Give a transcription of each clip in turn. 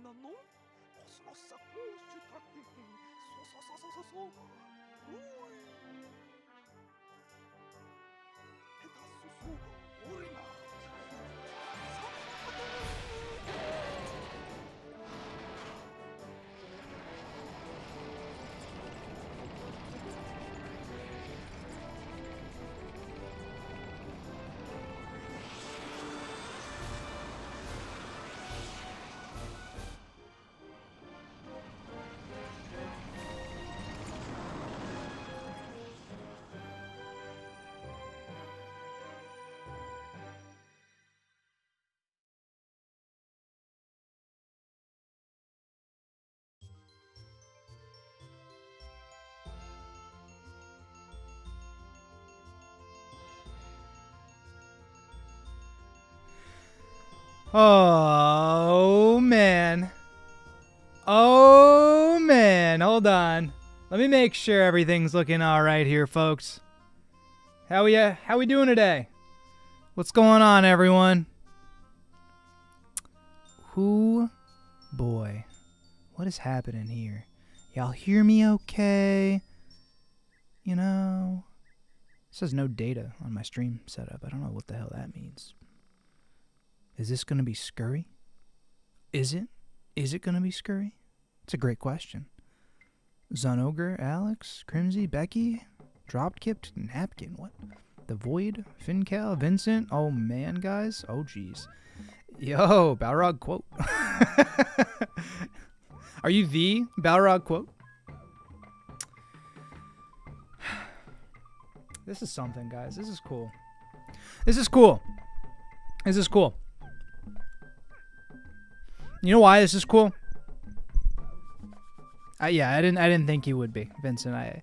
maintenant, non On se lance à fond, je suis tranquille. Oui. Oh man. Oh man. Hold on. Let me make sure everything's looking all right here, folks. How we uh, how we doing today? What's going on, everyone? Who boy. What is happening here? Y'all hear me okay? You know, it says no data on my stream setup. I don't know what the hell that means. Is this going to be scurry? Is it? Is it going to be scurry? It's a great question. Zonoger, Alex, Crimsy, Becky, Dropkipped, Napkin, what? The Void, Fincal, Vincent. Oh man, guys. Oh jeez. Yo, Balrog quote. Are you the Balrog quote? This is something, guys. This is cool. This is cool. This is cool. You know why this is cool? Uh, yeah, I didn't. I didn't think he would be Vincent. I,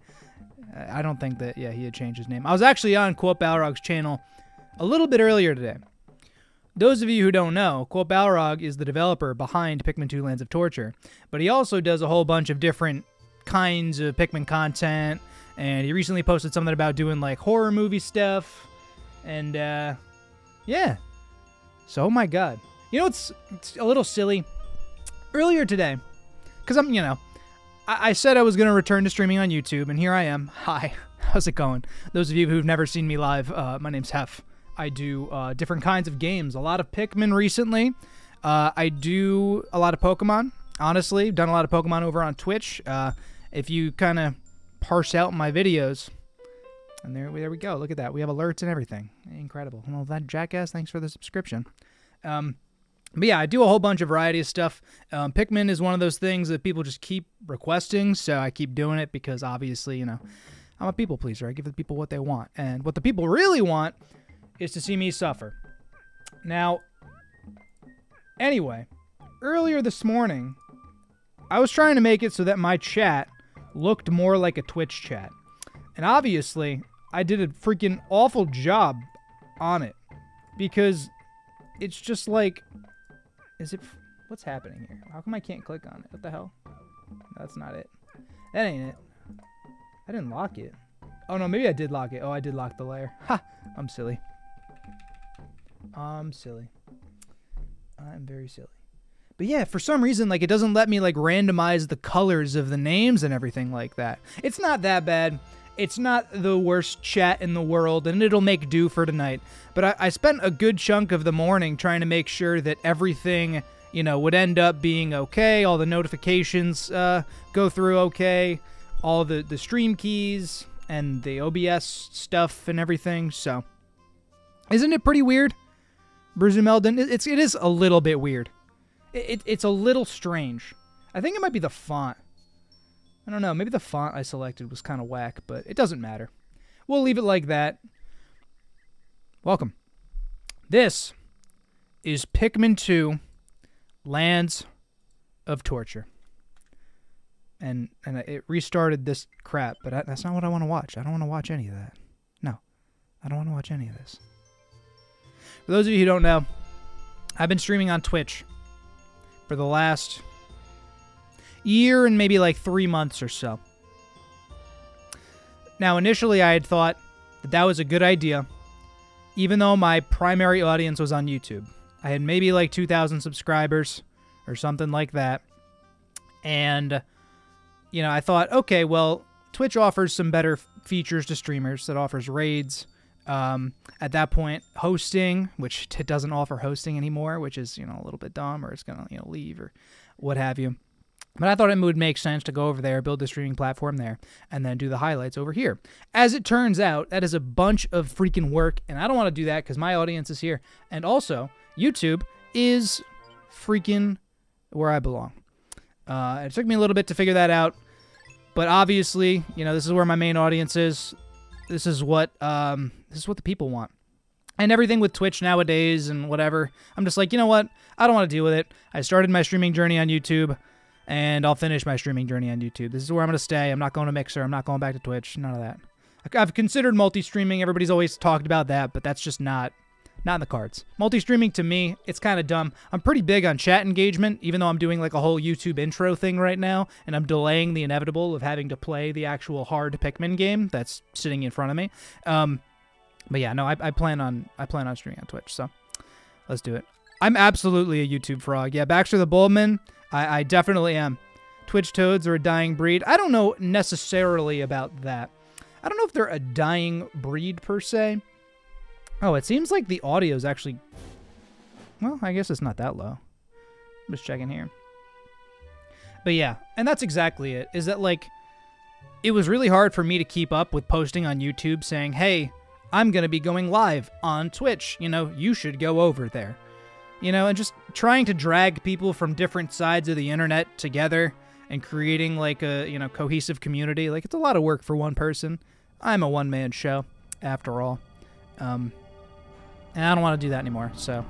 I don't think that. Yeah, he had changed his name. I was actually on Quote Balrog's channel a little bit earlier today. Those of you who don't know, Quote Balrog is the developer behind Pikmin 2 Lands of Torture, but he also does a whole bunch of different kinds of Pikmin content. And he recently posted something about doing like horror movie stuff, and uh, yeah. So, oh my god, you know it's it's a little silly. Earlier today, because I'm you know I, I said I was going to return to streaming on YouTube, and here I am. Hi, how's it going? Those of you who've never seen me live, uh, my name's Heff. I do uh, different kinds of games. A lot of Pikmin recently. Uh, I do a lot of Pokemon. Honestly, done a lot of Pokemon over on Twitch. Uh, if you kind of parse out my videos, and there, there we go. Look at that. We have alerts and everything. Incredible. Well, that jackass. Thanks for the subscription. Um, but yeah, I do a whole bunch of variety of stuff. Um, Pikmin is one of those things that people just keep requesting, so I keep doing it because obviously, you know, I'm a people pleaser. I give the people what they want, and what the people really want is to see me suffer. Now, anyway, earlier this morning, I was trying to make it so that my chat looked more like a Twitch chat, and obviously, I did a freaking awful job on it because it's just like is it what's happening here? How come i can't click on it? What the hell? That's not it. That ain't it. I didn't lock it. Oh no maybe i did lock it. Oh i did lock the layer. Ha! I'm silly. I'm silly. I'm very silly. But yeah for some reason like it doesn't let me like randomize the colors of the names and everything like that. It's not that bad it's not the worst chat in the world, and it'll make do for tonight. But I, I, spent a good chunk of the morning trying to make sure that everything, you know, would end up being okay. All the notifications uh, go through okay. All the, the stream keys and the OBS stuff and everything. So, isn't it pretty weird, Bruzumeldon? It's it is a little bit weird. It, it, it's a little strange. I think it might be the font. I don't know, maybe the font I selected was kind of whack, but it doesn't matter. We'll leave it like that. Welcome. This is Pikmin 2 Lands of Torture. And and it restarted this crap, but I, that's not what I want to watch. I don't want to watch any of that. No. I don't want to watch any of this. For those of you who don't know, I've been streaming on Twitch for the last year and maybe like three months or so. Now, initially, I had thought that that was a good idea, even though my primary audience was on YouTube. I had maybe like 2,000 subscribers or something like that. And you know, I thought, okay, well, Twitch offers some better features to streamers. It offers raids. Um, at that point, hosting, which it doesn't offer hosting anymore, which is you know a little bit dumb, or it's gonna you know leave or what have you. But I thought it would make sense to go over there, build the streaming platform there, and then do the highlights over here. As it turns out, that is a bunch of freaking work, and I don't want to do that because my audience is here. And also, YouTube is freaking where I belong. Uh, it took me a little bit to figure that out, but obviously, you know, this is where my main audience is. This is what um, this is what the people want. And everything with Twitch nowadays and whatever, I'm just like, you know what? I don't want to deal with it. I started my streaming journey on YouTube and I'll finish my streaming journey on YouTube. This is where I'm going to stay. I'm not going to Mixer. I'm not going back to Twitch. None of that. I've considered multi-streaming. Everybody's always talked about that, but that's just not not in the cards. Multi-streaming to me, it's kind of dumb. I'm pretty big on chat engagement, even though I'm doing like a whole YouTube intro thing right now, and I'm delaying the inevitable of having to play the actual hard Pikmin game that's sitting in front of me. Um, but yeah, no, I, I plan on I plan on streaming on Twitch, so let's do it. I'm absolutely a YouTube frog. Yeah, Baxter the Bullman, I, I definitely am. Twitch toads are a dying breed. I don't know necessarily about that. I don't know if they're a dying breed per se. Oh, it seems like the audio is actually. Well, I guess it's not that low. I'm just checking here. But yeah, and that's exactly it. Is that like. It was really hard for me to keep up with posting on YouTube saying, hey, I'm going to be going live on Twitch. You know, you should go over there. You know, and just trying to drag people from different sides of the internet together and creating like a, you know, cohesive community. Like it's a lot of work for one person. I'm a one-man show after all. Um and I don't want to do that anymore. So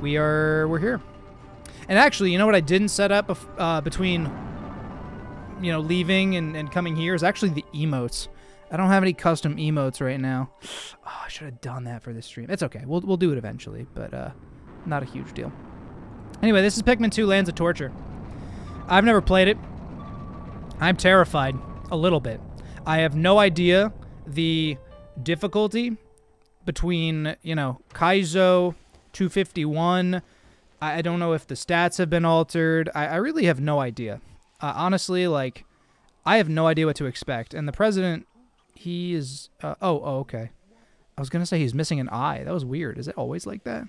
we are we're here. And actually, you know what I didn't set up uh, between you know leaving and, and coming here is actually the emotes. I don't have any custom emotes right now. Oh, I should have done that for this stream. It's okay. We'll we'll do it eventually, but uh, not a huge deal. Anyway, this is Pikmin 2: Lands of Torture. I've never played it. I'm terrified a little bit. I have no idea the difficulty between, you know, Kaizo 251. I, I don't know if the stats have been altered. I, I really have no idea. Uh, honestly, like, I have no idea what to expect. And the president, he is. Uh, oh, oh, okay. I was gonna say he's missing an eye. That was weird. Is it always like that?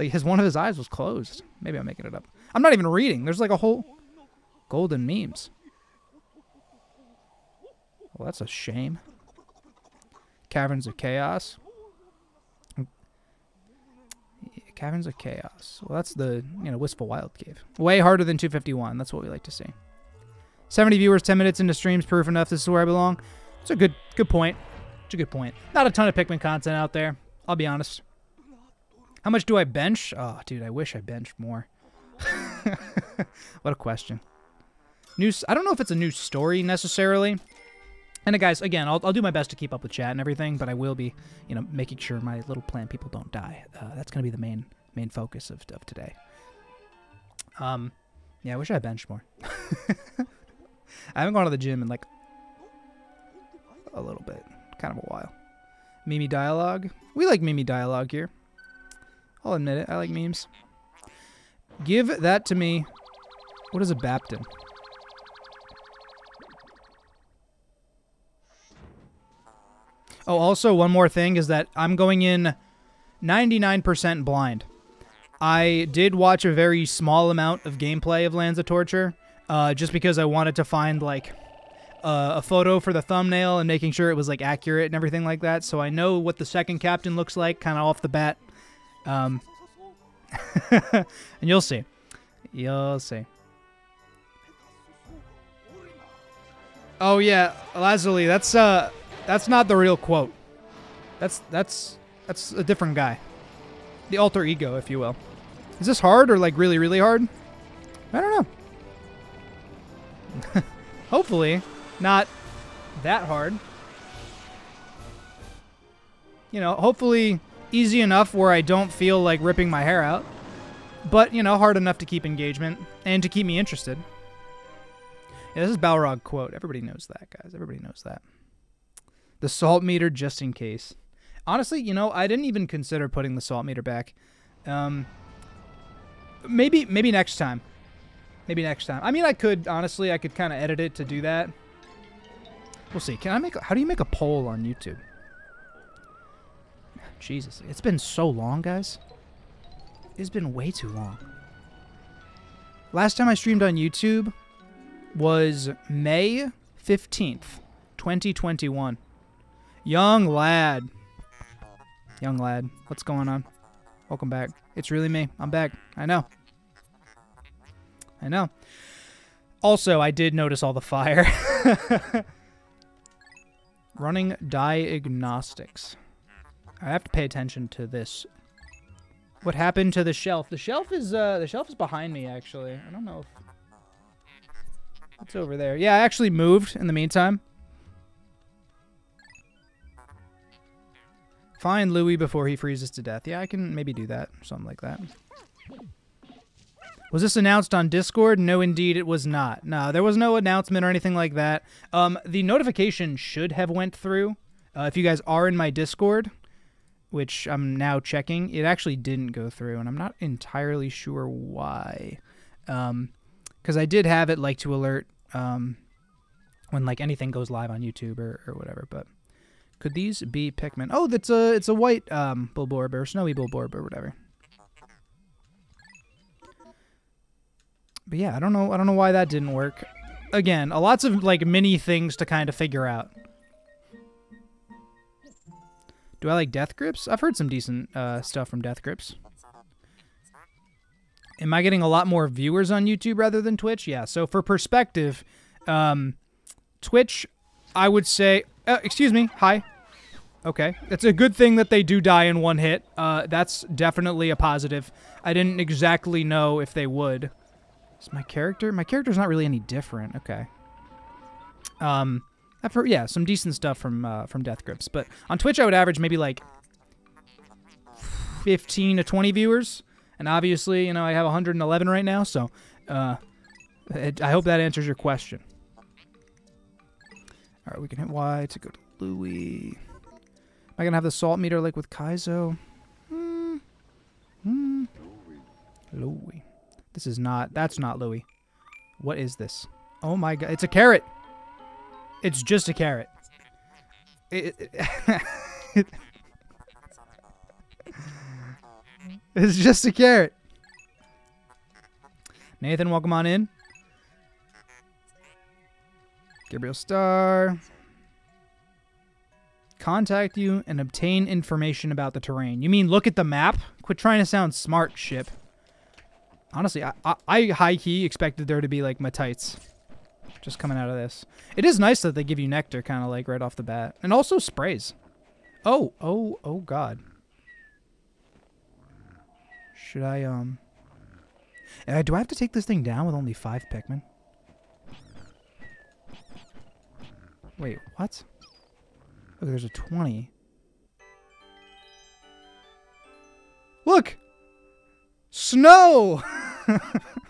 Like his one of his eyes was closed. Maybe I'm making it up. I'm not even reading. There's like a whole golden memes. Well, that's a shame. Caverns of Chaos. Caverns of Chaos. Well, that's the, you know, Wistful Wild Cave. Way harder than 251. That's what we like to see. 70 viewers, 10 minutes into streams, proof enough this is where I belong. It's a good good point. It's a good point. Not a ton of Pikmin content out there. I'll be honest. How much do I bench? Oh, dude, I wish I benched more. what a question. New, I don't know if it's a new story necessarily. And uh, guys, again, I'll, I'll do my best to keep up with chat and everything, but I will be, you know, making sure my little plant people don't die. Uh, that's going to be the main main focus of, of today. Um, yeah, I wish I benched more. I haven't gone to the gym in like a little bit, kind of a while. Mimi dialogue. We like Mimi dialogue here. I'll admit it. I like memes. Give that to me. What is a Baptin? Oh, also one more thing is that I'm going in 99% blind. I did watch a very small amount of gameplay of Lands of Torture, uh, just because I wanted to find like uh, a photo for the thumbnail and making sure it was like accurate and everything like that. So I know what the second captain looks like, kind of off the bat. Um, and you'll see, you'll see. Oh yeah, Lazuli, that's uh, that's not the real quote. That's that's that's a different guy. The alter ego, if you will. Is this hard or like really really hard? I don't know. Hopefully, not that hard. You know, hopefully easy enough where I don't feel like ripping my hair out. But, you know, hard enough to keep engagement and to keep me interested. Yeah, this is Balrog quote. Everybody knows that, guys. Everybody knows that. The salt meter just in case. Honestly, you know, I didn't even consider putting the salt meter back. Um, maybe maybe next time. Maybe next time. I mean, I could honestly, I could kind of edit it to do that. We'll see. Can I make? A, how do you make a poll on YouTube? Jesus, it's been so long, guys. It's been way too long. Last time I streamed on YouTube was May 15th, 2021. Young lad. Young lad. What's going on? Welcome back. It's really me. I'm back. I know. I know. Also, I did notice all the fire. Running diagnostics. I have to pay attention to this. What happened to the shelf? The shelf is uh the shelf is behind me actually. I don't know if it's over there. Yeah, I actually moved in the meantime. Find Louis before he freezes to death. Yeah, I can maybe do that. Something like that. Was this announced on Discord? No, indeed, it was not. No, there was no announcement or anything like that. Um, the notification should have went through. Uh, if you guys are in my Discord, which I'm now checking, it actually didn't go through, and I'm not entirely sure why. Um, because I did have it like to alert um when like anything goes live on YouTube or, or whatever. But could these be Pikmin? Oh, that's a it's a white um Bulborb or snowy Bulborb or whatever. But yeah, I don't know. I don't know why that didn't work. Again, a lots of like mini things to kind of figure out. Do I like Death Grips? I've heard some decent uh, stuff from Death Grips. Am I getting a lot more viewers on YouTube rather than Twitch? Yeah. So for perspective, um, Twitch, I would say. Uh, excuse me. Hi. Okay. It's a good thing that they do die in one hit. Uh, that's definitely a positive. I didn't exactly know if they would. Is my character? My character's not really any different. Okay. Um, I've heard, yeah, some decent stuff from uh, from Death Grips, but on Twitch I would average maybe like 15 to 20 viewers, and obviously, you know, I have 111 right now, so uh, it, I hope that answers your question. All right, we can hit Y to go to Louis. Am I gonna have the salt meter like with Kaizo? Hmm. Hmm. Louis. This is not. That's not Louis. What is this? Oh my god! It's a carrot. It's just a carrot. It, it- it's just a carrot. Nathan, welcome on in. Gabriel Star. Contact you and obtain information about the terrain. You mean look at the map? Quit trying to sound smart, ship. Honestly, I, I, I high key expected there to be like Mitites just coming out of this. It is nice that they give you nectar kind of like right off the bat. And also sprays. Oh, oh, oh god. Should I, um... Uh, do I have to take this thing down with only five Pikmin? Wait, what? Look, there's a 20. Look! Snow!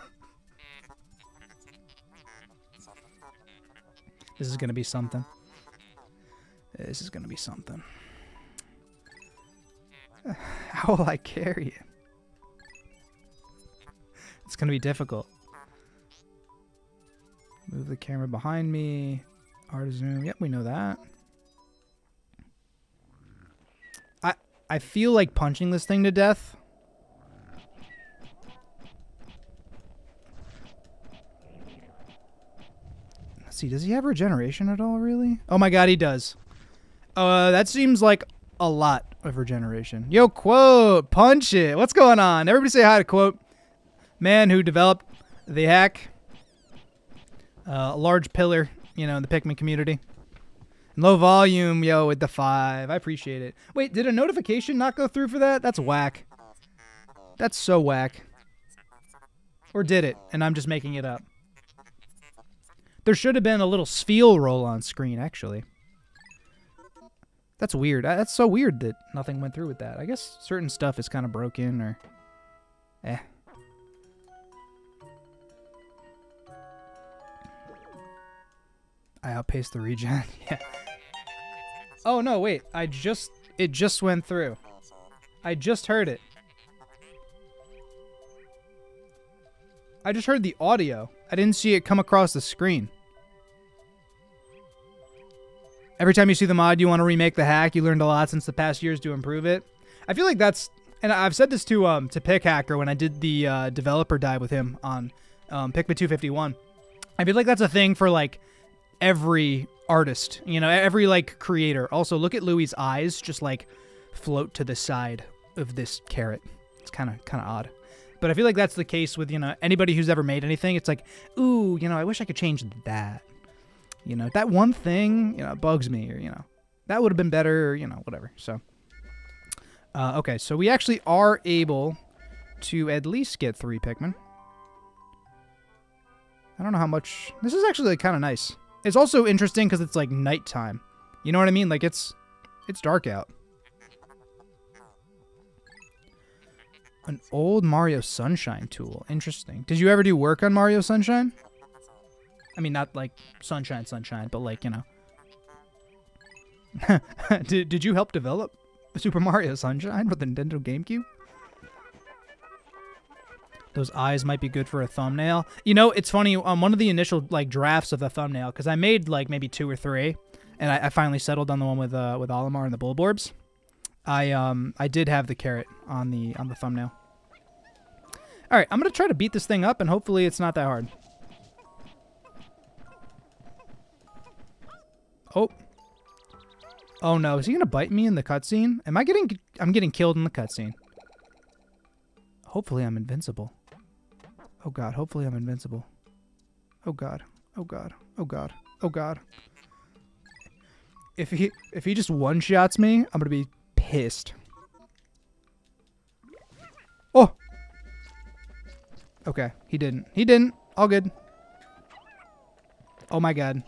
This is gonna be something. This is gonna be something. How will I carry it? It's gonna be difficult. Move the camera behind me. Art zoom. Yep, we know that. I I feel like punching this thing to death. Let's see, does he have regeneration at all, really? Oh my god, he does. Uh, that seems like a lot of regeneration. Yo, quote, punch it. What's going on? Everybody say hi to quote. Man who developed the hack. Uh, a large pillar, you know, in the Pikmin community. Low volume, yo, with the five. I appreciate it. Wait, did a notification not go through for that? That's whack. That's so whack. Or did it? And I'm just making it up. There should have been a little Spheal roll on screen, actually. That's weird. Uh, That's so weird that nothing went through with that. I guess certain stuff is kind of broken or... Eh. I outpaced the regen. yeah. Oh, no, wait. I just... It just went through. I just heard it. I just heard the audio. I didn't see it come across the screen. Every time you see the mod, you want to remake the hack. You learned a lot since the past years to improve it. I feel like that's, and I've said this to um to PikHacker when I did the uh, developer dive with him on um, Pikmin 251. I feel like that's a thing for like every artist, you know, every like creator. Also, look at Louis' eyes just like float to the side of this carrot. It's kind of kind of odd. But I feel like that's the case with, you know, anybody who's ever made anything. It's like, ooh, you know, I wish I could change that. You know, that one thing, you know, bugs me or, you know, that would have been better or, you know, whatever. So, uh, okay, so we actually are able to at least get three Pikmin. I don't know how much. This is actually like, kind of nice. It's also interesting because it's like nighttime. You know what I mean? Like it's it's dark out. An old Mario Sunshine tool. Interesting. Did you ever do work on Mario Sunshine? I mean, not like Sunshine, Sunshine, but like, you know. did, did you help develop Super Mario Sunshine with the Nintendo GameCube? Those eyes might be good for a thumbnail. You know, it's funny. On um, one of the initial like drafts of the thumbnail, because I made like maybe two or three, and I, I finally settled on the one with uh, with Olimar and the Bulborbs. I um I did have the carrot on the on the thumbnail. All right, I'm gonna try to beat this thing up, and hopefully it's not that hard. Oh. Oh no, is he gonna bite me in the cutscene? Am I getting? I'm getting killed in the cutscene. Hopefully I'm invincible. Oh god, hopefully I'm invincible. Oh god. Oh god. Oh god. Oh god. If he if he just one-shots me, I'm to be pissed. Oh. Okay, he didn't. He didn't. All good. Oh my god.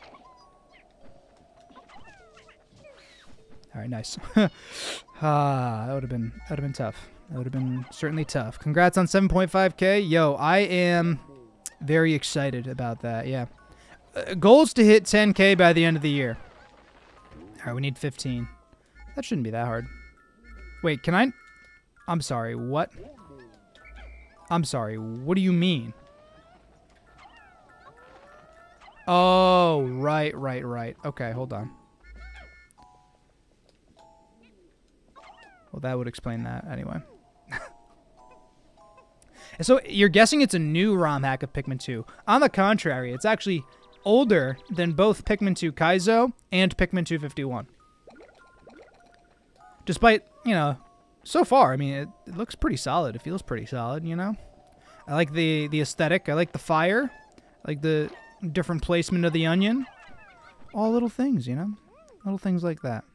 All right, nice. ah, that would have been that would have been tough. That would have been certainly tough. Congrats on 7.5k. Yo, I am very excited about that. Yeah. Uh, goals to hit 10k by the end of the year. All right, we need 15. That shouldn't be that hard. Wait, can I? I'm sorry. What? I'm sorry. What do you mean? Oh, right, right, right. Okay, hold on. Well, that would explain that anyway. so you're guessing it's a new ROM hack of Pikmin 2. On the contrary, it's actually older than both Pikmin 2 Kaizo and Pikmin 251. Despite, you know, so far, I mean, it, it looks pretty solid. It feels pretty solid, you know? I like the, the aesthetic. I like the fire. I like the different placement of the onion. All little things, you know? Little things like that.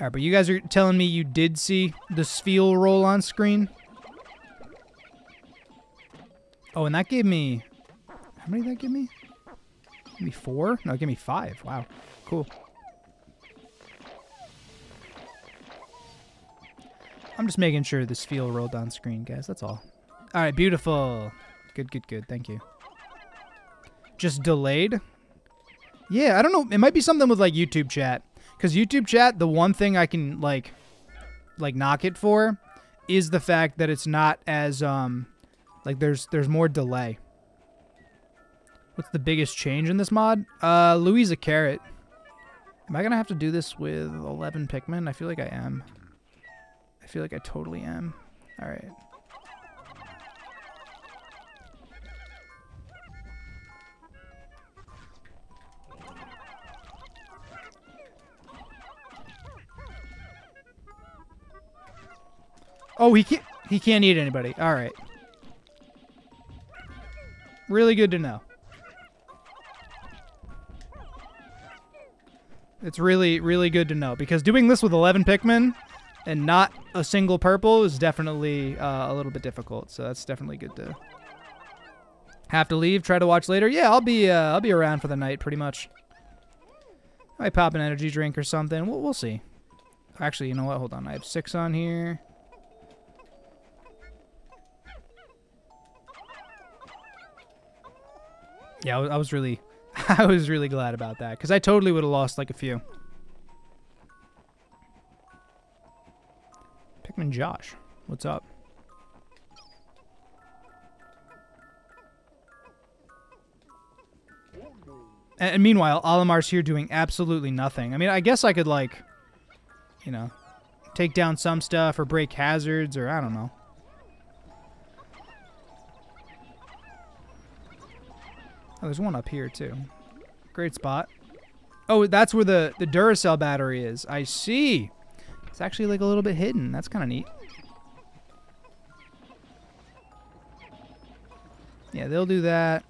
All right, but you guys are telling me you did see the Spheal roll on screen? Oh, and that gave me... How many did that give me? Give me four? No, give me five. Wow. Cool. I'm just making sure the Spheal rolled on screen, guys. That's all. All right, beautiful. Good, good, good. Thank you. Just delayed? Yeah, I don't know. It might be something with, like, YouTube chat. Because YouTube chat, the one thing I can like, like knock it for, is the fact that it's not as um, like there's there's more delay. What's the biggest change in this mod? Uh, Louisa Carrot. Am I gonna have to do this with 11 Pikmin? I feel like I am. I feel like I totally am. All right. Oh, he can't. He can't eat anybody. All right. Really good to know. It's really, really good to know because doing this with 11 Pikmin and not a single purple is definitely uh, a little bit difficult. So that's definitely good to have to leave. Try to watch later. Yeah, I'll be uh, I'll be around for the night pretty much. I might pop an energy drink or something. We'll, we'll see. Actually, you know what? Hold on. I have six on here. Yeah, I was really, I was really glad about that because I totally would have lost like a few. Pikmin Josh. What's up? And, meanwhile, Olimar's here doing absolutely nothing. I mean, I guess I could, like, you know, take down some stuff or break hazards or I don't know. Oh, there's one up here, too. Great spot. Oh, that's where the, the Duracell battery is. I see. It's actually, like, a little bit hidden. That's kind of neat. Yeah, they'll do that.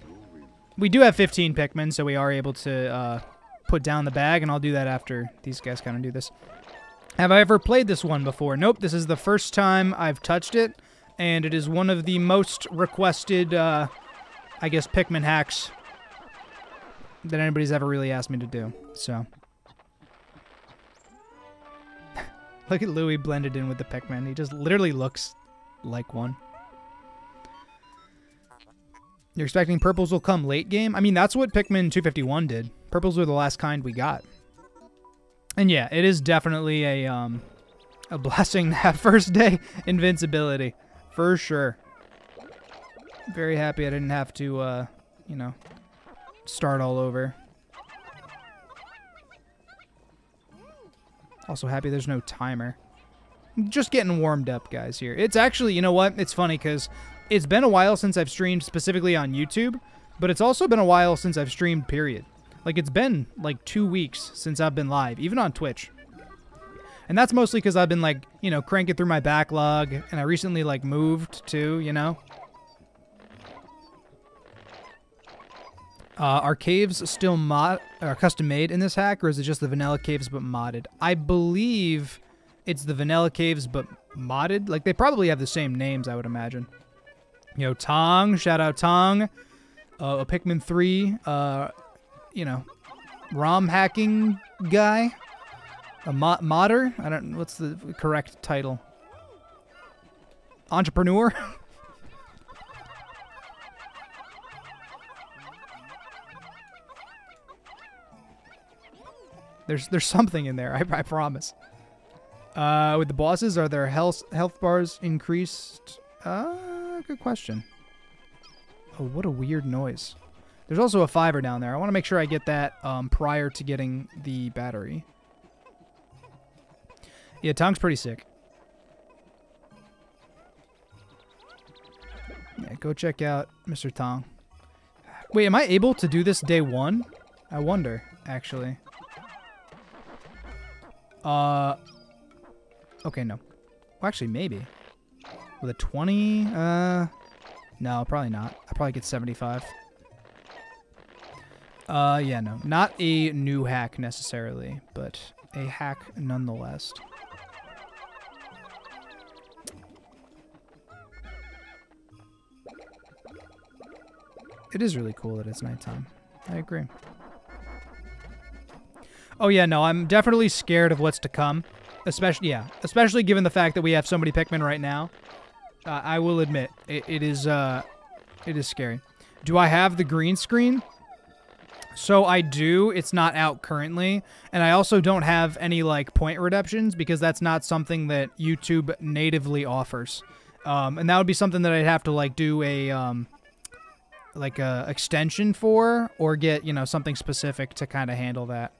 We do have 15 Pikmin, so we are able to uh, put down the bag, and I'll do that after these guys kind of do this. Have I ever played this one before? Nope, this is the first time I've touched it, and it is one of the most requested, uh, I guess, Pikmin hacks that anybody's ever really asked me to do. So, look at Louis blended in with the Pikmin. He just literally looks like one. You're expecting purples will come late game? I mean, that's what Pikmin 251 did. Purples were the last kind we got. And yeah, it is definitely a um a blessing that first day invincibility. For sure. Very happy I didn't have to uh, you know, start all over. Also happy there's no timer. Just getting warmed up, guys, here. It's actually, you know what? It's funny because it's been a while since I've streamed specifically on YouTube, but it's also been a while since I've streamed, period. Like, it's been like two weeks since I've been live, even on Twitch. And that's mostly because I've been, like, you know, cranking through my backlog, and I recently, like, moved too, you know? Uh, are caves still mod or custom made in this hack, or is it just the vanilla caves but modded? I believe it's the vanilla caves but modded. Like they probably have the same names, I would imagine. Yo, Tong, shout out Tong. Uh, a Pikmin 3, uh, you know, ROM hacking guy. A mo modder? I don't know. what's the correct title? Entrepreneur? There's there's something in there. I, I promise. Uh, with the bosses, are their health health bars increased? Uh, good question. Oh, what a weird noise. There's also a fiver down there. I want to make sure I get that um, prior to getting the battery. Yeah, Tong's pretty sick. Yeah, go check out Mr. Tong. Wait, am I able to do this day one? I wonder, actually. Uh, okay, no. Well, actually, maybe. With a 20, uh, no, probably not. I probably get 75. Uh, yeah, no. Not a new hack necessarily, but a hack nonetheless. It is really cool that it's nighttime. I agree. Oh yeah, no, I'm definitely scared of what's to come. Especially, yeah, especially given the fact that we have so many Pikmin right now. Uh, I will admit, it, it is, uh, it is scary. Do I have the green screen? So I do. It's not out currently. And I also don't have any, like, point redemptions because that's not something that YouTube natively offers. Um, and that would be something that I'd have to, like, do a, um, like, a extension for or get, you know, something specific to kind of handle that.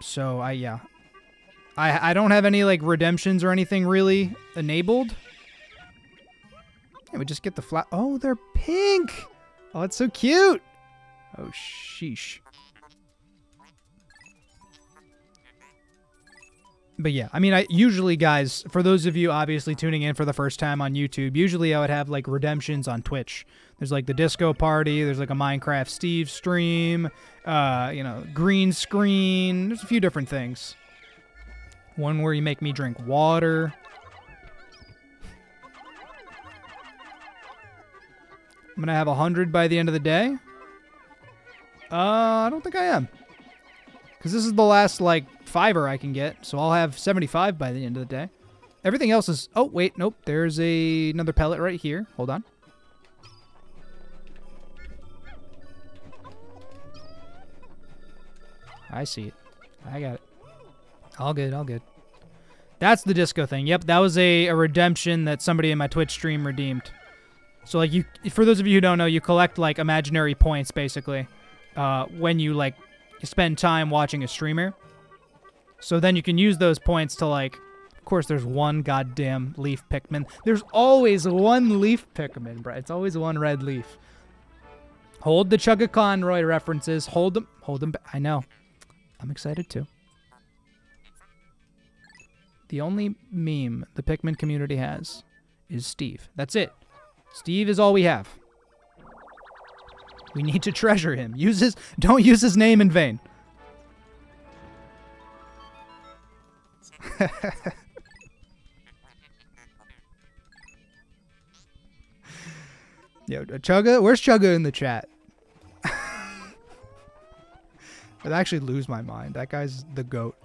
So I yeah. I I don't have any like redemptions or anything really enabled. Yeah, we just get the flat. Oh, they're pink. Oh, it's so cute. Oh, sheesh. But yeah, I mean, I usually, guys, for those of you obviously tuning in for the first time on YouTube, usually I would have like redemptions on Twitch. There's like the disco party. There's like a Minecraft Steve stream. Uh, you know, green screen. There's a few different things. One where you make me drink water. I'm gonna have a hundred by the end of the day. Uh, I don't think I am. Because this is the last, like, fiver I can get. So I'll have 75 by the end of the day. Everything else is... Oh, wait. Nope. There's a, another pellet right here. Hold on. I see it. I got it. All good. All good. That's the disco thing. Yep, that was a, a redemption that somebody in my Twitch stream redeemed. So like you, for those of you who don't know, you collect like imaginary points basically uh, when you like spend time watching a streamer. So then you can use those points to like. Of course, there's one goddamn leaf Pikmin. There's always one leaf Pikmin, bro. It's always one red leaf. Hold the Chugga Conroy references. Hold them. Hold them. I know. I'm excited too. The only meme the Pikmin community has is Steve. That's it. Steve is all we have. We need to treasure him. Use his don't use his name in vain. Yo, Chugga, where's Chugga in the chat? I'd actually lose my mind. That guy's the goat.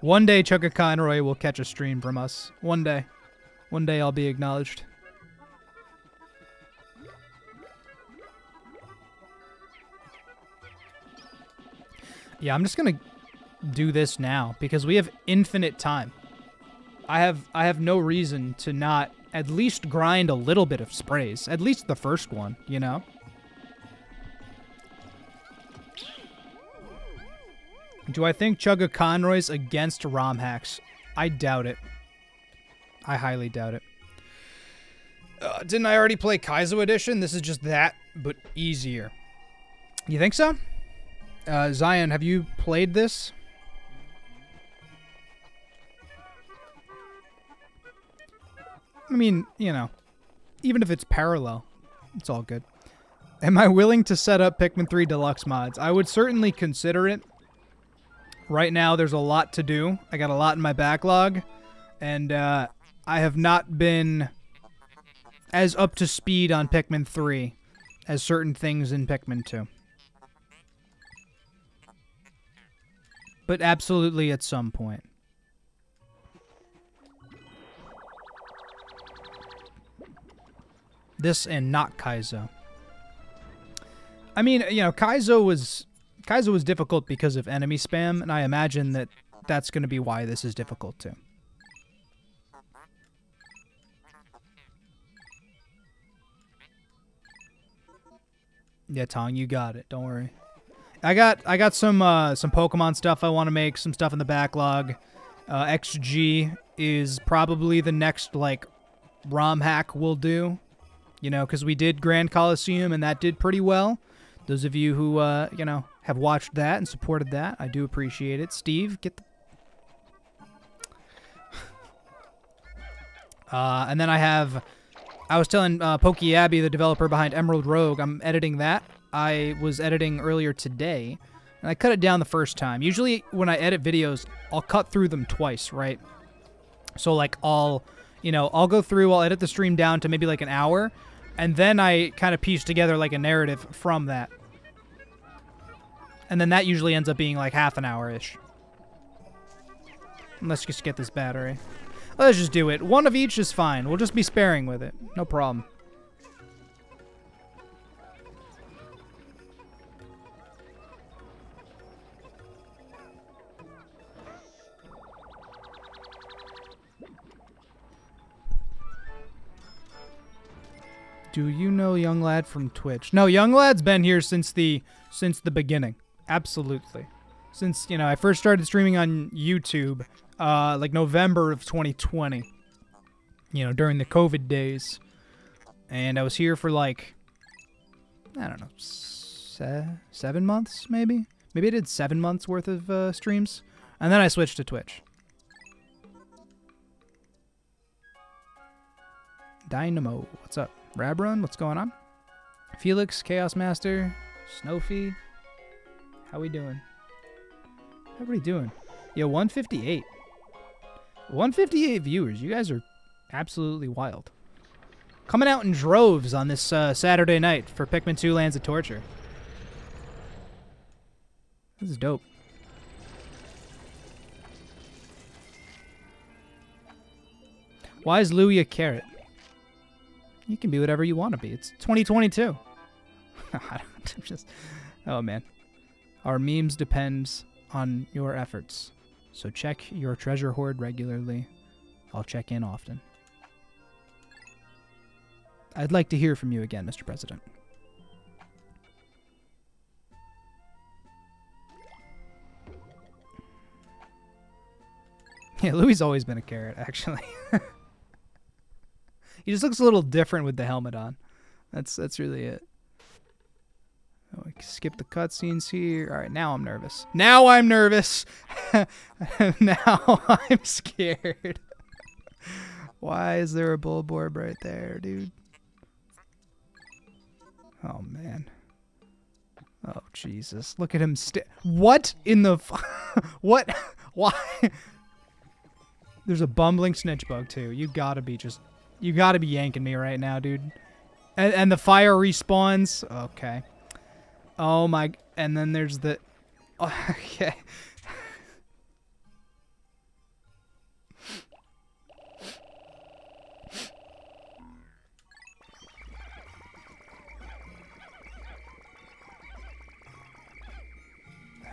One day Chugga Conroy will catch a stream from us. One day. One day I'll be acknowledged. Yeah, I'm just gonna do this now because we have infinite time. I have I have no reason to not at least grind a little bit of sprays. At least the first one, you know? Do I think Chugga Conroy's against ROM hacks? I doubt it. I highly doubt it. Uh, didn't I already play Kaizo Edition? This is just that, but easier. You think so? Uh, Zion, have you played this? I mean, you know, even if it's parallel, it's all good. Am I willing to set up Pikmin 3 Deluxe mods? I would certainly consider it. Right now, there's a lot to do. I got a lot in my backlog, and uh, I have not been as up to speed on Pikmin 3 as certain things in Pikmin 2. But absolutely at some point. This and not Kaizo. I mean, you know, Kaizo was Kaizo was difficult because of enemy spam, and I imagine that that's going to be why this is difficult too. Yeah, Tong, you got it. Don't worry. I got I got some uh, some Pokemon stuff I want to make, some stuff in the backlog. Uh, XG is probably the next like ROM hack we'll do. You know, because we did Grand Coliseum and that did pretty well. Those of you who uh, you know have watched that and supported that, I do appreciate it. Steve, get the. uh, and then I have, I was telling uh, Pokabbie, the developer behind Emerald Rogue, I'm editing that. I was editing earlier today, and I cut it down the first time. Usually, when I edit videos, I'll cut through them twice, right? So like I'll, you know, I'll go through, I'll edit the stream down to maybe like an hour, and then I kind of piece together like a narrative from that. And then that usually ends up being like half an hour-ish. Let's just get this battery. Let's just do it. One of each is fine. We'll just be sparing with it. No problem. Do you know Young Lad from Twitch? No, Young Lad's been here since the since the beginning. Absolutely. Since, you know, I first started streaming on YouTube uh like November of 2020. You know, during the COVID days. And I was here for like I don't know, se- 7 months maybe. Maybe I did 7 months worth of uh, streams and then I switched to Twitch. Dynamo, what's up? Rabrun, what's going on? Felix, Chaos Master, Snowfy, how we doing? How we doing? Yeah, 158. 158 viewers. You guys are absolutely wild. Coming out in droves on this uh, Saturday night for Pikmin 2 Lands of Torture. This is dope. Why is Louie a carrot? You can be whatever you want to be. It's 2022. just, oh man. Our memes depends on your efforts. So check your treasure hoard regularly. I'll check in often. I'd like to hear from you again, Mr. President. Yeah, Louie always been a carrot, actually. he just looks a little different with the helmet on. That's that's really it. Skip the cutscenes here. All right, now I'm nervous. Now I'm nervous. now I'm scared. Why is there a Bulborb right there, dude? Oh man. Oh Jesus! Look at him. St- what in the? What? Why? There's a bumbling Snitchbug too. You gotta be just. You gotta be yanking me right now, dude. And, and the fire respawns. Okay. Oh my. And then there's the. Okay.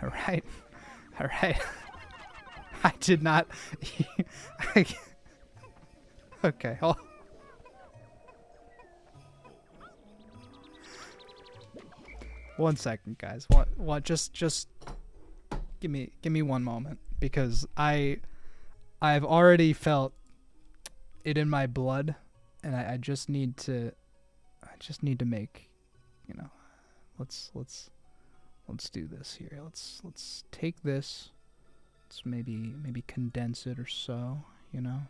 All right. All right. I did not. okay. Hold. One second, guys. What? What? Just, just give me, give me one moment because I, I've already felt it in my blood, and I, I just need to, I just need to make, you know, let's let's let's do this here. Let's let's take this. Let's maybe maybe condense it or so. You know,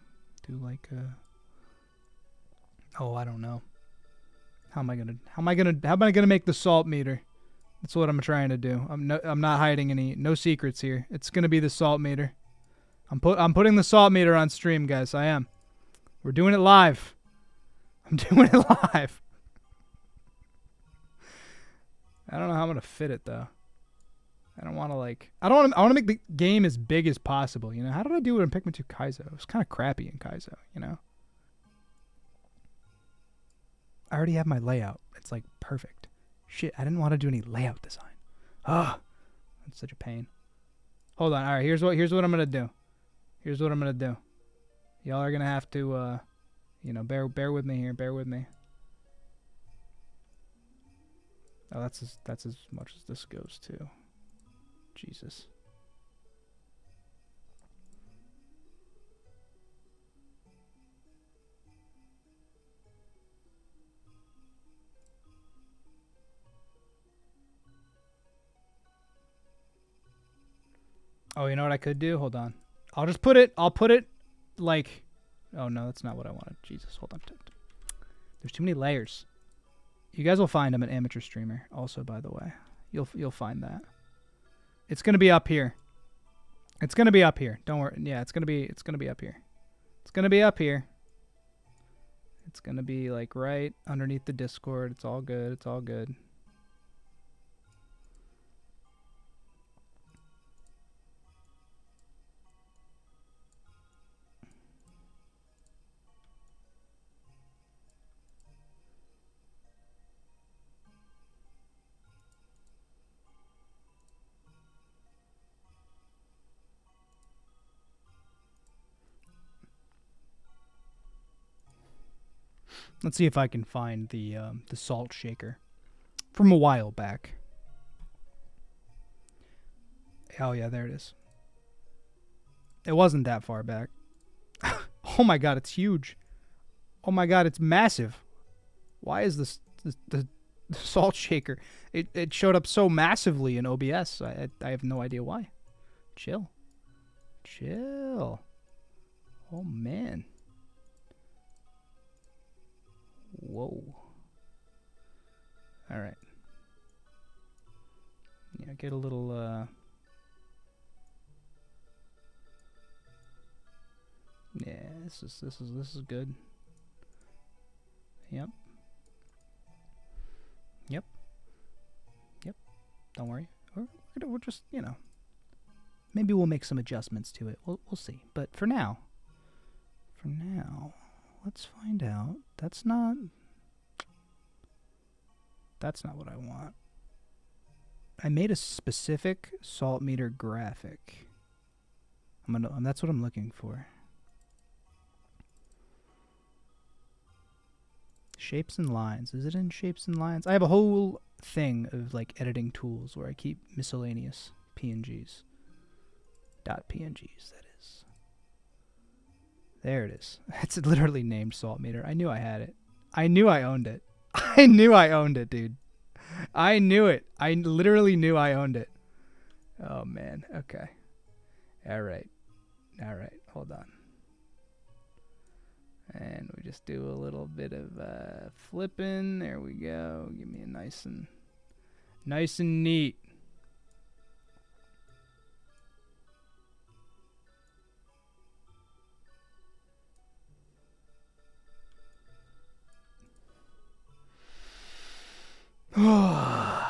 do like a. Oh, I don't know. How am I gonna? How am I gonna? How am I gonna make the salt meter? That's what I'm trying to do. I'm no, I'm not hiding any no secrets here. It's gonna be the salt meter. I'm put I'm putting the salt meter on stream, guys. I am. We're doing it live. I'm doing it live. I don't know how I'm gonna fit it though. I don't want to like. I don't want to. I want to make the game as big as possible. You know. How did I do it in Pikmin 2 Kaizo? It was kind of crappy in Kaizo. You know. I already have my layout. It's like perfect. Shit, I didn't want to do any layout design. Ah, that's such a pain. Hold on. All right, here's what here's what I'm gonna do. Here's what I'm gonna do. Y'all are gonna have to, uh, you know, bear bear with me here. Bear with me. Oh, that's as that's as much as this goes to. Jesus. Oh, you know what I could do? Hold on. I'll just put it. I'll put it like. Oh no, that's not what I wanted. Jesus, hold on. There's too many layers. You guys will find I'm an amateur streamer. Also, by the way, you'll you'll find that. It's gonna be up here. It's gonna be up here. Don't worry. Yeah, it's gonna be it's gonna be up here. It's gonna be up here. It's gonna be like right underneath the Discord. It's all good. It's all good. Let's see if I can find the um, the salt shaker from a while back. Oh yeah, there it is. It wasn't that far back. oh my god, it's huge. Oh my god, it's massive. Why is this, this the, the salt shaker? It it showed up so massively in OBS. I I have no idea why. Chill. Chill. Oh man. Whoa. All right. Yeah, get a little uh Yeah, this is this is this is good. Yep. Yep. Yep. Don't worry. We're, we're, we're just, you know, maybe we'll make some adjustments to it. We'll we'll see. But for now, for now, let's find out. That's not That's not what I want. I made a specific salt meter graphic. I'm gonna. um, That's what I'm looking for. Shapes and lines. Is it in shapes and lines? I have a whole thing of like editing tools where I keep miscellaneous PNGs. Dot PNGs. That. There it is. It's literally named salt meter. I knew I had it. I knew I owned it. I knew I owned it, dude. I knew it. I literally knew I owned it. Oh man. Okay. All right. All right. Hold on. And we just do a little bit of uh, flipping. There we go. Give me a nice and nice and neat.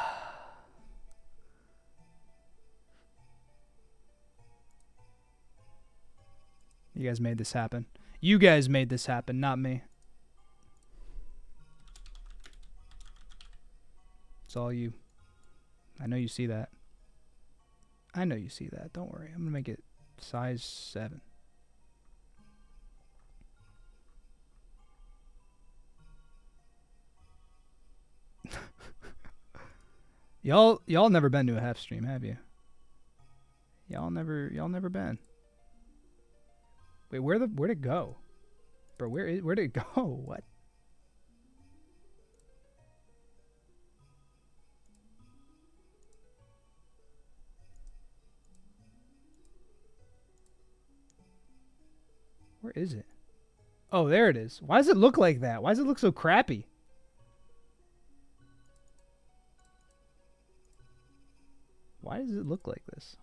You guys made this happen. You guys made this happen, not me. It's all you. I know you see that. I know you see that. Don't worry. I'm going to make it size 7. Y'all y'all never been to a Heff stream, have you? Y'all never y'all never been. Wait, where the where'd it go? Bro, where is where'd it go? What? Where is it? Oh, there it is. Why does it look like that? Why does it look so crappy? Why does it look like this?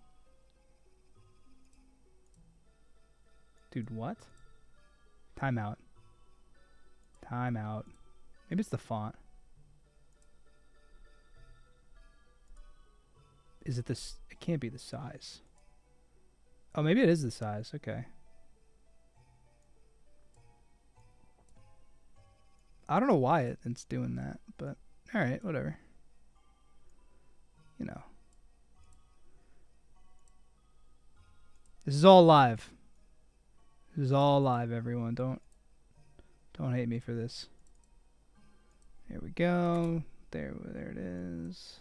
Dude, what? Timeout. Timeout. Maybe it's the font. Is it this? It can't be the size. Oh, maybe it is the size. Okay. I don't know why it, it's doing that, but all right, whatever. You know. This is all live. This is all live, everyone. Don't don't hate me for this. Here we go. There, there it is.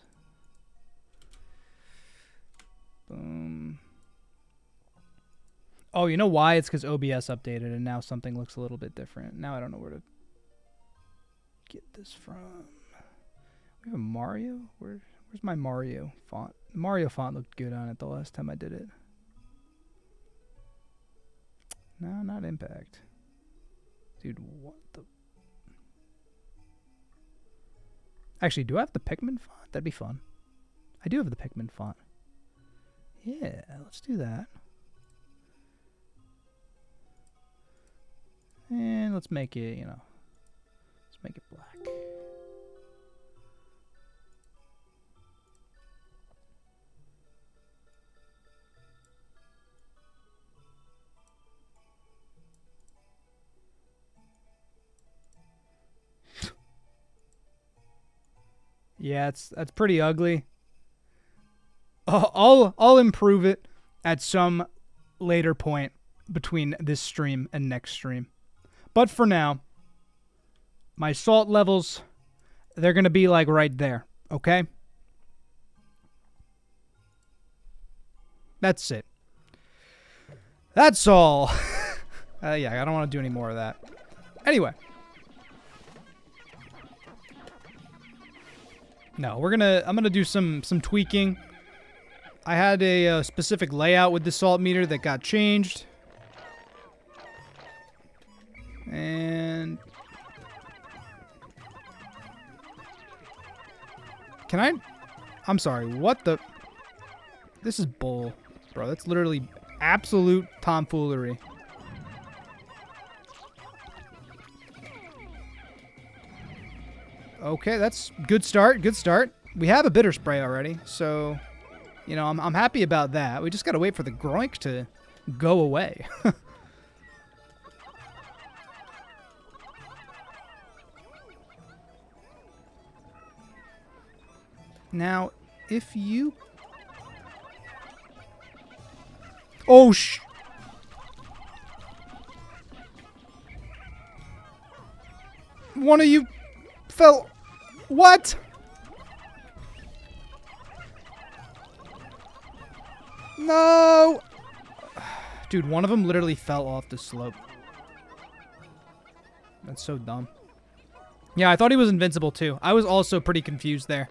Boom. Oh, you know why? It's because OBS updated and now something looks a little bit different. Now I don't know where to get this from. We have a Mario? Where, where's my Mario font? Mario font looked good on it the last time I did it. No, not impact. Dude, what the? Actually, do I have the Pikmin font? That'd be fun. I do have the Pikmin font. Yeah, let's do that. And let's make it, you know, let's make it black. Yeah, it's that's pretty ugly. I'll I'll, improve it at some later point between this stream and next stream. But for now, my salt levels they're going to be like right there, okay? That's it. That's all. uh, yeah, I don't want to do any more of that. Anyway. No, we're gonna. I'm gonna do some some tweaking. I had a, uh specific layout with the salt meter that got changed, and can I? I'm sorry. What the? This is bull, bro. That's literally absolute tomfoolery. Okay, that's good start. Good start. We have a bitter spray already, so you know I'm I'm happy about that. We just gotta wait for the groink to go away. now, if you oh sh. One of you fell. What? No! Dude, one of them literally fell off the slope. That's so dumb. Yeah, I thought he was invincible too. I was also pretty confused there.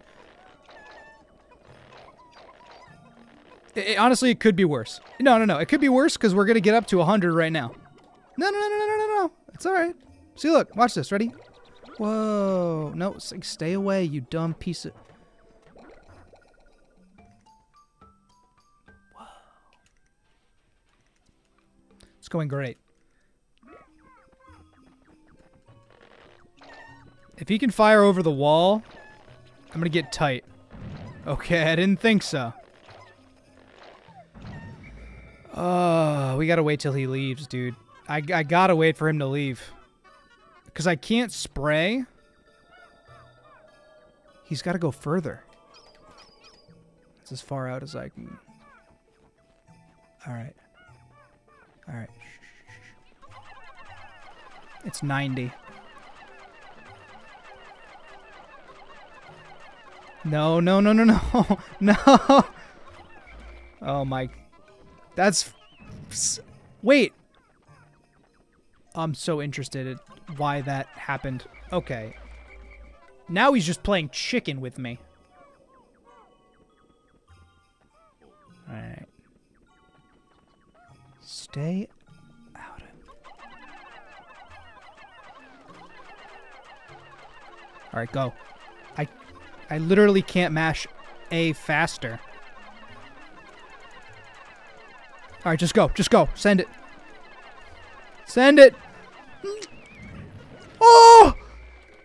It, it- honestly, it could be worse. No, no, no. It could be worse because we're going to get up to 100 right now. No, no, no, no, no, no, no. It's all right. See, look. Watch this. Ready? Whoa. No, s- stay away, you dumb piece of... Whoa. It's going great. If he can fire over the wall, I'm gonna get tight. Okay, I didn't think so. Uh, we gotta wait till he leaves, dude. I, I gotta wait for him to leave. Because I can't spray. He's gotta go further. That's as far out as I can. Alright. Alright. It's 90. No, no, no, no, no. No. Oh my. That's. Wait. I'm so interested in why that happened. Okay. Now he's just playing chicken with me. Alright. Stay out of. Alright, go. I I literally can't mash A faster. All right, just go. Just go. Send it. Send it. Oh!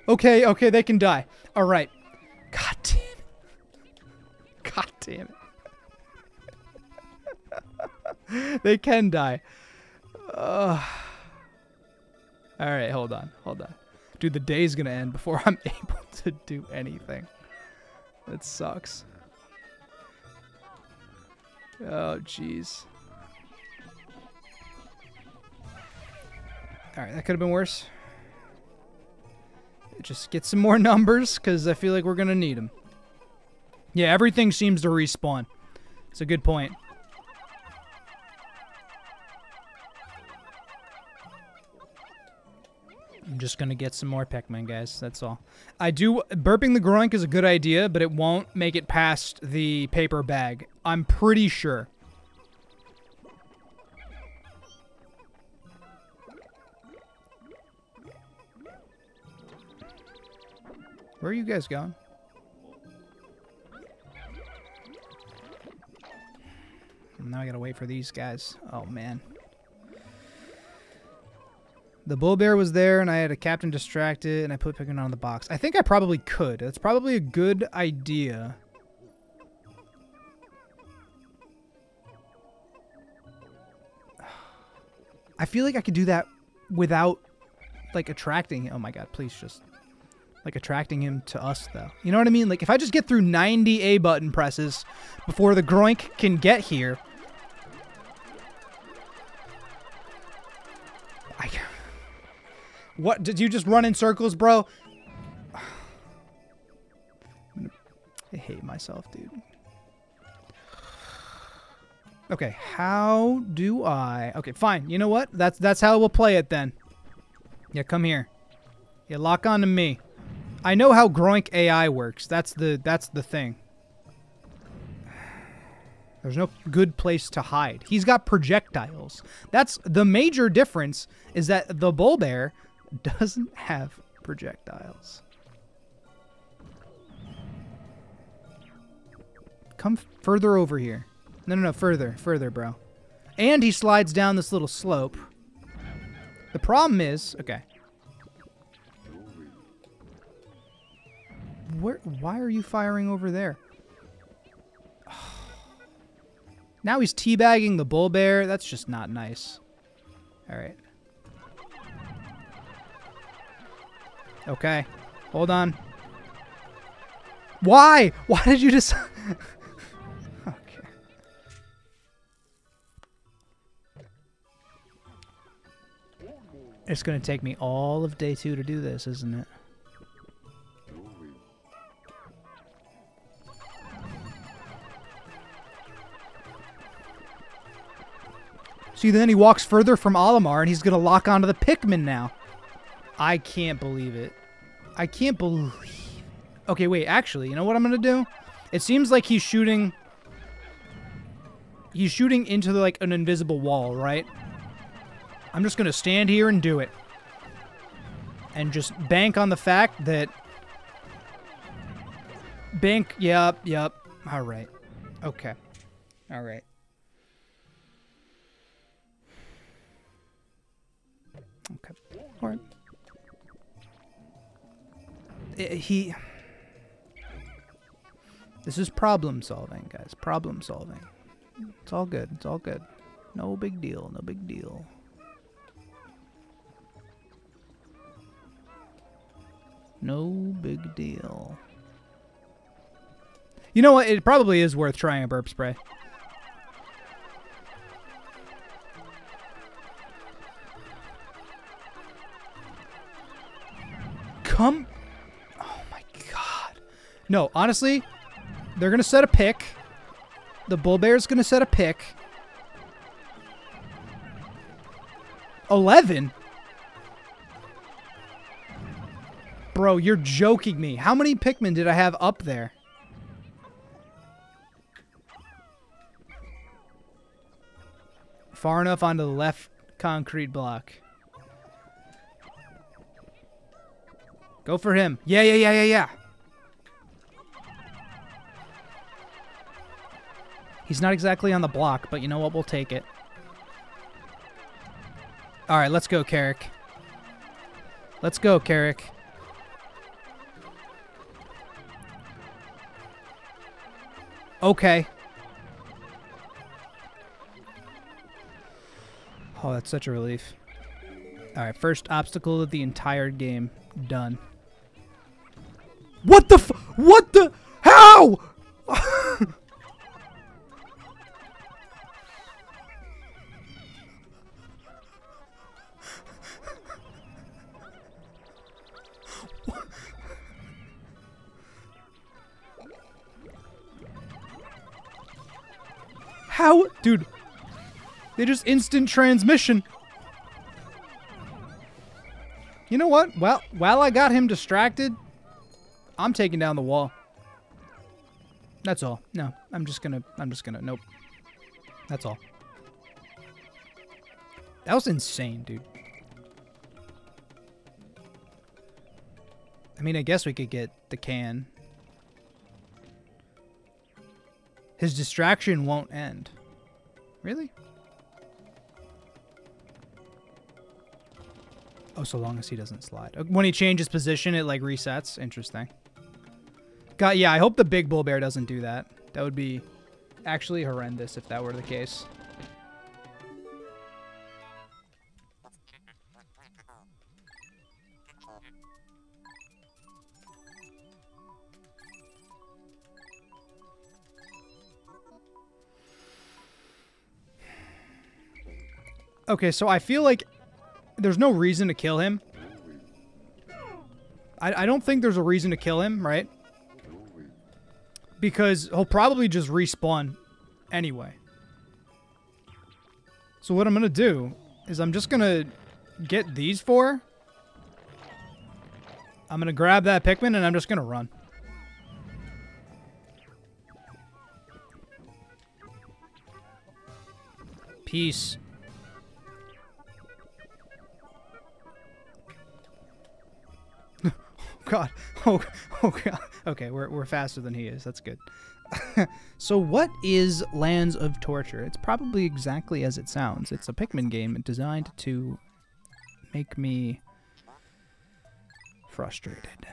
Okay, okay, they can die. All right. God damn it. God damn it. they can die. Ugh. All right, hold on. Hold on. Dude, the day's to end before I'm able to do anything. That sucks. Oh, jeez. All right, that could have been worse. Just get some more numbers, because I feel like we're going to need them. Yeah, everything seems to respawn. It's a good point. I'm just gonna get some more Pikmin, guys. That's all. I do burping the groink is a good idea, but it won't make it past the paper bag. I'm pretty sure. Where are you guys going? Now I gotta wait for these guys. Oh man. The Bulbear was there, and I had a captain distracted, and I put Pikmin on the box. I think I probably could. That's probably a good idea. I feel like I could do that without, like, attracting. Oh my god! Please just, like, attracting him to us, though. You know what I mean? Like, if I just get through 90 A button presses before the Groink can get here. I. What did you just run in circles, bro? I hate myself, dude. Okay, how do I? Okay, fine. You know what? That's that's how we'll play it then. Yeah, come here. Yeah, lock on to me. I know how Groink AI works. That's the that's the thing. There's no good place to hide. He's got projectiles. That's the major difference is that the Bulbear doesn't have projectiles. Come further over here. No, no, no, further, further, bro. And he slides down this little slope. The problem is, okay. Where? Why are you firing over there? Now he's teabagging the Bulbear. That's just not nice. All right. Okay. Hold on. Why? Why did you just... okay. It's gonna take me all of day two to do this, isn't it? See, then he walks further from Olimar, and he's gonna lock onto the Pikmin now. I can't believe it. I can't believe. Okay, wait. Actually, you know what I'm gonna do? It seems like he's shooting. He's shooting into the, like an invisible wall, right? I'm just gonna stand here and do it, and just bank on the fact that. Bank. Yep. Yep. All right. Okay. All right. Okay. All right. I- he. This is problem solving, guys. Problem solving. It's all good. It's all good. No big deal. No big deal. No big deal. You know what? It probably is worth trying a burp spray. Come. Oh my god. No, honestly, they're going to set a pick. The Bulbear's going to set a pick. 11? Bro, you're joking me. How many Pikmin did I have up there? Far enough onto the left concrete block. Go for him. Yeah, yeah, yeah, yeah, yeah. He's not exactly on the block, but you know what? We'll take it. All right, let's go, Carrick. Let's go, Carrick. Okay. Oh, that's such a relief. All right, first obstacle of the entire game done. What the What the- How? How? Dude. They just instant transmission. You know what? Well, while I got him distracted, I'm taking down the wall. That's all. No, I'm just gonna, I'm just gonna, nope. That's all. That was insane, dude. I mean, I guess we could get the can. His distraction won't end. Really? Oh, so long as he doesn't slide. Uh, When he changes position, it like resets. Interesting. God, yeah, I hope the big Bulbear doesn't do that. That would be actually horrendous if that were the case. Okay, so I feel like there's no reason to kill him. I, I don't think there's a reason to kill him, right? Because he'll probably just respawn anyway. So what I'm going to do is I'm just going to get these four. I'm going to grab that Pikmin and I'm just going to run. Peace. Oh God. Oh, oh God. Okay, we're, we're faster than he is. That's good. so, what is Lands of Torture? It's probably exactly as it sounds. It's a Pikmin game designed to make me frustrated.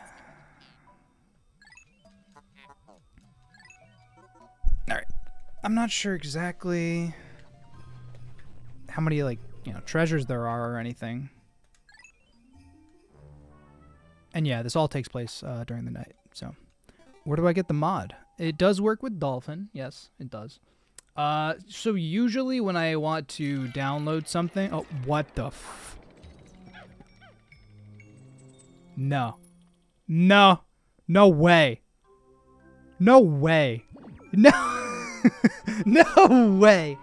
Alright. I'm not sure exactly how many, like, you know, treasures there are or anything. And yeah, this all takes place uh, during the night. So, where do I get the mod? It does work with Dolphin. Yes, it does. Uh, so usually when I want to download something, oh, what the? F- No. No. No way. No way. No. no way.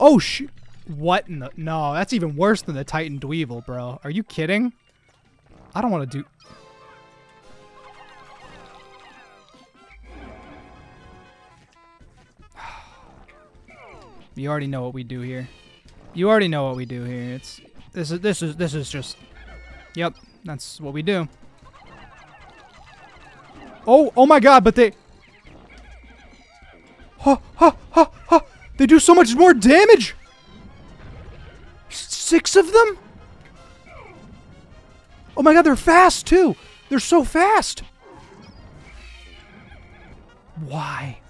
Oh sh! What in the? No, that's even worse than the Titan Dweevil, bro. Are you kidding? I don't want to do. You already know what we do here. You already know what we do here. It's this is this is this is just. Yep, that's what we do. Oh, oh my God! But they. Ha ha ha ha! They do so much more damage. Six of them. Oh my God! They're fast too. They're so fast. Why?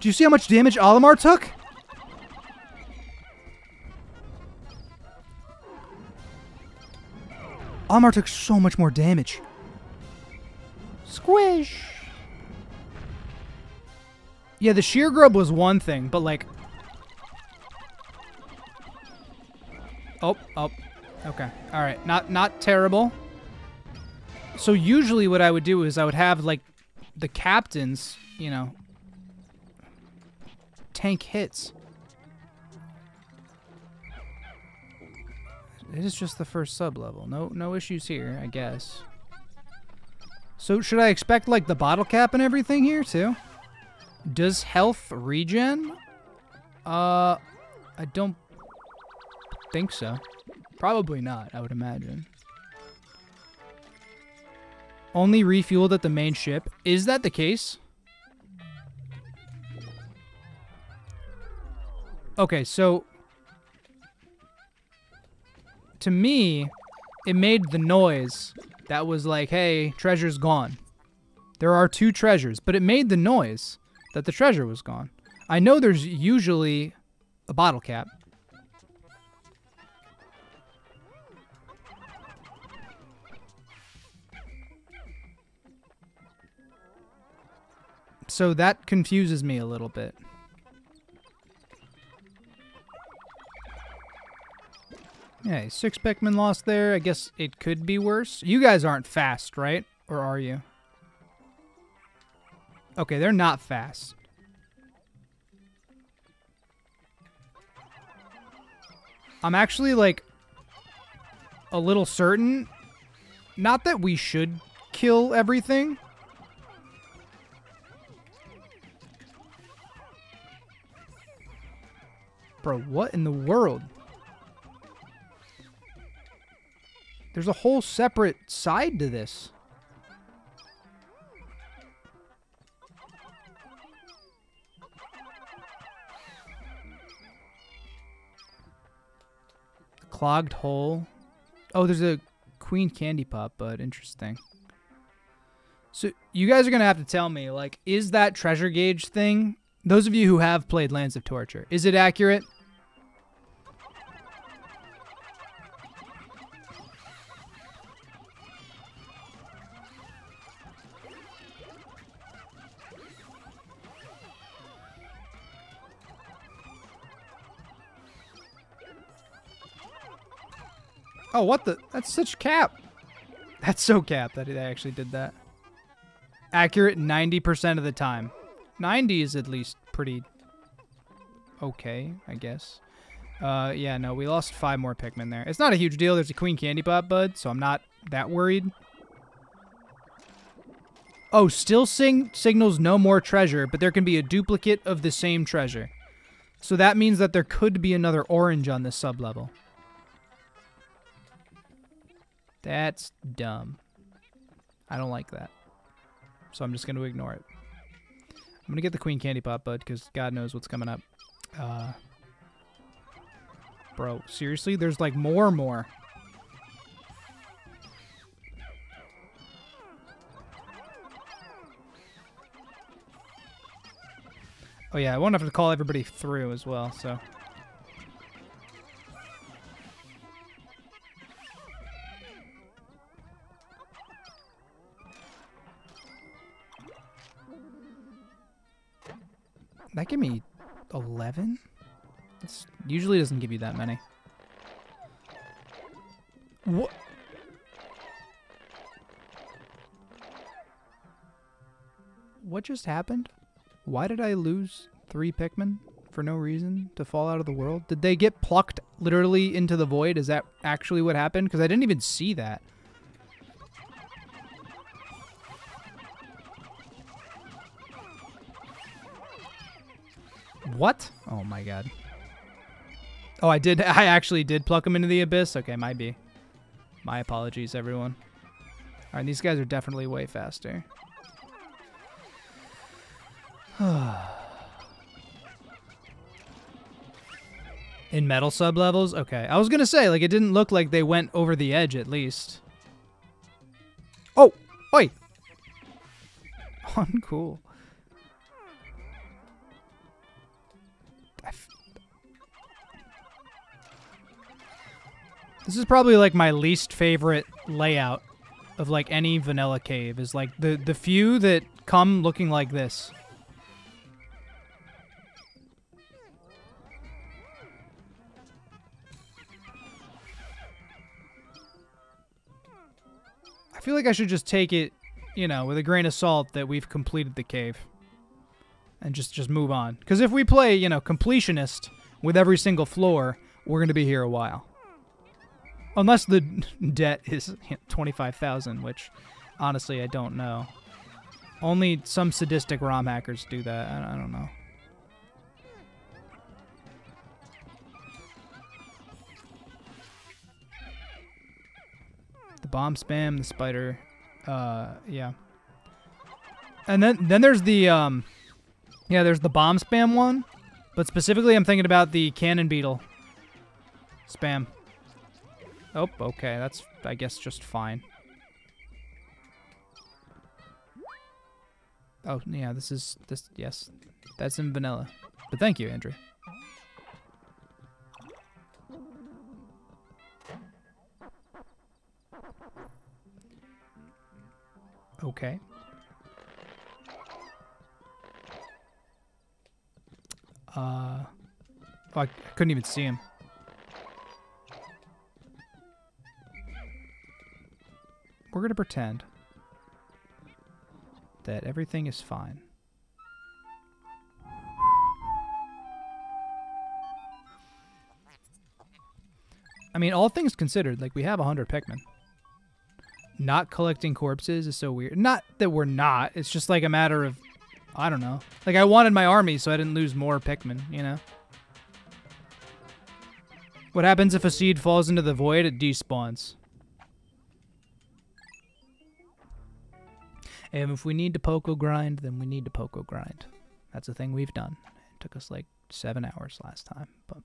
Do you see how much damage Olimar took? Olimar took so much more damage. Squish! Yeah, the Sheargrub was one thing, but like... Oh, oh. Okay. Alright, not not terrible. So usually what I would do is I would have like the captains, you know, tank hits. It is just the first sub level. No no issues here, I guess. So should I expect like the bottle cap and everything here too? Does health regen? Uh I don't think so. Probably not, I would imagine. Only refueled at the main ship. Is that the case? Okay, so to me, it made the noise that was like, hey, treasure's gone. There are two treasures, but it made the noise that the treasure was gone. I know there's usually a bottle cap. So that confuses me a little bit. Yeah, six Pikmin lost there. I guess it could be worse. You guys aren't fast, right? Or are you? Okay, they're not fast. I'm actually, like, a little certain. Not that we should kill everything. Bro, what in the world? There's a whole separate side to this. Clogged hole. Oh, there's a queen Candypop, but interesting. So you guys are going to have to tell me, like, is that treasure gauge thing, those of you who have played Lands of Torture, is it accurate? Oh, what the? That's such cap. That's so cap that it actually did that. Accurate 90% of the time. 90 is at least pretty okay, I guess. Uh, yeah, no, we lost five more Pikmin there. It's not a huge deal. There's a Queen Candypop Bud, so I'm not that worried. Oh, still sing signals no more treasure, but there can be a duplicate of the same treasure. So that means that there could be another orange on this sub-level. That's dumb. I don't like that. So I'm just going to ignore it. I'm going to get the Queen Candypop Bud because God knows what's coming up. Uh, bro, seriously? There's like more and more. Oh yeah, I won't have to call everybody through as well, so... That gave me 11? That's usually doesn't give you that many. What? What just happened? Why did I lose three Pikmin for no reason to fall out of the world? Did they get plucked literally into the void? Is that actually what happened? Because I didn't even see that. What? Oh my god. Oh, I did. I actually did pluck him into the abyss. Okay, might be. My apologies, everyone. All right, these guys are definitely way faster. In metal sub levels? Okay. I was going to say, like, it didn't look like they went over the edge at least. Oh! Oi! Uncool. This is probably like my least favorite layout of like any vanilla cave is like the the few that come looking like this. I feel like I should just take it, you know, with a grain of salt that we've completed the cave and just just move on. Cuz if we play, you know, completionist with every single floor, we're going to be here a while. Unless the debt is 25,000, which honestly I don't know. Only some sadistic ROM hackers do that. I, I don't know. The bomb spam, the spider, uh, yeah. And then then there's the um, yeah, there's the bomb spam one, but specifically I'm thinking about the cannon beetle spam. Oh, okay. That's, I guess, just fine. Oh, yeah, this is, this, yes. That's in vanilla. But thank you, Andrew. Okay. Uh, oh, I couldn't even see him. We're going to pretend that everything is fine. I mean, all things considered, like, we have 100 Pikmin. Not collecting corpses is so weird. Not that we're not. It's just, like, a matter of, I don't know. Like, I wanted my army so I didn't lose more Pikmin, you know? What happens if a seed falls into the void? It despawns. And if we need to Poko grind, then we need to Poko grind. That's a thing we've done. It took us like seven hours last time. But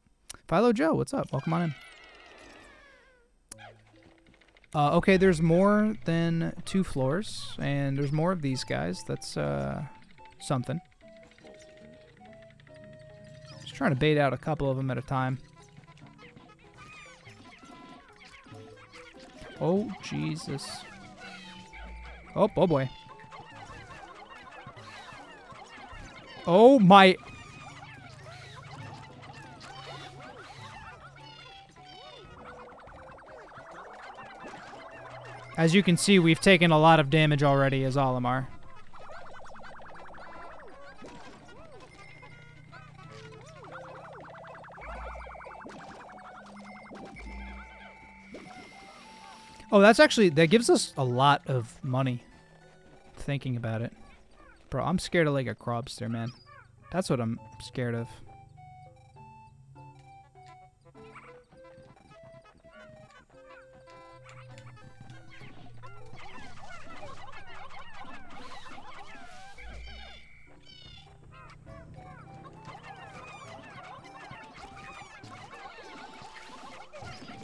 Philo Joe, what's up? Welcome on in. Uh, okay, there's more than two floors, and there's more of these guys. That's uh, something. Just trying to bait out a couple of them at a time. Oh, Jesus. Oh, oh boy. Oh my... As you can see, we've taken a lot of damage already as Olimar. Oh, that's actually, that gives us a lot of money thinking about it. Bro, I'm scared of like a crobster, man. That's what I'm scared of.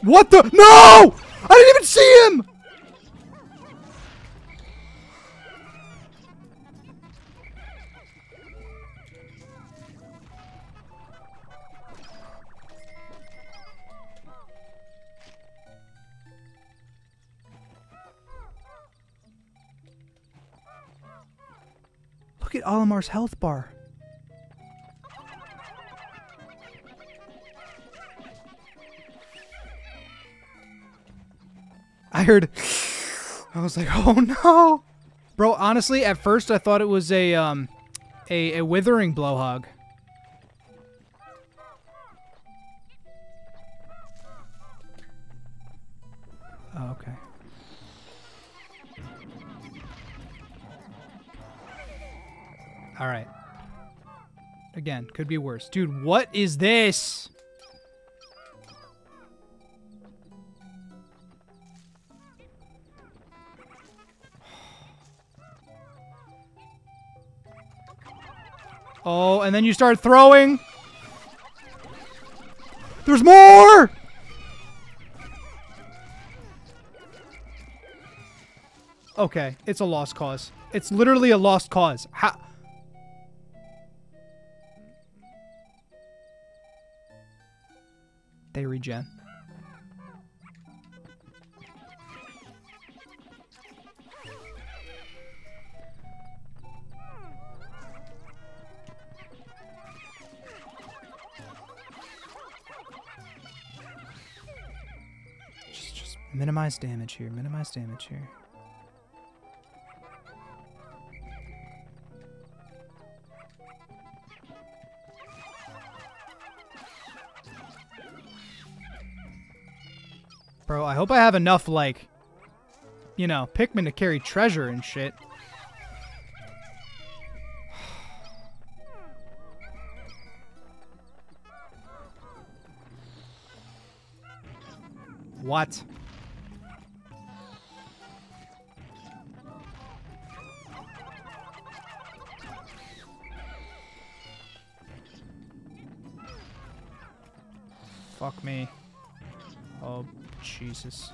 What the? No! I didn't even see him! Olimar's health bar. I heard... I was like, oh no! Bro, honestly, at first I thought it was a, um, a, a withering blowhog. All right. Again, could be worse. Dude, what is this? Oh, and then you start throwing. There's more! Okay, it's a lost cause. It's literally a lost cause. How? They regen. Just, just minimize damage here. Minimize damage here. Bro, I hope I have enough, like, you know, Pikmin to carry treasure and shit. What? Fuck me. Jesus.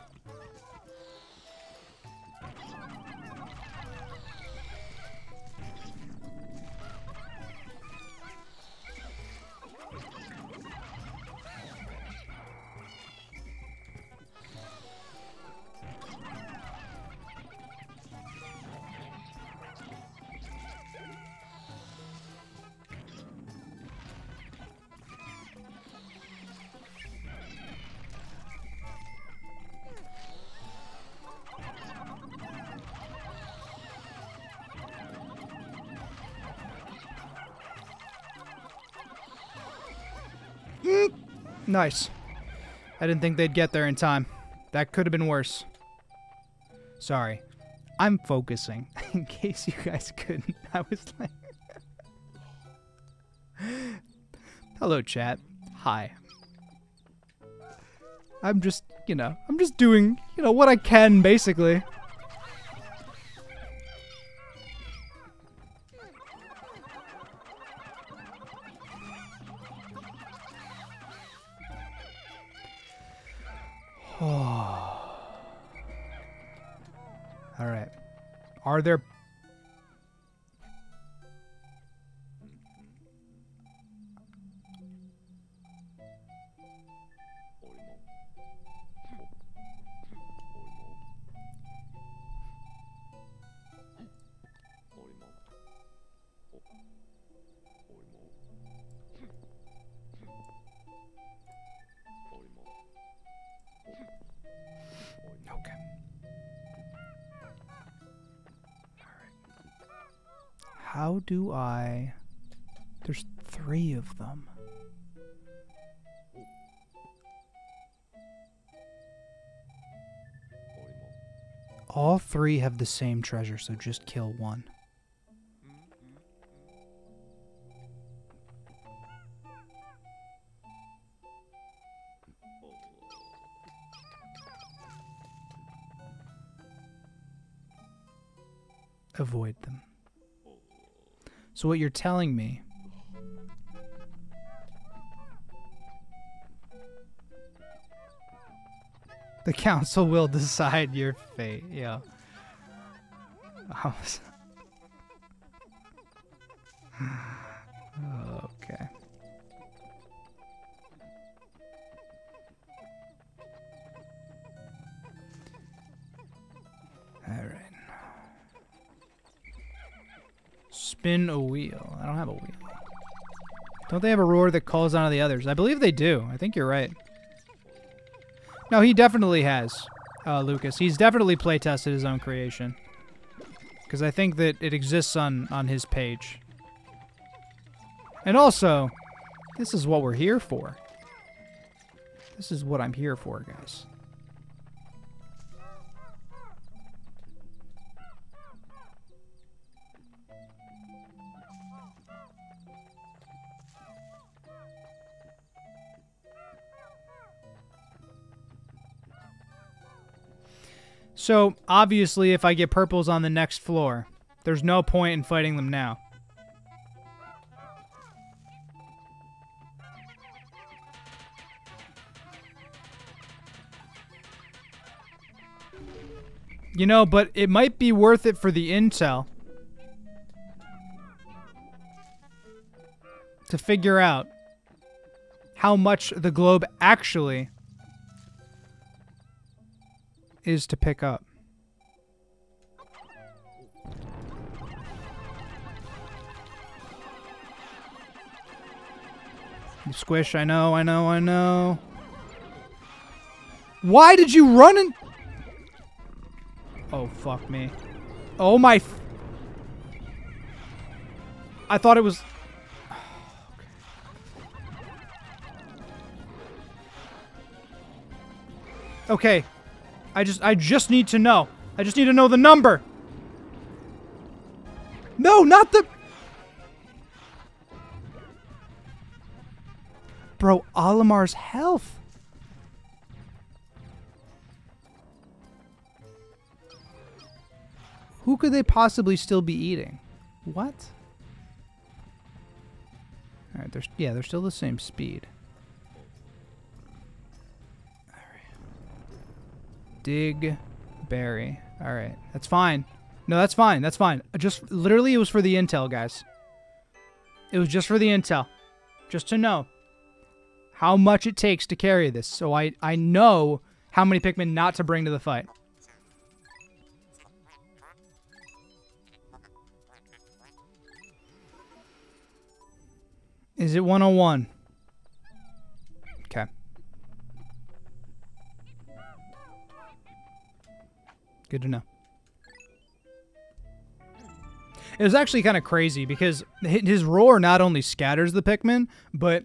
Nice. I didn't think they'd get there in time. That could have been worse. Sorry. I'm focusing. In case you guys couldn't. I was like... Hello, chat. Hi. I'm just, you know, I'm just doing, you know, what I can, basically. Do I... There's three of them. All three have the same treasure, so just kill one. Avoid them. So what you're telling me The council will decide your fate. Yeah. Oh, Don't they have a roar that calls onto the others? I believe they do. I think you're right. No, he definitely has. uh, Lucas. He's definitely playtested his own creation. Because I think that it exists on, on his page. And also, this is what we're here for. This is what I'm here for, guys. So, obviously, if I get purples on the next floor, there's no point in fighting them now. You know, but it might be worth it for the intel to figure out how much the globe actually is to pick up. Squish, I know, I know, I know. Why did you run in? Oh, fuck me. Oh my. I thought it was. Okay. I just I just need to know. I just need to know the number. No, not the Bro, Olimar's health. Who could they possibly still be eating? What? All right, they're yeah, they're still the same speed. Dig berry. All right, that's fine. No, that's fine. That's fine. Just literally, it was for the intel, guys. It was just for the intel, just to know how much it takes to carry this. So I I know how many Pikmin not to bring to the fight. Is it 101? Good to know. It was actually kind of crazy because his roar not only scatters the Pikmin, but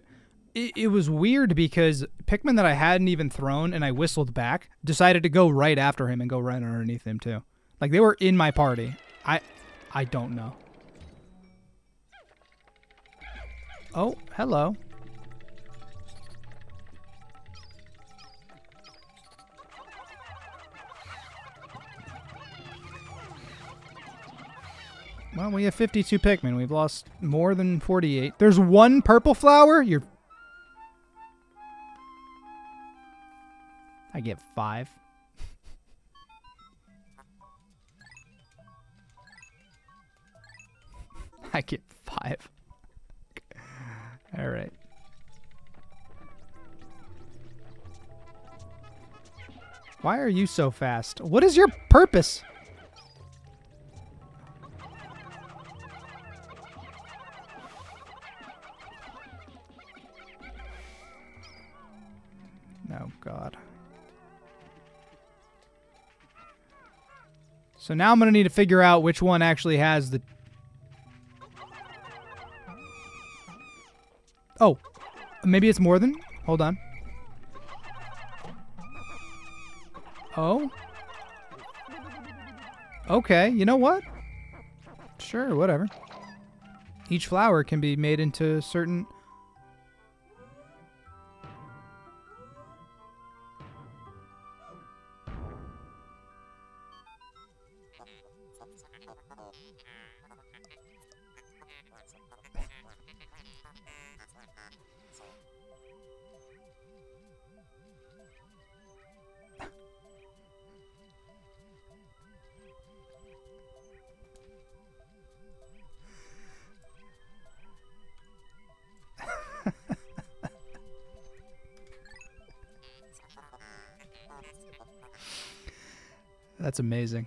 it, it, was weird because Pikmin that I hadn't even thrown and I whistled back decided to go right after him and go right underneath him too. Like they were in my party. I I don't know. Oh, hello. Well, we have 52 Pikmin. We've lost more than 48. There's one purple flower? You're... I get five. I get five. All right. Why are you so fast? What is your purpose? Oh, God. So now I'm going to need to figure out which one actually has the Oh, maybe it's more than? Hold on. Oh? Okay, you know what? Sure, whatever. Each flower can be made into certain... That's amazing.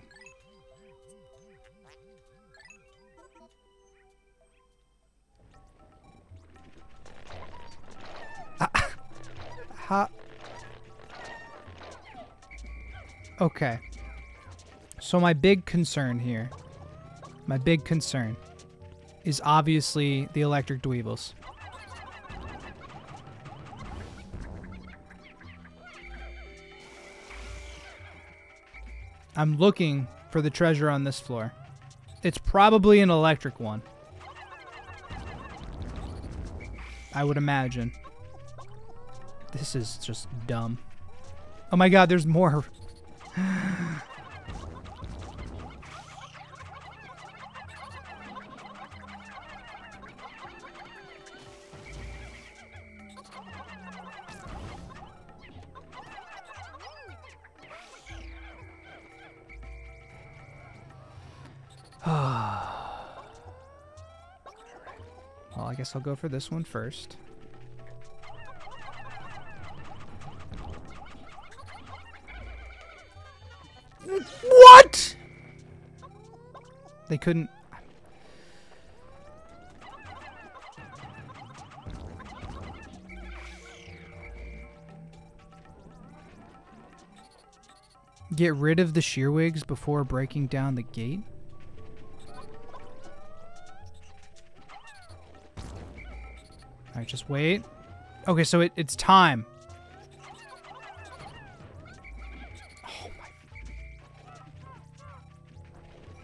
Ah. Ha. Okay. So my big concern here, my big concern, is obviously the electric dweevils. I'm looking for the treasure on this floor. It's probably an electric one. I would imagine. This is just dumb. Oh my god, there's more. I'll go for this one first. What? They couldn't. Get rid of the shearwigs before breaking down the gate? Just wait. Okay, so it, it's time. Oh my.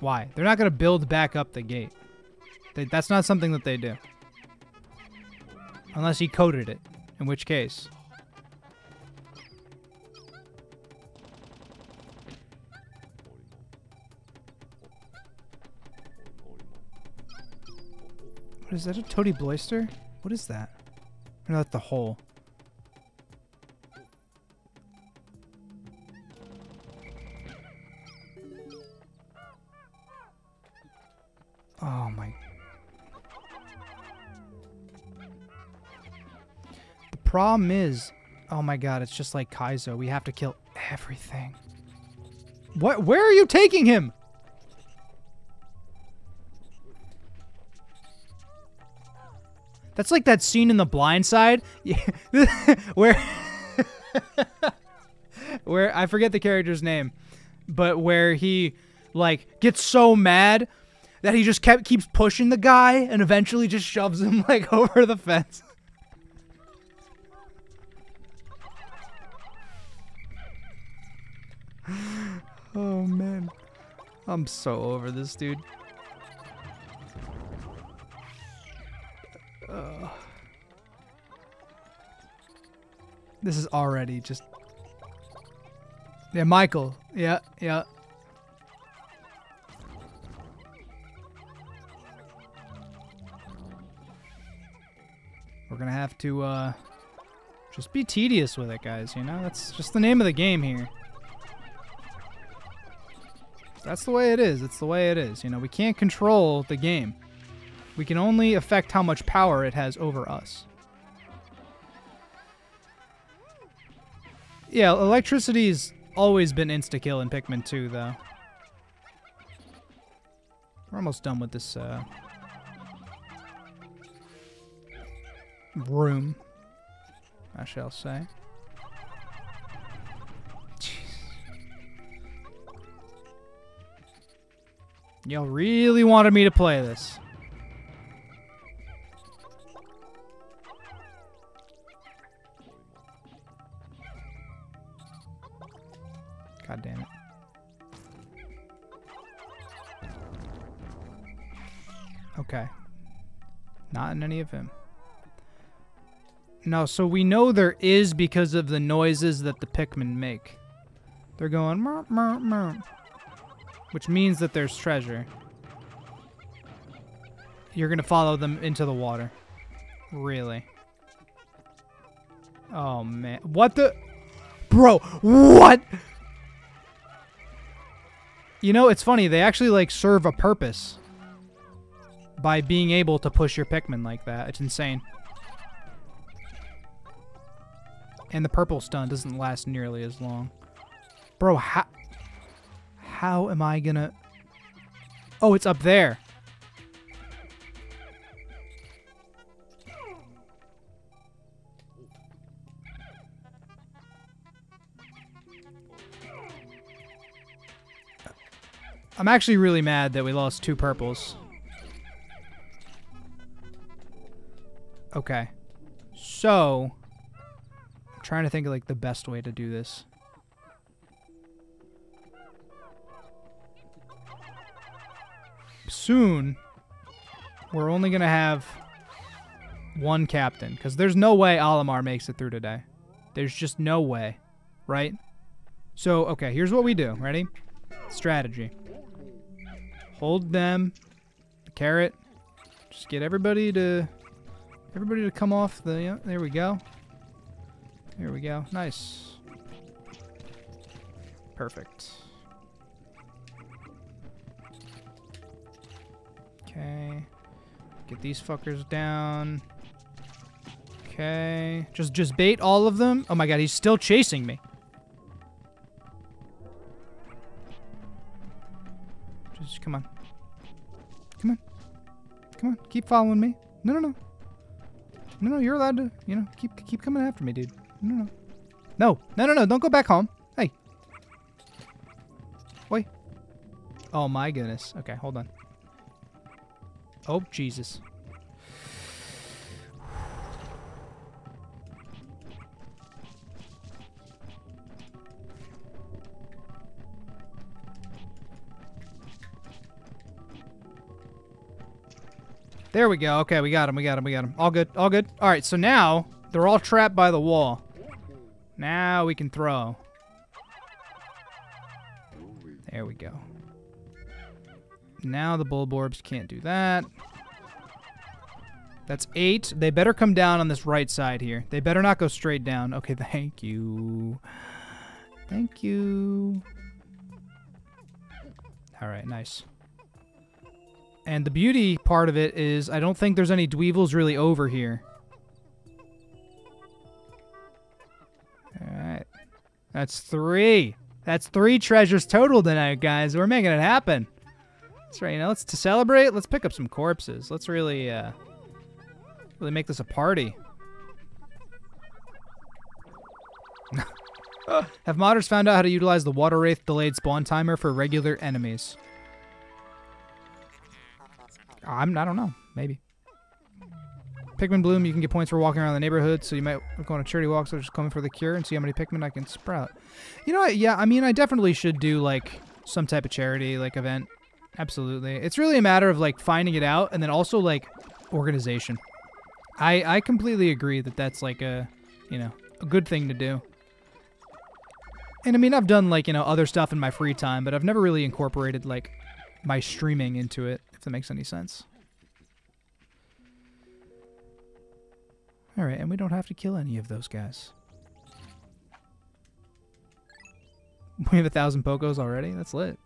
Why? They're not going to build back up the gate. They, that's not something that they do. Unless he coded it, in which case. What is that, a Toady Bloyster? What is that? Or not the hole. Oh my. The problem is, oh my god, it's just like Kaizo. We have to kill everything. What? Where are you taking him? That's like that scene in The Blind Side, where where I forget the character's name, but where he like gets so mad that he just kept keeps pushing the guy and eventually just shoves him like over the fence. oh man. I'm so over this dude. This is already just. Yeah, Michael. Yeah, yeah. We're gonna have to, uh, just be tedious with it, guys, you know? That's just the name of the game here. That's the way it is. It's the way it is. You know, we can't control the game. We can only affect how much power it has over us. Yeah, electricity's always been insta-kill in Pikmin 2, though. We're almost done with this, uh... Room, I shall say. Y'all really wanted me to play this. God damn it. Okay. Not in any of him. No, so we know there is because of the noises that the Pikmin make. They're going mer mer mer. Which means that there's treasure. You're gonna follow them into the water. Really? Oh man. What the Bro, what? You know, it's funny. They actually like serve a purpose by being able to push your Pikmin like that. It's insane. And the purple stun doesn't last nearly as long. Bro, how how am I gonna Oh, it's up there. I'm actually really mad that we lost two purples. Okay. So, I'm trying to think of like the best way to do this. Soon, we're only going to have one captain because there's no way Olimar makes it through today. There's just no way, right? So, okay, here's what we do. Ready? Strategy. Hold them. Carrot. Just get everybody to everybody to come off the yeah, there we go. There we go. Nice. Perfect. Okay. Get these fuckers down. Okay. Just just bait all of them. Oh my god, he's still chasing me. Just come on. Come on. Come on. Keep following me. No, no, no. No, no, you're allowed to, you know, keep keep coming after me, dude. No, no. No. No, no, no. Don't go back home. Hey. Wait. Oh my goodness. Okay, hold on. Oh, Jesus. There we go. Okay, we got him. We got him. We got him. All good. All good. All right, so now they're all trapped by the wall. Now we can throw. There we go. Now the Bulborbs can't do that. That's eight. They better come down on this right side here. They better not go straight down. Okay, thank you. Thank you. All right, nice. And the beauty part of it is I don't think there's any Dweevils really over here. Alright. That's three. That's three treasures total tonight, guys. We're making it happen. That's right. You know, let's to celebrate. Let's pick up some corpses. Let's really, uh, really make this a party. Have modders found out how to utilize the water wraith delayed spawn timer for regular enemies? I'm. I don't know. Maybe. Pikmin Bloom, you can get points for walking around the neighborhood, so you might go on a charity walk, so just coming for the cure and see how many Pikmin I can sprout. You know what? Yeah, I mean, I definitely should do, like, some type of charity, like, event. Absolutely. It's really a matter of, like, finding it out, and then also, like, organization. I, I completely agree that that's, like, a, you know, a good thing to do. And, I mean, I've done, like, you know, other stuff in my free time, but I've never really incorporated, like, my streaming into it, if that makes any sense. Alright, and we don't have to kill any of those guys. We have a thousand Pokos already? That's lit.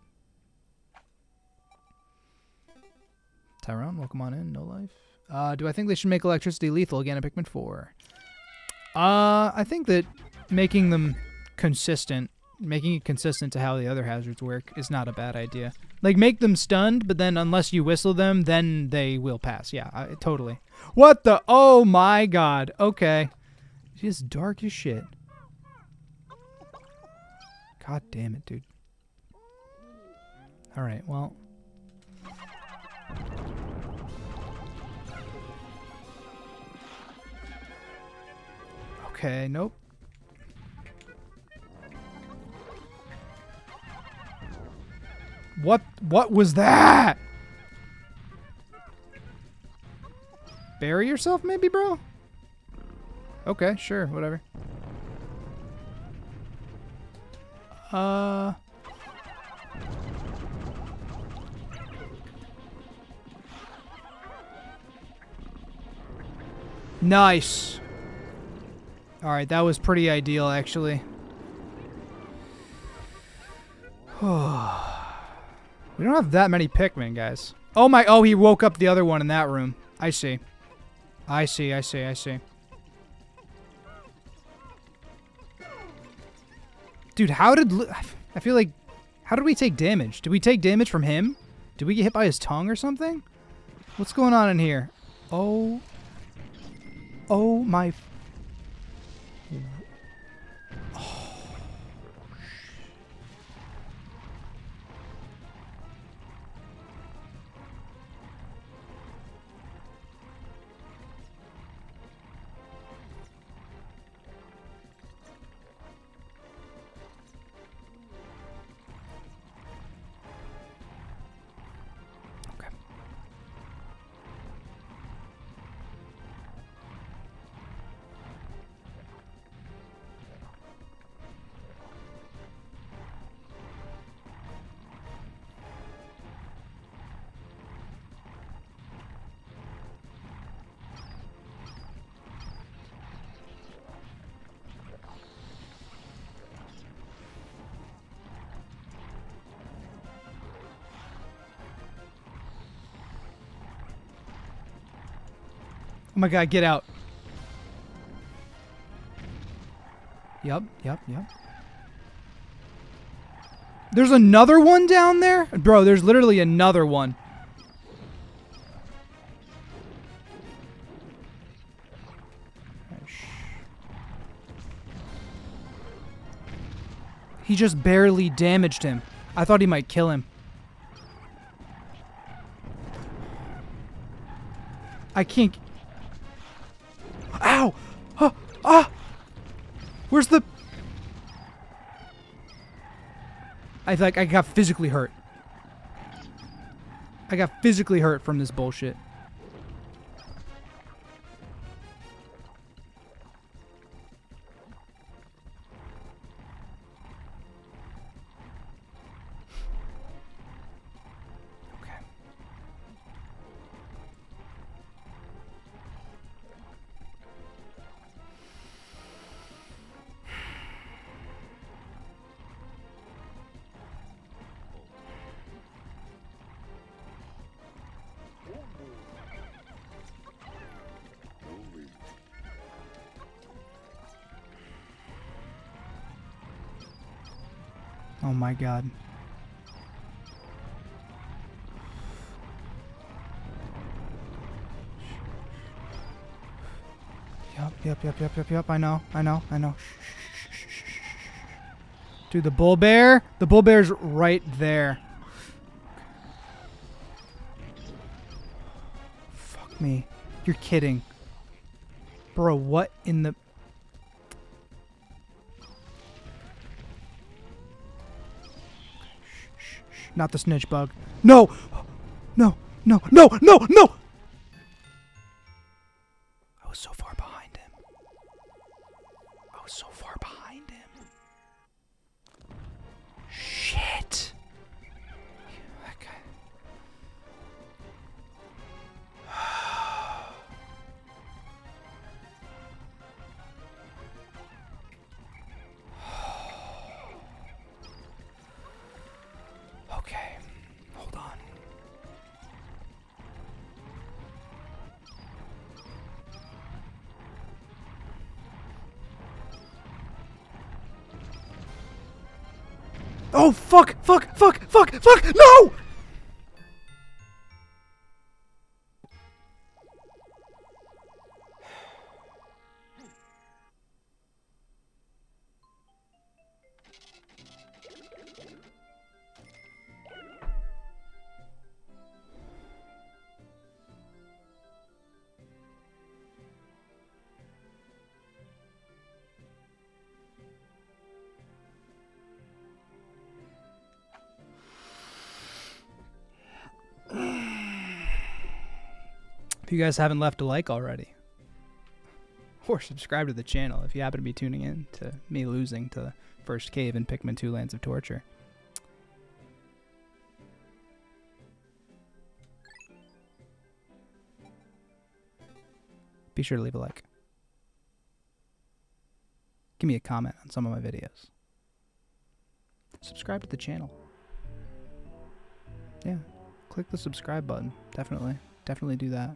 Tyrone, welcome on in. No life. Uh, do I think they should make electricity lethal again in Pikmin 4? Uh, I think that making them consistent, making it consistent to how the other hazards work is not a bad idea. Like, make them stunned, but then unless you whistle them, then they will pass. Yeah, I, totally. What the? Oh my god. Okay. Just dark as shit. God damn it, dude. Alright, well. Okay, nope. What what was that? Bury yourself maybe, bro? Okay, sure, whatever. Uh Nice. All right, that was pretty ideal actually. We don't have that many Pikmin, guys. Oh my, oh, he woke up the other one in that room. I see. I see, I see, I see. Dude, how did... I feel like... How did we take damage? Did we take damage from him? Did we get hit by his tongue or something? What's going on in here? Oh... Oh my... my god, get out. Yup, yup, yup. There's another one down there? Bro, there's literally another one. He just barely damaged him. I thought he might kill him. I can't. I like I got physically hurt. I got physically hurt from this bullshit. My god. Yep, yep, yep, yep, yep, yep. I know, I know, I know. Dude, the Bulbear, the Bulbear's right there. Fuck me. You're kidding. Bro, what in the... Not the Snitchbug. No! No, no, no, no, no! Oh fuck! You guys haven't left a like already, or subscribe to the channel if you happen to be tuning in to me losing to the first cave in Pikmin 2 Lands of Torture. Be sure to leave a like. Give me a comment on some of my videos. Subscribe to the channel. Yeah, click the subscribe button. Definitely. Definitely do that.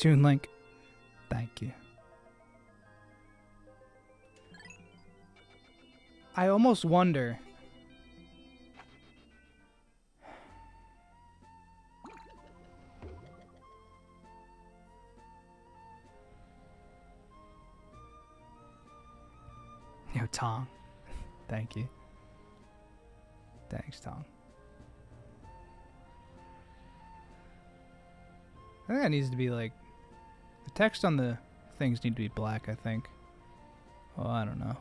Toon Link, thank you. I almost wonder. Yo, Tong. Thank you. Thanks, Tong. I think that needs to be like the text on the things need to be black, I think. Well, I don't know.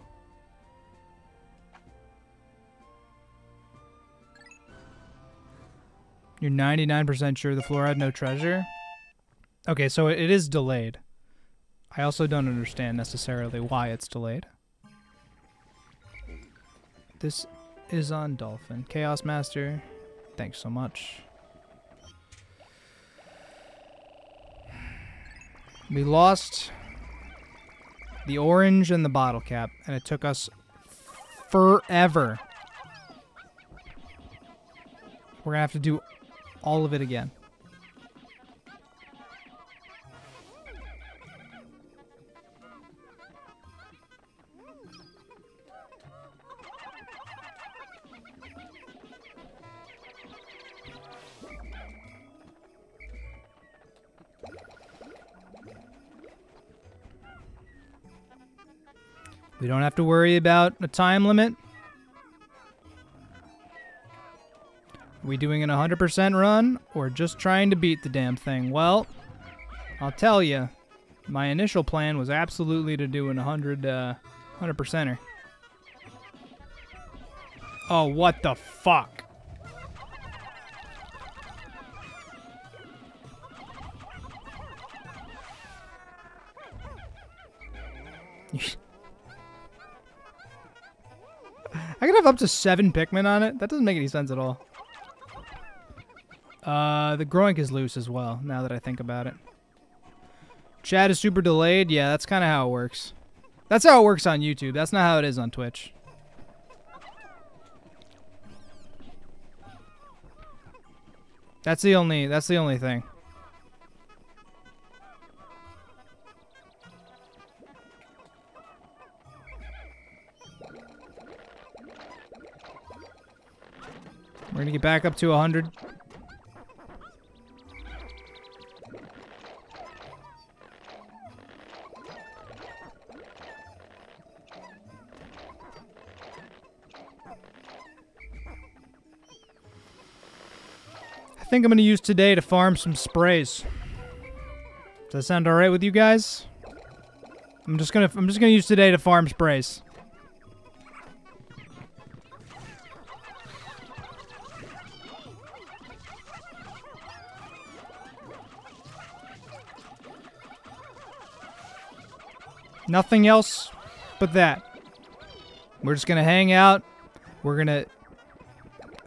You're 99% sure the floor had no treasure? Okay, so it is delayed. I also don't understand necessarily why it's delayed. This is on Dolphin. Chaos Master, thanks so much. We lost the orange and the bottle cap, and it took us forever. We're gonna have to do all of it again. Don't have to worry about a time limit. Are we doing an 100% run or just trying to beat the damn thing? Well, I'll tell you, my initial plan was absolutely to do an 100 uh, 100%er. Oh, what the fuck? I could have up to seven Pikmin on it? That doesn't make any sense at all. Uh, the Groink is loose as well, now that I think about it. Chat is super delayed? Yeah, that's kind of how it works. That's how it works on YouTube. That's not how it is on Twitch. That's the only, that's the only thing. We're gonna get back up to 100. I think I'm gonna use today to farm some sprays. Does that sound alright with you guys? I'm just gonna I'm just gonna use today to farm sprays. Nothing else but that. We're just gonna hang out. We're gonna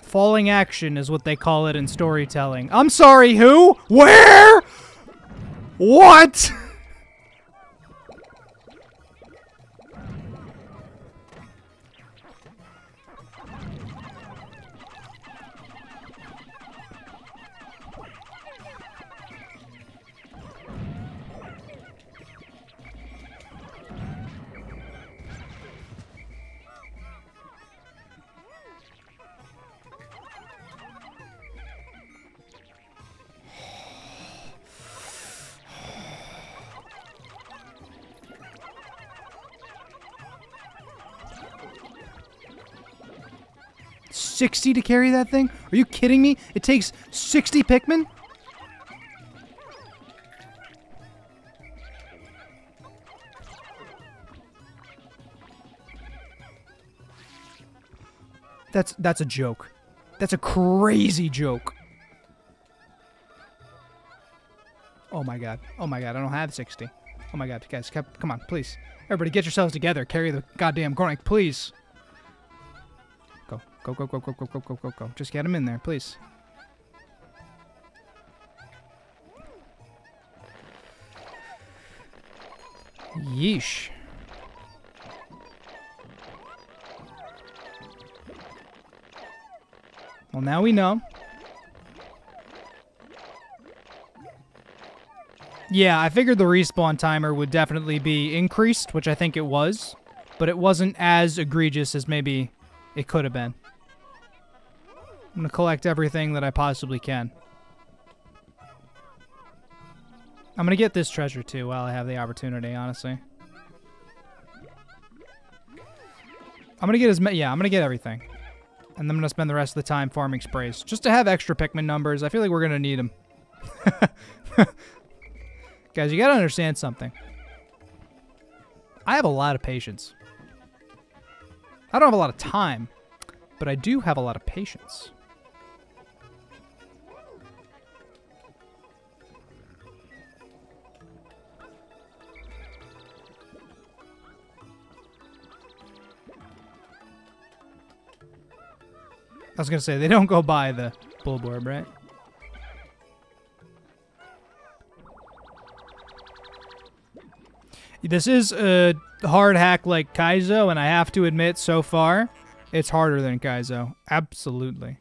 falling action is what they call it in storytelling. I'm sorry, who? Where? What? Sixty to carry that thing? Are you kidding me? It takes sixty Pikmin? That's that's a joke. That's a crazy joke. Oh my god. Oh my god, I don't have 60. Oh my god, guys, come on, please. Everybody get yourselves together. Carry the goddamn Groink, please. Go. Go, go, go, go, go, go, go, go. Just get him in there, please. Yeesh. Well, now we know. Yeah, I figured the respawn timer would definitely be increased, which I think it was, but it wasn't as egregious as maybe it could have been. I'm going to collect everything that I possibly can. I'm going to get this treasure too while I have the opportunity, honestly. I'm going to get as many, yeah, I'm going to get everything. And then I'm going to spend the rest of the time farming sprays. Just to have extra Pikmin numbers. I feel like we're going to need them. Guys, you got to understand something. I have a lot of patience. I don't have a lot of time, but I do have a lot of patience. I was gonna say they don't go by the Bulborb, right? This is a hard hack like Kaizo, and I have to admit, so far, it's harder than Kaizo. Absolutely.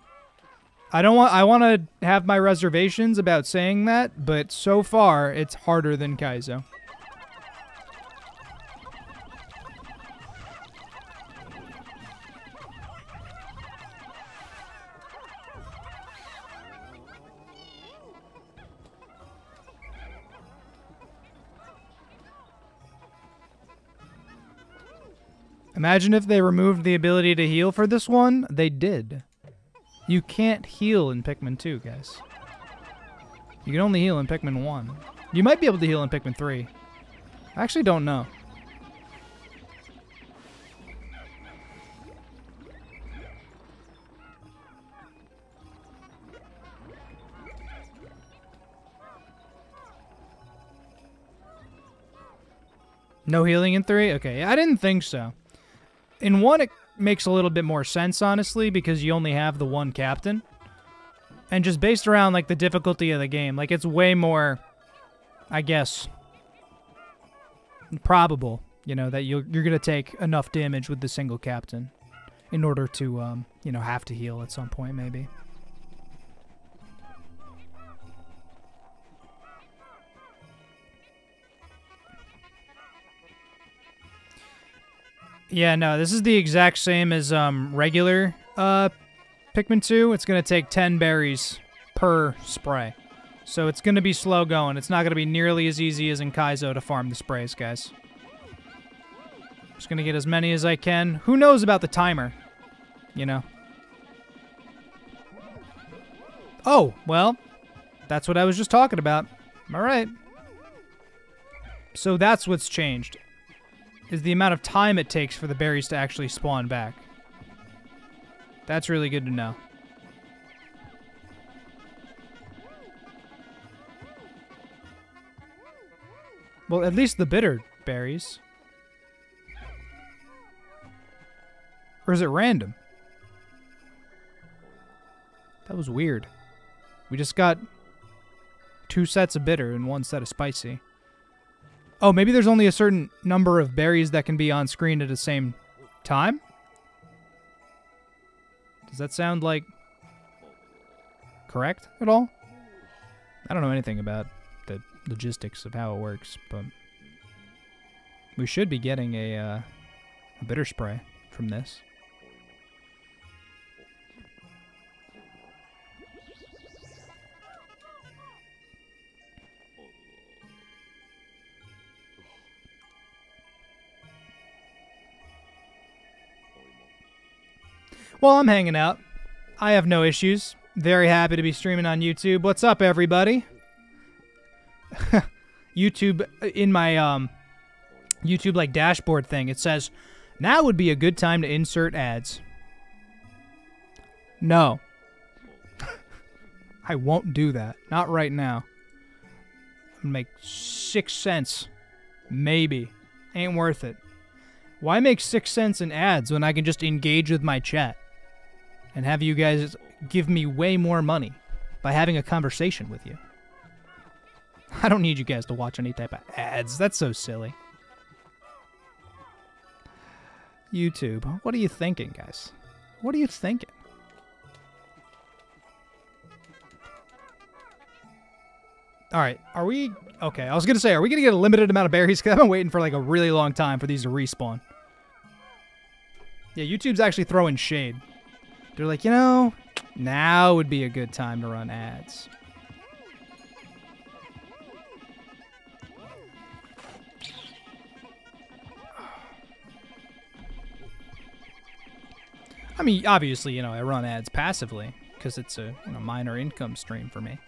I don't want. I want to have my reservations about saying that, but so far, it's harder than Kaizo. Imagine if they removed the ability to heal for this one. They did. You can't heal in Pikmin 2, guys. You can only heal in Pikmin 1. You might be able to heal in Pikmin 3. I actually don't know. No healing in 3? Okay, I didn't think so. In 1, it makes a little bit more sense, honestly, because you only have the one captain. And just based around, like, the difficulty of the game, like, it's way more, I guess, probable, you know, that you're, you're going to take enough damage with the single captain in order to, um, you know, have to heal at some point, maybe. Yeah, no, this is the exact same as um, regular uh, Pikmin 2. It's going to take 10 berries per spray. So it's going to be slow going. It's not going to be nearly as easy as in Kaizo to farm the sprays, guys. Just going to get as many as I can. Who knows about the timer? You know? Oh, well, that's what I was just talking about. All right. So that's what's changed is the amount of time it takes for the berries to actually spawn back. That's really good to know. Well, at least the bitter berries. Or is it random? That was weird. We just got two sets of bitter and one set of spicy. Oh, maybe there's only a certain number of berries that can be on screen at the same time? Does that sound like correct at all? I don't know anything about the logistics of how it works, but we should be getting a, uh, a bitter spray from this. Well, I'm hanging out. I have no issues. Very happy to be streaming on YouTube. What's up, everybody? YouTube in my um YouTube like dashboard thing. It says now would be a good time to insert ads. No. I won't do that. Not right now. Make 6 cents. Maybe. Ain't worth it. Why make 6 cents in ads when I can just engage with my chat? And have you guys give me way more money by having a conversation with you. I don't need you guys to watch any type of ads. That's so silly. YouTube, what are you thinking, guys? What are you thinking? All right, are we... Okay, I was to say, are we to get a limited amount of berries? Because I've been waiting for like a really long time for these to respawn. Yeah, YouTube's actually throwing shade. They're like, you know, now would be a good time to run ads. I mean, obviously, you know, I run ads passively because it's a you know, minor income stream for me.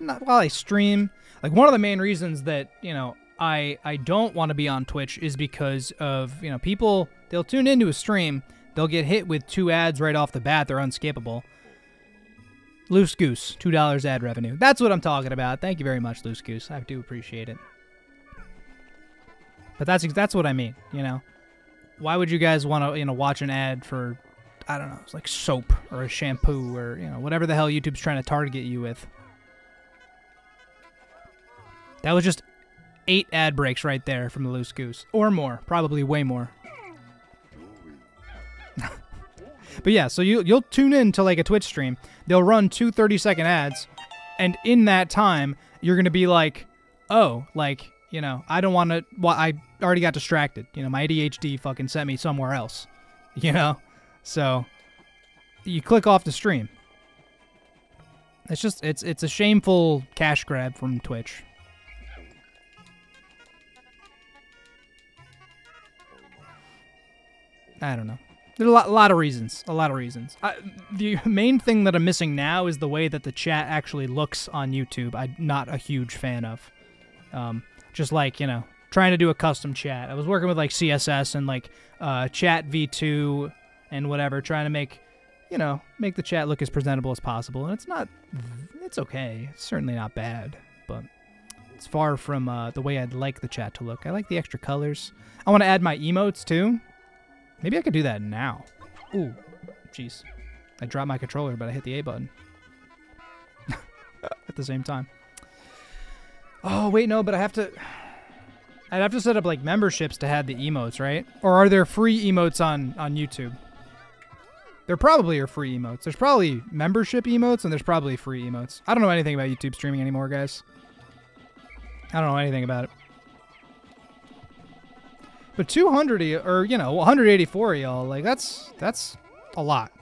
Not while I stream. Like one of the main reasons that you know I I don't want to be on Twitch is because of you know people they'll tune into a stream They'll get hit with two ads right off the bat. They're unskippable. Loose Goose, $2 ad revenue. That's what I'm talking about. Thank you very much, Loose Goose. I do appreciate it. But that's that's what I mean, you know. Why would you guys want to, you know, watch an ad for I don't know, it's like soap or a shampoo or you know whatever the hell YouTube's trying to target you with. That was just eight ad breaks right there from the Loose Goose, or more, probably way more. But yeah, so you you'll tune in to like a Twitch stream. They'll run two 30 second ads, and in that time you're gonna be like, oh, like you know, I don't want to. Well, I already got distracted. You know, my ADHD fucking sent me somewhere else. You know, so you click off the stream. It's just it's it's a shameful cash grab from Twitch. I don't know. There's a lot, lot of reasons. A lot of reasons. I, the main thing that I'm missing now is the way that the chat actually looks on YouTube. I'm not a huge fan of. Um, just like you know, trying to do a custom chat. I was working with like CSS and like uh, Chat V2 and whatever, trying to make you know make the chat look as presentable as possible. And it's not. It's okay. It's certainly not bad, but it's far from uh, the way I'd like the chat to look. I like the extra colors. I want to add my emotes too. Maybe I could do that now. Ooh, jeez. I dropped my controller, but I hit the A button. At the same time. Oh, wait, no, but I have to... I'd have to set up, like, memberships to have the emotes, right? Or are there free emotes on, on YouTube? There probably are free emotes. There's probably membership emotes, and there's probably free emotes. I don't know anything about YouTube streaming anymore, guys. I don't know anything about it. But 200 or you know 184 y'all like that's that's a lot.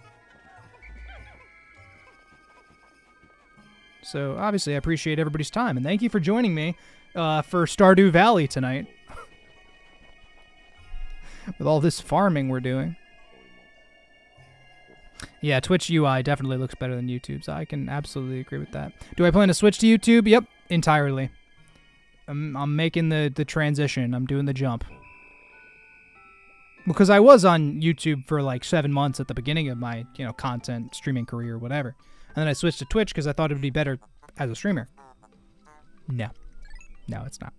So obviously I appreciate everybody's time and thank you for joining me uh, for Stardew Valley tonight. With all this farming we're doing. Yeah, Twitch UI definitely looks better than YouTube's. I can absolutely agree with that. Do I plan to switch to YouTube? Yep, entirely. I'm, I'm making the, the transition. I'm doing the jump because I was on YouTube for like seven months at the beginning of my you know content streaming career or whatever, and then I switched to Twitch because I thought it would be better as a streamer. No, no, it's not.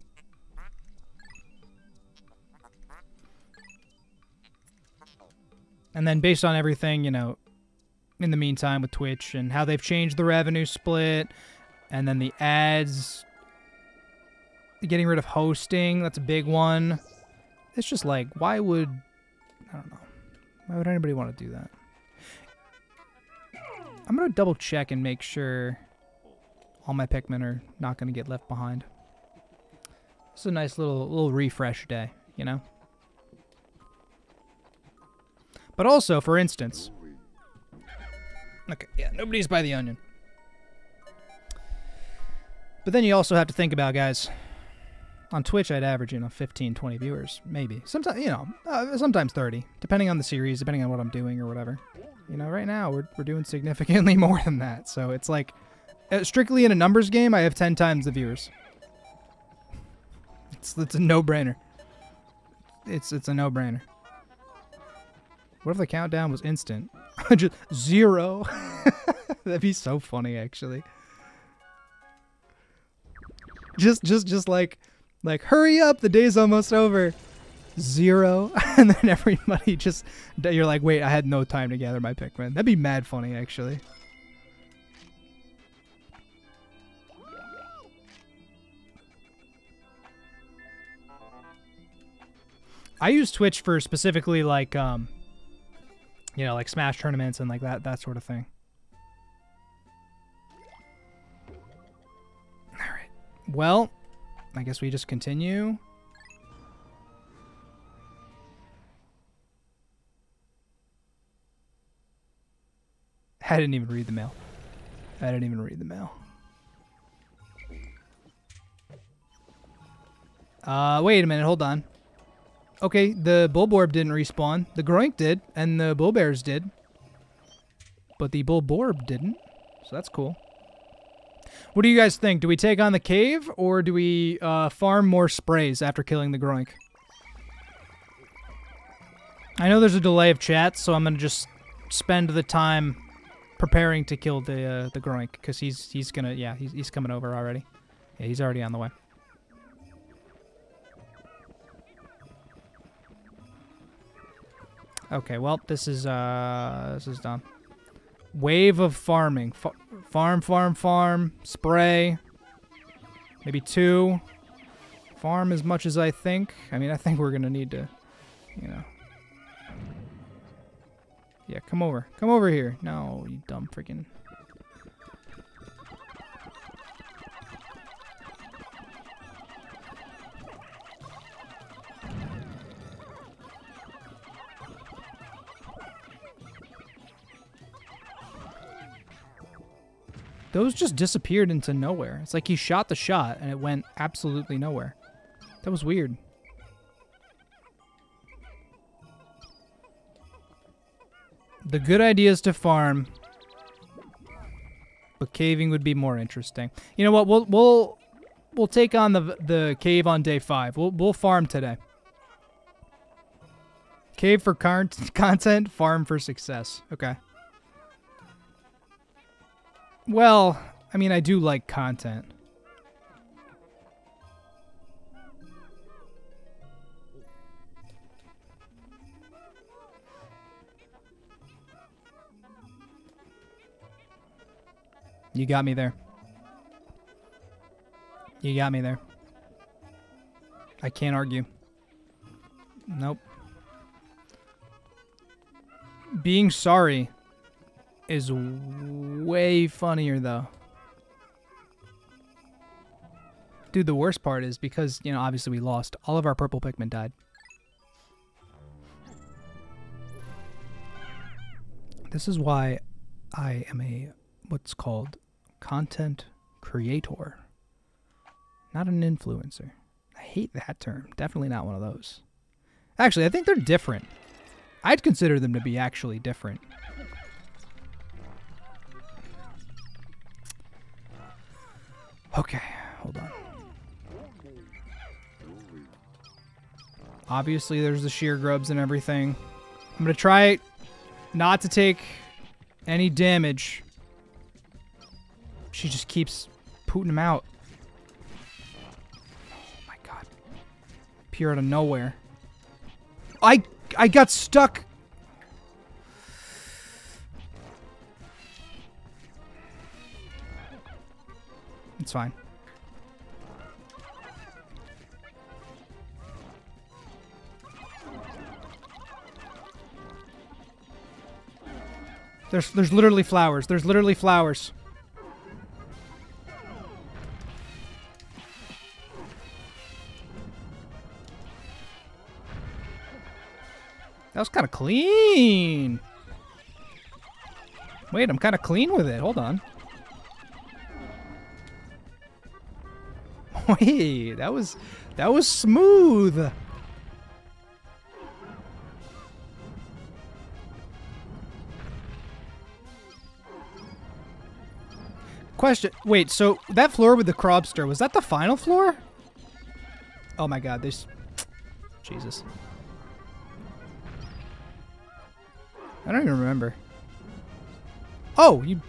And then based on everything, you know, in the meantime with Twitch and how they've changed the revenue split, and then the ads, getting rid of hosting, that's a big one. It's just like, why would I don't know. Why would anybody want to do that? I'm going to double check and make sure all my Pikmin are not going to get left behind. It's a nice little little refresh day, you know? But also, for instance... Okay, yeah, nobody's by the onion. But then you also have to think about, guys, on Twitch, I'd average, you know, 15, 20 viewers, maybe. Sometimes, you know, uh, sometimes 30, depending on the series, depending on what I'm doing or whatever. You know, right now, we're, we're doing significantly more than that. So it's like, uh, strictly in a numbers game, I have 10 times the viewers. It's, it's a no-brainer. It's, it's a no-brainer. What if the countdown was instant? Just zero. That'd be so funny, actually. Just, just, just like like, hurry up, the day's almost over. Zero. and then everybody just, you're like, wait, I had no time to gather my Pikmin. That'd be mad funny, actually. I use Twitch for specifically like um you know, like Smash tournaments and like that that sort of thing. All right. Well, I guess we just continue. I didn't even read the mail. I didn't even read the mail. Uh, wait a minute, hold on. Okay, the Bulborb didn't respawn. The Groink did, and the Bulbears did. But the Bulborb didn't, so that's cool. What do you guys think? Do we take on the cave or do we uh, farm more sprays after killing the Groink? I know there's a delay of chat, so I'm gonna just spend the time preparing to kill the uh, the Groink because he's he's gonna yeah he's he's coming over already. Yeah, he's already on the way. Okay, well, this is uh this is dumb. Wave of farming. Fa- farm, farm, farm. Spray. Maybe two. Farm as much as I think. I mean, I think we're gonna need to, you know. Yeah, come over. Come over here. No, you dumb freaking. Those just disappeared into nowhere. It's like he shot the shot and it went absolutely nowhere. That was weird. The good idea is to farm, but caving would be more interesting. You know what? We'll we'll we'll take on the the cave on day five. We'll we'll farm today. Cave for con- content, farm for success. Okay. Well, I mean, I do like content. You got me there. You got me there. I can't argue. Nope. Being sorry is way funnier though. Dude, the worst part is because, you know, obviously we lost. All of our purple Pikmin died. This is why I am a what's called content creator, not an influencer. I hate that term. Definitely not one of those. Actually, I think they're different. I'd consider them to be actually different. Okay, hold on. Obviously, there's the Sheargrubs and everything. I'm going to try not to take any damage. She just keeps putting them out. Oh my god. Appear out of nowhere. I I got stuck. It's fine. There's there's literally flowers. There's literally flowers. That was kind of clean. Wait, I'm kind of clean with it. Hold on. Wait, that was that was smooth. Question. Wait, so that floor with the crobster, was that the final floor? Oh my god, there's... Jesus. I don't even remember. Oh, you...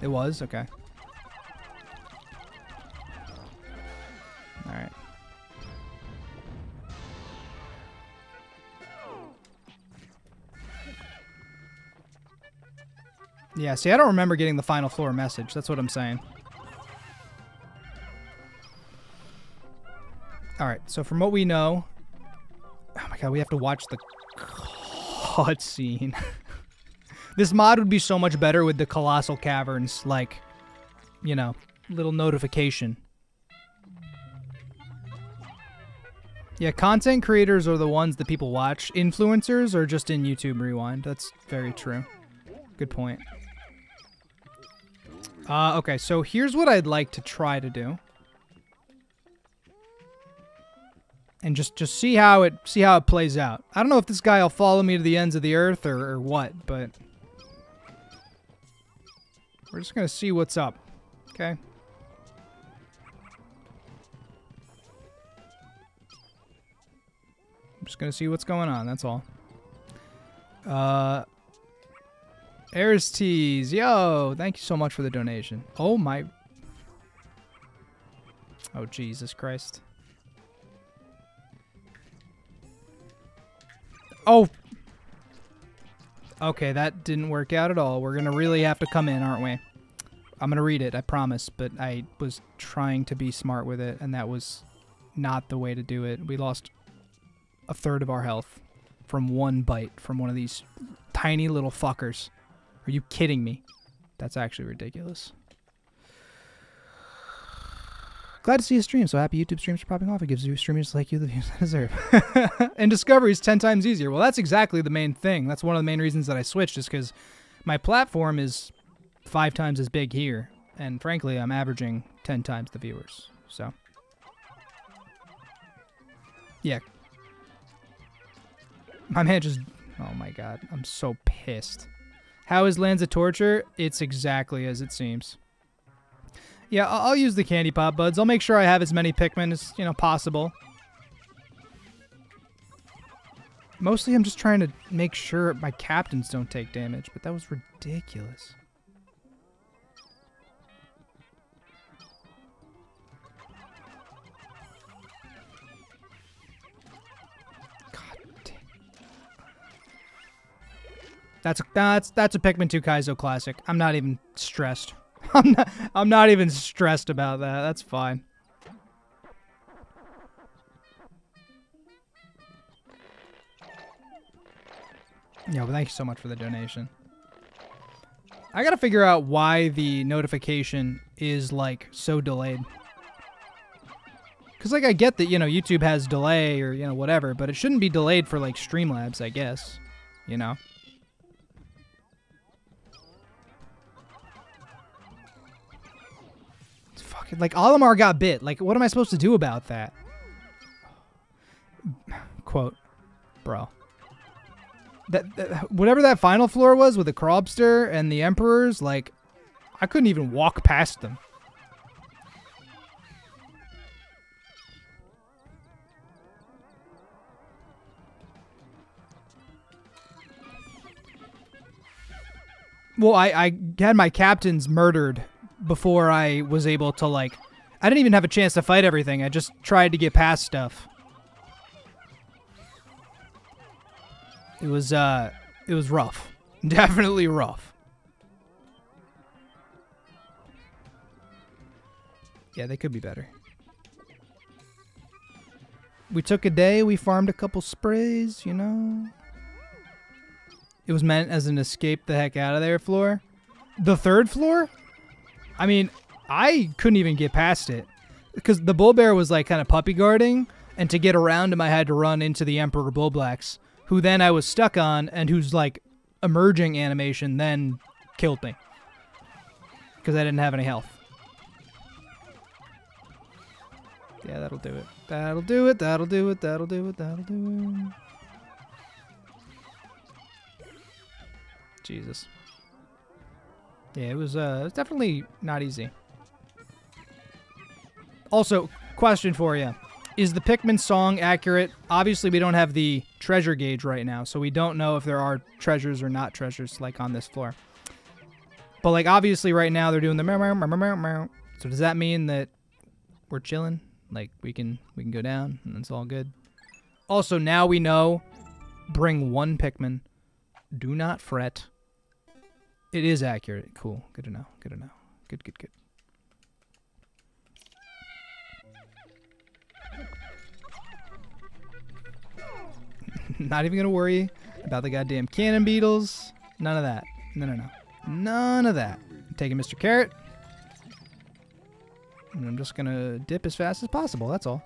It was? Okay. Alright. Yeah, see, I don't remember getting the final floor message. That's what I'm saying. Alright, so from what we know... Oh my god, we have to watch the cutscene. this mod would be so much better with the Colossal Caverns, like, you know, little notification. Yeah, content creators are the ones that people watch. Influencers are just in YouTube Rewind. That's very true. Good point. Uh, okay, so here's what I'd like to try to do. And just just see how it see how it plays out. I don't know if this guy will follow me to the ends of the earth or, or what, but we're just gonna see what's up. Okay. I'm just gonna see what's going on, that's all. Uh Aristes, yo, thank you so much for the donation. Oh my. Oh, Jesus Christ. Oh. Okay, that didn't work out at all. We're gonna really have to come in, aren't we? I'm gonna read it, I promise. But I was trying to be smart with it, and that was not the way to do it. We lost a third of our health from one bite from one of these tiny little fuckers. Are you kidding me? That's actually ridiculous. Glad to see a stream. So happy YouTube streams are popping off. It gives you streamers like you the views they deserve. and discovery is 10 times easier. Well, that's exactly the main thing. That's one of the main reasons that I switched is because my platform is five times as big here. And frankly, I'm averaging 10 times the viewers. So, yeah. My man just. Oh my god. I'm so pissed. How is Lands of Torture? It's exactly as it seems. Yeah, I'll, use the Candypop buds. I'll make sure I have as many Pikmin as, you know, possible. Mostly I'm just trying to make sure my captains don't take damage, but that was ridiculous. That's that's that's a Pikmin 2 Kaizo classic. I'm not even stressed. I'm not, I'm not even stressed about that. That's fine. Yeah, but thank you so much for the donation. I gotta figure out why the notification is like so delayed. Cause like I get that you know YouTube has delay or you know whatever, but it shouldn't be delayed for like Streamlabs, I guess. You know. Like Olimar got bit. Like what am I supposed to do about that? Quote, bro that, that whatever that final floor was with the Crobster and the Emperors, like I couldn't even walk past them. Well, I, I had my captains murdered before I was able to like I didn't even have a chance to fight everything. I just tried to get past stuff. It was uh it was rough. Definitely rough. Yeah, they could be better. We took a day, we farmed a couple sprays, you know. It was meant as an escape the heck out of there floor. The third floor? I mean, I couldn't even get past it. Because the Bulbear was like kind of puppy guarding, and to get around him I had to run into the Emperor Bulblax who then I was stuck on and whose like emerging animation then killed me because I didn't have any health. Yeah, that'll do it. That'll do it. That'll do it. That'll do it. That'll do it. Jesus. Yeah, it was uh, it was definitely not easy. Also, question for you. Is the Pikmin song accurate? Obviously, we don't have the treasure gauge right now, so we don't know if there are treasures or not treasures, like on this floor. But, like, obviously right now they're doing the meow, meow, meow, meow, meow. So does that mean that we're chilling? Like, we can we can go down and it's all good? Also, now we know, bring one Pikmin. Do not fret. It is accurate. Cool. Good to know. Good to know. Good, good, good. Not even gonna worry about the goddamn cannon beetles. None of that. No, no, no. None of that. I'm taking Mr. Carrot. And I'm just gonna dip as fast as possible. That's all.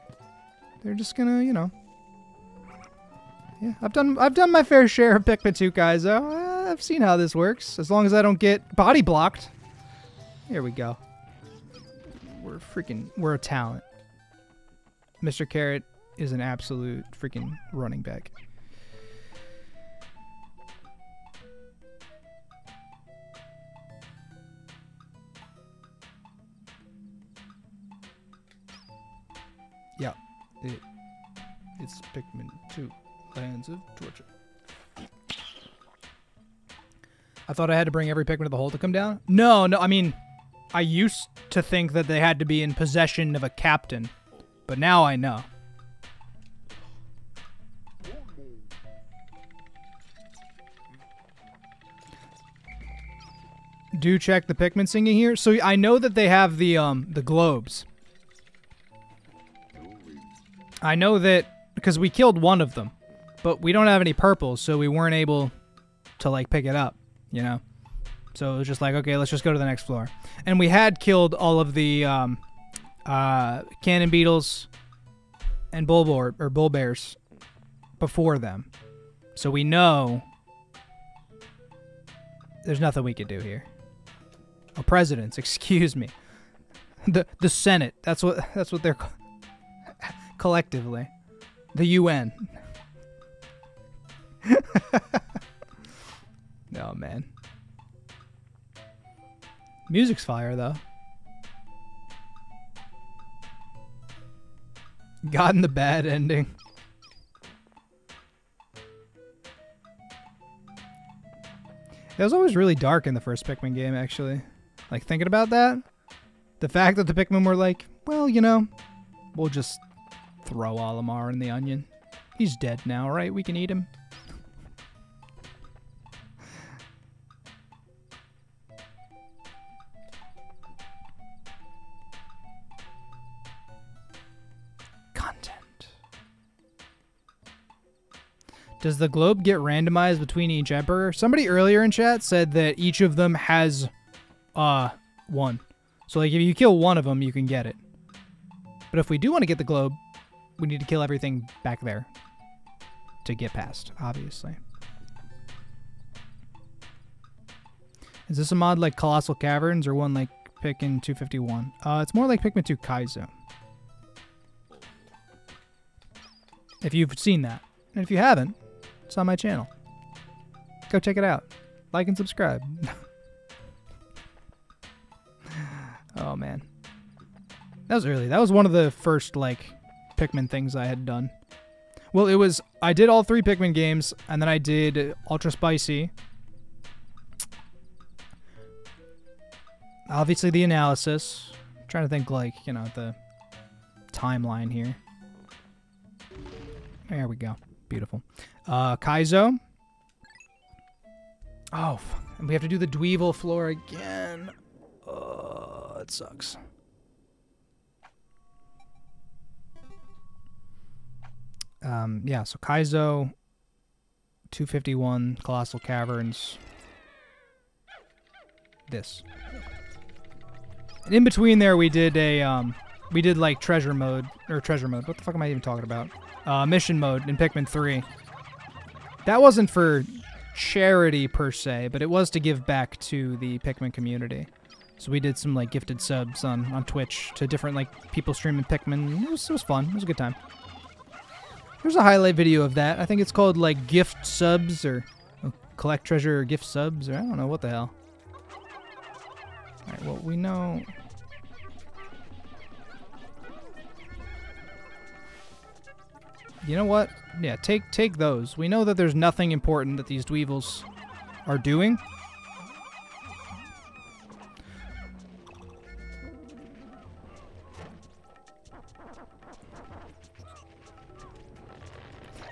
They're just gonna, you know. Yeah, I've done I've done my fair share of Pikmin 2 guys. Uh, I've seen how this works. As long as I don't get body blocked. Here we go. We're freaking we're a talent. Mr. Carrot is an absolute freaking running back. Yeah, it, it's Pikmin 2, Lands of Torture. I thought I had to bring every Pikmin to the hole to come down. No, no, I mean, I used to think that they had to be in possession of a captain, but now I know. Do check the Pikmin singing here. So I know that they have the um the globes. I know that because we killed one of them, but we don't have any purples, so we weren't able to like pick it up you know. So it was just like, okay, let's just go to the next floor. And we had killed all of the um, uh, cannon beetles and bull or Bulbears before them, so we know there's nothing we could do here. Oh, presidents, excuse me. The the Senate. That's what that's what they're co- collectively. The UN. Oh man. Music's fire though. Gotten the bad ending. It was always really dark in the first Pikmin game, actually. Like, thinking about that, the fact that the Pikmin were like, well, you know, we'll just throw Olimar in the onion. He's dead now, right? We can eat him. Does the globe get randomized between each emperor? Somebody earlier in chat said that each of them has uh one. So like if you kill one of them, you can get it. But if we do want to get the globe, we need to kill everything back there to get past, obviously. Is this a mod like Colossal Caverns or one like Pikmin 251? Uh, it's more like Pikmin 2 Kaizo. If you've seen that. And if you haven't, it's on my channel. Go check it out. Like and subscribe. oh man. That was early. That was one of the first like Pikmin things I had done. Well, it was I did all three Pikmin games and then I did Ultra Spicy. Obviously the analysis. I'm trying to think like, you know, the timeline here. There we go. Beautiful. Uh, Kaizo. Oh, we have to do the Dweevil floor again. Oh, it sucks. Um, yeah, so Kaizo, 251, Colossal Caverns. This. And in between there, we did a, um, we did like treasure mode, or treasure mode. What the fuck am I even talking about? Uh, mission mode in Pikmin 3. That wasn't for charity per se, but it was to give back to the Pikmin community. So we did some like gifted subs on, on Twitch to different like people streaming Pikmin. It was, it was fun. It was a good time. There's a highlight video of that. I think it's called like gift subs or uh, collect treasure or gift subs or I don't know what the hell. Alright, well we know You know what? Yeah, take take those. We know that there's nothing important that these dweevils are doing.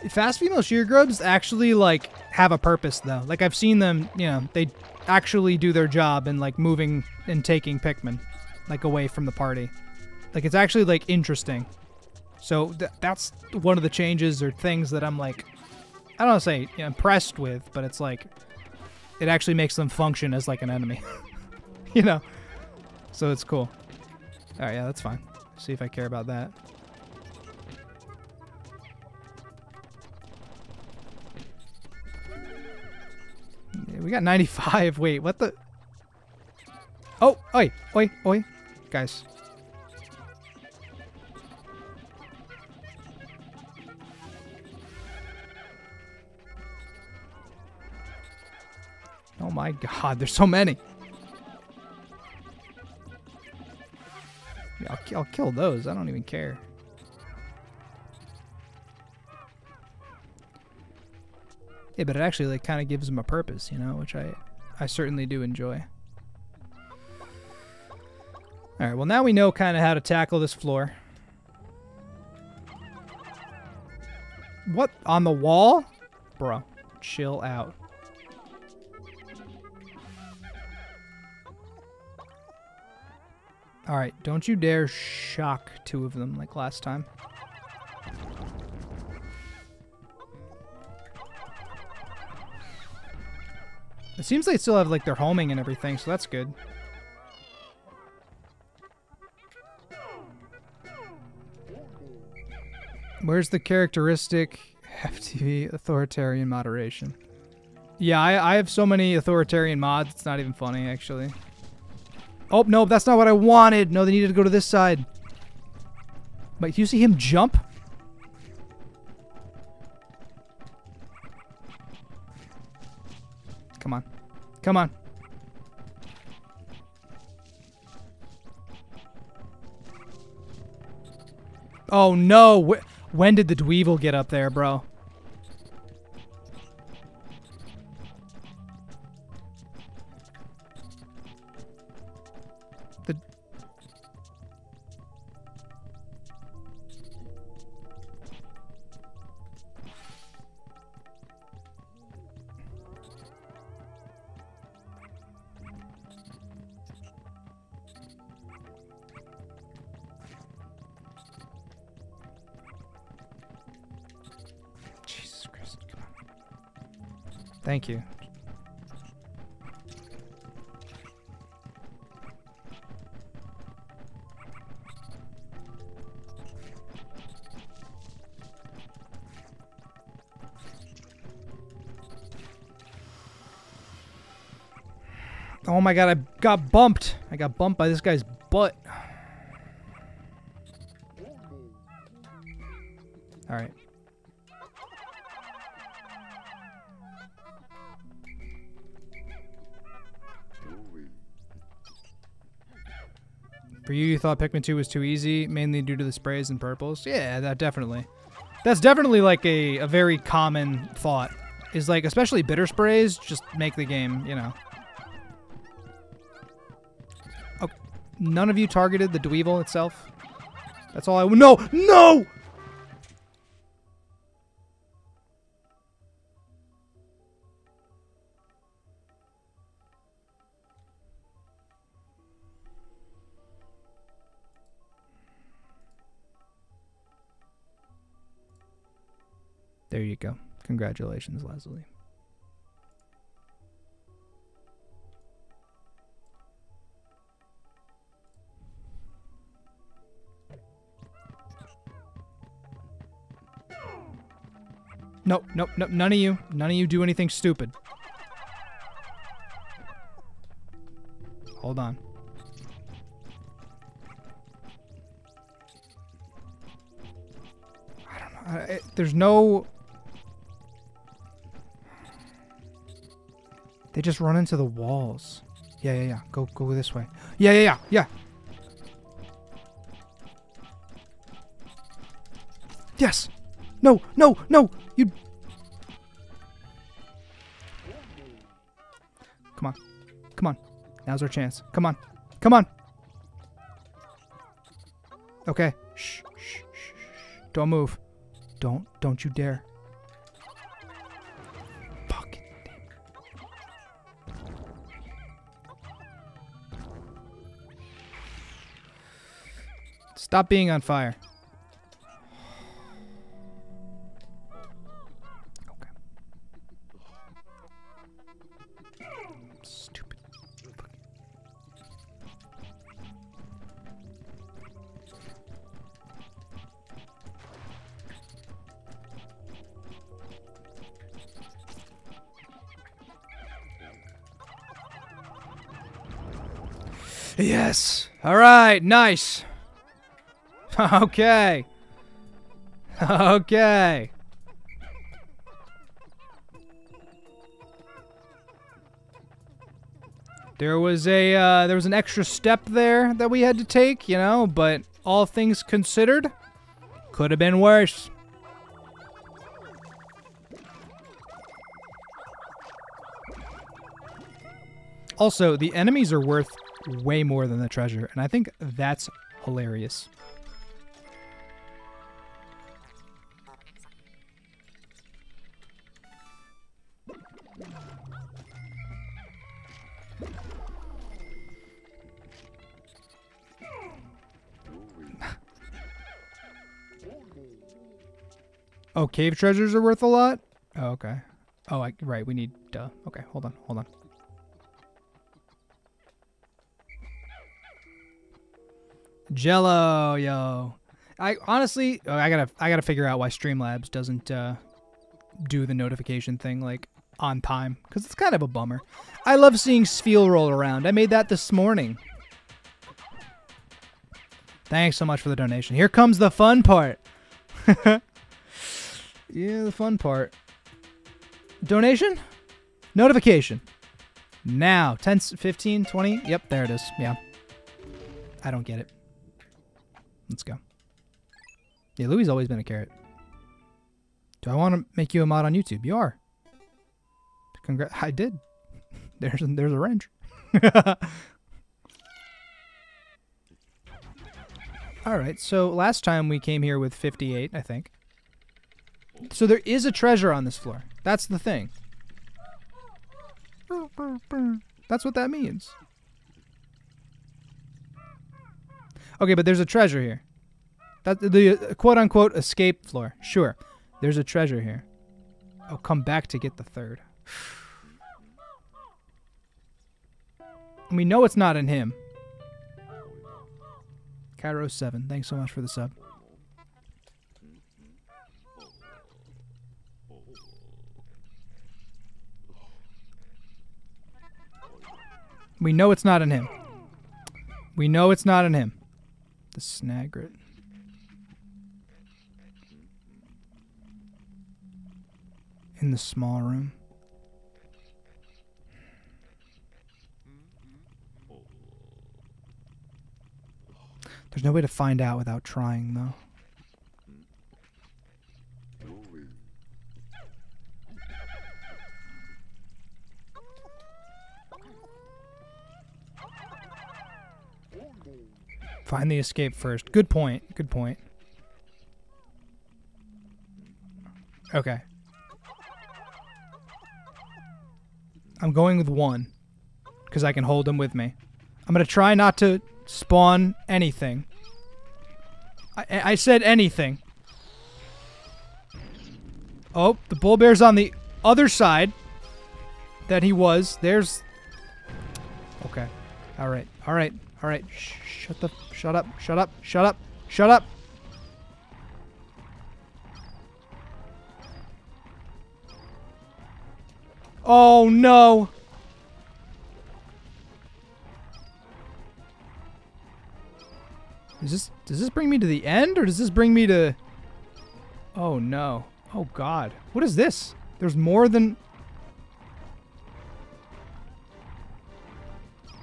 Fast female Sheargrubs actually like have a purpose though. Like I've seen them, you know, they actually do their job in like moving and taking Pikmin like away from the party. Like it's actually like interesting. So th- that's one of the changes or things that I'm like, I don't say impressed with, but it's like, it actually makes them function as like an enemy, you know. So it's cool. All right, yeah, that's fine. See if I care about that. Yeah, we got 95. Wait, what the? Oh, oi, oi, oi, guys. Oh my god, there's so many. I'll, I'll kill those. I don't even care. Yeah, but it actually like kind of gives them a purpose, you know, which I I certainly do enjoy. All right, well now we know kind of how to tackle this floor. What on the wall? Bro, chill out. All right, don't you dare shock two of them like last time. It seems they still have like their homing and everything, so that's good. Where's the characteristic FTV authoritarian moderation? Yeah, I, I have so many authoritarian mods, it's not even funny, actually. Oh, no, that's not what I wanted. No, they needed to go to this side. Wait, you see him jump? Come on. Come on. Oh, no. Wh when did the Dweevil get up there, bro? Thank you. Oh my god, I got bumped. I got bumped by this guy's butt. For you, you thought Pikmin 2 was too easy, mainly due to the sprays and purples? Yeah, that definitely. That's definitely like a, a very common thought. Is like, especially bitter sprays, just make the game, you know. Oh, none of you targeted the Dweevil itself? That's all I... No! No! You go. Congratulations, Leslie. Nope, nope, nope. None of you. None of you do anything stupid. Hold on. I don't know. I, it, there's no. They just run into the walls. Yeah, yeah, yeah. Go, go this way. Yeah, yeah, yeah, yeah. Yes. No, no, no. You. Come on. Come on. Now's our chance. Come on. Come on. Okay. Shh, shh, shh, shh. Don't move. Don't, don't you dare. Stop being on fire. Okay. Stupid. Yes. All right. Nice. okay. Okay. There was a uh, there was an extra step there that we had to take, you know, but all things considered, could have been worse. Also, the enemies are worth way more than the treasure, and I think that's hilarious. Oh, cave treasures are worth a lot? Oh, okay. Oh, I, right. We need, duh. Okay, hold on, hold on. Jello, yo. I honestly, oh, I gotta, I gotta figure out why Streamlabs doesn't uh, do the notification thing like on time, because it's kind of a bummer. I love seeing Spheal roll around. I made that this morning. Thanks so much for the donation. Here comes the fun part. yeah, the fun part. Donation? Notification. Now. 10, 15, 20. Yep, there it is. Yeah. I don't get it. Let's go. Yeah, Louie always been a carrot. Do I want to make you a mod on YouTube? You are. Congrats. I did. There's there's a wrench. All right. So last time we came here with 58, I think. So there is a treasure on this floor. That's the thing. That's what that means. Okay, but there's a treasure here. That the uh, quote unquote escape floor. Sure. There's a treasure here. I'll come back to get the third. We know it's not in him. Cairo 7, thanks so much for the sub. We know it's not in him. We know it's not in him. The snagret. In the small room. There's no way to find out without trying, though. Find the escape first. Good point. Good point. Okay. I'm going with one. Because I can hold him with me. I'm going to try not to spawn anything. I, I said anything. Oh, the Bulbear's on the other side that he was. There's... Okay. Alright. Alright. Alright. Alright. Shh, shut the... Shut up. Shut up. Shut up. Shut up. Oh, no. Is this does this bring me to the end or does this bring me to Oh no. Oh god. What is this? There's more than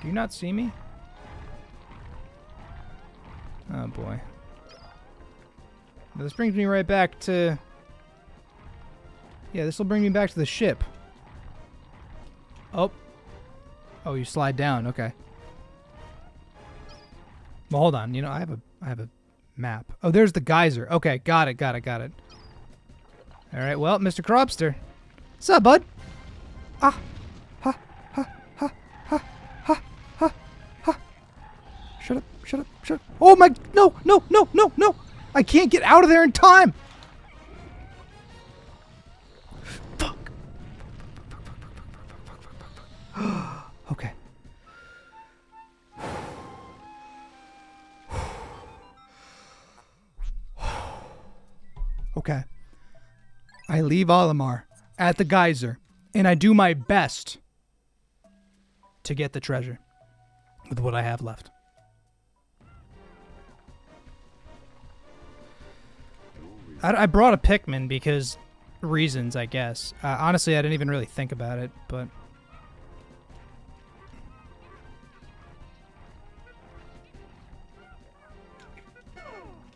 Do you not see me? Oh boy. This brings me right back to Yeah, this will bring me back to the ship. Oh. Oh, you slide down. Okay. Well, hold on. You know, I have a I have a map. Oh, there's the geyser. Okay, got it, got it, got it. All right, well, Mr. Crawbster. What's up, bud? Ah. Ha, ha, ha, ha, Shut up, shut up. Oh my, no, no, no, no, no. I can't get out of there in time. Fuck. okay. Okay. I leave Olimar at the geyser, and I do my best to get the treasure with what I have left. I, I brought a Pikmin because reasons, I guess. Uh, honestly, I didn't even really think about it, but.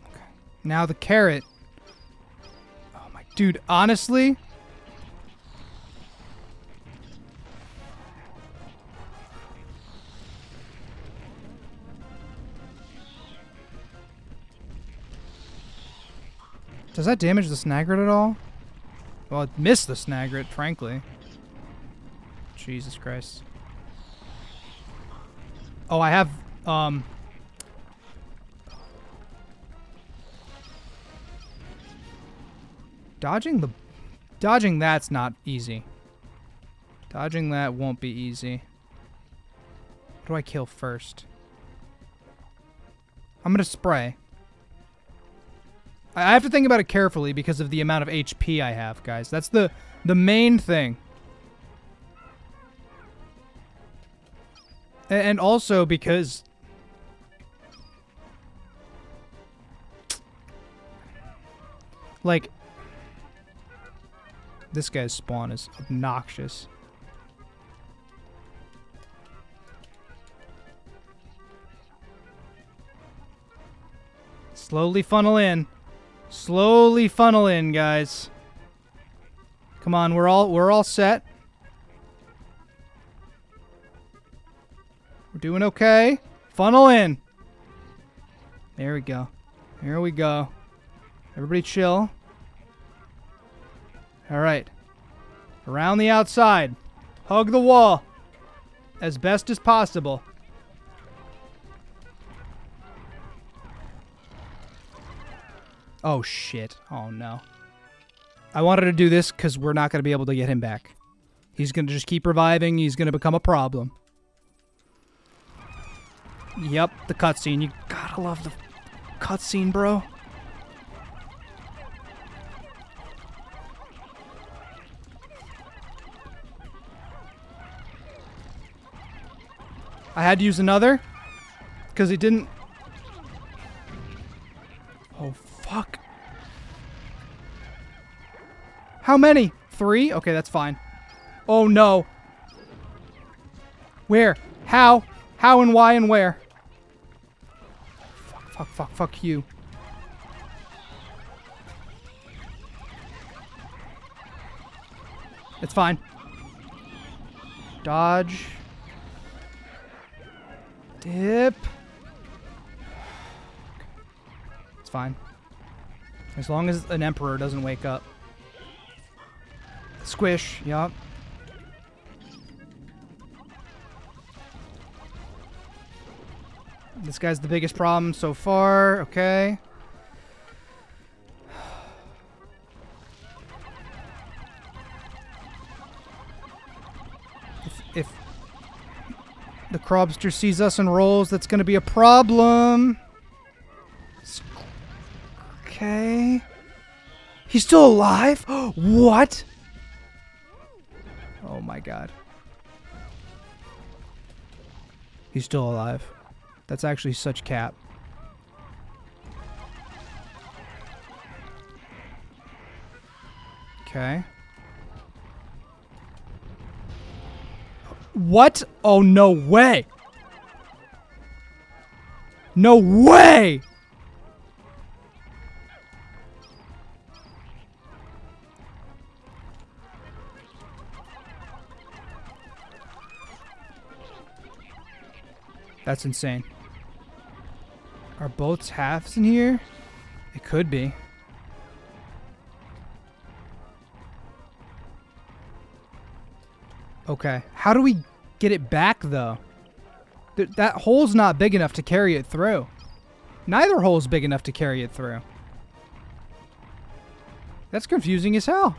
Okay. Now the carrot Oh my... Dude, honestly... Does that damage the Snagret at all? Well, it missed the Snagret, frankly. Jesus Christ. Oh, I have, um... Dodging the... Dodging that's not easy. Dodging that won't be easy. What do I kill first? I'm gonna spray. I have to think about it carefully because of the amount of HP I have, guys. That's the the main thing. And also because like this guy's spawn is obnoxious. Slowly funnel in. Slowly funnel in, guys. Come on, we're all we're all set. We're doing okay. Funnel in. There we go. Here we go. Everybody chill. All right. Around the outside. Hug the wall as best as possible. Oh shit. Oh no. I wanted to do this because we're not going to be able to get him back. He's going to just keep reviving. He's going to become a problem. Yep, the cutscene. You gotta love the cutscene, bro. I had to use another because he didn't. Oh, fuck. How many? Three? Okay, that's fine. Oh, no. Where? How? How and why and where? Fuck, fuck, fuck, fuck you. It's fine. Dodge. Dip. It's fine. As long as an emperor doesn't wake up. Squish, yup. This guy's the biggest problem so far. Okay. If, if the Crawbster sees us and rolls, that's going to be a problem. Okay. He's still alive? what? Oh my god. He's still alive. That's actually such cap. Okay. What? Oh, no way. No way. That's insane. Are boats halves in here? It could be. Okay. How do we get it back, though? Th- that hole's not big enough to carry it through. Neither hole's big enough to carry it through. That's confusing as hell.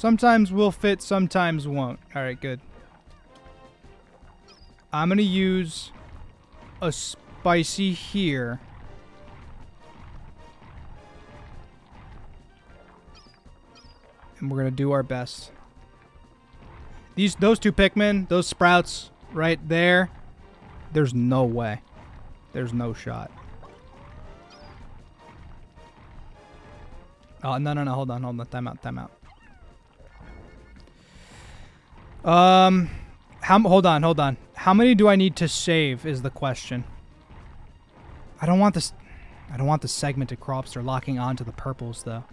Sometimes will fit, sometimes won't. Alright, good. I'm gonna use a spicy here. And we're gonna do our best. These those two Pikmin, those sprouts right there, there's no way. There's no shot. Oh no no no hold on, hold on, time out, time out. Um, how? Hold on, hold on. How many do I need to save? Is the question. I don't want this. I don't want the segmented Crawbster locking onto the purples though.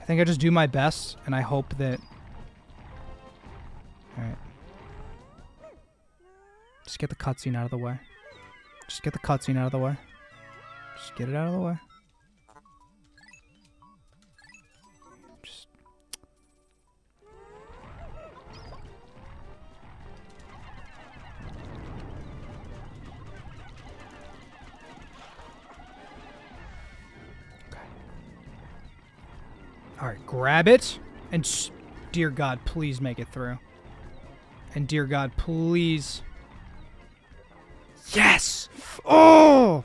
I think I just do my best, and I hope that. All right. Just get the cutscene out of the way. Just get the cutscene out of the way. Just get it out of the way. All right, grab it and dear God, please make it through. And dear God, please. Yes! Oh!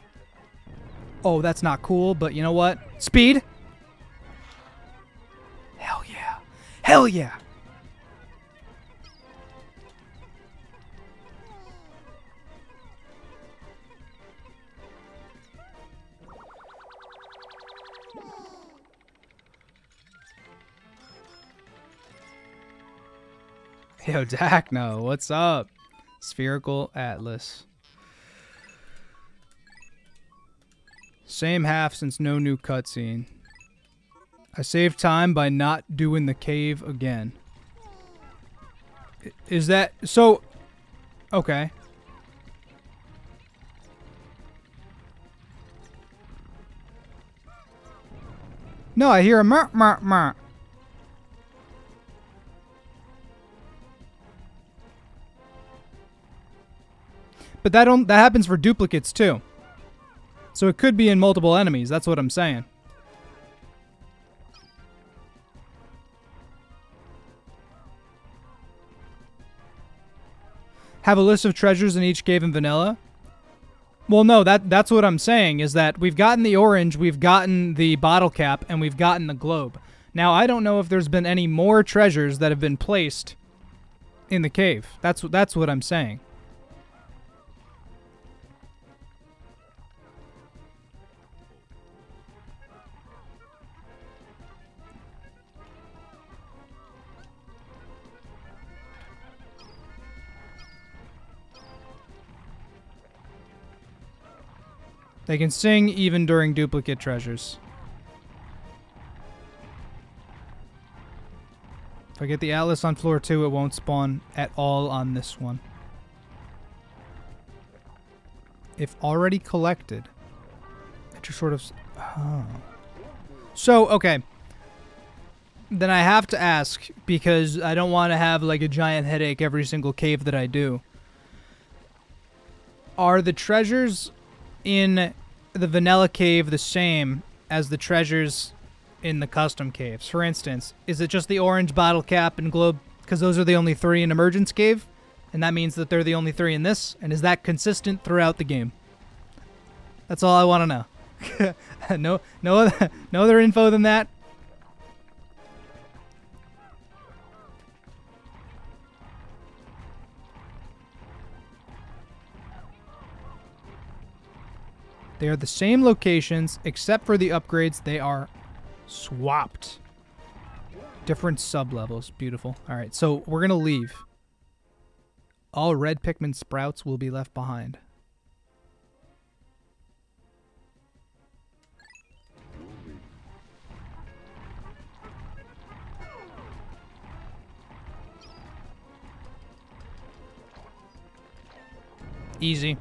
Oh, that's not cool, but you know what? Speed? Hell yeah. Hell yeah! Yo, Dacno, what's up? Spherical Atlas. Same half since no new cutscene. I saved time by not doing the cave again. Is that so? Okay. No, I hear a mer mer mer. But that don't that happens for duplicates too. So it could be in multiple enemies. That's what I'm saying. Have a list of treasures in each cave in vanilla? Well, no, that that's what I'm saying is that we've gotten the orange, we've gotten the bottle cap, and we've gotten the globe. Now, I don't know if there's been any more treasures that have been placed in the cave. That's that's what I'm saying. They can sing even during duplicate treasures. If I get the Atlas on floor 2, it won't spawn at all on this one. If already collected, it just sort of... Oh. So, okay. Then I have to ask, because I don't want to have like a giant headache every single cave that I do. Are the treasures in the vanilla cave the same as the treasures in the custom caves? For instance, is it just the orange bottle cap and globe because those are the only three in emergence cave and that means that they're the only three in this and is that consistent throughout the game? That's all I want to know. no no other, no other info than that. They are the same locations, except for the upgrades. They are swapped. Different sub-levels. Beautiful. All right, so we're going to leave. All red Pikmin sprouts will be left behind. Easy.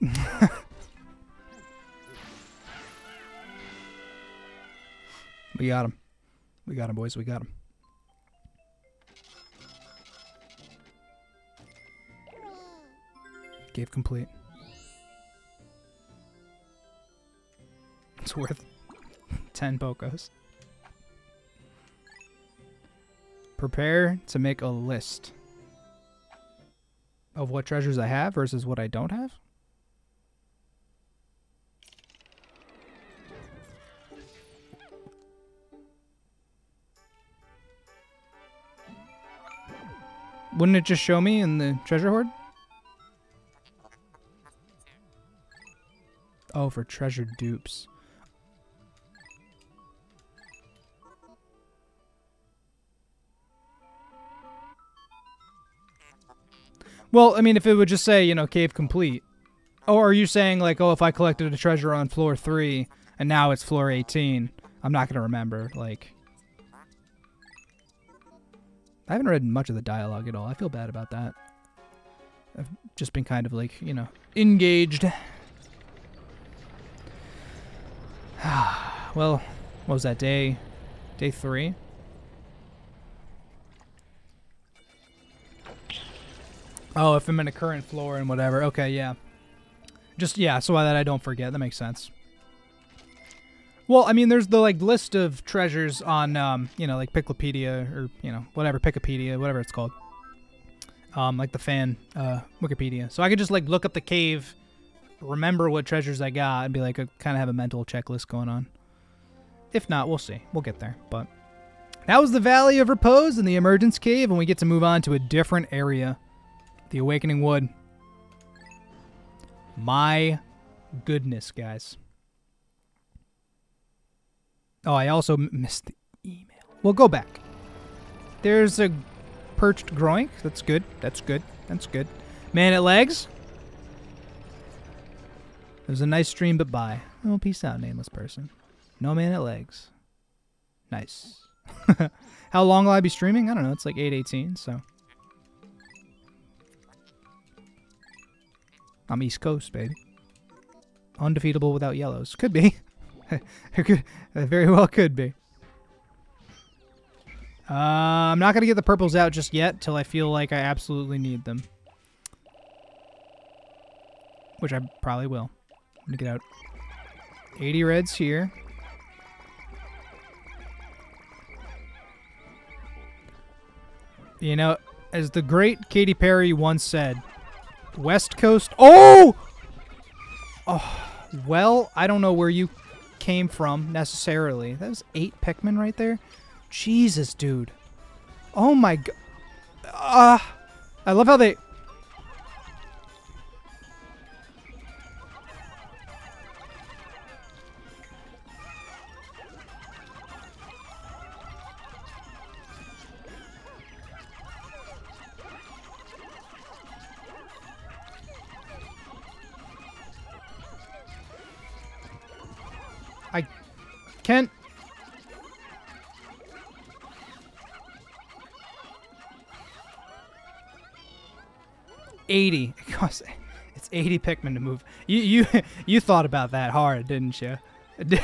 We got him. We got him, boys. We got him. Cave complete. It's worth 10 Pokos. Prepare to make a list of what treasures I have versus what I don't have. Wouldn't it just show me in the treasure hoard? Oh, for treasure dupes. Well, I mean, if it would just say, you know, cave complete. Oh, are you saying, like, oh, if I collected a treasure on floor 3 and now it's floor 18, I'm not going to remember, like... I haven't read much of the dialogue at all. I feel bad about that. I've just been kind of like, you know, engaged. well, what was that day? Day three? Oh, if I'm in a current floor and whatever. Okay, yeah. Just yeah, so that I don't forget. That makes sense. Well, I mean, there's the like list of treasures on, um, you know, like Piklopedia or you know whatever Picopedia, whatever it's called. Um, like the fan uh, Pikipedia. So I could just like look up the cave, remember what treasures I got, and be like, kind of have a mental checklist going on. If not, we'll see. We'll get there. But that was the Valley of Repose and the Emergence Cave, and we get to move on to a different area, the Awakening Wood. My goodness, guys. Oh, I also missed the email. Well, go back. There's a perched groink. That's good. That's good. That's good. Man-at-Legs. It was a nice stream, but bye. Oh, peace out, nameless person. No Man-at-Legs. Nice. How long will I be streaming? I don't know. It's like 8:18, so I'm East Coast, baby. Undefeatable without yellows. Could be. it could, it very well could be. Uh, I'm not going to get the purples out just yet till I feel like I absolutely need them. Which I probably will. I'm going to get out 80 reds here. You know, as the great Katy Perry once said, West Coast. Oh! Oh, well, I don't know where you came from necessarily. That was eight Pikmin right there. Jesus, dude. Oh my god. Ah, uh, I love how they. Can't. Eighty. It costs. It's eighty Pikmin to move. You you you thought about that hard, didn't you?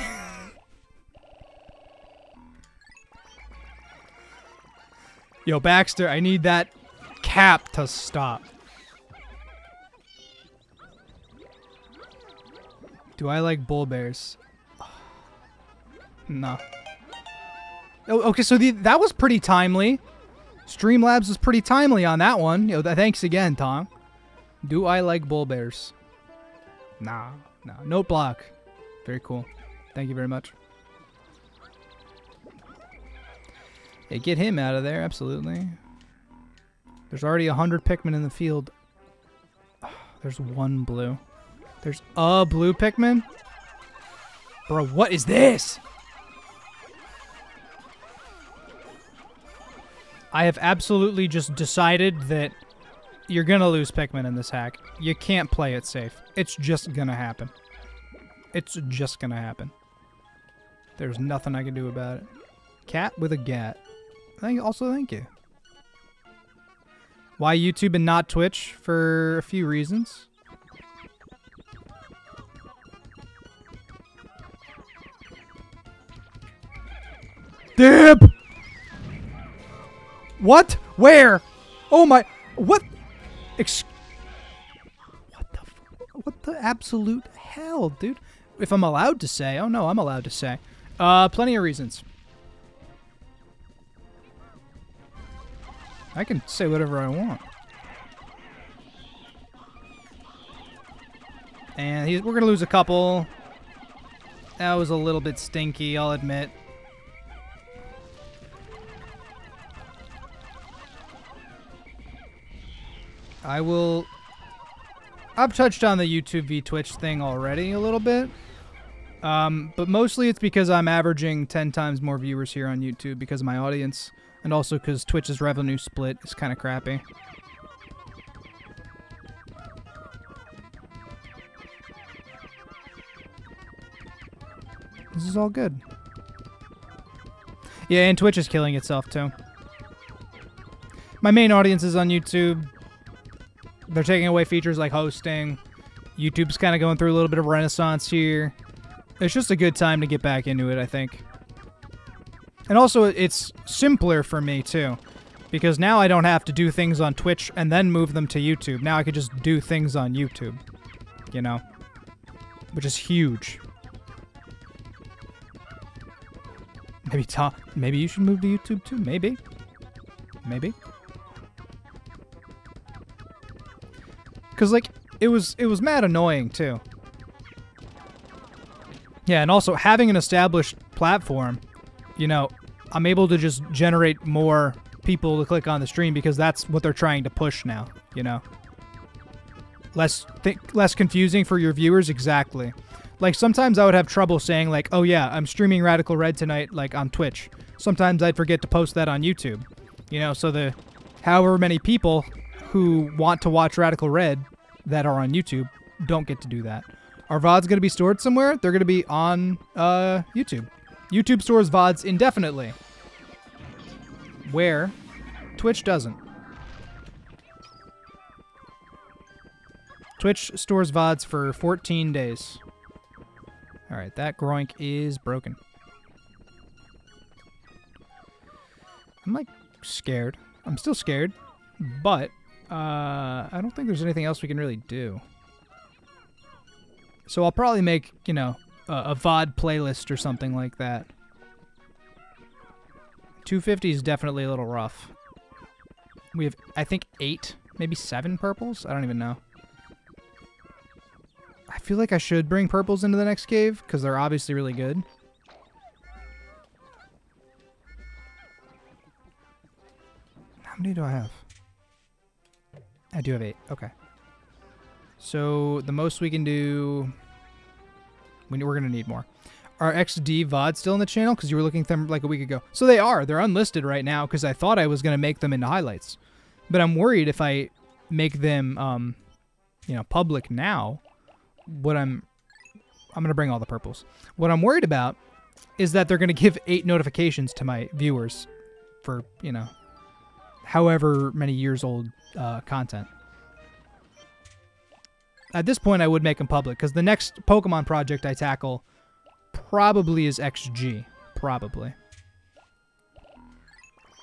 Yo, Baxter, I need that cap to stop. Do I like Bulbears? No. Oh, okay, so the, that was pretty timely. Streamlabs was pretty timely on that one. Th thanks again, Tom. Do I like Bulbears? Nah, nah. Note block. Very cool. Thank you very much. Yeah, get him out of there, absolutely. There's already a hundred Pikmin in the field. There's one blue. There's a blue Pikmin? Bro, what is this? I have absolutely just decided that you're to lose Pikmin in this hack. You can't play it safe. It's just to happen. It's just to happen. There's nothing I can do about it. Cat with a gat. Thank, also, thank you. Why YouTube and not Twitch? For a few reasons. Dip! What? Where? Oh my! What? Ex what the? What the absolute hell, dude? If I'm allowed to say. Oh no, I'm allowed to say. Uh, plenty of reasons. I can say whatever I want. And we're gonna lose a couple. That was a little bit stinky, I'll admit. I will... I've touched on the YouTube v Twitch thing already a little bit. Um, but mostly it's because I'm averaging 10 times more viewers here on YouTube because of my audience. And also because Twitch's revenue split is kind of crappy. This is all good. Yeah, and Twitch is killing itself too. my main audience is on YouTube. They're taking away features like hosting. YouTube's kind of going through a little bit of renaissance here. It's just a good time to get back into it, I think. And also, it's simpler for me, too. Because now I don't have to do things on Twitch and then move them to YouTube. Now I could just do things on YouTube. You know? Which is huge. Maybe Tom, maybe you should move to YouTube too. Maybe. Maybe. Cause like it was it was mad annoying too. Yeah, and also having an established platform, you know, I'm able to just generate more people to click on the stream because that's what they're trying to push now, you know. Less less confusing for your viewers exactly. Like sometimes I would have trouble saying like, "Oh yeah, I'm streaming Radical Red tonight like on Twitch." Sometimes I'd forget to post that on YouTube. You know, so the however many people who want to watch Radical Red that are on YouTube don't get to do that. Are VODs going to be stored somewhere? They're going to be on uh, YouTube. YouTube stores VODs indefinitely. Where Twitch doesn't. Twitch stores VODs for 14 days. Alright, that groink is broken. I'm like scared. I'm still scared, but uh, I don't think there's anything else we can really do. So I'll probably make, you know, a, a VOD playlist or something like that. 250 is definitely a little rough. We have, I think, eight, maybe seven purples? I don't even know. I feel like I should bring purples into the next cave, because they're obviously really good. How many do I have? I do have eight. Okay. So the most we can do... We, we're going to need more. Are XD VOD still in the channel? Because you were looking at them like a week ago. So they are. They're unlisted right now because I thought I was going to make them into highlights. But I'm worried if I make them, um, you know, public now, what I'm... I'm going to bring all the purples. What I'm worried about is that they're going to give eight notifications to my viewers for, you know, however many years old uh, content. At this point, I would make them public because the next Pokemon project I tackle probably is XD. Probably.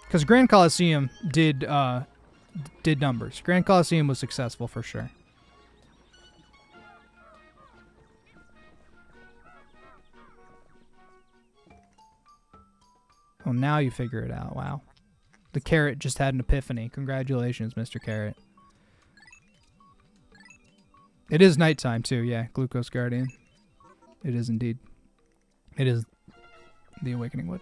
Because Grand Coliseum did uh, did numbers. Grand Coliseum was successful for sure. Oh, now you figure it out. Wow. The carrot just had an epiphany. Congratulations, Mr. Carrot. It is nighttime too, yeah. Glucose Guardian. It is indeed. It is the Awakening Wood.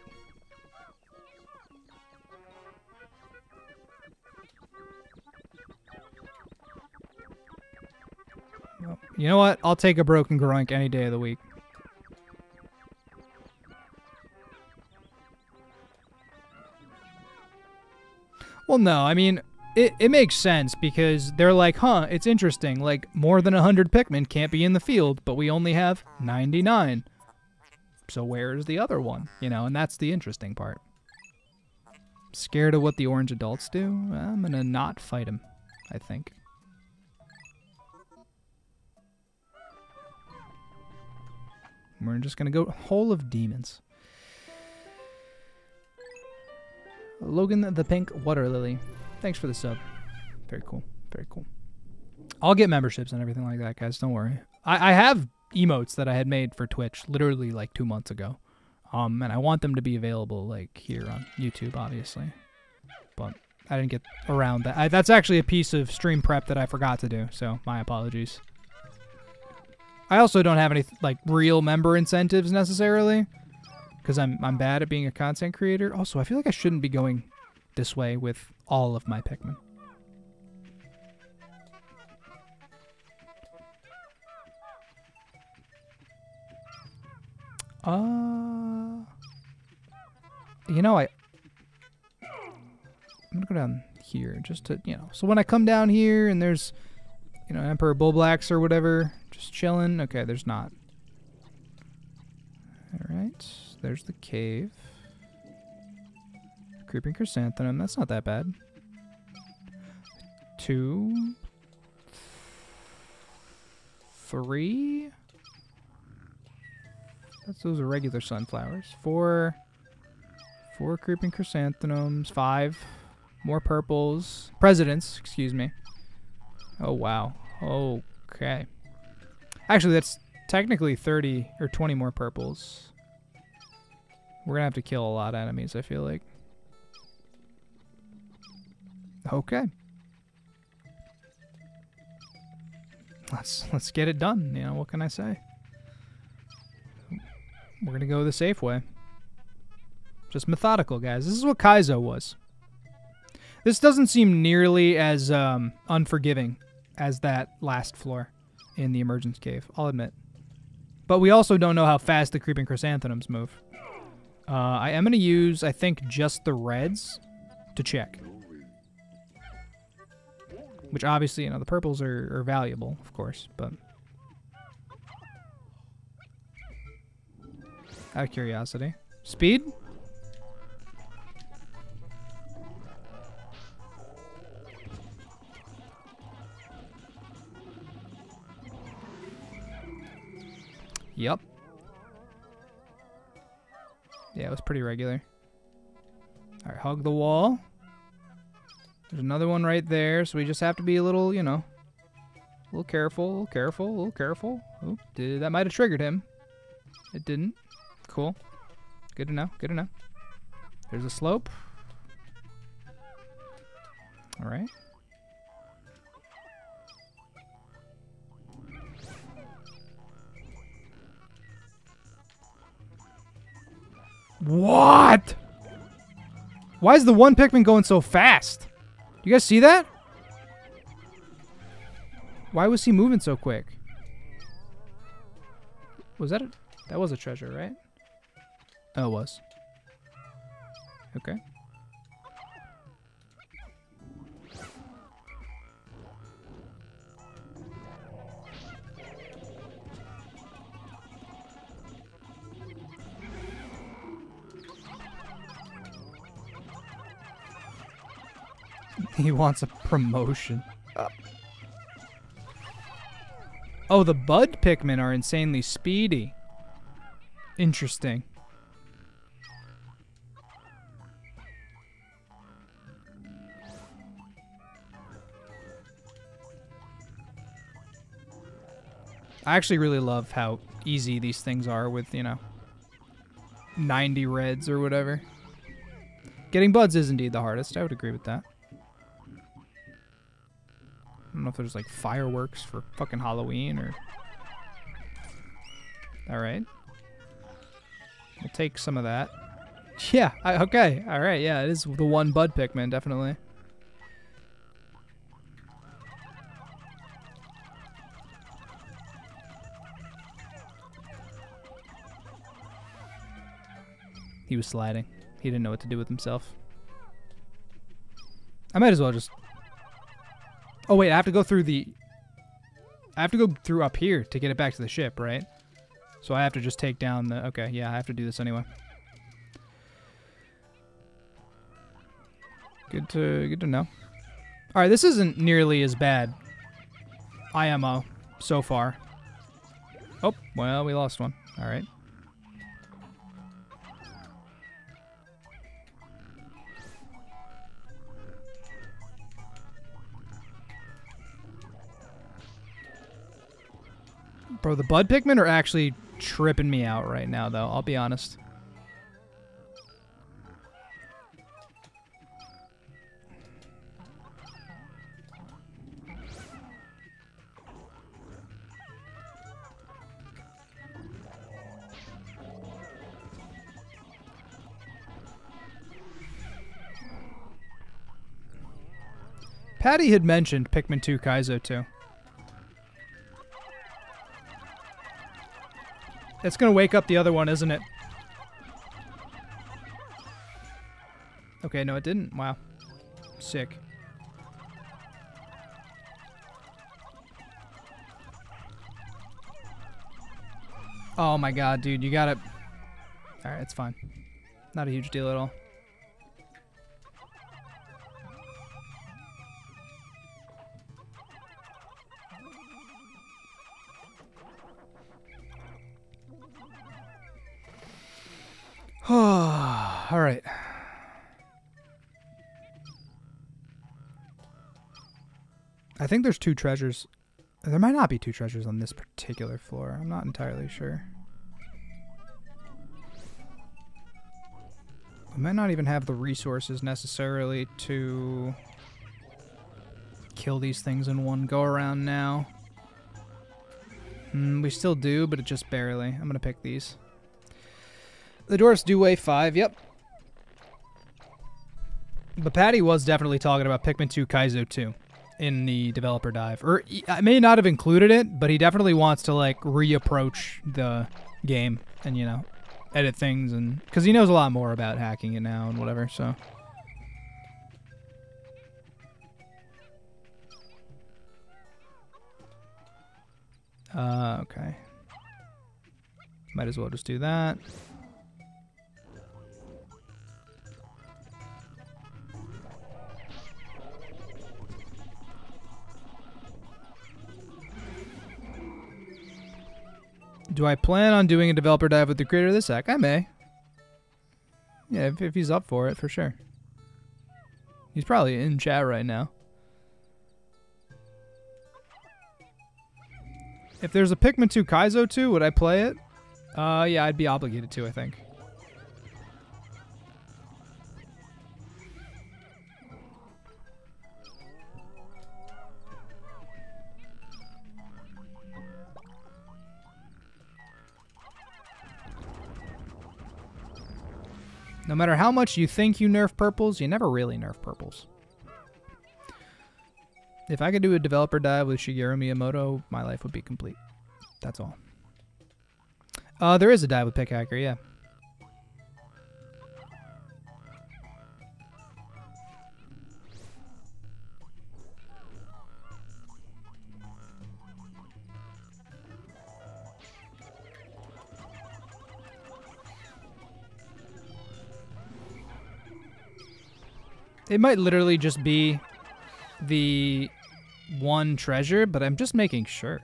Well, you know what? I'll take a broken groink any day of the week. Well, no, I mean, it, it makes sense because they're like, huh, it's interesting. Like, more than 100 Pikmin can't be in the field, but we only have 99. So where's the other one? You know, and that's the interesting part. Scared of what the orange adults do? I'm gonna not fight him, I think. We're just gonna go Hole of Demons. Logan the Pink Water Lily. Thanks for the sub. Very cool. Very cool. I'll get memberships and everything like that, guys. Don't worry. I, I have emotes that I had made for Twitch literally like two months ago. Um, and I want them to be available like here on YouTube, obviously. But I didn't get around that. I, that's actually a piece of stream prep that I forgot to do, so my apologies. I also don't have any like real member incentives necessarily because I'm I'm bad at being a content creator. Also, I feel like I shouldn't be going this way with all of my Pikmin. Uh, you know, I I'm gonna go down here just to you know. So when I come down here and there's you know Emperor Bulblax or whatever, just chilling. Okay, there's not. All right, there's the cave. Creeping chrysanthemum. That's not that bad. two, three. That's those are regular sunflowers. Four, four creeping chrysanthemums. Five more purples. Presidents, excuse me. Oh wow. Okay. Actually, that's technically 30 or 20 more purples. We're gonna have to kill a lot of enemies. I feel like. Okay. Let's let's get it done. You know what can I say? We're gonna go the safe way. Just methodical, guys. This is what Kaizo was. This doesn't seem nearly as um, unforgiving as that last floor in the emergence cave. I'll admit. But we also don't know how fast the creeping chrysanthemums move. Uh, I am gonna use, I think, just the reds to check. Which obviously, you know, the purples are, are valuable, of course, but... Out of curiosity. Speed? Yep. Yeah, it was pretty regular. Alright, hug the wall. There's another one right there, so we just have to be a little, you know, a little careful, a little careful, a little careful. Oop, did, that might have triggered him. It didn't. Cool. Good to know, good to know. There's a slope. Alright. What? Why is the one Pikmin going so fast? You guys see that? Why was he moving so quick? Was that a... That was a treasure, right? Oh, it was. Okay. He wants a promotion. Oh, the Bud Pikmin are insanely speedy. Interesting. I actually really love how easy these things are with, you know, 90 reds or whatever. Getting buds is indeed the hardest. I would agree with that. I don't know if there's like fireworks for fucking Halloween or. Alright. We'll take some of that. Yeah, I, okay. Alright, yeah, it is the one Bud Pikmin, definitely. He was sliding. He didn't know what to do with himself. I might as well just... Oh, wait, I have to go through the... I have to go through up here to get it back to the ship, right? So I have to just take down the... Okay, yeah, I have to do this anyway. Good to good to know. All right, this isn't nearly as bad. IMO so far. Oh, well, we lost one. All right. Bro, the Bud Pikmin are actually tripping me out right now, though. I'll be honest. Patty had mentioned Pikmin 2 Kaizo 2. It's gonna wake up the other one, isn't it? Okay, no, it didn't. Wow. Sick. Oh my god, dude, you gotta... Alright, it's fine. Not a huge deal at all. All right. I think there's two treasures. There might not be two treasures on this particular floor. I'm not entirely sure. We might not even have the resources necessarily to kill these things in one go around now. Mm, we still do, but it just barely. I'm going to pick these. The dwarfs do weigh five, yep. But Patty was definitely talking about Pikmin 2 Kaizo 2 in the developer dive. Or I may not have included it, but he definitely wants to like reapproach the game and you know, edit things and cuz he knows a lot more about hacking it now and whatever, so Uh, okay. Might as well just do that. Do I plan on doing a developer dive with the creator of this hack? I may. Yeah, if, if he's up for it, for sure. He's probably in chat right now. If there's a Pikmin 2 Kaizo 2, would I play it? Uh, yeah, I'd be obligated to, I think. No matter how much you think you nerf purples, you never really nerf purples. If I could do a developer dive with Shigeru Miyamoto, my life would be complete. That's all. Uh, there is a dive with PikHacker, yeah. It might literally just be the one treasure, but I'm just making sure.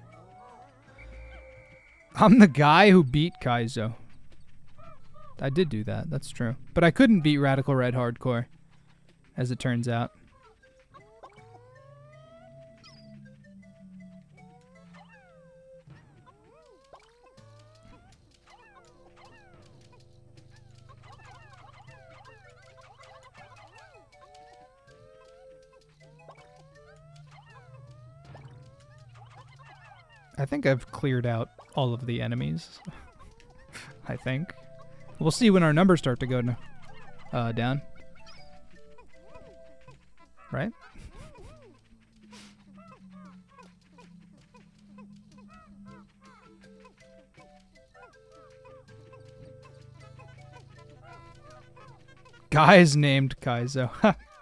I'm the guy who beat Kaizo. I did do that, that's true. But I couldn't beat Radical Red Hardcore, as it turns out. I think I've cleared out all of the enemies. I think. We'll see when our numbers start to go uh, down. Right? Guys named Kaizo.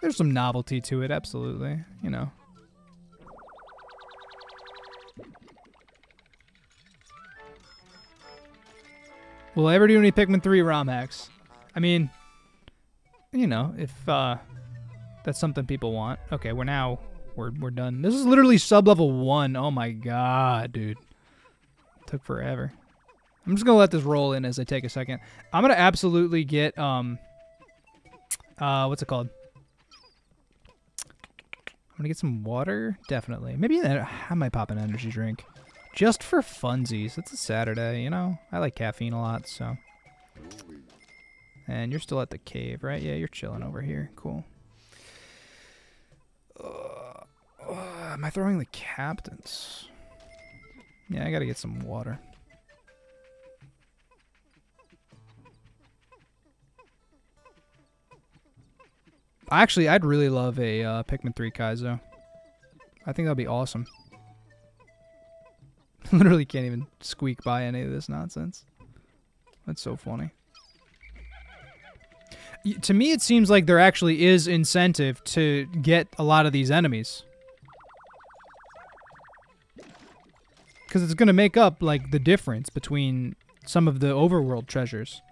There's some novelty to it, absolutely. You know. Will I ever do any Pikmin 3 ROM hacks? I mean, you know, if uh, that's something people want. Okay, we're now we're we're done. This is literally sub level one. Oh my god, dude, took forever. I'm just gonna let this roll in as I take a second. I'm gonna absolutely get um, uh, what's it called? Gonna get some water, definitely. Maybe I might pop an energy drink, just for funsies. It's a Saturday, you know. I like caffeine a lot, so. And you're still at the cave, right? Yeah, you're chilling over here. Cool. Uh, uh, am I throwing the captains? Yeah, I gotta get some water. Actually, I'd really love a uh, Pikmin 3 Kaizo. I think that'd be awesome. Literally can't even squeak by any of this nonsense. That's so funny. To me, it seems like there actually is incentive to get a lot of these enemies. because it's gonna make up like the difference between some of the overworld treasures.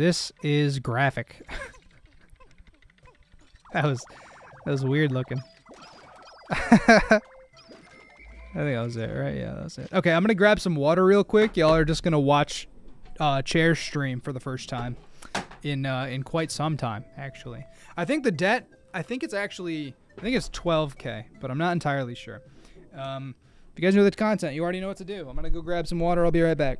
This is graphic. that was that was weird looking. I think that was it, right? Yeah, that's it. Okay, I'm gonna grab some water real quick. Y'all are just gonna watch uh, Chair stream for the first time in uh, in quite some time, actually. I think the debt. I think it's actually. I think it's 12k, but I'm not entirely sure. Um, if you guys know the content, you already know what to do. I'm gonna go grab some water. I'll be right back.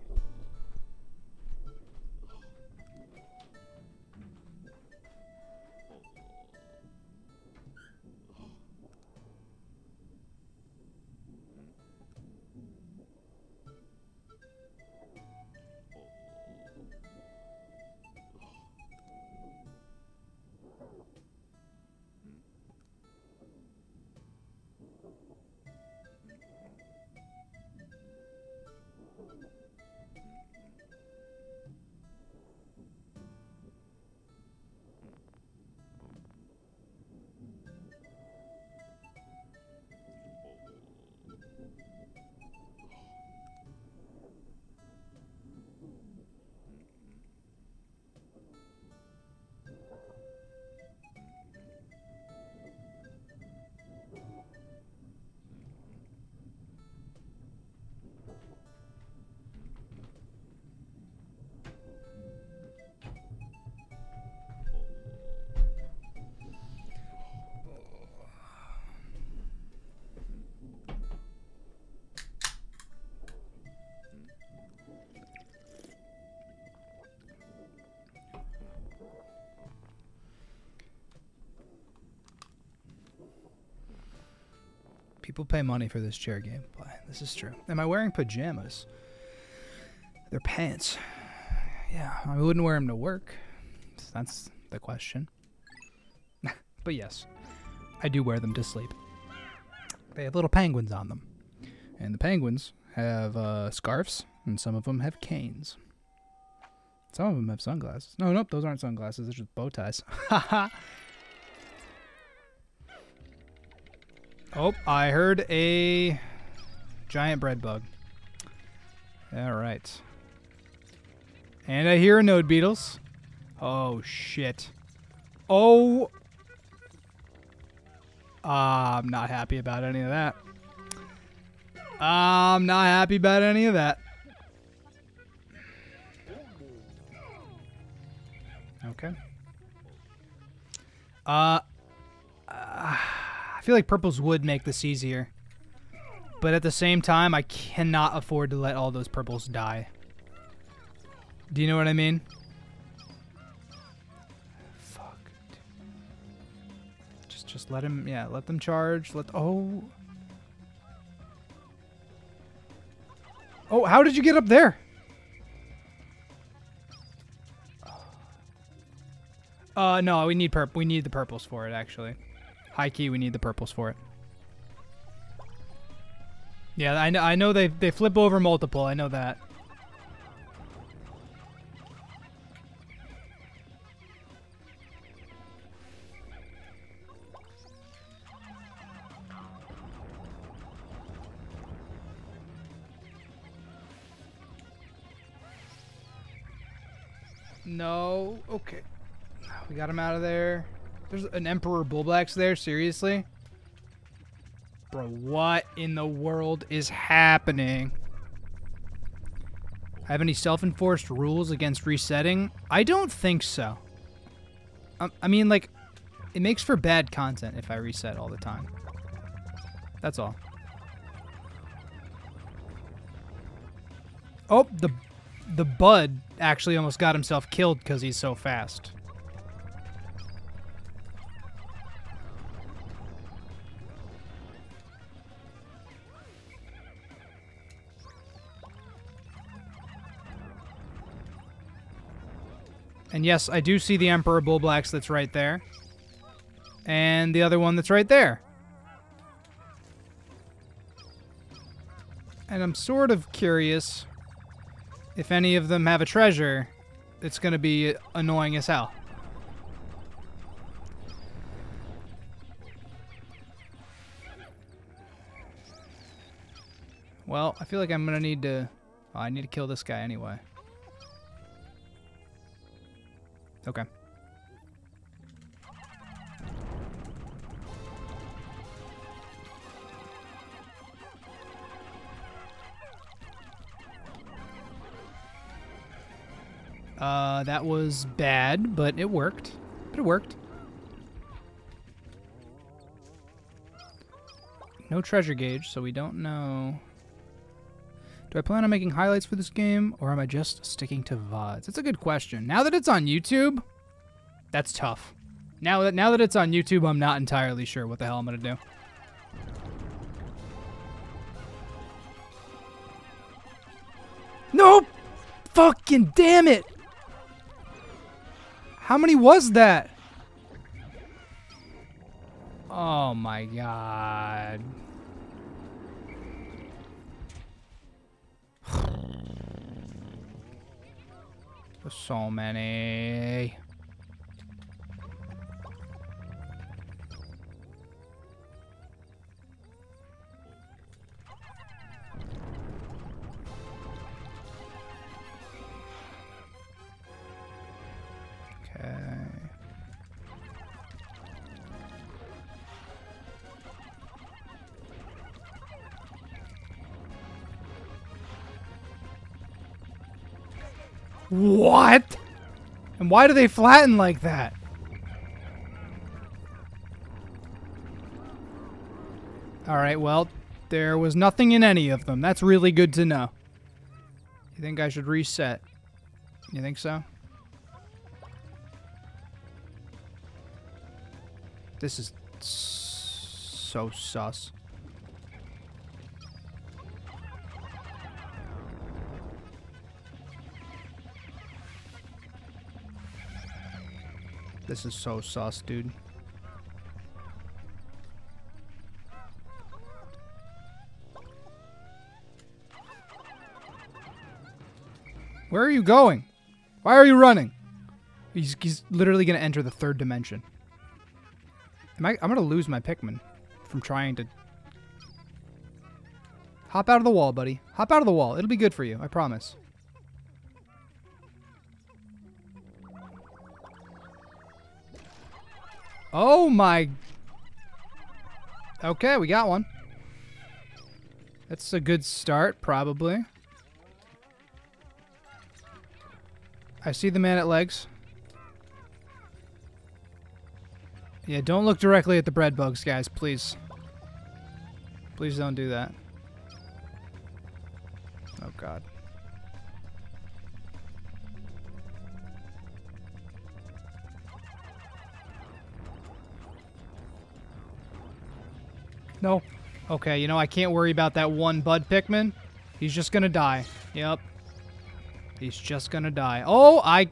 People pay money for this chair gameplay. This is true. Am I wearing pajamas? They're pants. Yeah, I wouldn't wear them to work. That's the question. but yes, I do wear them to sleep. They have little penguins on them. And the penguins have uh, scarves, and some of them have canes. Some of them have sunglasses. No, nope, those aren't sunglasses. They're just bow ties. Haha. Oh, I heard a giant bread bug. All right. And I hear node beetles. Oh, shit. Oh. Uh, I'm not happy about any of that. I'm not happy about any of that. Okay. Uh, uh I feel like purples would make this easier. But at the same time, I cannot afford to let all those purples die. Do you know what I mean? Fuck. Just just let him yeah, let them charge. Let oh. Oh, how did you get up there? Uh no, we need purp we need the purples for it actually. High key, we need the purples for it. Yeah, I know. I know they they flip over multiple. I know that. No. Okay. We got him out of there. There's an Emperor Bulblax there? Seriously? Bro, what in the world is happening? Have any self-enforced rules against resetting? I don't think so. Um, I mean, like, it makes for bad content if I reset all the time. That's all. Oh, the the bud actually almost got himself killed because he's so fast. And yes, I do see the Emperor Bulblax that's right there. And the other one that's right there. And I'm sort of curious if any of them have a treasure it's going to be annoying as hell. Well, I feel like I'm going to need to... Oh, I need to kill this guy anyway. Okay. Uh, that was bad, but it worked. But it worked. No treasure gauge, so we don't know. Do I plan on making highlights for this game, or am I just sticking to VODs? It's a good question. Now that it's on YouTube, that's tough. Now that now that it's on YouTube, I'm not entirely sure what the hell I'm gonna do. Nope! Fucking damn it! How many was that? Oh my god. There's so many. Okay. What? And why do they flatten like that? Alright, well, there was nothing in any of them. That's really good to know. You think I should reset? You think so? This is so sus. This is so sus, dude. Where are you going? Why are you running? He's, he's literally going to enter the third dimension. Am I, I'm going to lose my Pikmin from trying to... Hop out of the wall, buddy. Hop out of the wall. It'll be good for you. I promise. Oh my... Okay, we got one. That's a good start, probably. I see the Man-at-Legs. Yeah, don't look directly at the bread bugs, guys, please. Please don't do that. Oh, God. No. Okay, you know, I can't worry about that one Bud Pikmin. He's just gonna die. Yep. He's just gonna die. Oh, I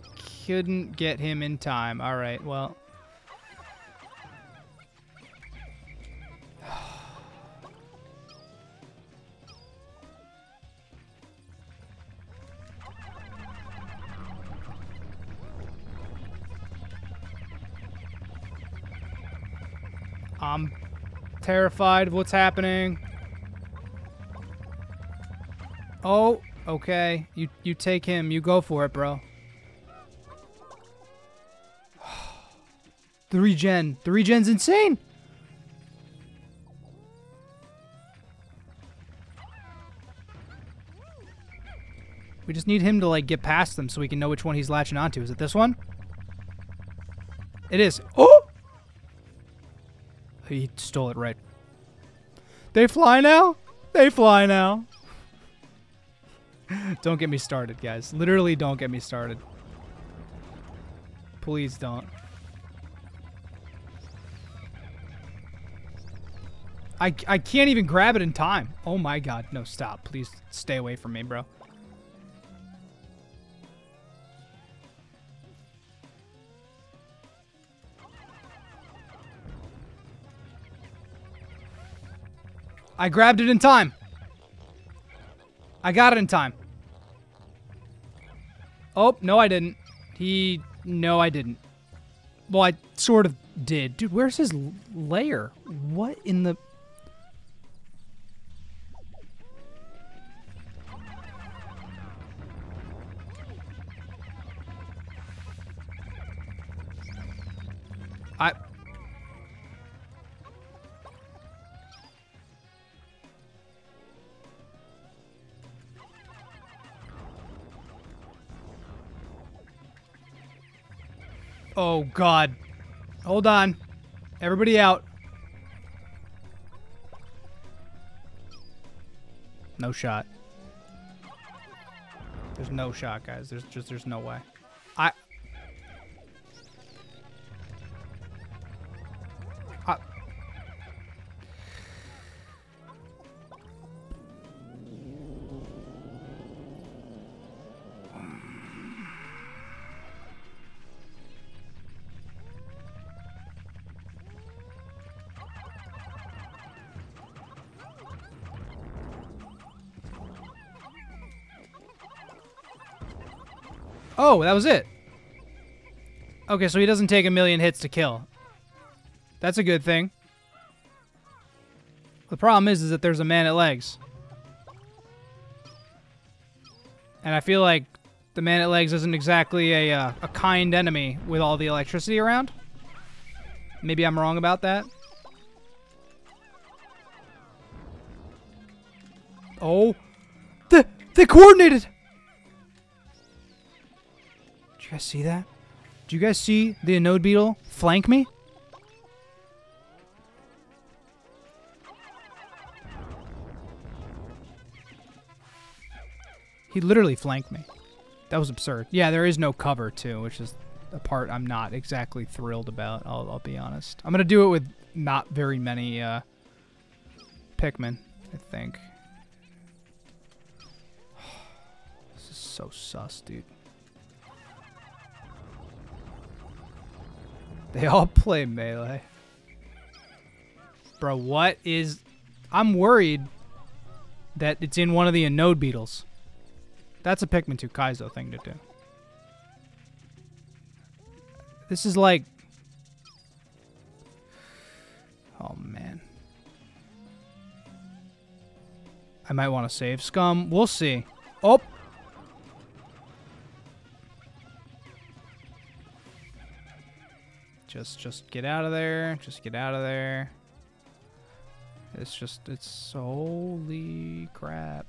couldn't get him in time. Alright, well... I'm terrified of what's happening. Oh, okay. You you take him. You go for it, bro. the regen. The regen's insane. We just need him to like get past them so we can know which one he's latching onto. Is it this one? It is. Oh! He stole it right. They fly now? They fly now. don't get me started, guys. Literally don't get me started. Please don't. I, I can't even grab it in time. Oh my god. No, stop. Please stay away from me, bro. I grabbed it in time. I got it in time. Oh, no, I didn't. He. No, I didn't. Well, I sort of did. Dude, where's his l- lair? What in the. Oh, God. Hold on. Everybody out. No shot. There's no shot, guys. There's just, there's no way. I. Oh, that was it. Okay, so he doesn't take a million hits to kill. That's a good thing. The problem is, is that there's a Man-at-Legs. And I feel like the Man-at-Legs isn't exactly a, uh, a kind enemy with all the electricity around. Maybe I'm wrong about that. Oh. The, they coordinated! You guys see that? Do you guys see the Anode Beetle flank me? He literally flanked me. That was absurd. Yeah, there is no cover too, which is a part I'm not exactly thrilled about. I'll, I'll be honest. I'm gonna do it with not very many uh, Pikmin, I think. This is so sus, dude. They all play melee. Bro, what is... I'm worried that it's in one of the Anode Beetles. That's a Pikmin 2 Kaizo thing to do. This is like... Oh, man. I might want to save Scum. We'll see. Oh! Just, just get out of there. Just get out of there. It's just, it's holy crap.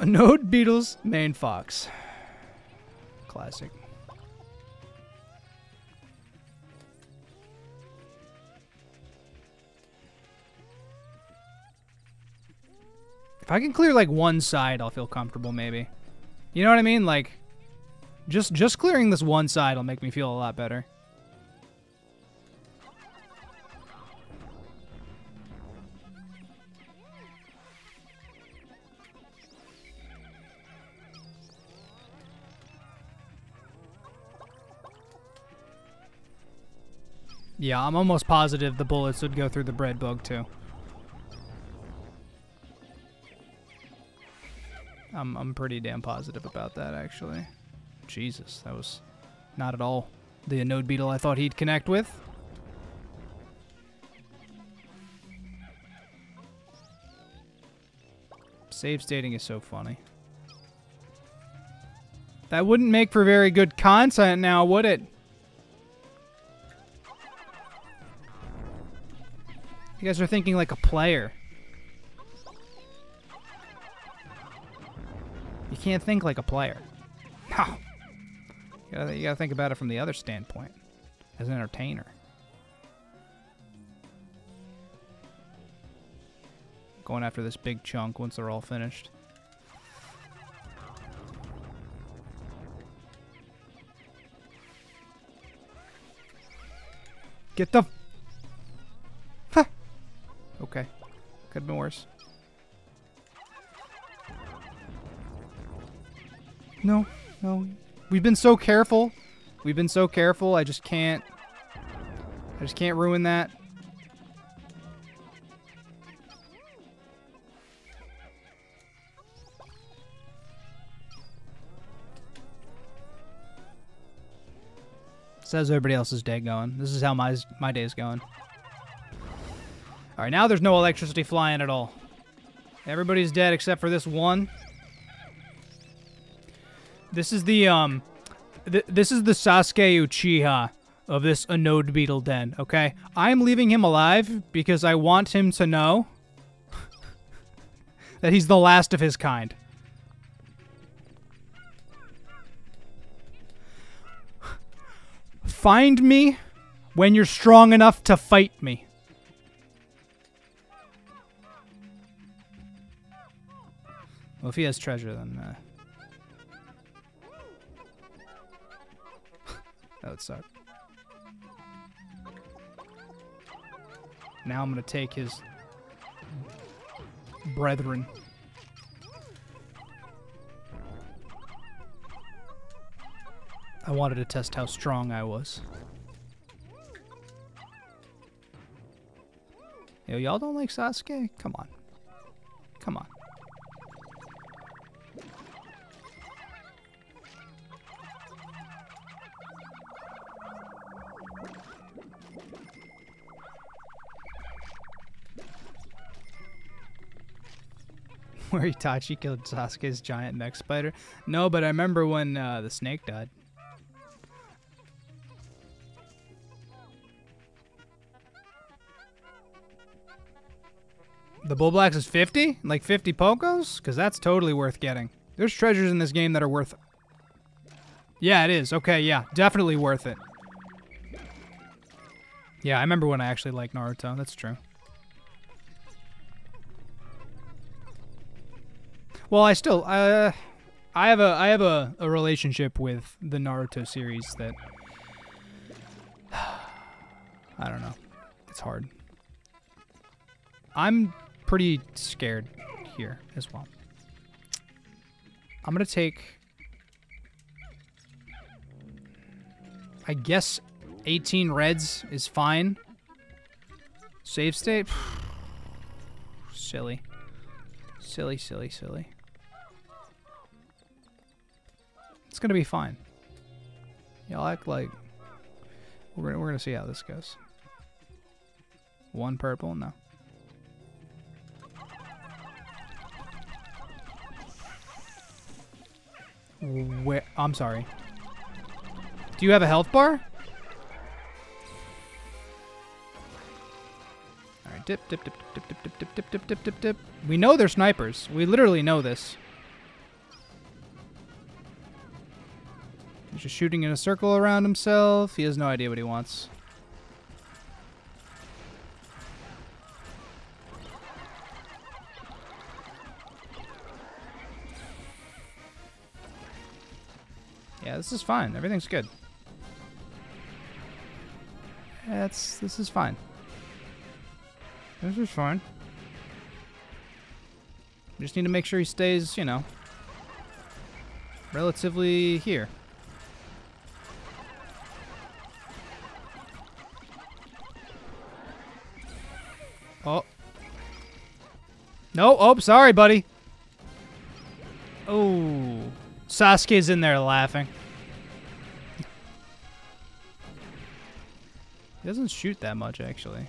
Node Beetles, main fox. Classic. If I can clear like one side, I'll feel comfortable maybe. You know what I mean? Like just just clearing this one side will make me feel a lot better. Yeah, I'm almost positive the bullets would go through the bread bug too. I'm I'm pretty damn positive about that actually. Jesus, that was not at all the node Beetle I thought he'd connect with. Save stating is so funny. That wouldn't make for very good content now, would it? You guys are thinking like a player. You can't think like a player. No. You gotta, you gotta think about it from the other standpoint, as an entertainer. Going after this big chunk once they're all finished. Get the... Okay. Could have been worse. No, no. We've been so careful. We've been so careful. I just can't. I just can't ruin that. Says everybody else's day going. This is how my my day is going. All right, now there's no electricity flying at all. Everybody's dead except for this one. This is the um, th this is the Sasuke Uchiha of this Anode Beetle Den. Okay, I'm leaving him alive because I want him to know that he's the last of his kind. Find me when you're strong enough to fight me. Well, if he has treasure, then uh, that would suck. Now I'm gonna take his brethren. I wanted to test how strong I was. Yo, y'all don't like Sasuke? Come on. Come on. Where Itachi killed Sasuke's giant mech spider? No, but I remember when uh, the snake died. The Bulblax is 50? Like 50 Pokos? Because that's totally worth getting. There's treasures in this game that are worth... Yeah, it is. Okay, yeah. Definitely worth it. Yeah, I remember when I actually liked Naruto. That's true. Well, I still... Uh, I have a I have a, a relationship with the Naruto series that... I don't know. It's hard. I'm pretty scared here as well. I'm to take... I guess 18 reds is fine. Save state? silly. Silly, silly, silly. It's to be fine. Y'all act like... We're, we're going to see how this goes. One purple? No. Where? I'm sorry. Do you have a health bar? All right, dip, dip, dip, dip, dip, dip, dip, dip, dip, dip, dip, dip. We know they're snipers. We literally know this. He's just shooting in a circle around himself. He has no idea what he wants. Yeah, this is fine. Everything's good. That's this is fine. This is fine. We just need to make sure he stays, you know, relatively here. Oh. No, oh, sorry, buddy. Oh. Sasuke's in there laughing. He doesn't shoot that much, actually.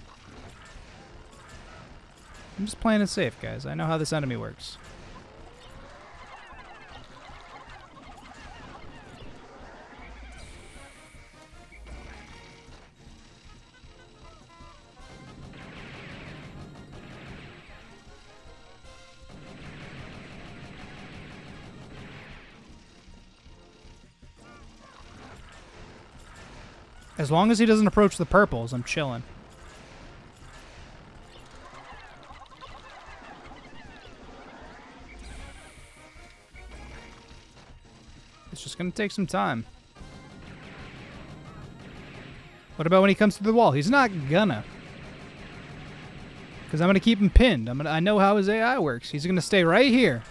I'm just playing it safe, guys. I know how this enemy works. As long as he doesn't approach the purples, I'm chilling. It's just going to take some time. What about when he comes to the wall? He's not gonna. Because I'm going to keep him pinned. I'm gonna, I know how his AI works. He's going to stay right here.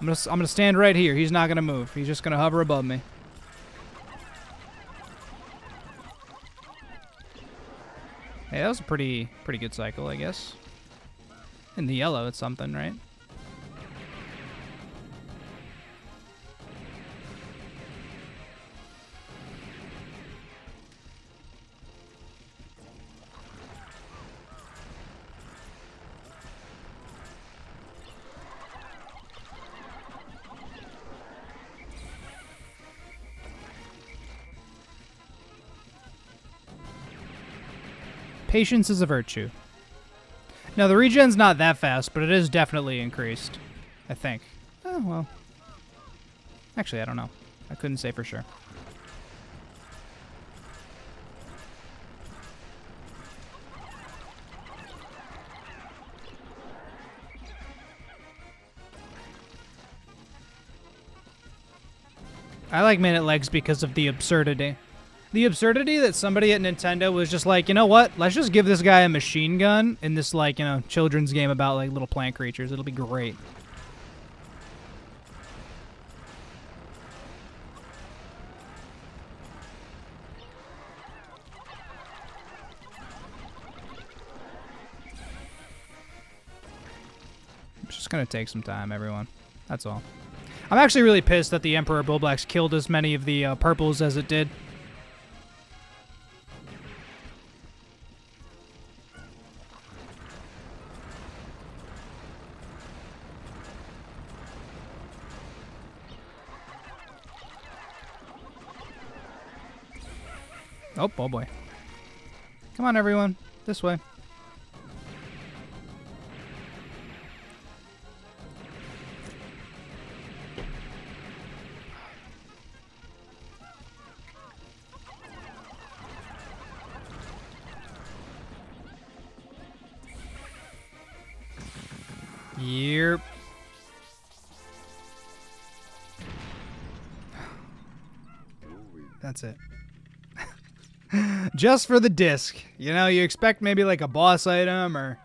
I'm gonna s- I'm gonna stand right here. He's not gonna move. He's just gonna hover above me. Hey, that was a pretty pretty good cycle, I guess. In the yellow, it's something, right? Patience is a virtue. Now, the regen's not that fast, but it is definitely increased. I think. Oh, well. Actually, I don't know. I couldn't say for sure. I like Man-at-Legs because of the absurdity. The absurdity that somebody at Nintendo was just like, you know what? Let's just give this guy a machine gun in this like, you know, children's game about like little plant creatures. It'll be great. It's just gonna take some time, everyone. That's all. I'm actually really pissed that the Emperor Bulblax killed as many of the uh, purples as it did. Oh, oh boy. Come on, everyone. This way. Yep. That's it. Just for the disc. You know, you expect maybe like a boss item or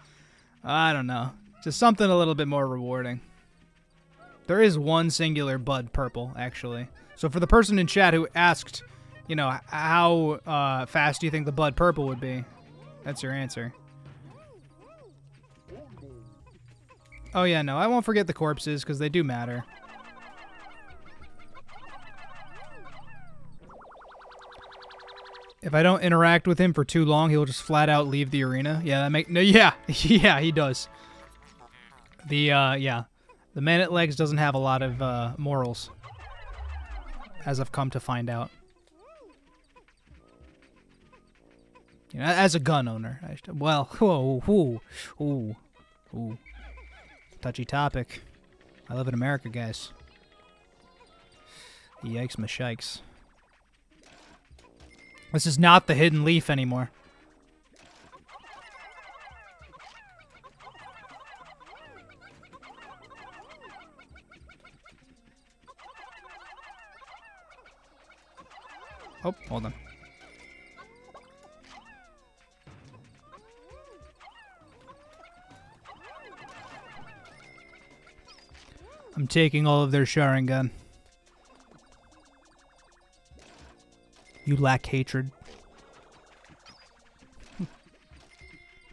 I don't know. Just something a little bit more rewarding. There is one singular bud purple, actually. So for the person in chat who asked, you know, how uh, fast do you think the bud purple would be? That's your answer. Oh yeah, no, I won't forget the corpses because they do matter. If I don't interact with him for too long, he'll just flat out leave the arena. Yeah, that make no. Yeah, yeah, he does. The uh, yeah, the man at legs doesn't have a lot of uh, morals, as I've come to find out. You know, as a gun owner, I well, whoa, whoa, ooh, ooh, touchy topic. I live in America, guys. Yikes, my shikes. This is not the hidden leaf anymore. Oh, hold on. I'm taking all of their Sharingan. You lack hatred.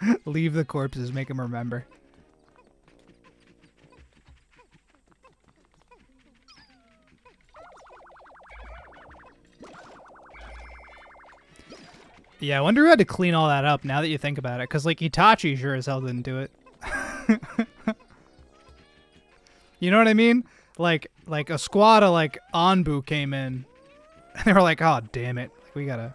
Leave the corpses, make them remember. Yeah, I wonder who had to clean all that up now that you think about it. Because, like, Itachi sure as hell didn't do it. you know what I mean? Like, like a squad of, like, Anbu came in. And they were like, oh, damn it. We gotta...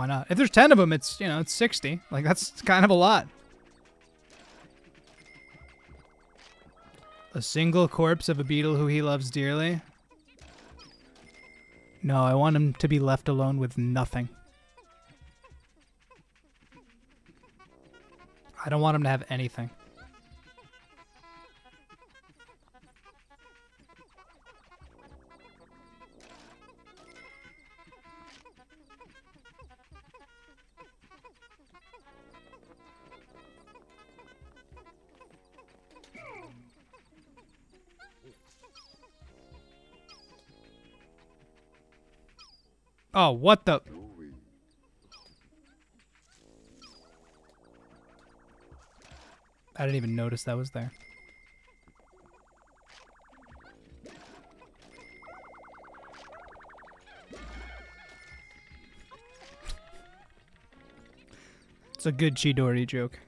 Why not? If there's 10 of them, it's, you know, it's 60. Like, that's kind of a lot. A A single corpse of a beetle who he loves dearly? No, I want him to be left alone with nothing. I don't want him to have anything. Oh, what the? I didn't even notice that was there. It's a good Chidori joke.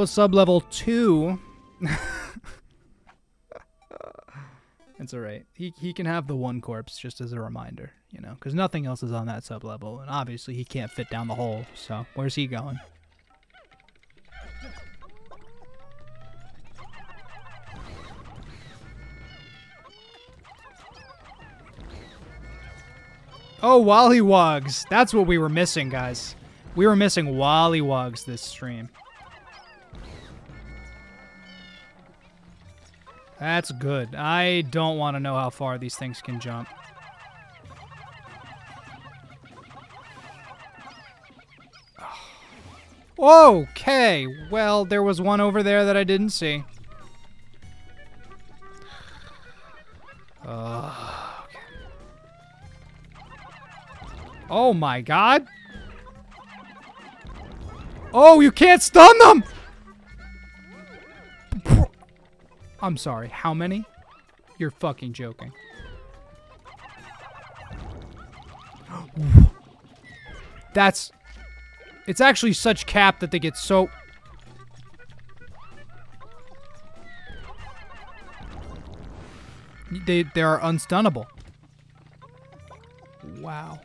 Was sub level two. it's all right. He he can have the one corpse just as a reminder, you know, because nothing else is on that sub level, and obviously he can't fit down the hole. So where's he going? Oh, Wollywogs. That's what we were missing, guys. We were missing Wollywogs this stream. That's good. I don't want to know how far these things can jump. Okay, well, there was one over there that I didn't see. Uh, okay. Oh my god! Oh, you can't stun them! I'm sorry, how many? You're fucking joking. That's... It's actually such cap that they get so... They, they are unstunnable. Wow.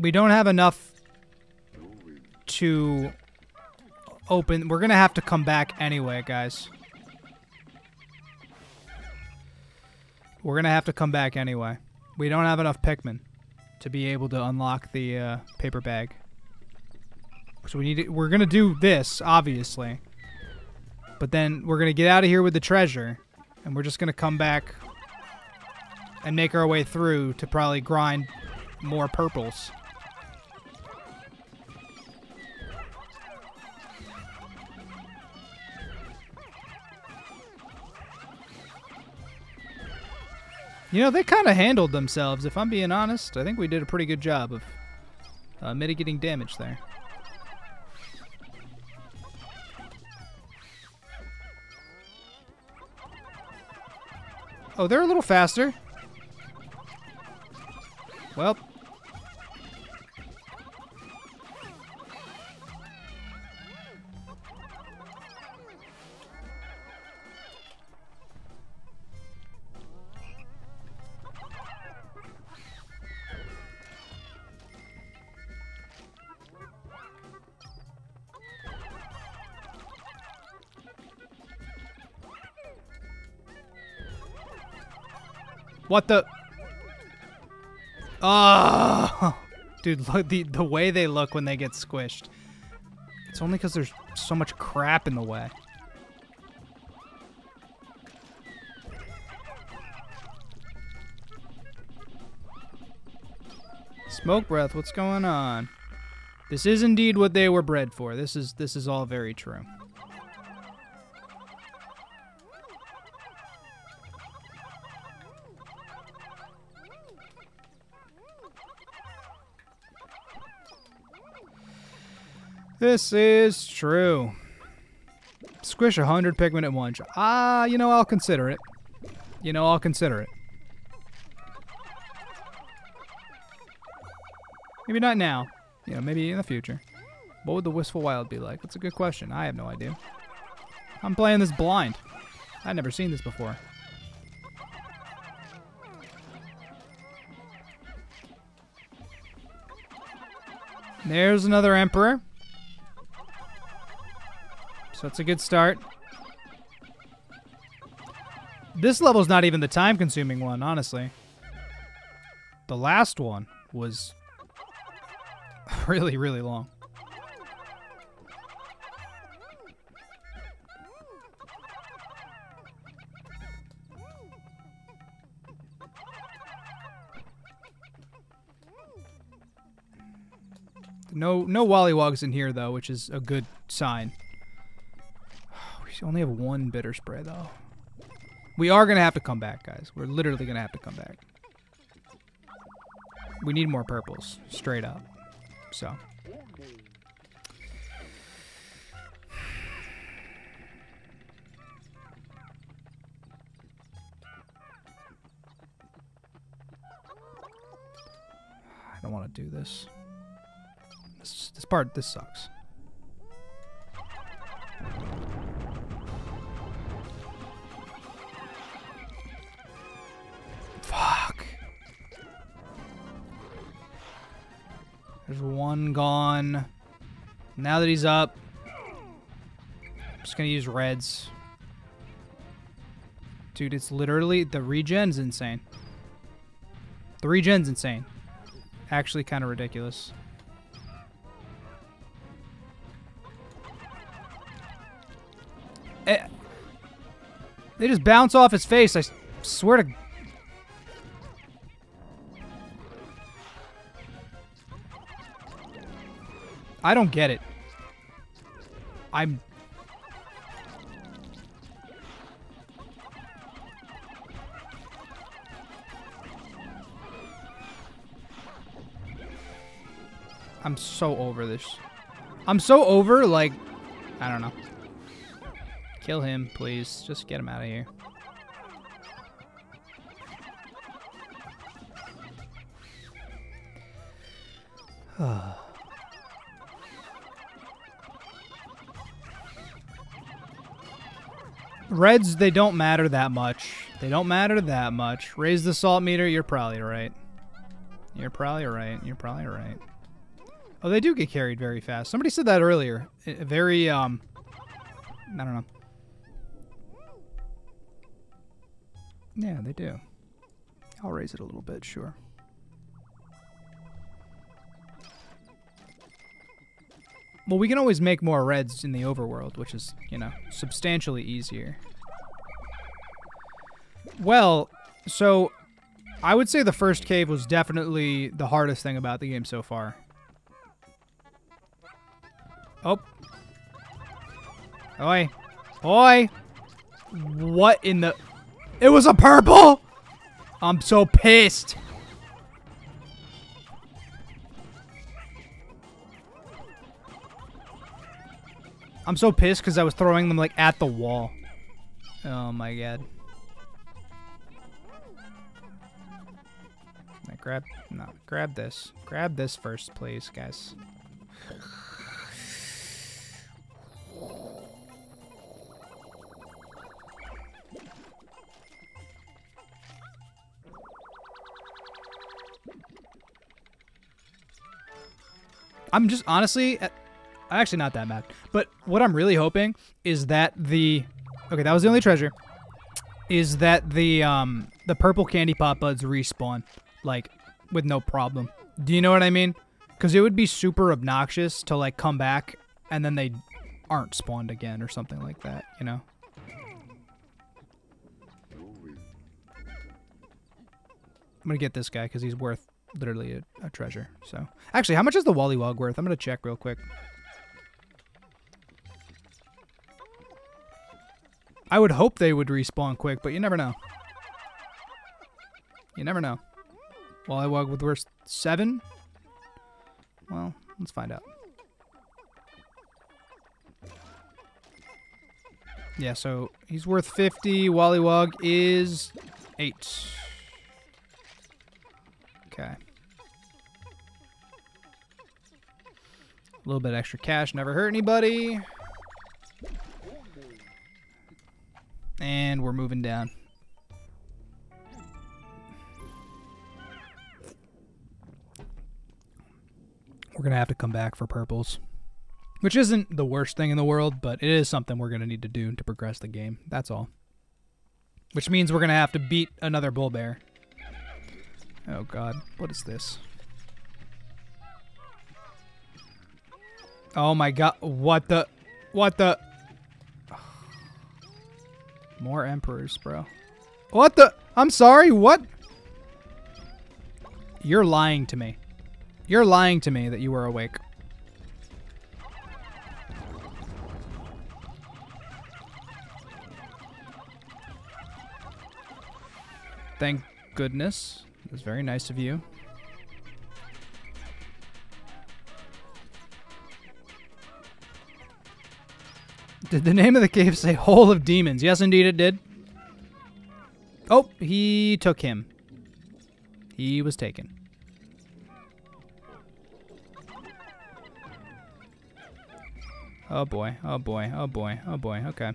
We don't have enough to open. We're going to have to come back anyway, guys. We're going to have to come back anyway. We don't have enough Pikmin to be able to unlock the uh, paper bag. So we need to, we're going to do this, obviously. But then we're going to get out of here with the treasure. And we're just going to come back and make our way through to probably grind more purples. You know, they kind of handled themselves, if I'm being honest. I think we did a pretty good job of uh, mitigating damage there. Oh, they're a little faster. Well. What the? Oh, dude, look the the way they look when they get squished. It's only because there's so much crap in the way. Smoke breath, what's going on? This is indeed what they were bred for. This is this is all very true. This is true. Squish a hundred Pikmin at once. Ah, you know, I'll consider it. You know, I'll consider it. Maybe not now. You know, maybe in the future. What would the Wistful Wild be like? That's a good question. I have no idea. I'm playing this blind. I've never seen this before. There's another Emperor. So it's a good start. This level's not even the time-consuming one, honestly. The last one was really, really long. No, no Wollywogs in here though, which is a good sign. We only have one bitter spray though. We are gonna have to come back, guys. We're literally gonna have to come back. We need more purples, straight up. So. I don't want to do this. This, this part, this sucks. There's one gone. Now that he's up, I'm just gonna use reds. Dude, it's literally the regen's insane. The regen's insane. Actually, kind of ridiculous. Eh, they just bounce off his face. I swear to. I don't get it. I'm. I'm so over this. I'm so over, like, I don't know. Kill him, please. Just get him out of here. Reds, they don't matter that much. They don't matter that much. Raise the salt meter, you're probably right. You're probably right. You're probably right. Oh, they do get carried very fast. Somebody said that earlier. Very, um, I don't know. Yeah, they do. I'll raise it a little bit, sure. Well, we can always make more reds in the overworld, which is, you know, substantially easier. Well, so I would say the first cave was definitely the hardest thing about the game so far. Oh. Oi. Oi. What in the... It was a purple? I'm so pissed. I'm so pissed because I was throwing them like at the wall. Oh my god. Grab no, grab this. Grab this first, please, guys. I'm just honestly, actually not that mad. But what I'm really hoping is that the, okay, that was the only treasure. Is that the um the purple Candypop buds respawn like with no problem? Do you know what I mean? Because it would be super obnoxious to like come back and then they aren't spawned again or something like that. You know? I'm gonna get this guy because he's worth literally a, a treasure. So actually, how much is the Wollywog worth? I'm gonna check real quick. I would hope they would respawn quick, but you never know. You never know. Wollywog with worth seven? Well, let's find out. Yeah, so he's worth 50. Wollywog is 8. Okay. A little bit extra cash never hurt anybody. And we're moving down. We're going to have to come back for purples. Which isn't the worst thing in the world, but it is something we're going to need to do to progress the game. That's all. Which means we're going to have to beat another Bulbear. Oh god, what is this? Oh my god, what the what the More emperors, bro. What the I'm sorry, what? You're lying to me. You're lying to me that you were awake. Thank goodness. It was very nice of you. Did the name of the cave say Hole of Demons? Yes, indeed it did. Oh, he took him. He was taken. Oh boy, oh boy, oh boy, oh boy, okay.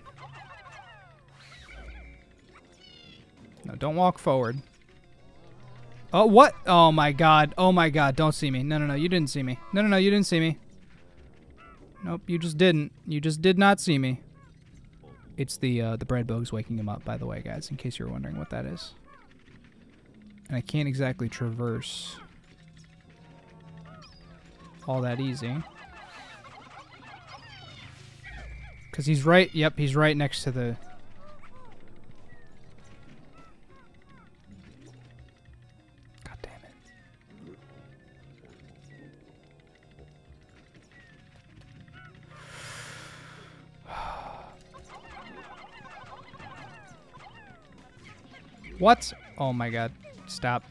No, don't walk forward. Oh, what? Oh my god. Oh my god. Don't see me. No, no, no. You didn't see me. No, no, no. You didn't see me. Nope, you just didn't. You just did not see me. It's the uh, the Breadbugs waking him up, by the way, guys, in case you're wondering what that is. And I can't exactly traverse all that easy. Because he's right, yep, he's right next to the What? Oh my god. Stop.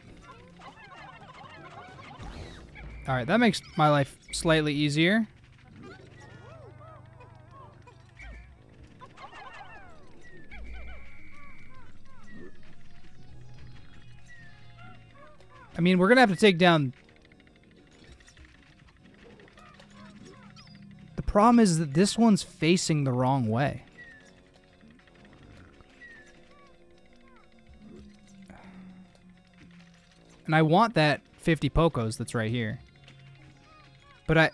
Alright, that makes my life slightly easier. I mean, we're going to have to take down... The problem is that this one's facing the wrong way. And I want that 50 Pokos that's right here. But I...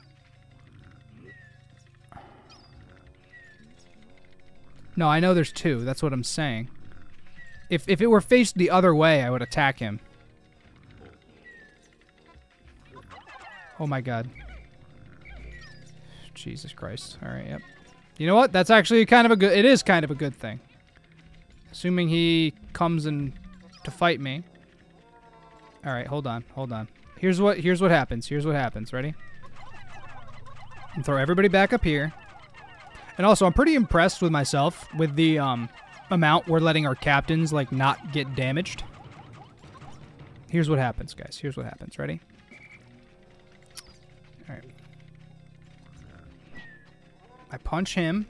No, I know there's two. That's what I'm saying. If, if it were faced the other way, I would attack him. Oh my god. Jesus Christ. Alright, yep. You know what? That's actually kind of a good... It is kind of a good thing. Assuming he comes in to fight me. All right, hold on, hold on. Here's what here's what happens. Here's what happens. Ready? And throw everybody back up here. And also, I'm pretty impressed with myself with the um, amount we're letting our captains like not get damaged. Here's what happens, guys. Here's what happens. Ready? All right. I punch him.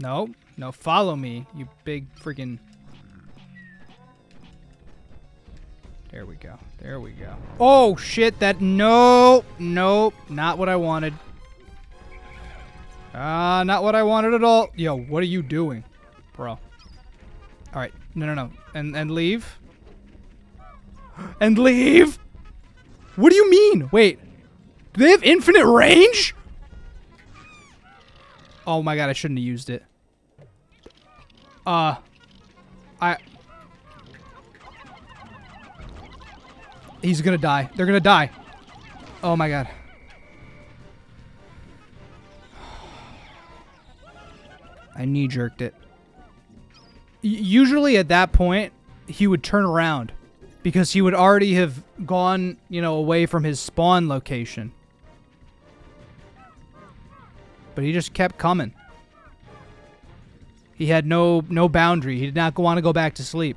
No, no, follow me, you big freaking There we go. There we go. Oh, shit. That... No. Nope. Not what I wanted. Ah, uh, not what I wanted at all. Yo, what are you doing? Bro. All right. No, no, no. And, and leave. And leave? What do you mean? Wait. Do they have infinite range? Oh my god, I shouldn't have used it. Uh... I... He's gonna die. They're gonna die. Oh my god. I knee jerked it. usually at that point, he would turn around because he would already have gone, you know, away from his spawn location. But he just kept coming. He had no no boundary. He did not want to go back to sleep.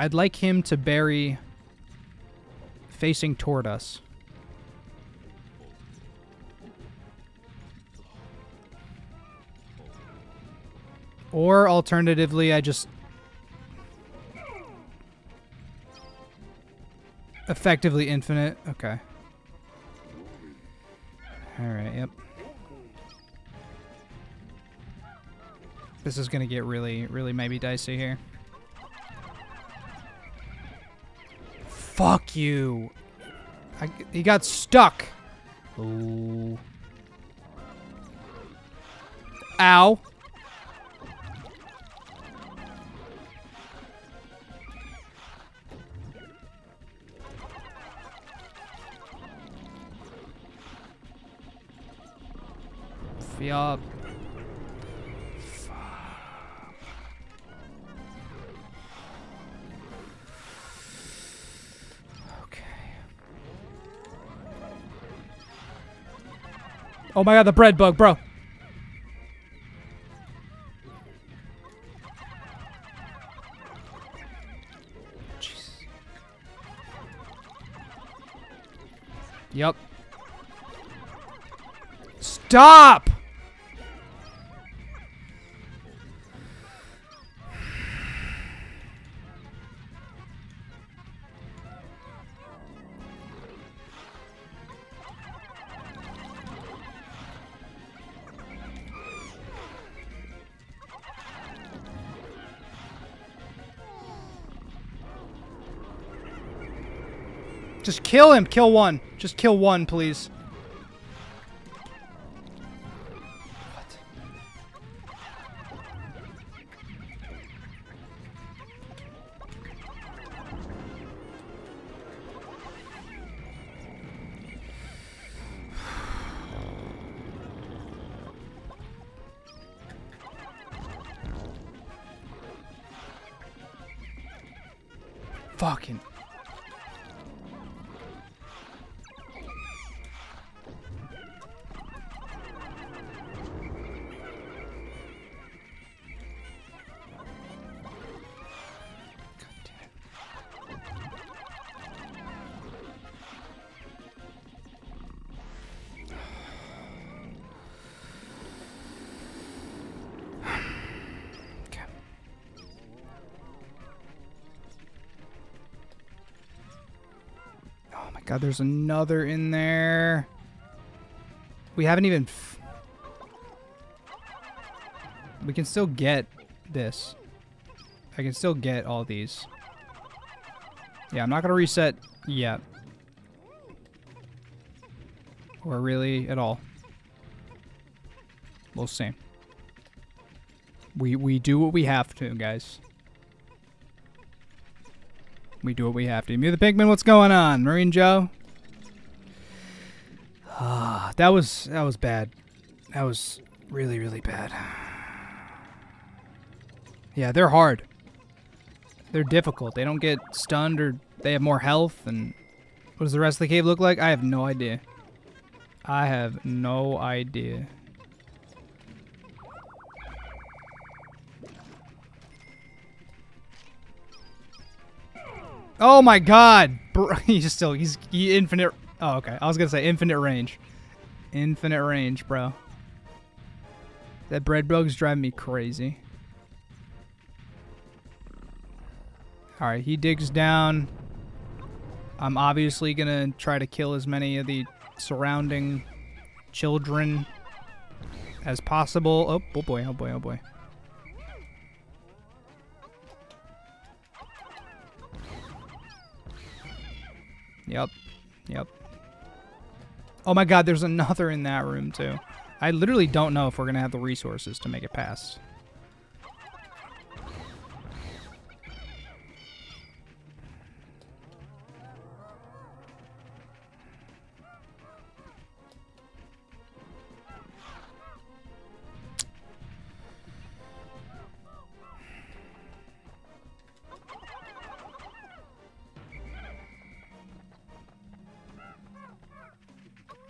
I'd like him to bury facing toward us. Or alternatively, I just effectively infinite. Okay. All right. Yep. This is gonna get really, really maybe dicey here. Fuck you. I, he got stuck. Ooh. Ow. Yup. Oh my god, the Breadbug, bro. Jesus. Yep. Stop! Just kill him. Kill one. Just kill one, please. What? Fucking. God, there's another in there. We haven't even. We can still get this. I can still get all these. Yeah, I'm not going to reset yet. Or really at all. We'll see. We we do what we have to, guys. We do what we have to. Mew the Pinkman, what's going on? Marine Joe? Ah, that was that was bad. That was really, really bad. Yeah, they're hard. They're difficult. They don't get stunned or they have more health and what does the rest of the cave look like? I have no idea. I have no idea. Oh my god! He's still he's he infinite. Oh okay, I was gonna say infinite range, infinite range, bro. That Breadbug's driving me crazy. All right, he digs down. I'm obviously gonna try to kill as many of the surrounding children as possible. Oh, oh boy! Oh boy! Oh boy! Yep. Yep. Oh my god, there's another in that room too. I literally don't know if we're gonna have the resources to make it past.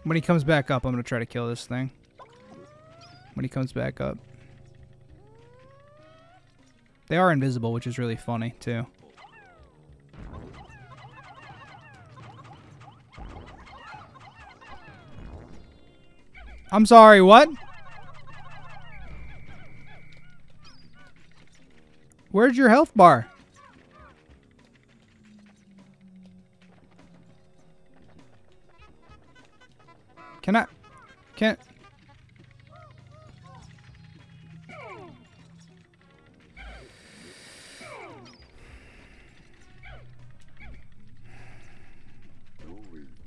When he comes back up, I'm going to try to kill this thing. When he comes back up. They are invisible, which is really funny, too. I'm sorry, what? Where's your health bar? Can I... Can...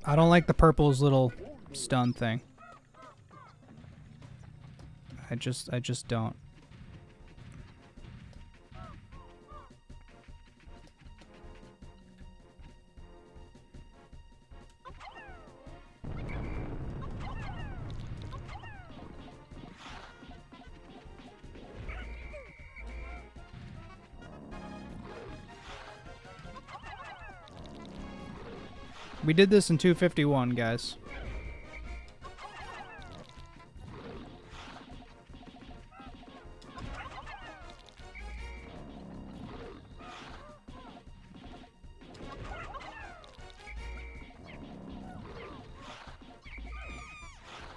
I don't like the purple's little stun thing. I just, I just don't. We did this in 251, guys.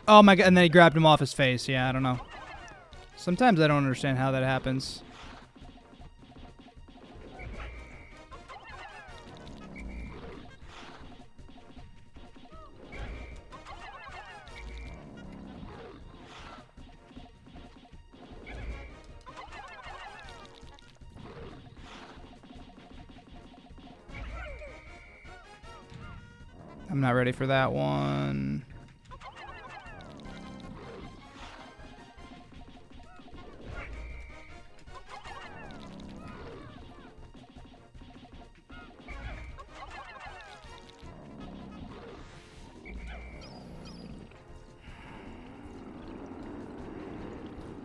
Oh my god, and then he grabbed him off his face. Yeah, I don't know. Sometimes I don't understand how that happens. Ready for that one.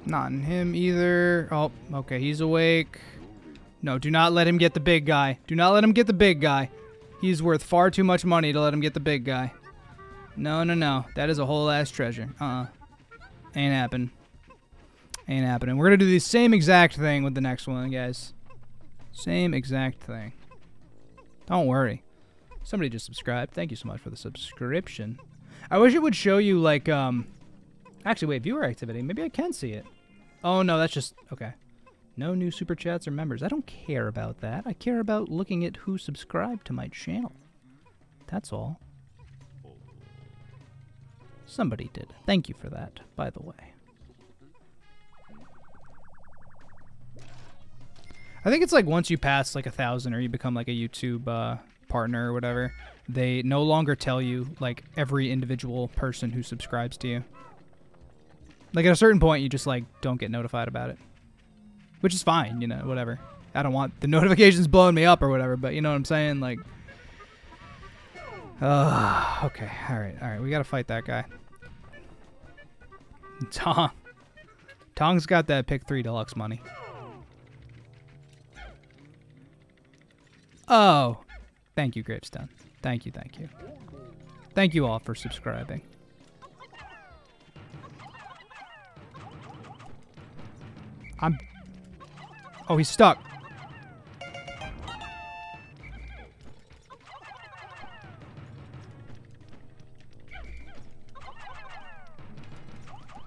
Not in him either. Oh, okay, he's awake. No, do not let him get the big guy. Do not let him get the big guy. He's worth far too much money to let him get the big guy. No, no, no. That is a whole ass treasure. Uh-uh. Ain't happen. Ain't happening. We're going to do the same exact thing with the next one, guys. Same exact thing. Don't worry. Somebody just subscribed. Thank you so much for the subscription. I wish it would show you, like, um... Actually, wait, viewer activity. Maybe I can see it. Oh, no, that's just... Okay. No new super chats or members. I don't care about that. I care about looking at who subscribed to my channel. That's all. Somebody did. Thank you for that, by the way. I think it's like once you pass like a thousand or you become like a YouTube uh, partner or whatever, they no longer tell you like every individual person who subscribes to you. Like at a certain point, you just like don't get notified about it, which is fine, you know, whatever. I don't want the notifications blowing me up or whatever, but you know what I'm saying, like. Uh, okay, all right, all right. We gotta fight that guy. Tong. Tong's got that pick three deluxe money. Oh, thank you, Gravestone. Thank you, thank you. Thank you all for subscribing. I'm... Oh, he's stuck.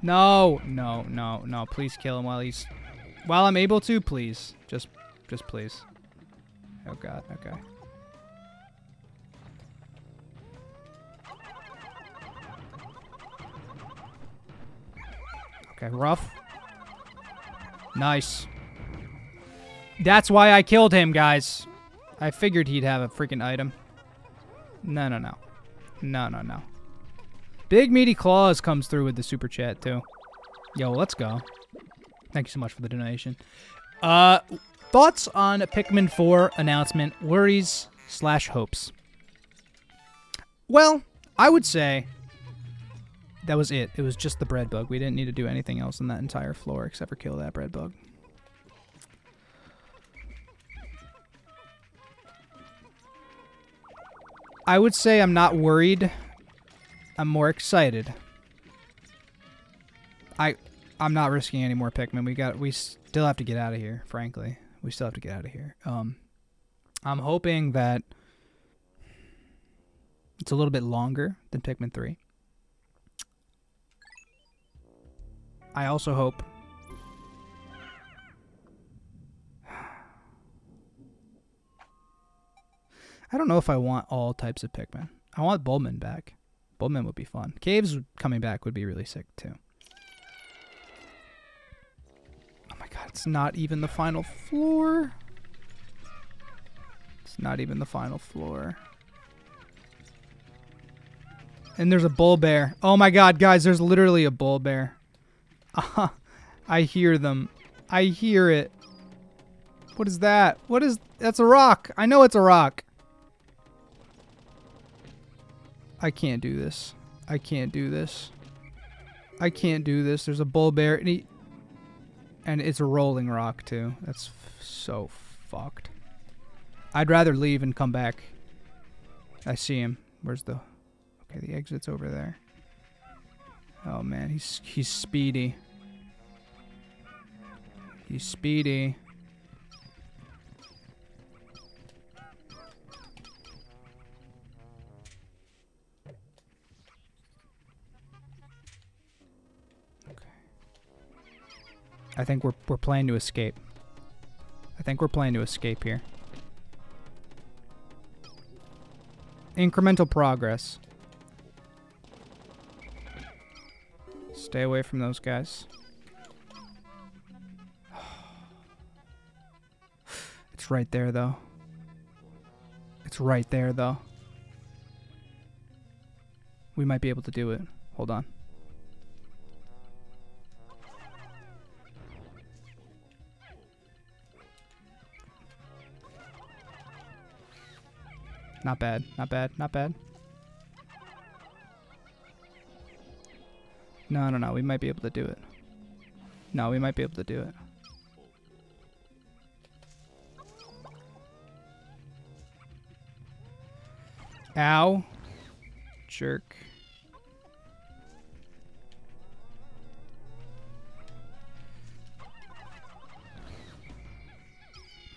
No, no, no, no. Please kill him while he's... While I'm able to, please. Just, just please. Oh, God. Okay. Okay, rough. Nice. That's why I killed him, guys. I figured he'd have a freaking item. No, no, no. No, no, no. Big Meaty Claws comes through with the super chat, too. Yo, let's go. Thank you so much for the donation. Uh, thoughts on Pikmin 4 announcement, worries slash hopes? Well, I would say that was it. It was just the Breadbug. We didn't need to do anything else on that entire floor except for kill that Breadbug. I would say I'm not worried I'm more excited. I I'm not risking any more Pikmin. We got we still have to get out of here, frankly. We still have to get out of here. Um I'm hoping that it's a little bit longer than Pikmin 3. I also hope I don't know if I want all types of Pikmin. I want Bulbmin back. Bulbmin would be fun. Caves coming back would be really sick too. Oh my god, it's not even the final floor. It's not even the final floor. And there's a Bulbear. Oh my god, guys, there's literally a Bulbear. Uh-huh. I hear them. I hear it. What is that? What is... That's a rock. I know it's a rock. I can't do this. I can't do this. I can't do this. There's a Bulbear. And, he, and it's a rolling rock, too. That's so fucked. I'd rather leave and come back. I see him. Where's the... Okay, the exit's over there. Oh, man. He's, he's speedy. He's speedy. I think we're we're playing to escape. I think we're playing to escape here. Incremental progress. Stay away from those guys. It's right there though. It's right there though. We might be able to do it. Hold on. Not bad. Not bad. Not bad. No, no, no. We might be able to do it. No, we might be able to do it. Ow. Jerk.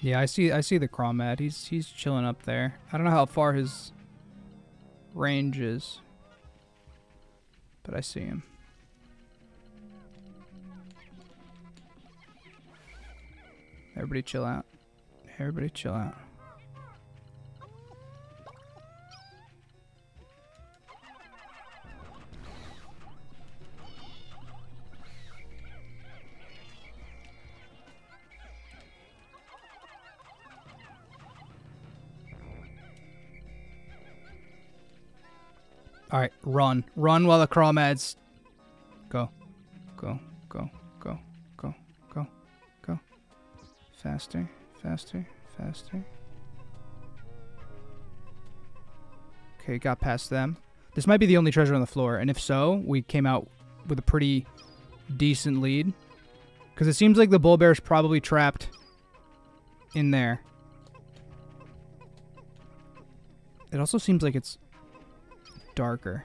Yeah, I see I see the Crawmad. He's he's chilling up there. I don't know how far his range is. But I see him. Everybody chill out. Everybody chill out. Run. Run while the Crawmads go. Go, go, go, go, go, go. Faster, faster, faster. Okay, got past them. This might be the only treasure on the floor, and if so, we came out with a pretty decent lead. Because it seems like the Bulbear's probably trapped in there. It also seems like it's darker.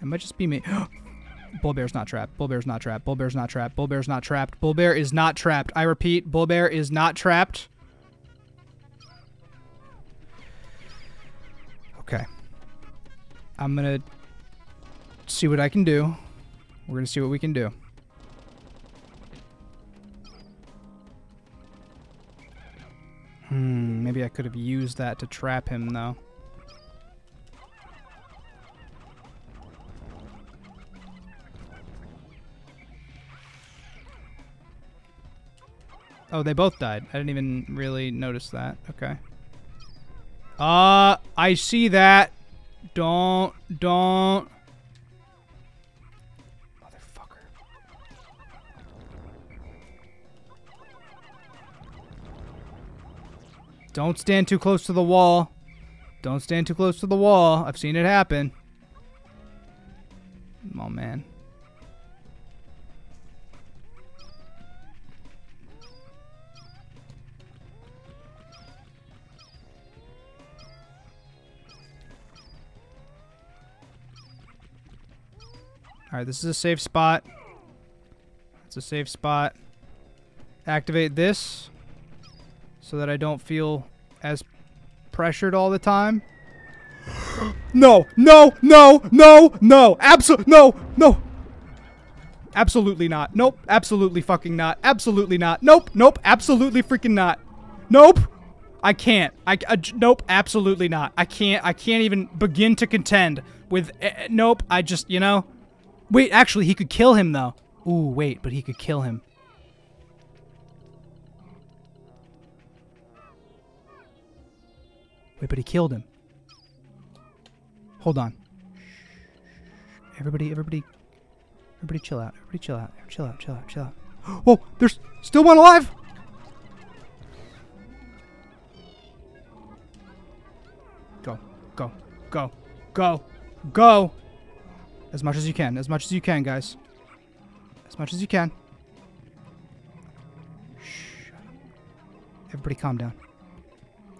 It might just be me. Bulbear's not trapped. Bulbear's not trapped. Bulbear's not trapped. Bulbear's not trapped. Bulbear is not trapped. I repeat, Bulbear is not trapped. Okay. I'm gonna see what I can do. We're gonna see what we can do. Hmm, maybe I could have used that to trap him though. Oh, they both died. I didn't even really notice that. Okay. Uh, I see that. Don't, don't. Motherfucker. Don't stand too close to the wall. Don't stand too close to the wall. I've seen it happen. Oh, man. Alright, this is a safe spot. It's a safe spot. Activate this so that I don't feel as pressured all the time. no, no, no, no, no, absolutely, no, no. Absolutely not. Nope, absolutely fucking not. Absolutely not. Nope, nope, absolutely freaking not. Nope. I can't. I, j- nope, absolutely not. I can't. I can't even begin to contend with. Uh, nope. I just, you know. Wait, actually, he could kill him though. Ooh, wait, but he could kill him. Wait, but he killed him. Hold on. Everybody, everybody, everybody, chill out. Everybody, chill out. Chill out. Chill out. Chill out. Whoa! There's still one alive. Go, go, go, go, go. As much as you can. As much as you can, guys. As much as you can. Shh. Everybody calm down.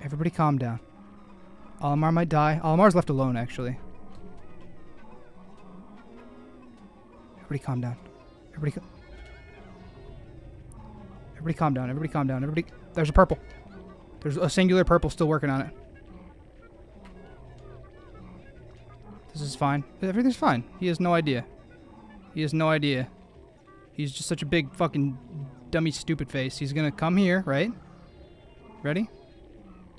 Everybody calm down. Olimar might die. Olimar's left alone, actually. Everybody calm down. Everybody ca- Everybody calm down. Everybody calm down. Everybody... There's a purple. There's a singular purple still working on it. This is fine. Everything's fine. He has no idea. He has no idea. He's just such a big fucking dummy stupid face. He's gonna come here, right? Ready?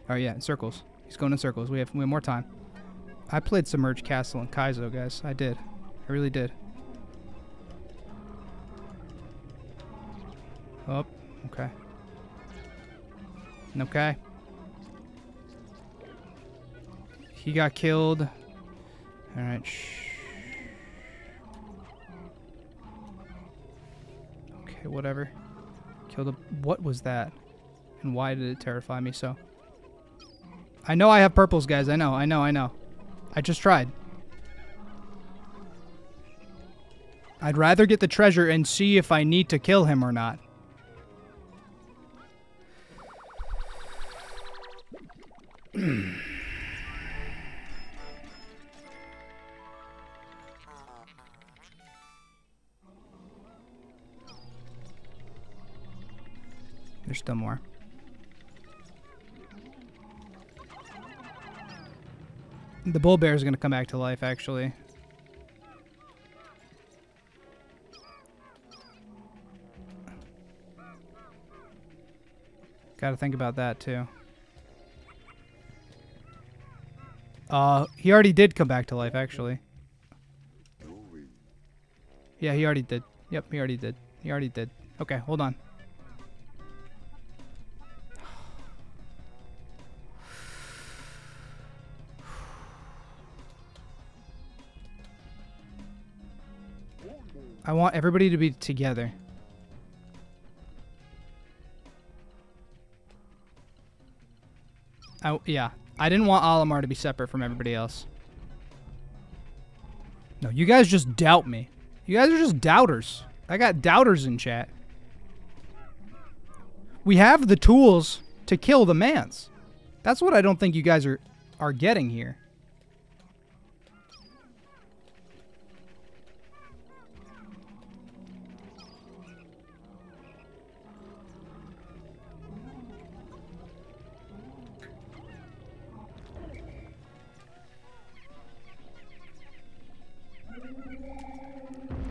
Oh yeah, in circles. He's going in circles. We have we have more time. I played Submerged Castle and Kaizo, guys. I did. I really did. Oh, okay. Okay. He got killed. Alright. Okay, whatever. Killed a... What was that? And why did it terrify me so? I know I have purples, guys. I know, I know, I know. I just tried. I'd rather get the treasure and see if I need to kill him or not. There's still more. The Bulbear is going to come back to life, actually. Got to think about that, too. Uh, he already did come back to life, actually. Yeah, he already did. Yep, he already did. He already did. Okay, hold on. I want everybody to be together. I, yeah, I didn't want Olimar to be separate from everybody else. No, you guys just doubt me. You guys are just doubters. I got doubters in chat. We have the tools to kill the mans. That's what I don't think you guys are are getting here.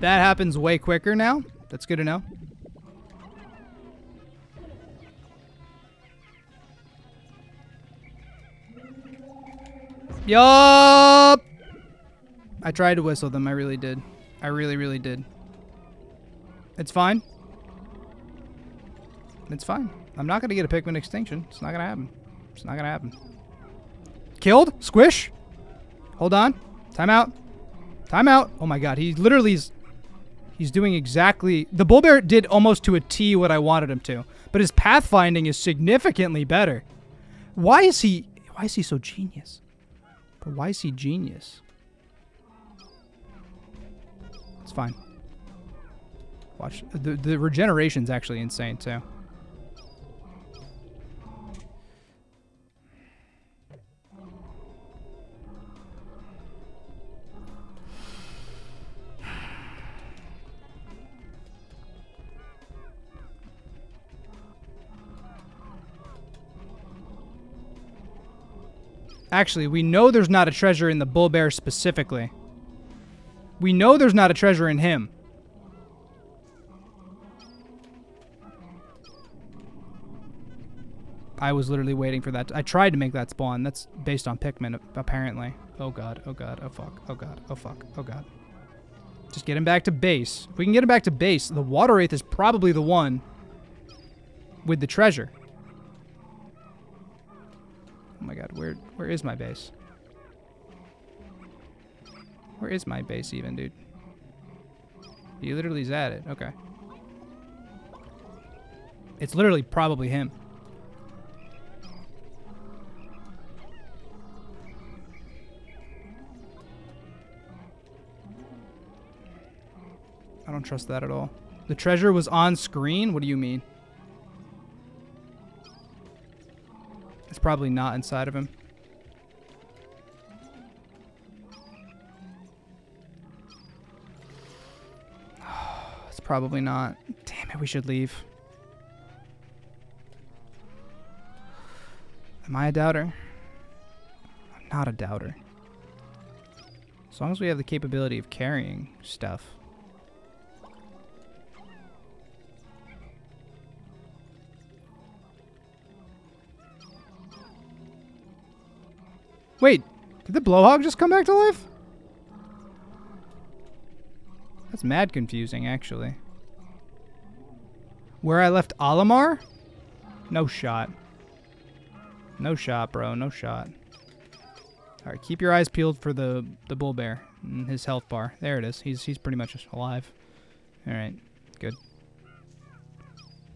That happens way quicker now. That's good to know. Yup. I tried to whistle them. I really did. I really, really did. It's fine. It's fine. I'm not going to get a Pikmin extinction. It's not going to happen. It's not going to happen. Killed? Squish? Hold on. Time out. Time out. Oh my god. He literally is... He's doing exactly... The Bulbear did almost to a T what I wanted him to. But his pathfinding is significantly better. Why is he... Why is he so genius? But why is he genius? It's fine. Watch. The, the regeneration's actually insane, too. Actually, we know there's not a treasure in the Bulbear specifically. We know there's not a treasure in him. I was literally waiting for that. I tried to make that spawn. That's based on Pikmin, apparently. Oh god, oh god, oh fuck, oh god, oh fuck, oh god. Just get him back to base. If we can get him back to base, the Water Wraith is probably the one with the treasure. Oh my god, where where is my base? Where is my base even, dude? He literally is at it. Okay. It's literally probably him. I don't trust that at all. The treasure was on screen? What do you mean? Probably not inside of him. it's probably not. Damn it, we should leave. Am I a doubter? I'm not a doubter. As long as we have the capability of carrying stuff. Wait, did the blowhog just come back to life? That's mad confusing, actually. Where I left Olimar? No shot. No shot, bro. No shot. All right, keep your eyes peeled for the the Bulbear and his health bar. There it is. He's he's pretty much alive. All right, good.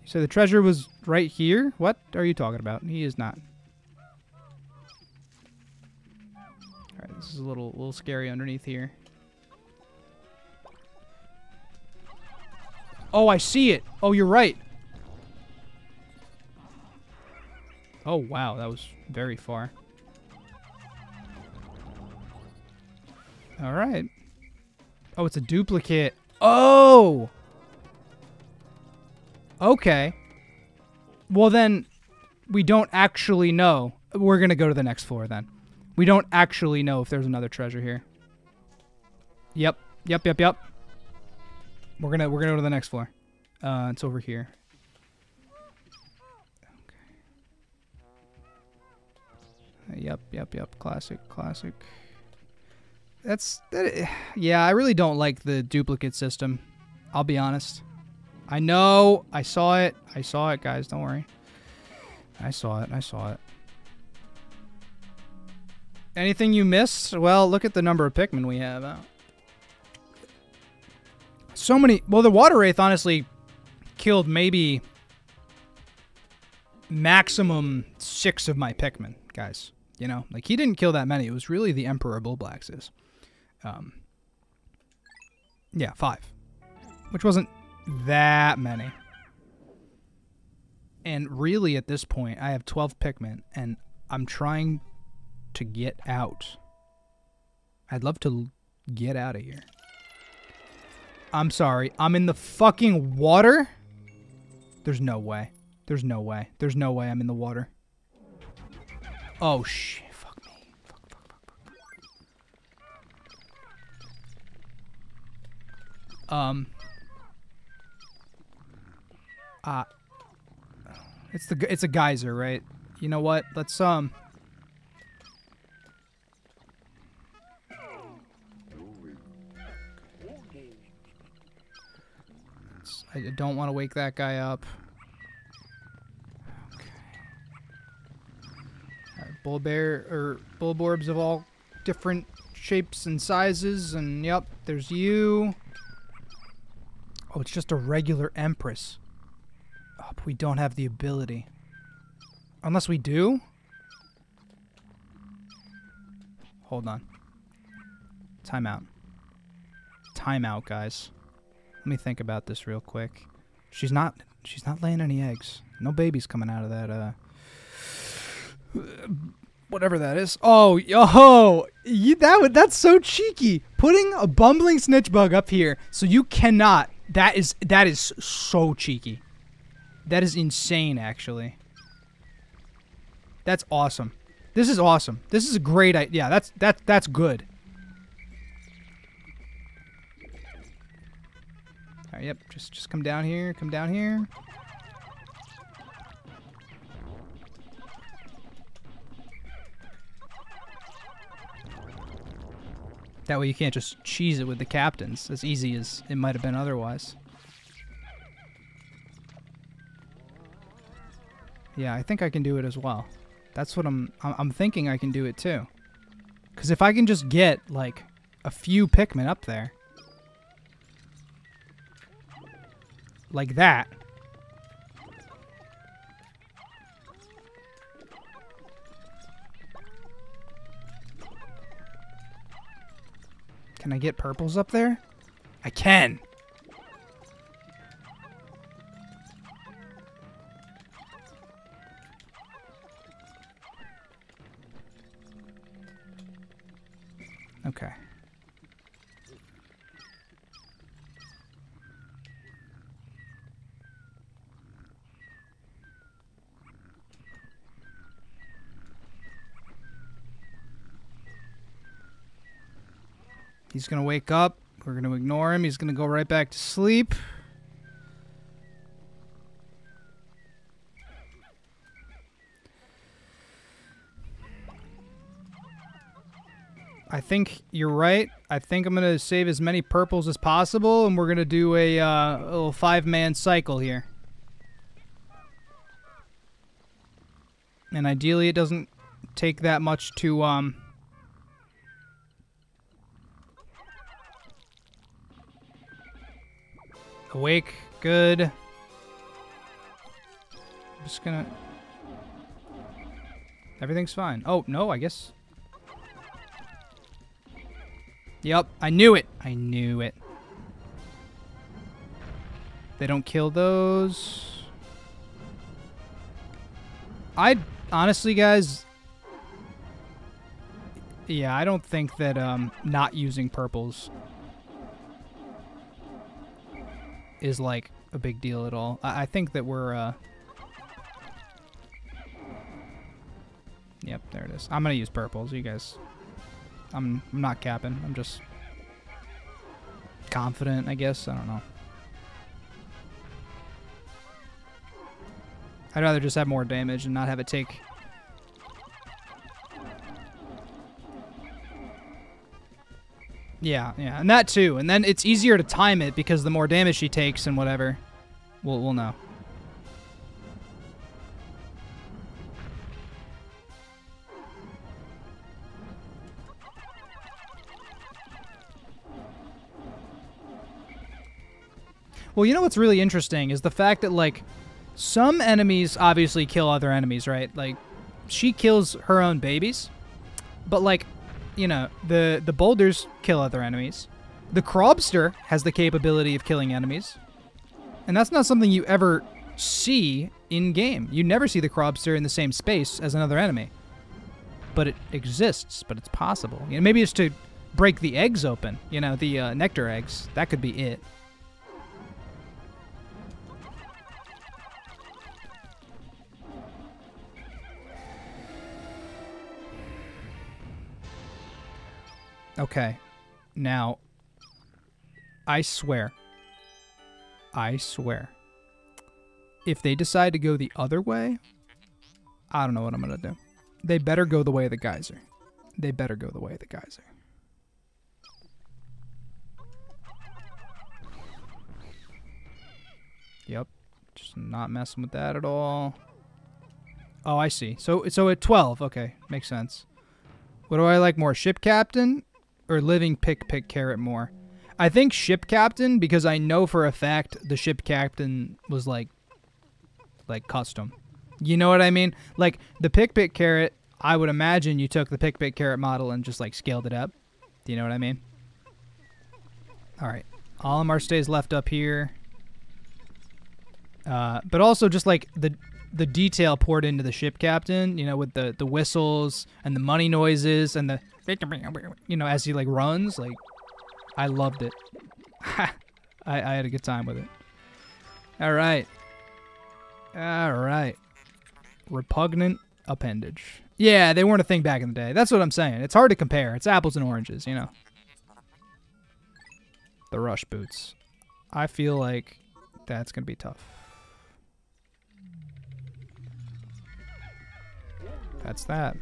So the treasure was right here. What are you talking about? He is not. This is a little little scary underneath here. Oh, I see it. Oh, you're right. Oh, wow. That was very far. All right. Oh, it's a duplicate. Oh! Okay. Well, then, we don't actually know. We're going to go to the next floor then. We don't actually know if there's another treasure here. Yep. Yep, yep, yep. We're gonna we're gonna go to the next floor. Uh, it's over here. Okay. Yep, yep, yep. Classic, classic. That's that. Yeah, I really don't like the duplicate system. I'll be honest. I know. I saw it. I saw it, guys. Don't worry. I saw it. I saw it. Anything you missed? Well, look at the number of Pikmin we have. So many. Well, the Water Wraith honestly killed maybe maximum six of my Pikmin, guys. You know, like he didn't kill that many. It was really the Emperor Bulblaxes. Um, yeah, five, which wasn't that many. And really, at this point, I have 12 Pikmin, and I'm trying to get out. I'd love to get out of here. I'm sorry. I'm in the fucking water? There's no way. There's no way. There's no way I'm in the water. Oh, shit. Fuck me. Fuck, fuck, fuck, fuck. Um. Uh. It's the it's a geyser, right? You know what? Let's um I don't want to wake that guy up. Okay. Right, Bulbear or bulborbs of all different shapes and sizes, and yep, there's you. Oh, it's just a regular Empress. Oh, we don't have the ability. Unless we do? Hold on. Timeout. Timeout, guys. Let me think about this real quick. She's not she's not laying any eggs. No babies coming out of that uh whatever that is. Oh, yo, you, that would that's so cheeky. Putting a bumbling Snitchbug up here so you cannot. That is that is so cheeky. That is insane actually. That's awesome. This is awesome. This is a great idea. Yeah, that's that that's good. Yep. Just just come down here. Come down here. That way you can't just cheese it with the captains as easy as it might have been otherwise. Yeah, I think I can do it as well. That's what I'm I'm thinking I can do it too. Cuz if I can just get like a few Pikmin up there like that. Can I get purples up there? I can. Okay. He's going to wake up. We're going to ignore him. He's going to go right back to sleep. I think you're right. I think I'm going to save as many purples as possible, and we're going to do a, uh, a little five-man cycle here. And ideally, it doesn't take that much to... Um, Awake. Good. I'm just gonna... Everything's fine. Oh, no, I guess... Yep, I knew it. I knew it. They don't kill those. I honestly, guys. Yeah, I don't think that um, not using purples is like a big deal at all. I, I think that we're. Uh... Yep, there it is. I'm gonna use purples. You guys. I'm, I'm not capping. I'm just confident, I guess. I don't know. I'd rather just have more damage and not have it take... Yeah, yeah, and that too. And then it's easier to time it because the more damage she takes and whatever, we'll, we'll know. Well, you know what's really interesting is the fact that like some enemies obviously kill other enemies, right? Like she kills her own babies, but like you know the the boulders kill other enemies. The Crawbster has the capability of killing enemies, and that's not something you ever see in game. You never see the Crawbster in the same space as another enemy, but it exists. But it's possible. You know, maybe it's to break the eggs open. You know, the uh, nectar eggs. That could be it. Okay. Now, I swear, I swear, if they decide to go the other way, I don't know what I'm going to do. They better go the way of the geyser. They better go the way of the geyser. Yep. Just not messing with that at all. Oh, I see. So so at 12. Okay. Makes sense. What do I like more? Ship captain or living Pikpik carrot more? I think ship captain because I know for a fact the ship captain was like like custom. You know what I mean? Like the Pikpik carrot, I would imagine you took the Pikpik carrot model and just like scaled it up. Do you know what I mean? All right. Olimar stays left up here. Uh, but also just like the the detail poured into the ship captain, you know, with the the whistles and the money noises and the you know as he like runs, like I loved it. I I had a good time with it. All right. All right. Repugnant. appendage. Yeah, they weren't a thing back in the day. That's what I'm saying. It's hard to compare. It's apples and oranges, you know. The rush boots. I feel like that's going to be tough. That's that.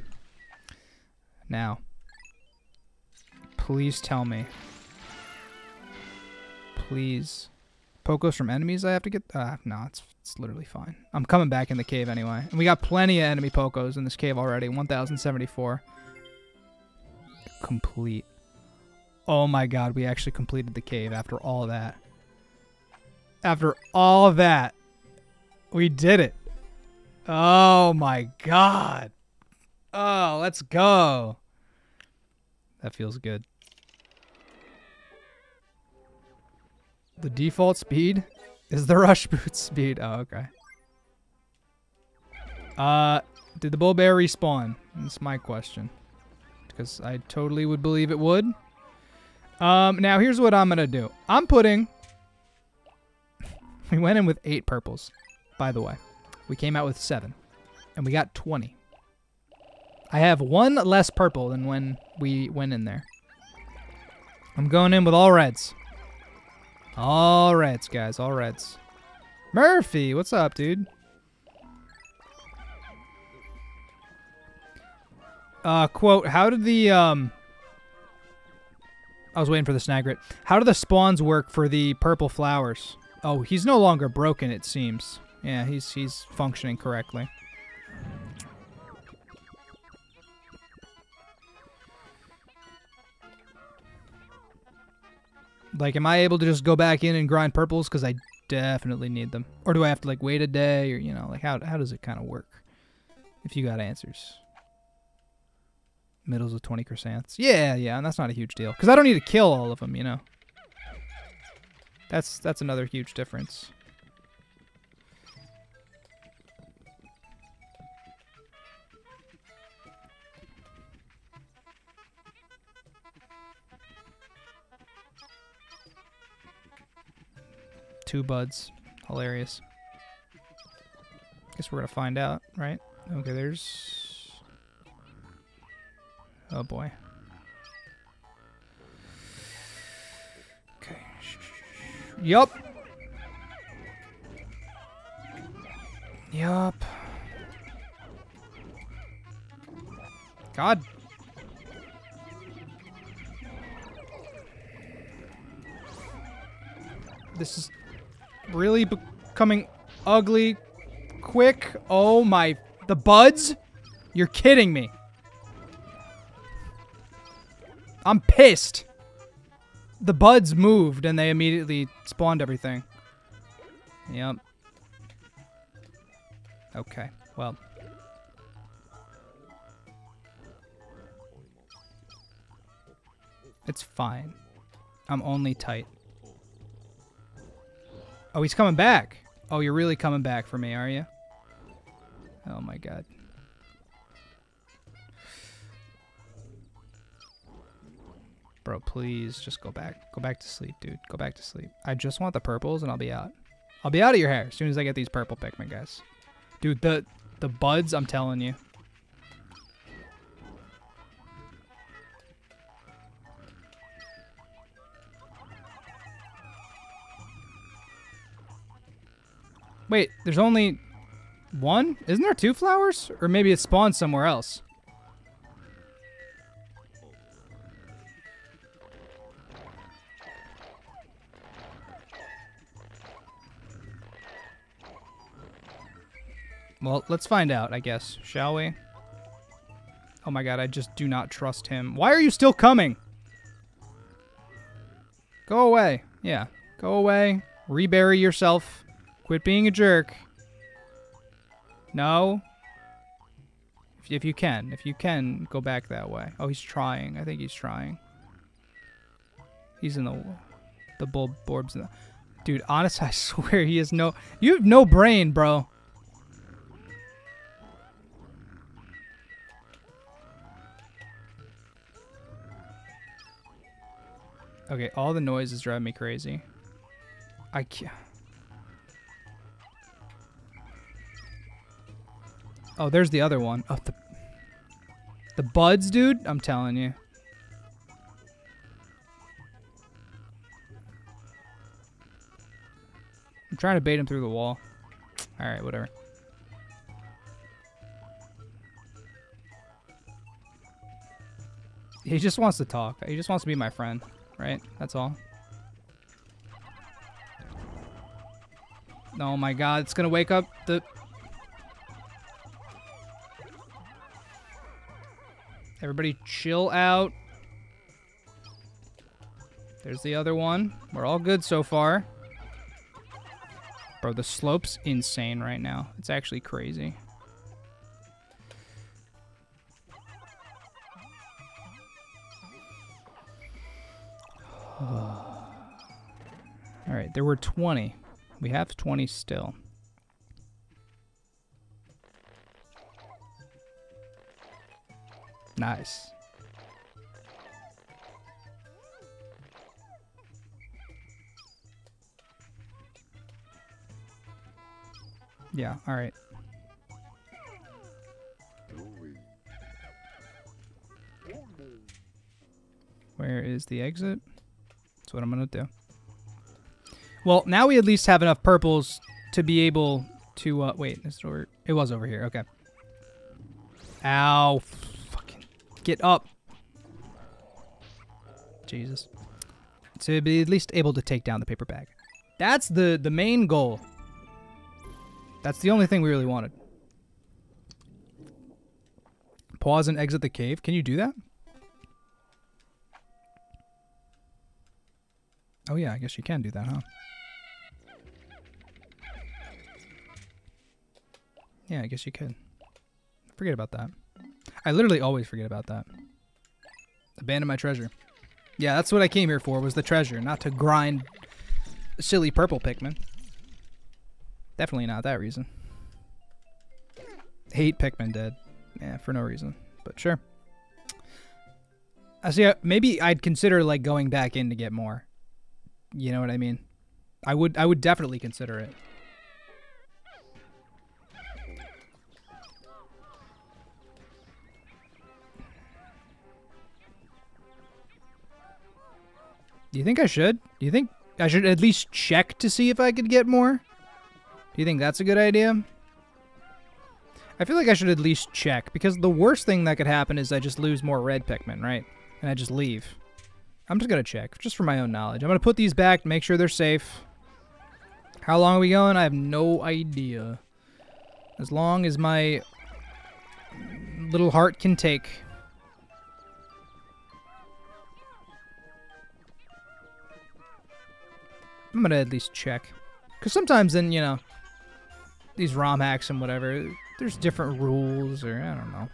Now, please tell me. Please. Pokos from enemies I have to get? Uh, no, it's, it's literally fine. I'm coming back in the cave anyway. And we got plenty of enemy Pokos in this cave already. 1,074. Complete. Oh my god, we actually completed the cave after all that. After all that, we did it. Oh my god. Oh, let's go. That feels good. The default speed is the rush boot speed. Oh, okay. Uh, did the Bulbear respawn? That's my question. Because I totally would believe it would. Um, now here's what I'm gonna do. I'm putting. we went in with eight purples, by the way. We came out with seven, and we got 20. I have one less purple than when we went in there. I'm going in with all reds. All reds, guys. All reds. Murphy, what's up, dude? Uh, quote, how did the, um... I was waiting for the snagret. How do the spawns work for the purple flowers? Oh, he's no longer broken, it seems. Yeah, he's he's functioning correctly. Like, am I able to just go back in and grind purples? Because I definitely need them. Or do I have to, like, wait a day? Or, you know, like, how, how does it kind of work? If you got answers. Middles of 20 chrysanths. Yeah, yeah, and that's not a huge deal. Because I don't need to kill all of them, you know. That's, that's another huge difference. Two buds. Hilarious. Guess we're gonna find out, right? Okay, there's... Oh boy. Okay. Yup. Yup. God. This is really becoming ugly quick. Oh my. The buds? You're kidding me. I'm pissed. The buds moved and they immediately spawned everything. Yep. Okay, well. It's fine. I'm only tight. Oh, he's coming back. Oh, you're really coming back for me, are you? Oh my god. Bro, please just go back. Go back to sleep, dude. Go back to sleep. I just want the purples and I'll be out. I'll be out of your hair as soon as I get these purple Pikmin, guys. Dude, the the buds, I'm telling you. Wait, there's only one? Isn't there two flowers? Or maybe it spawned somewhere else. Well, let's find out, I guess, shall we? Oh my god, I just do not trust him. Why are you still coming? Go away. Yeah, go away. Rebury yourself. Quit being a jerk. No. If, if you can. If you can, go back that way. Oh, he's trying. I think he's trying. He's in the... The bull Borb's in the... Dude, honest, I swear he has no... You have no brain, bro. Okay, all the noise is driving me crazy. I can't... Oh, there's the other one. Oh, the the buds, dude. I'm telling you. I'm trying to bait him through the wall. All right, whatever. He just wants to talk. He just wants to be my friend, right? That's all. Oh my god, it's gonna wake up the... Everybody chill out. There's the other one. We're all good so far. Bro, the slope's insane right now. It's actually crazy. Alright, there were 20. We have 20 still. Nice. Yeah, alright. Where is the exit? That's what I'm going to do. Well, now we at least have enough purples to be able to, uh, wait, over? It was over here, okay. Ow. Get up. Jesus. To be at least able to take down the paper bag. That's the, the main goal. That's the only thing we really wanted. Pause and exit the cave. Can you do that? Oh yeah, I guess you can do that, huh? Yeah, I guess you could. Forget about that. I literally always forget about that. Abandon my treasure. Yeah, that's what I came here for, was the treasure, not to grind silly purple Pikmin. Definitely not that reason. Hate Pikmin dead. Yeah, for no reason. But sure. I see. uh, Maybe I'd consider like going back in to get more. You know what I mean? I would. I would definitely consider it. Do you think I should? Do you think I should at least check to see if I could get more? Do you think that's a good idea? I feel like I should at least check, because the worst thing that could happen is I just lose more red Pikmin, right? And I just leave. I'm just gonna check, just for my own knowledge. I'm gonna put these back, make sure they're safe. How long are we going? I have no idea. As long as my little heart can take. I'm gonna at least check. Because sometimes then, you know, these ROM hacks and whatever, there's different rules or I don't know.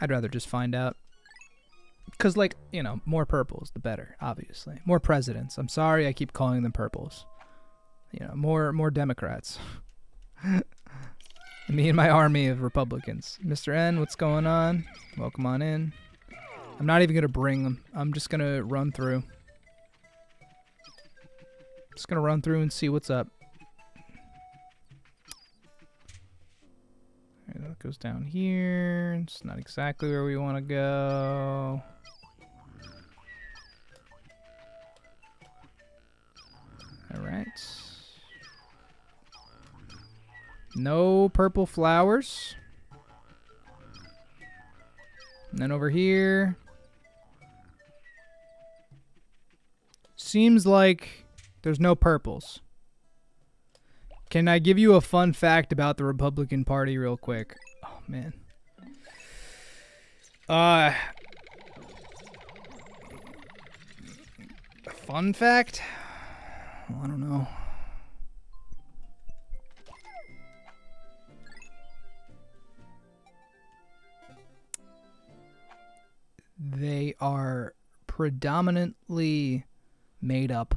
I'd rather just find out. Because, like, you know, more purples, the better, obviously. More presidents. I'm sorry I keep calling them purples. You know, more more Democrats. Me and my army of Republicans. Mr. N, what's going on? Welcome on in. I'm not even going to bring them. I'm just going to run through. Just going to run through and see what's up. Alright, that goes down here. It's not exactly where we want to go. Alright. No purple flowers. And then over here. Seems like there's no purples. Can I give you a fun fact about the Republican Party real quick? Oh man. Uh fun fact? Well, I don't know. They are predominantly made up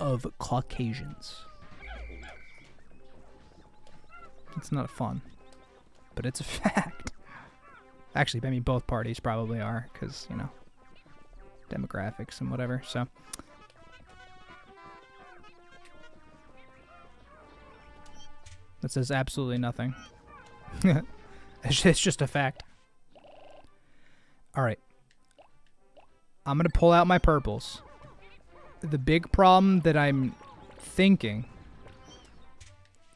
of Caucasians. It's not fun, but it's a fact. Actually, I mean, both parties probably are, because, you know, demographics and whatever, so. That says absolutely nothing. it's just a fact. All right. I'm going to pull out my purples. The big problem that I'm thinking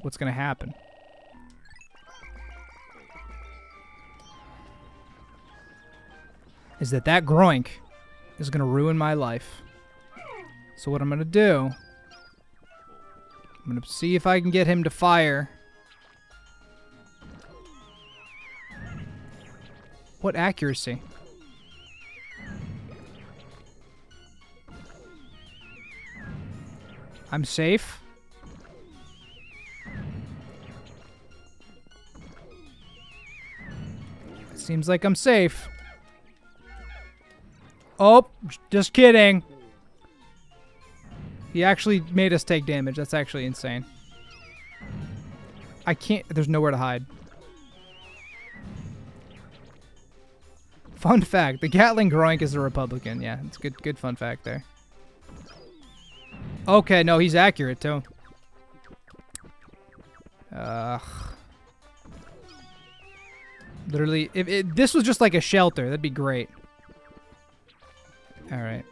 what's going to happen is that that groink is going to ruin my life. So what I'm going to do I'm going to see if I can get him to fire. What accuracy? I'm safe. Seems like I'm safe. Oh, just kidding. He actually made us take damage. That's actually insane. I can't... There's nowhere to hide. Fun fact. The Gatling Groink is a Republican. Yeah, it's good good fun fact there. Okay, no, he's accurate, too. Ugh. Literally, if it, this was just like a shelter, that'd be great. All right.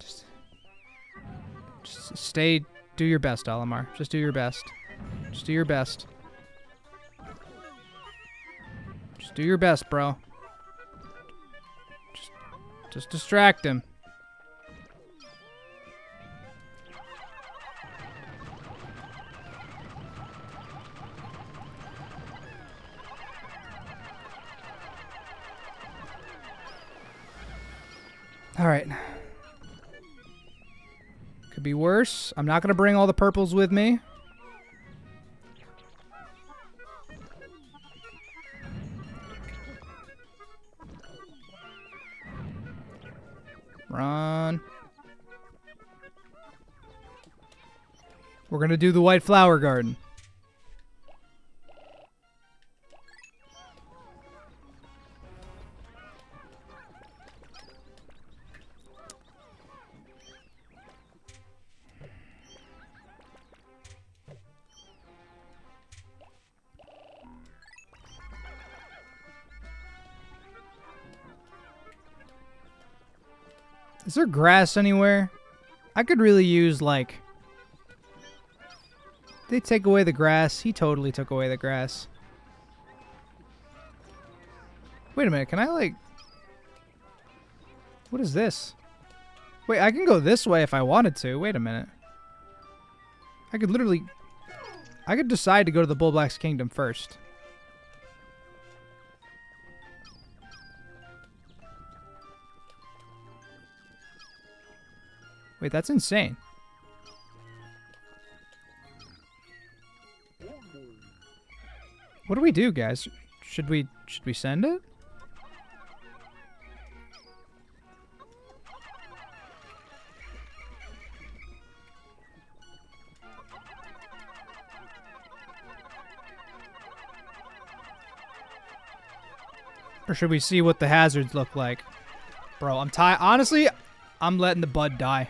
Just, just stay. Do your best, Olimar. Just do your best. Just do your best. Just do your best, bro. Just, distract him. All right. Could be worse. I'm not going to bring all the purples with me. Run. We're going to do the white flower garden. Is there grass anywhere? I could really use, like... They take away the grass. He totally took away the grass. Wait a minute, can I, like... What is this? Wait, I can go this way if I wanted to. Wait a minute. I could literally... I could decide to go to the Bulblax Kingdom first. Wait, that's insane. What do we do, guys? Should we should we send it? Or should we see what the hazards look like? Bro, I'm tired. Honestly, I'm letting the bud die.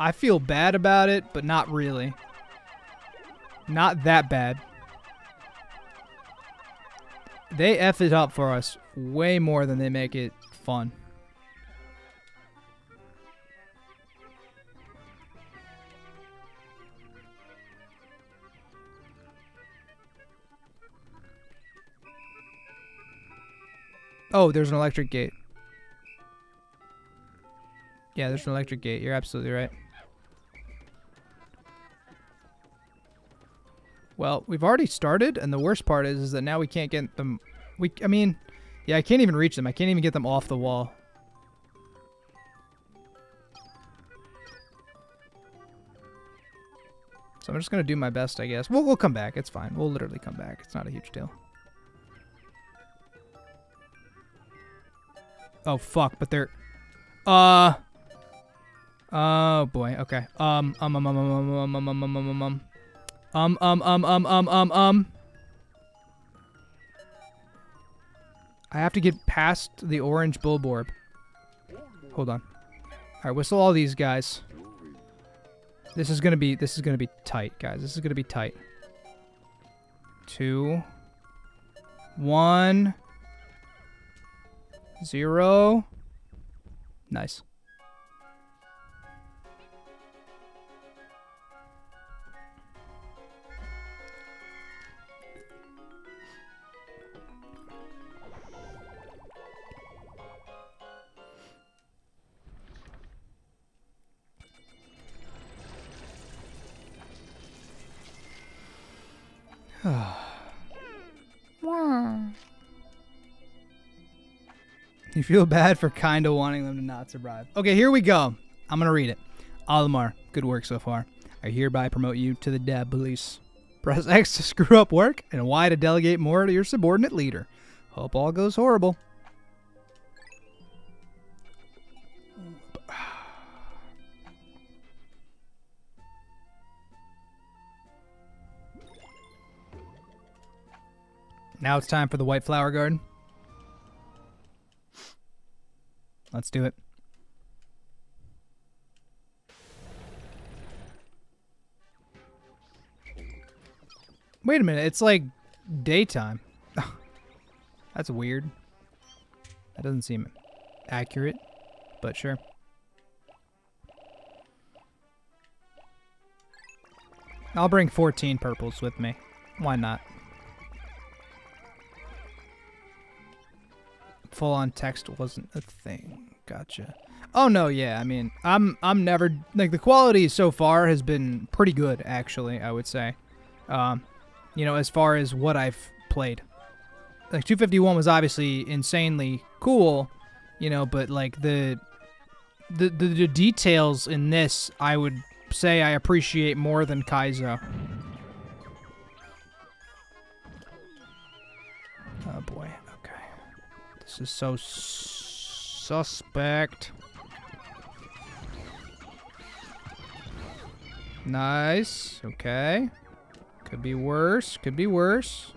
I feel bad about it, but not really. Not that bad. They F it up for us way more than they make it fun. Oh, there's an electric gate. Yeah, there's an electric gate. You're absolutely right. Well, we've already started, and the worst part is, is that now we can't get them. We, I mean, yeah, I can't even reach them. I can't even get them off the wall. So I'm just gonna do my best, I guess. We'll we'll come back. It's fine. We'll literally come back. It's not a huge deal. Oh fuck! But they're, uh. Oh boy. Okay. Um. Um. Um. Um. Um. Um. Um. Um. Um. Um. Um. Um, um, um, um, um, um, um. Um. I have to get past the orange bulborb. Hold on. Alright, whistle all these guys. This is gonna be this is gonna be tight, guys. This is gonna be tight. Two. One. Zero. Nice. You feel bad for kind of wanting them to not survive. Okay, here we go. I'm going to read it. Olimar, good work so far. I hereby promote you to the Dab Police. Press X to screw up work and Y to delegate more to your subordinate leader. Hope all goes horrible. Now it's time for the White Flower Garden. Let's do it. Wait a minute, it's like daytime. That's weird. That doesn't seem accurate, but sure. I'll bring 14 purples with me. Why not? Full on text wasn't a thing. Gotcha. Oh no, yeah. I mean, I'm I'm never like the quality so far has been pretty good actually, I would say. Um, you know, as far as what I've played. Like 251 was obviously insanely cool, you know, but like the the the, the details in this I would say I appreciate more than Kaizo. Is so suspect. Nice. Okay. Could be worse. Could be worse.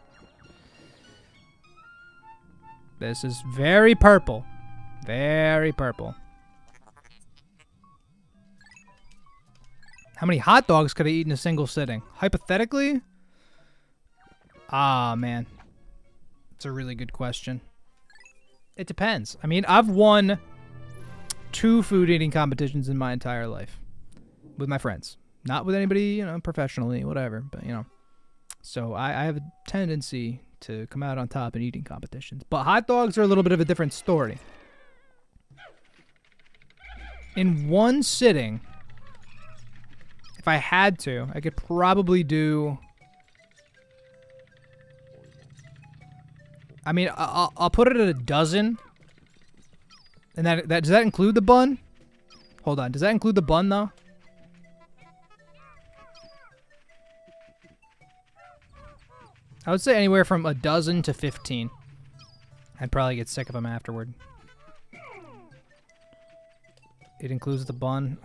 This is very purple. Very purple. How many hot dogs could I eat in a single sitting? Hypothetically? Ah, man. It's a really good question. It depends. I mean, I've won two food eating competitions in my entire life with my friends. Not with anybody, you know, professionally, whatever, but, you know. So I, I have a tendency to come out on top in eating competitions. But hot dogs are a little bit of a different story. In one sitting, if I had to, I could probably do. I mean, I'll, I'll put it at a dozen. And that that does that include the bun? Hold on, does that include the bun though? I would say anywhere from a dozen to 15. I'd probably get sick of them afterward. It includes the bun.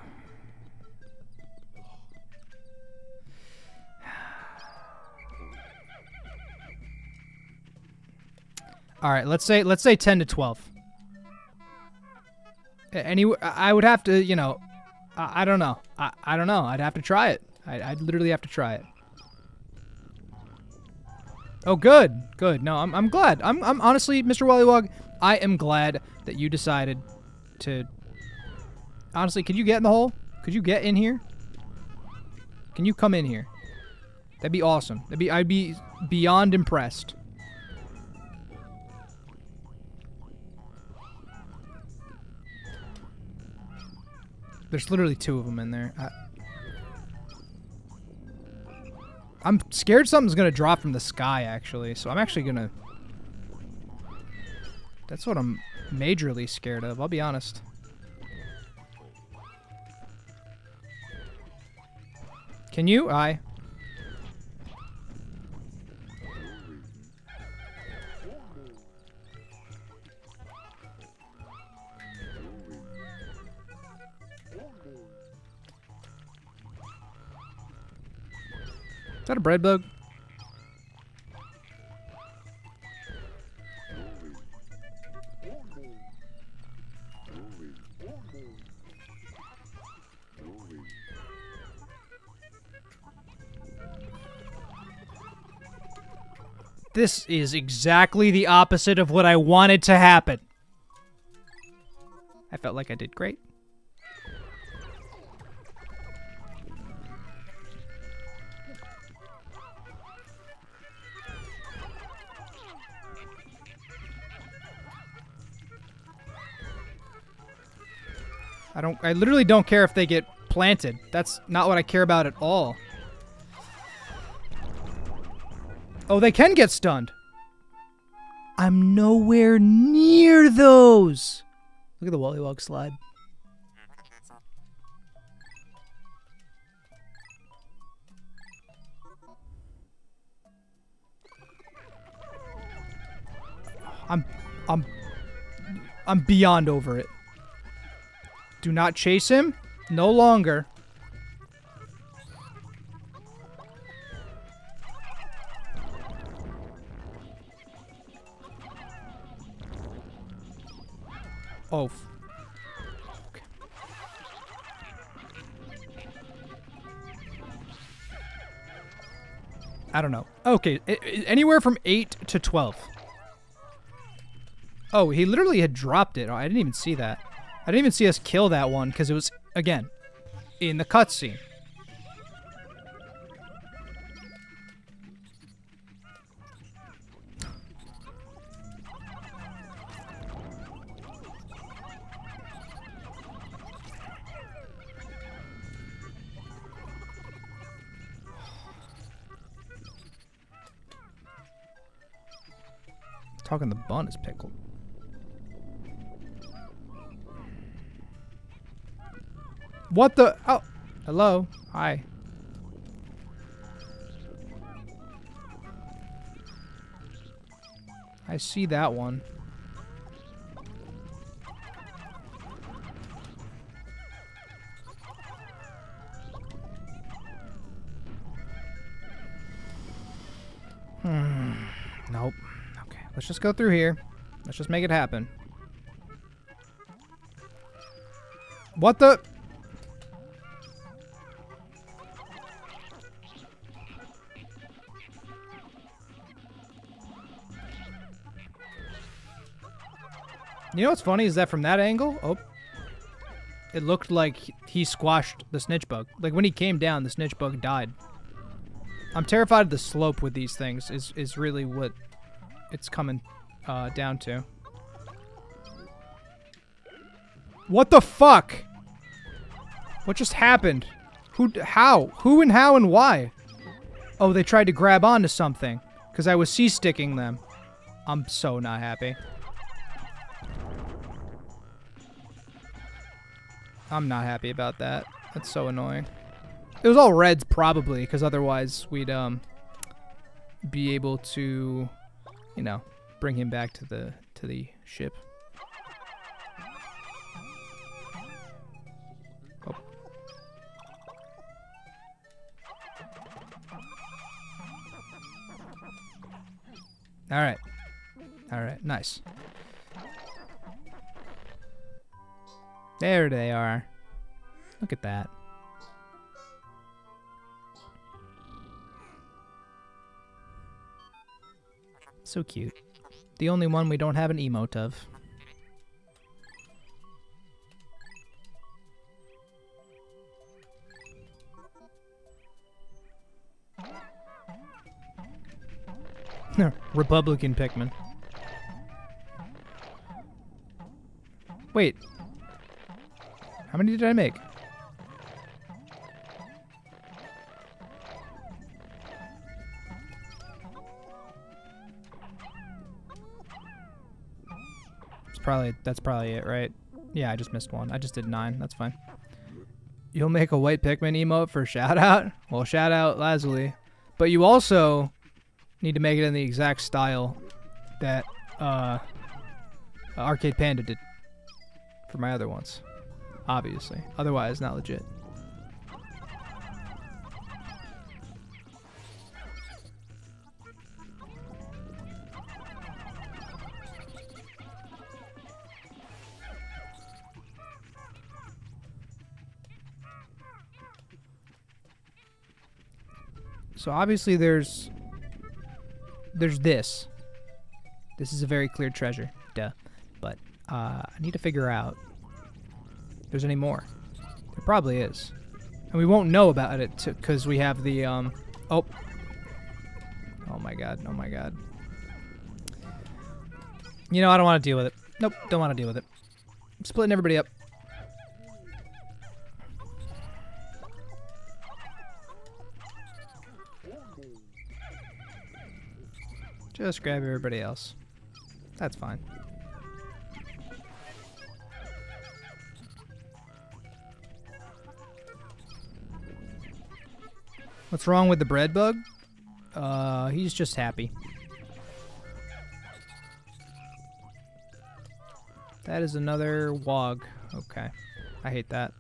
All right, let's say let's say 10 to 12. Any I would have to, you know, I, I don't know. I, I don't know. I'd have to try it. I, I'd literally have to try it. Oh, good, good. No, I'm, I'm glad. I'm, I'm honestly, Mr. Wollywog, I am glad that you decided to. Honestly, could you get in the hole? Could you get in here? Can you come in here? That'd be awesome. That'd be, I'd be beyond impressed. There's literally two of them in there. I, I'm scared something's gonna drop from the sky, actually. So I'm actually gonna... That's what I'm majorly scared of, I'll be honest. Can you? I. that a Breadbug? This is exactly the opposite of what I wanted to happen. I felt like I did great. I don't I literally don't care if they get planted. That's not what I care about at all. Oh, they can get stunned. I'm nowhere near those. Look at the Wollywog slide. I'm I'm I'm beyond over it. Do not chase him. No longer. Oh. Okay. I don't know. Okay, anywhere from 8 to 12. Oh, he literally had dropped it. Oh, I didn't even see that. I didn't even see us kill that one because it was, again, in the cutscene. Talking the bun is pickled. What the? Oh, hello. Hi. I see that one. Hmm. Nope. Okay, let's just go through here. Let's just make it happen. What the? You know what's funny is that from that angle, oh, it looked like he squashed the Snitchbug. Like when he came down, the Snitchbug died. I'm terrified of the slope with these things. Is is really what it's coming uh, down to. What the fuck? What just happened? Who? How? Who and how and why? Oh, they tried to grab onto something because I was C-sticking them. I'm so not happy. I'm not happy about that. That's so annoying. It was all reds probably, because otherwise we'd um be able to, you know, bring him back to the to the ship. Oh. All right. All right. Nice. There they are. Look at that. So cute. The only one we don't have an emote of. Republican Pikmin. Wait. How many did I make? It's probably that's probably it, right? Yeah, I just missed one. I just did nine. That's fine. You'll make a white Pikmin emote for shout out? Well, shout out Lazuli. But you also need to make it in the exact style that uh, Arcade Panda did for my other ones. Obviously. Otherwise, not legit. So obviously there's there's this. This is a very clear treasure, duh. But uh, I need to figure out there's any more. There probably is, and we won't know about it because we have the um. Oh. Oh my god! Oh my god! You know I don't want to deal with it. Nope, don't want to deal with it. I'm splitting everybody up. Just grab everybody else. That's fine. What's wrong with the Breadbug? Uh, he's just happy. That is another wog. Okay. I hate that.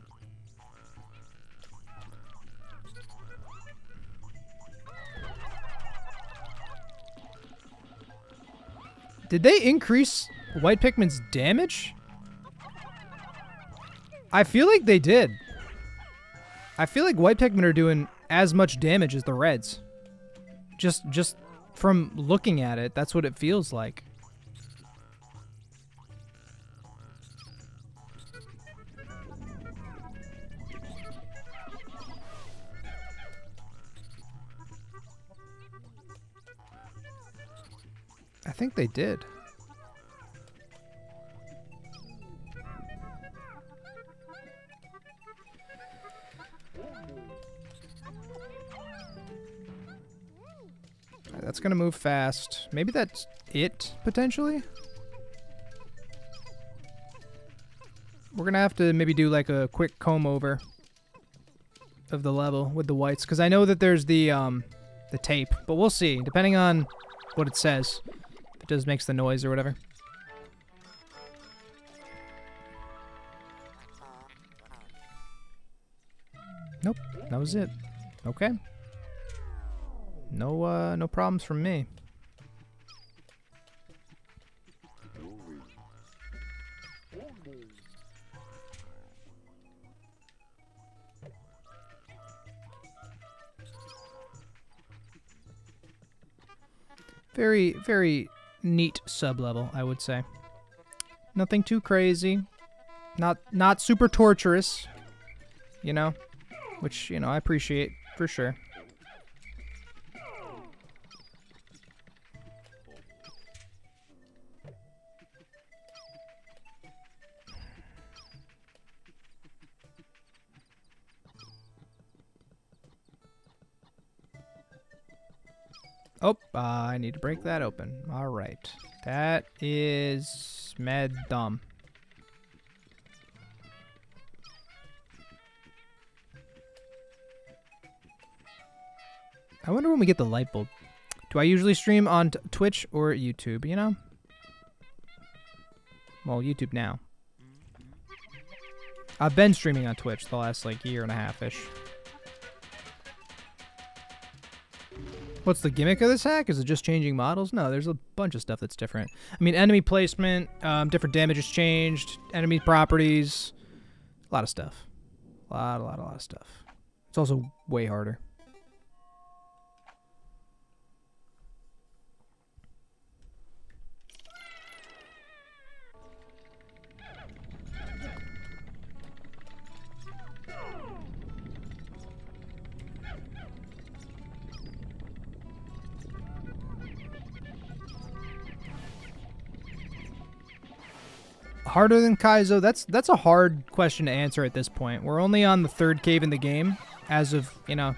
Did they increase White Pikmin's damage? I feel like they did. I feel like White Pikmin are doing as much damage as the Reds. Just just from looking at it, that's what it feels like. I think they did. That's gonna move fast. Maybe that's it, potentially? We're gonna have to maybe do like a quick comb over of the level with the whites, because I know that there's the um the tape, but we'll see, depending on what it says. If it does makes the noise or whatever. Nope, that was it. Okay. No, uh, no problems from me. Very, very neat sub-level, I would say. Nothing too crazy. Not, not super torturous, you know? Which, you know, I appreciate for sure. Oh, uh, I need to break that open. All right. That is mad dumb. I wonder when we get the light bulb. Do I usually stream on Twitch or YouTube, you know? Well, YouTube now. I've been streaming on Twitch the last, like, year and a half-ish. What's the gimmick of this hack? Is it just changing models? No, there's a bunch of stuff that's different. I mean, enemy placement, um, different damages changed, enemy properties, a lot of stuff. A lot, a lot, a lot of stuff. It's also way harder. Harder than Kaizo? That's that's a hard question to answer at this point. We're only on the third cave in the game as of, you know,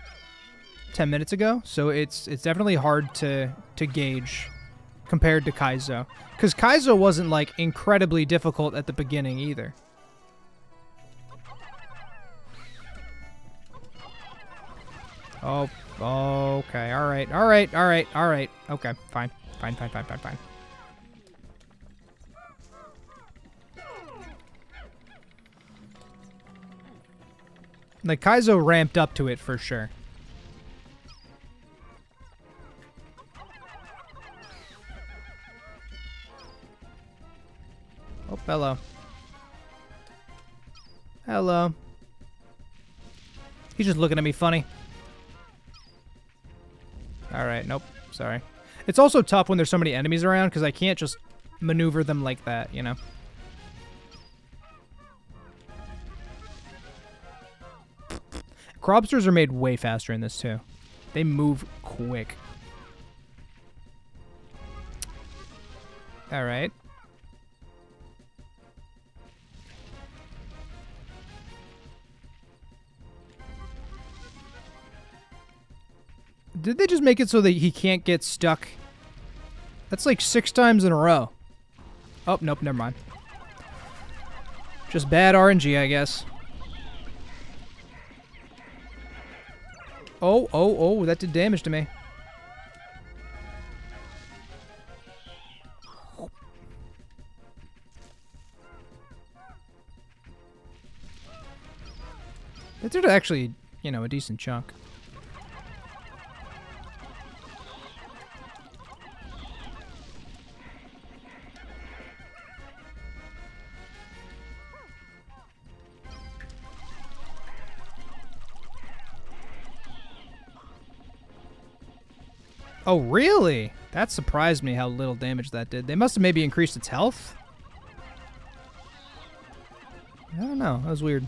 10 minutes ago. So it's it's definitely hard to to gauge compared to Kaizo. Cuz Kaizo wasn't like incredibly difficult at the beginning either. Oh, okay. All right. All right. All right. All right. Okay. Fine. Fine, fine, fine, fine, fine. Like Kaizo ramped up to it for sure. Oh, hello. Hello. He's just looking at me funny. Alright, nope. Sorry. It's also tough when there's so many enemies around because I can't just maneuver them like that, you know? Crawbsters are made way faster in this too. They move quick. All right. Did they just make it so that he can't get stuck? That's like six times in a row. Oh, nope, never mind. Just bad RNG, I guess. Oh, oh, oh, that did damage to me. That did actually, you know, a decent chunk. Oh, really? That surprised me how little damage that did. They must have maybe increased its health? I don't know. That was weird.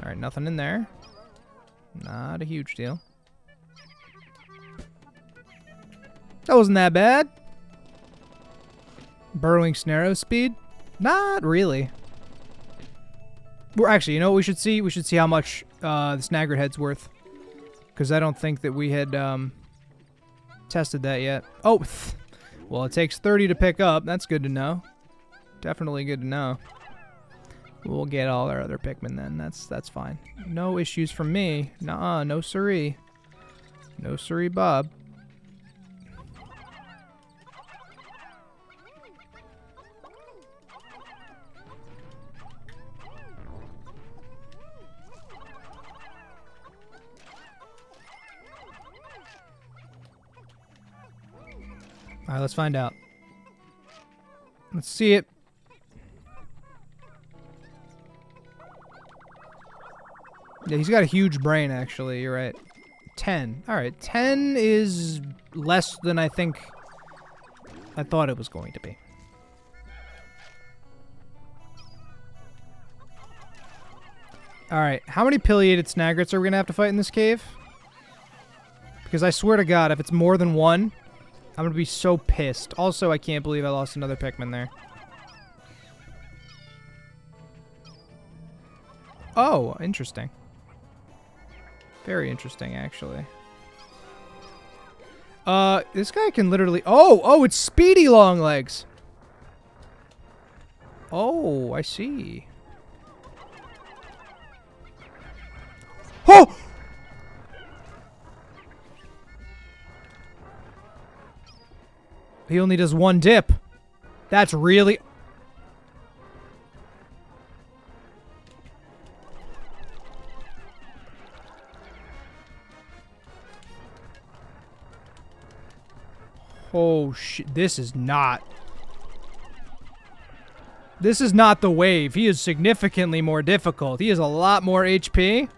Alright, nothing in there. Not a huge deal. That wasn't that bad. Burrowing Snagret speed? Not really. Well, actually, you know what we should see? We should see how much uh, the Snagret Head's worth. Because I don't think that we had um, tested that yet. Oh, well, it takes 30 to pick up. That's good to know. Definitely good to know. We'll get all our other Pikmin then. That's that's fine. No issues from me. Nah, no siree. No siree, Bob. All right, let's find out. Let's see it. Yeah, he's got a huge brain, actually. You're right. 10. All right, 10 is less than I think I thought it was going to be. All right, how many pileated Snagrets are we going to have to fight in this cave? Because I swear to God, if it's more than one, I'm to be so pissed. Also, I can't believe I lost another Pikmin there. Oh, interesting. Very interesting, actually. Uh, this guy can literally... Oh, oh, it's Speedy Longlegs. Oh, I see. Oh! He only does one dip. That's really... Oh, shit. This is not... This is not the wave. He is significantly more difficult. He has a lot more HP.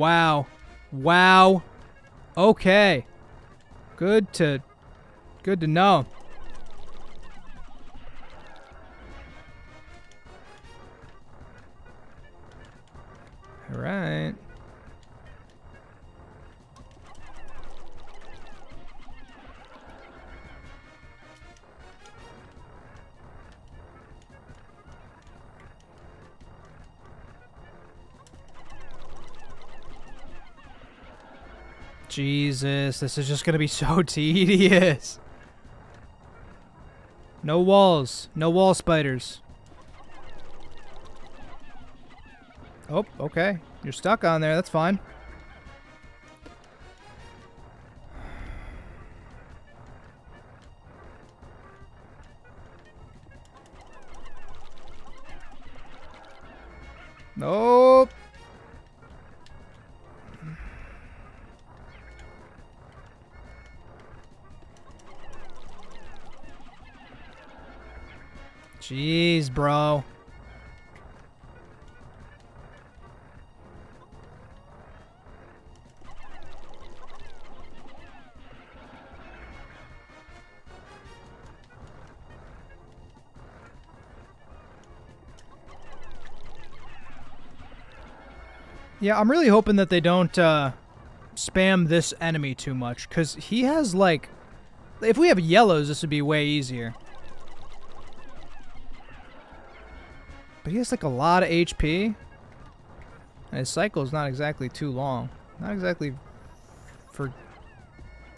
Wow. Wow. Okay. Good to good to know. Jesus, this is just gonna be so tedious. No walls. No wall spiders. Oh, okay. You're stuck on there. That's fine. Yeah, I'm really hoping that they don't uh, spam this enemy too much, because he has, like... If we have yellows, this would be way easier. But he has, like, a lot of HP. And his cycle is not exactly too long. Not exactly... For...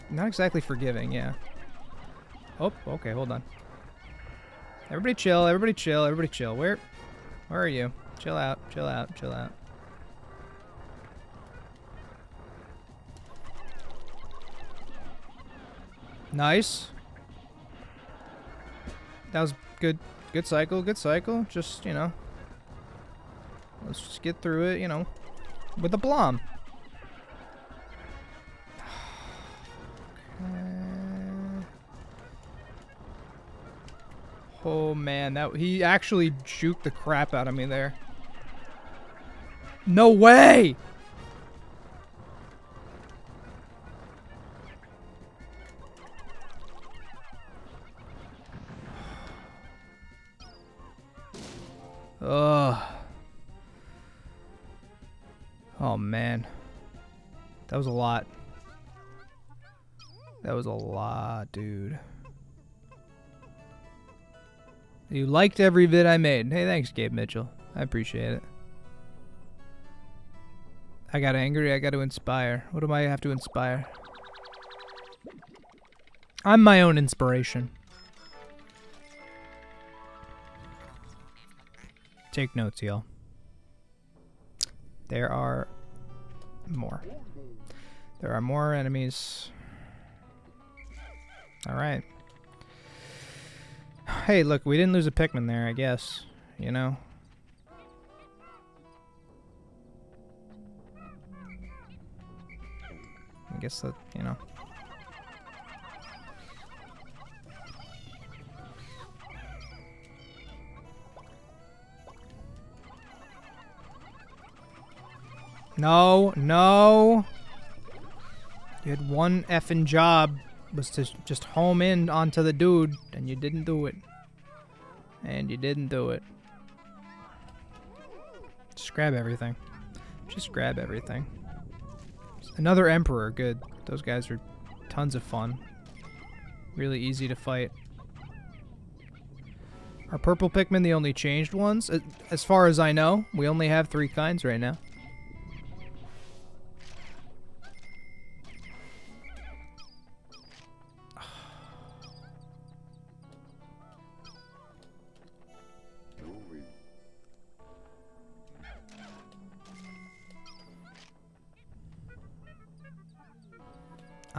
Not exactly forgiving, yeah. Oh, okay, hold on. Everybody chill, everybody chill, everybody chill. Where... Where are you? Chill out, chill out, chill out. Nice. That was good. Good cycle. Good cycle. Just, you know. Let's just get through it, you know. With a blom. Oh man, that he actually juked the crap out of me there. No way! Dude. You liked every vid I made. Hey, thanks, Gabe Mitchell. I appreciate it. I got angry. I got to inspire. What do I have to inspire? I'm my own inspiration. Take notes, y'all. There are more. There are more enemies. Alright. Hey, look, we didn't lose a Pikmin there, I guess. You know? I guess that, you know. No, no. You had one effing job was to just home in onto the dude, and you didn't do it. And you didn't do it. Just grab everything. Just grab everything. Another Emperor, good. Those guys are tons of fun. Really easy to fight. Are purple Pikmin the only changed ones? As far as I know, we only have three kinds right now.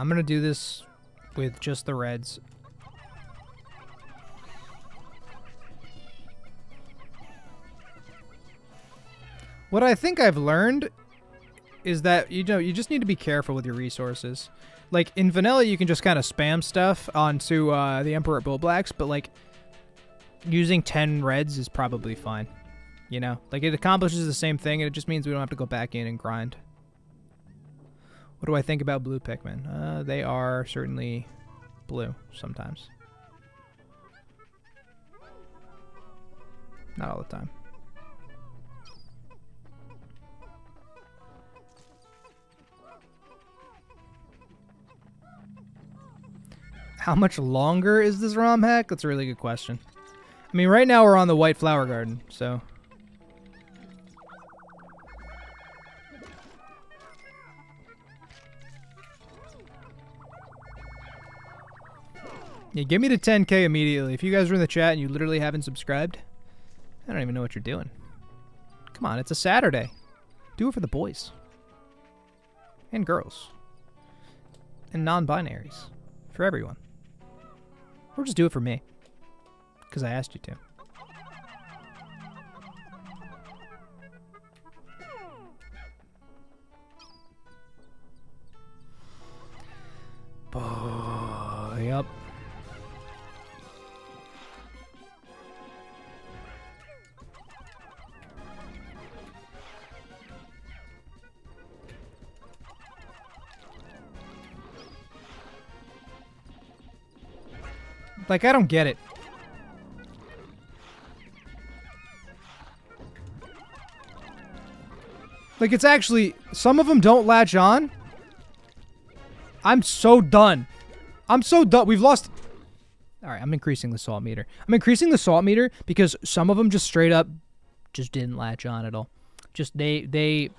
I'm going to do this with just the reds. What I think I've learned is that you know you just need to be careful with your resources. Like in vanilla, you can just kind of spam stuff onto uh, the Emperor Bulblax, but like using 10 reds is probably fine. You know, like it accomplishes the same thing, and it just means we don't have to go back in and grind. What do I think about blue Pikmin? Uh, they are certainly blue sometimes. Not all the time. How much longer is this ROM hack? That's a really good question. I mean, right now we're on the White Flower Garden, so... Yeah, give me the 10k immediately. If you guys are in the chat and you literally haven't subscribed, I don't even know what you're doing. Come on, it's a Saturday. Do it for the boys. And girls. And non-binaries. For everyone. Or just do it for me. Because I asked you to. Oh, yep. Like, I don't get it. Like, it's actually... Some of them don't latch on. I'm so done. I'm so done. We've lost... Alright, I'm increasing the salt meter. I'm increasing the salt meter because some of them just straight up just didn't latch on at all. Just, they... They...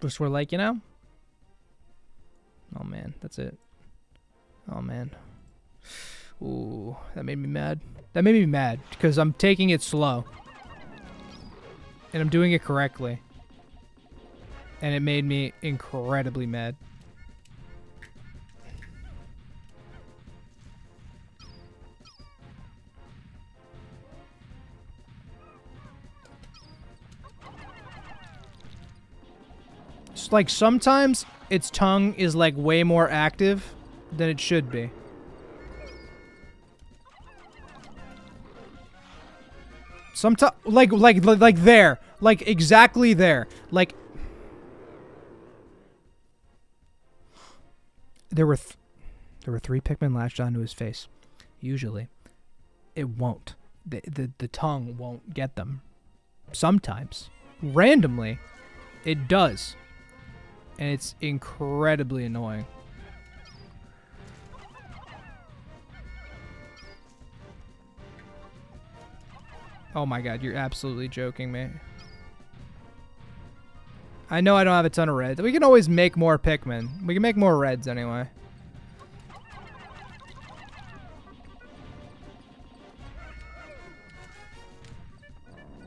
Just were like, you know? Oh, man. That's it. Oh, man. Ooh, that made me mad. That made me mad because I'm taking it slow. And I'm doing it correctly. And it made me incredibly mad. It's like sometimes its tongue is like way more active than it should be. Sometimes, like, like, like, there, like exactly there, like. There were, th there were three Pikmin latched onto his face. Usually, it won't. The, the the tongue won't get them. Sometimes, randomly, it does, and it's incredibly annoying. Oh my god, you're absolutely joking me. I know I don't have a ton of reds. We can always make more Pikmin. We can make more reds anyway.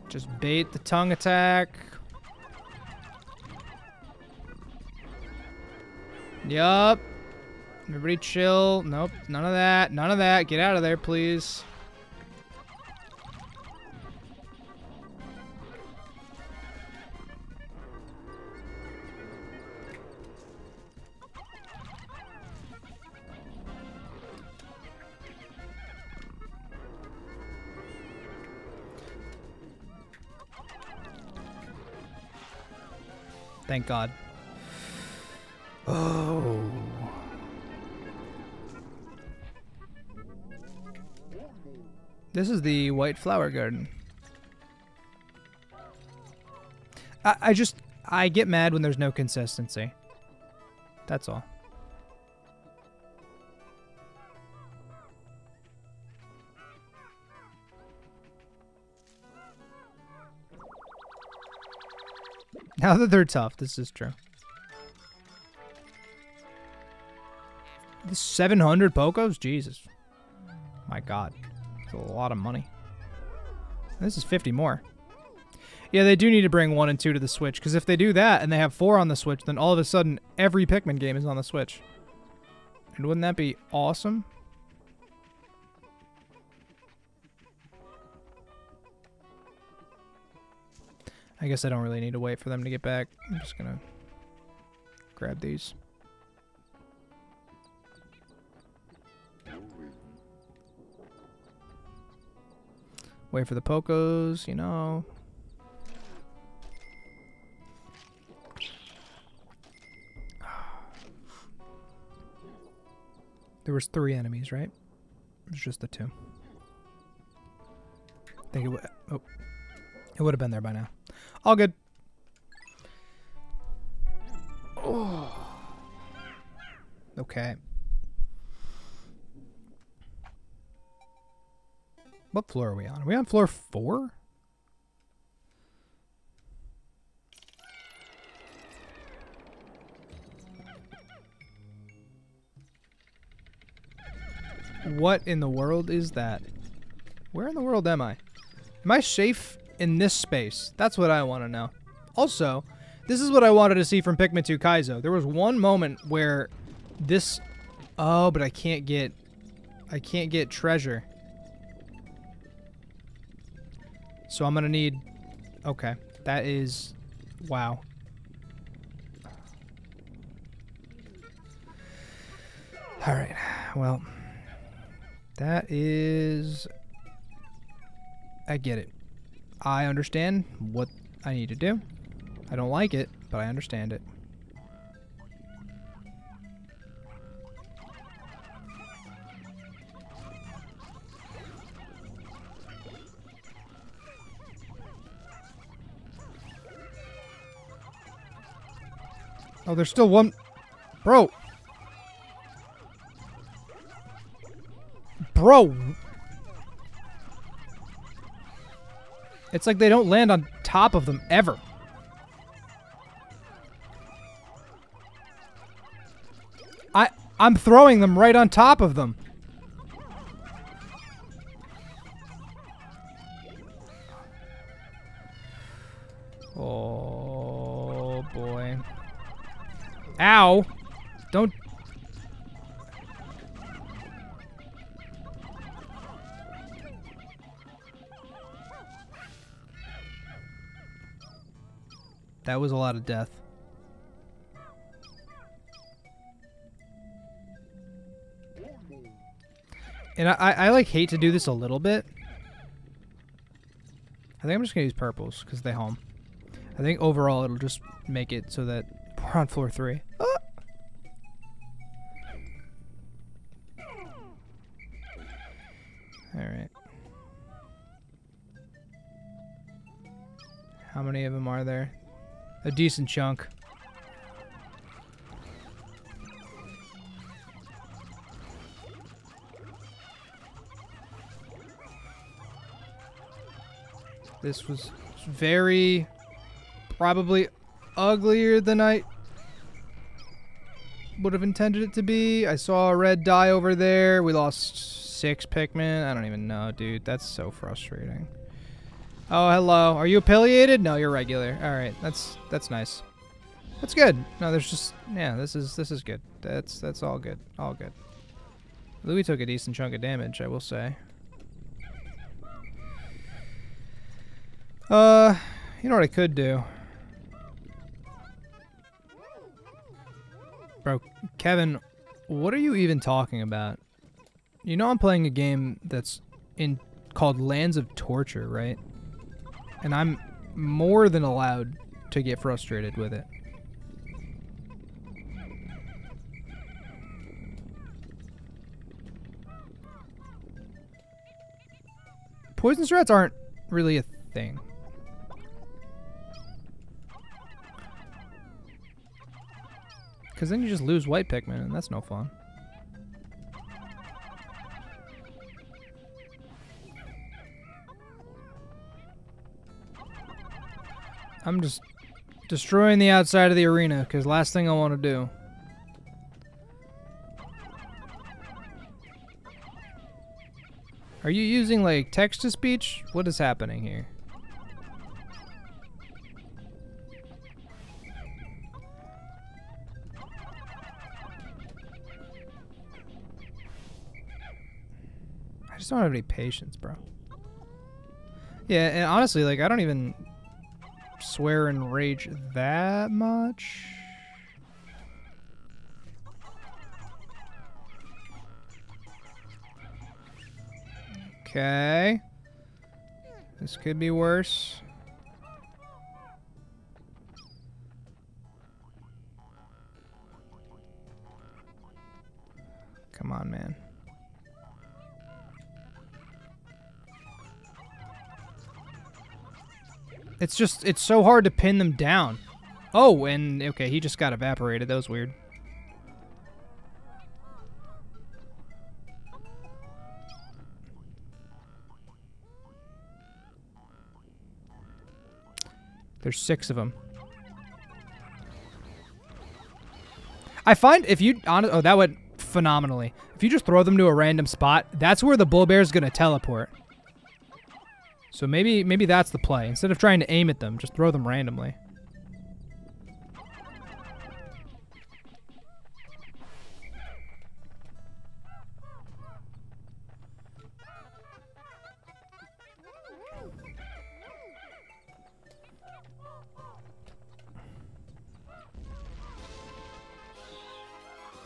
Just bait the tongue attack. Yup. Everybody chill. Nope, none of that. None of that. Get out of there, please. Thank God. Oh. This is the White Flower Garden. I, I just, I get mad when there's no consistency. That's all. Now that they're tough, this is true. This 700 Pokos? Jesus. My god. That's a lot of money. This is 50 more. Yeah, they do need to bring 1 and 2 to the Switch, because if they do that and they have 4 on the Switch, then all of a sudden every Pikmin game is on the Switch. And wouldn't that be awesome? I guess I don't really need to wait for them to get back. I'm just gonna grab these. Wait for the Pokos, you know. There was three enemies, right? It was just the two. I think it would. Oh, it would have been there by now. All good. Oh. Okay. What floor are we on? Are we on floor four? What in the world is that? Where in the world am I? Am I safe in this space? That's what I want to know. Also, this is what I wanted to see from Pikmin 2 Kaizo. There was one moment where this... Oh, but I can't get... I can't get treasure. So I'm going to need... Okay. That is... Wow. Alright. Well... That is... I get it. I understand what I need to do. I don't like it, but I understand it. Oh, there's still one. Bro. Bro, It's like they don't land on top of them ever. I I'm throwing them right on top of them. Oh boy. Ow. Don't That was a lot of death. And I, I, I like hate to do this a little bit. I think I'm just gonna use purples because they home. I think overall it'll just make it so that we're on floor three. Ah! All right. How many of them are there? A decent chunk. This was very probably uglier than I would have intended it to be. I saw a red die over there. We lost six Pikmin. I don't even know, dude. That's so frustrating. Oh, hello. Are you affiliated? No, you're regular. All right, that's that's nice. That's good. No, there's just yeah. This is this is good. That's that's all good. All good. Louie took a decent chunk of damage, I will say. Uh, you know what I could do? Bro, Kevin, what are you even talking about? You know I'm playing a game that's in called Lands of Torture, right? And I'm more than allowed to get frustrated with it. Poison strats aren't really a thing. Because then you just lose white Pikmin, and that's no fun. I'm just destroying the outside of the arena, because last thing I want to do. Are you using, like, text-to-speech? What is happening here? I just don't have any patience, bro. Yeah, and honestly, like, I don't even swear and rage that much. Okay. This could be worse. Come on, man. It's just, it's so hard to pin them down. Oh, and, okay, he just got evaporated. That was weird. There's six of them. I find if you... Oh, that went phenomenally. If you just throw them to a random spot, that's where the Bulbear is going to teleport. So maybe maybe that's the play. Instead of trying to aim at them, just throw them randomly.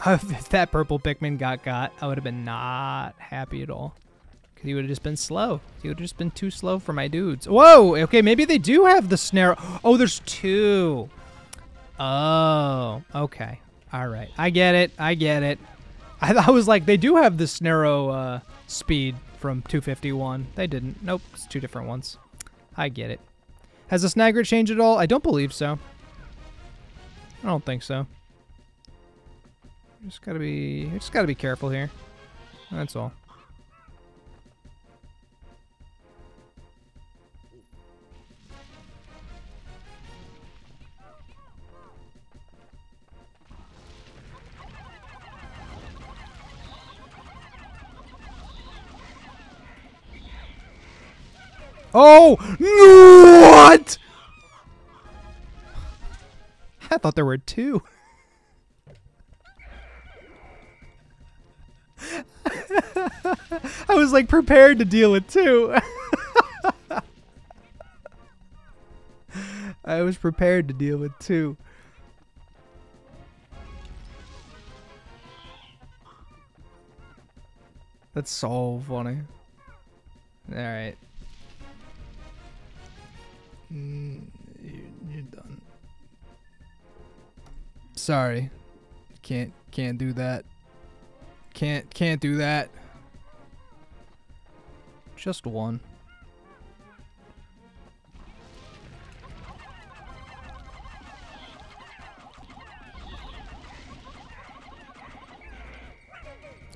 if that purple Pikmin got got, I would have been not happy at all. He would have just been slow. He would have just been too slow for my dudes. Whoa! Okay, maybe they do have the snare. Oh, there's two. Oh, okay. All right. I get it. I get it. I, I was like, they do have the Snarrow uh, speed from 251. They didn't. Nope, it's two different ones. I get it. Has the Snagret changed at all? I don't believe so. I don't think so. Just gotta be, just gotta be careful here. That's all. Oh, what? I thought there were two. I was like prepared to deal with two. I was prepared to deal with two. That's so funny. Alright. Mm, you- You're done. Sorry. Can't can't do that. Can't can't do that. Just one.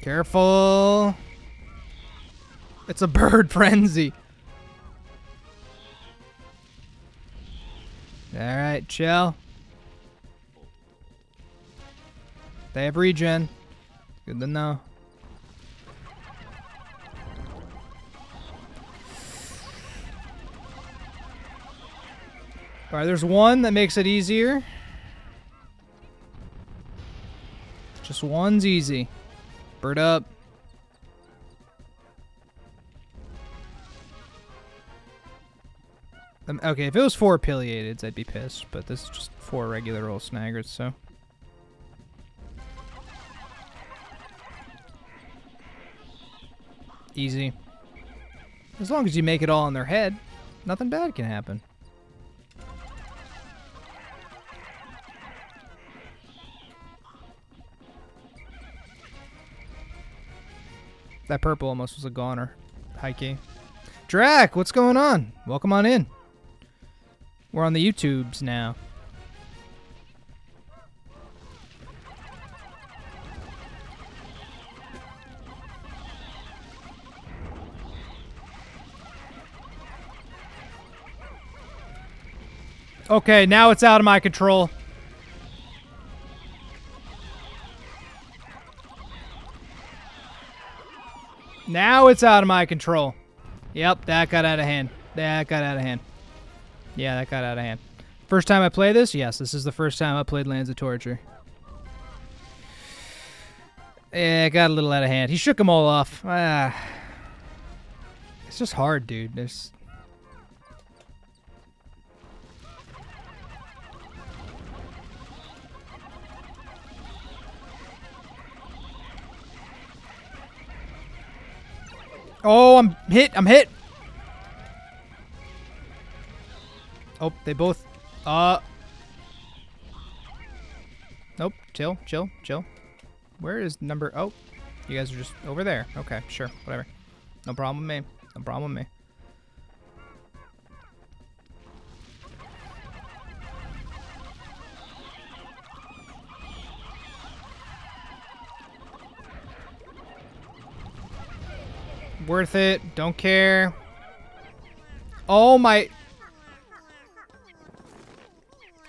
Careful. It's a bird frenzy. Alright, chill. They have regen. Good to know. Alright, there's one that makes it easier. Just one's easy. Bird up. Um, okay, if it was four Pileateds, I'd be pissed, but this is just four regular old Snagrets, so. Easy. As long as you make it all in their head, nothing bad can happen. That purple almost was a goner. High key. Drac, what's going on? Welcome on in. We're on the YouTubes now. Okay, now it's out of my control. Now it's out of my control. Yep, that got out of hand. That got out of hand. Yeah, that got out of hand. First time I play this? Yes, this is the first time I played Lands of Torture. Yeah, it got a little out of hand. He shook them all off. Ah. It's just hard, dude. There's Oh, I'm hit. I'm hit. Oh, they both. Uh. Nope. Chill. Chill. Chill. Where is number? Oh, you guys are just over there. Okay, sure. Whatever. No problem with me. No problem with me. Worth it. Don't care. Oh my.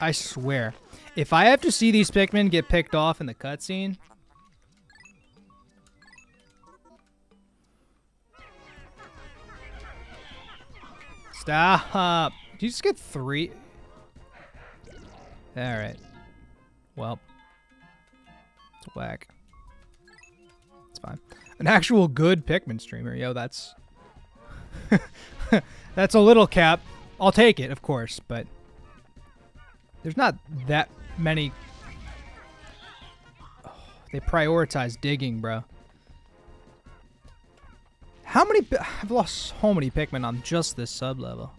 I swear. If I have to see these Pikmin get picked off in the cutscene. Stop. Did you just get three? Alright. Well. It's whack. It's fine. An actual good Pikmin streamer. Yo, that's... that's a little cap. I'll take it, of course, but... There's not that many... Oh, they prioritize digging, bro. How many... I've lost so many Pikmin on just this sub-level.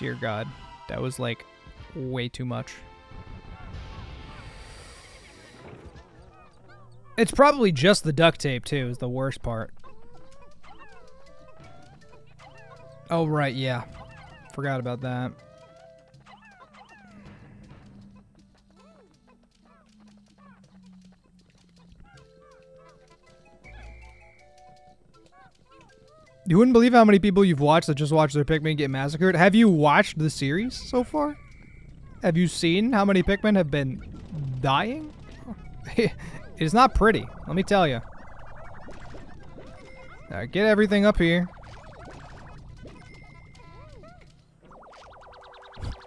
Dear God. That was like way too much. It's probably just the duct tape too is the worst part. Oh, right, yeah. Forgot about that. You wouldn't believe how many people you've watched that just watched their Pikmin get massacred. Have you watched the series so far? Have you seen how many Pikmin have been dying? it is not pretty, let me tell you. Alright, get everything up here.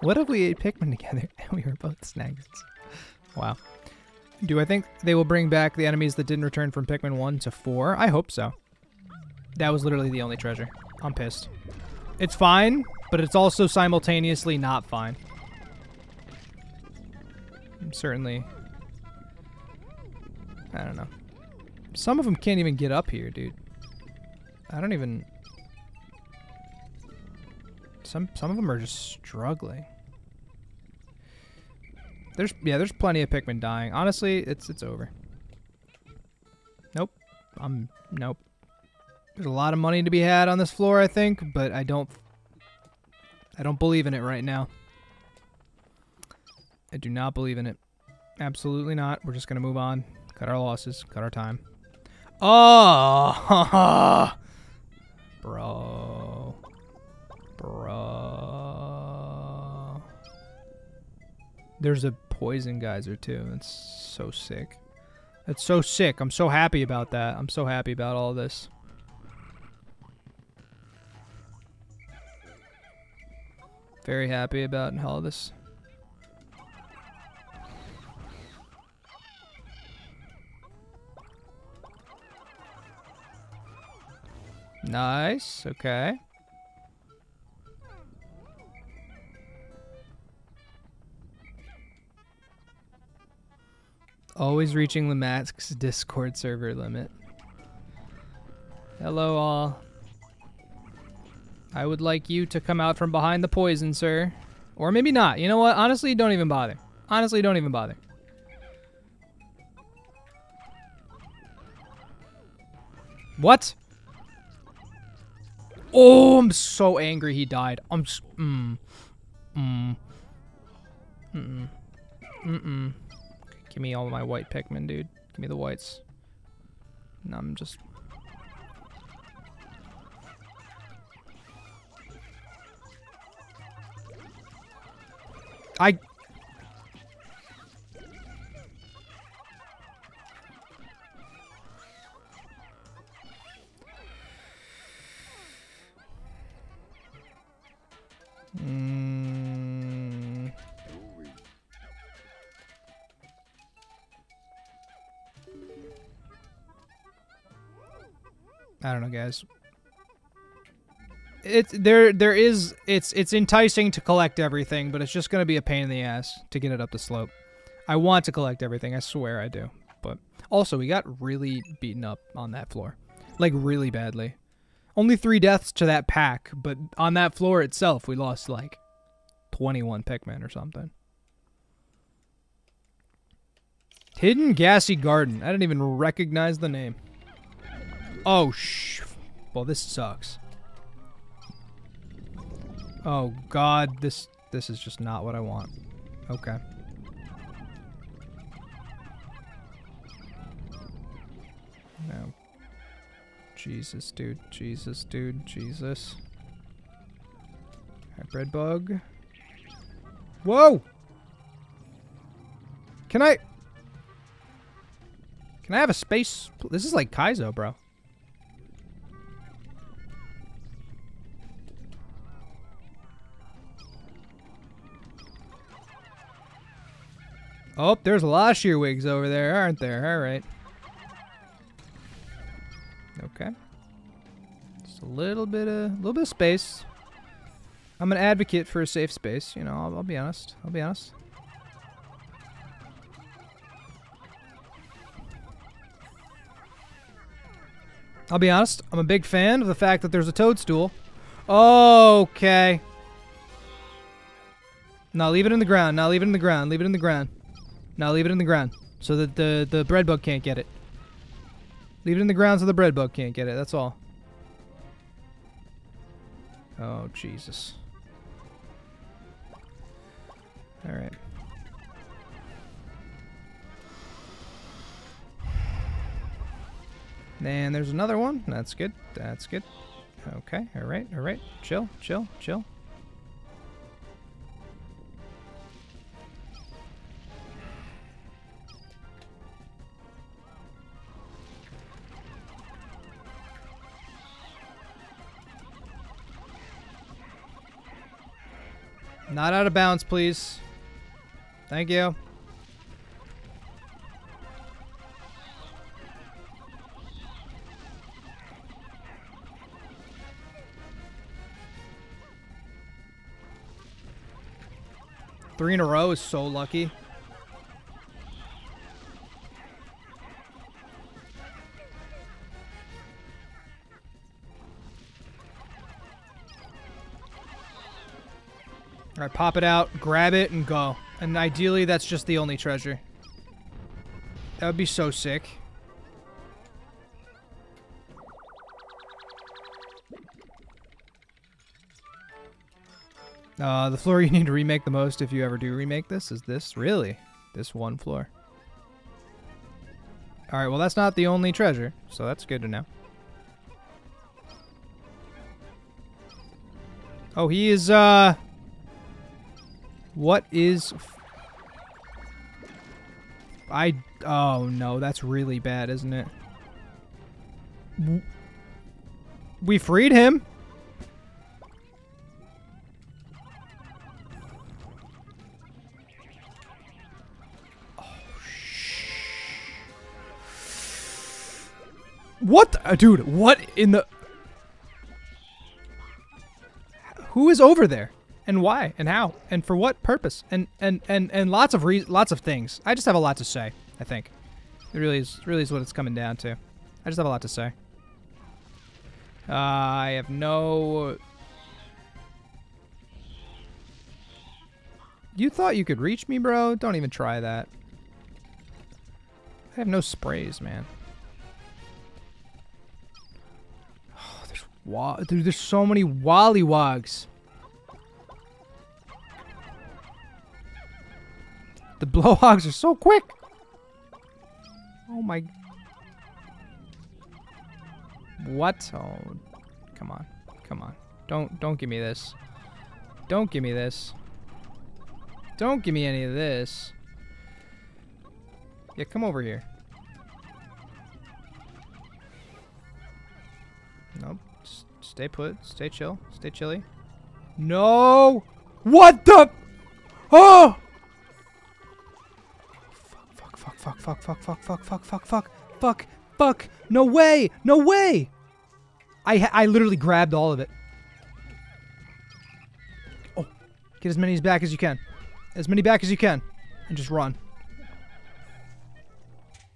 What if we ate Pikmin together and we were both snags? Wow. Do I think they will bring back the enemies that didn't return from Pikmin 1 to 4? I hope so. That was literally the only treasure. I'm pissed. It's fine, but it's also simultaneously not fine. I'm certainly... I don't know. Some of them can't even get up here, dude. I don't even... Some some of them are just struggling. There's yeah, there's plenty of Pikmin dying. Honestly, it's it's over. Nope. I'm nope. There's a lot of money to be had on this floor, I think, but I don't I don't believe in it right now. I do not believe in it. Absolutely not. We're just going to move on. Cut our losses. Cut our time. Oh! Bro. Bro. There's a poison geyser too. It's so sick. It's so sick. I'm so happy about that. I'm so happy about all this. Very happy about all this. Nice. Okay. Always reaching the max Discord server limit. Hello, all. I would like you to come out from behind the poison, sir. Or maybe not. You know what? Honestly, don't even bother. Honestly, don't even bother. What? Oh, I'm so angry he died. I'm s mm. Mm. Mm-mm. Mm-mm. Give me all my white Pikmin, dude. Give me the whites. No, I'm just... I... Mm. I don't know, guys. It's there. There is. It's it's enticing to collect everything, but it's just gonna be a pain in the ass to get it up the slope. I want to collect everything. I swear I do. But also, we got really beaten up on that floor, like really badly. Only three deaths to that pack, but on that floor itself, we lost like 21 Pikmin or something. Hidden Gassy Garden. I didn't even recognize the name. Oh, sh... Well, this sucks. Oh, God. This this is just not what I want. Okay. No. Jesus, dude. Jesus, dude. Jesus. Breadbug. Whoa! Can I... Can I have a space? This is like Kaizo, bro. Oh, there's a lot of Shearwigs over there, aren't there? All right. Okay. Just a little bit of, a little bit of space. I'm an advocate for a safe space. You know, I'll, I'll be honest. I'll be honest. I'll be honest. I'm a big fan of the fact that there's a toadstool. Okay. Now leave it in the ground. Now leave it in the ground. Leave it in the ground. Now leave it in the ground so that the the Breadbug can't get it. Leave it in the ground so the Breadbug can't get it. That's all. Oh, Jesus. All right. And there's another one. That's good. That's good. Okay. All right. All right. Chill. Chill. Chill. Not out of bounds, please. Thank you. Three in a row is so lucky. Pop it out, grab it, and go. And ideally, that's just the only treasure. That would be so sick. Uh, the floor you need to remake the most if you ever do remake this is this. Really? This one floor. Alright, well that's not the only treasure, so that's good to know. Oh, he is, uh... What is... I... Oh, no, that's really bad, isn't it? We freed him! What? Uh, dude, what in the... Who is over there? And why? And how? And for what purpose? And and and and lots of re lots of things. I just have a lot to say, I think. It really is really is what it's coming down to. I just have a lot to say. Uh, I have no You thought you could reach me, bro? Don't even try that. I have no sprays, man. Oh, there's wa dude, there's so many wollywogs. The blowhogs are so quick. Oh my. What? Oh, come on, come on. Don't don't give me this. Don't give me this. Don't give me any of this. Yeah, come over here. Nope. S stay put. Stay chill. Stay chilly. No! What the? Oh! Fuck, fuck, fuck, fuck, fuck, fuck, fuck, fuck, fuck, fuck. No way! No way! I, I literally grabbed all of it. Oh. Get as many back as you can. As many back as you can. And just run.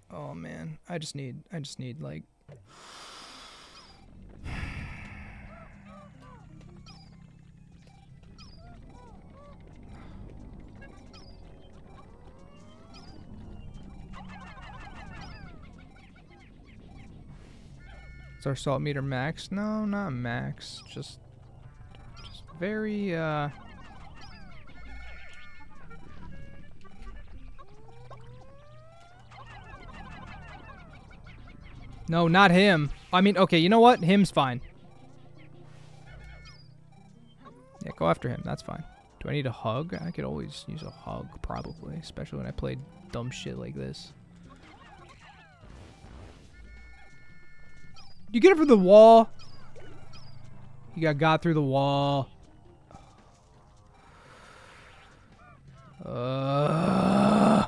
Oh man. I just need, I just need like... our salt meter max? No, not max. Just, just very, uh... No, not him. I mean, okay, you know what? Him's fine. Yeah, go after him. That's fine. Do I need a hug? I could always use a hug, probably. Especially when I play dumb shit like this. You get it from the wall. You got got through the wall. Uh.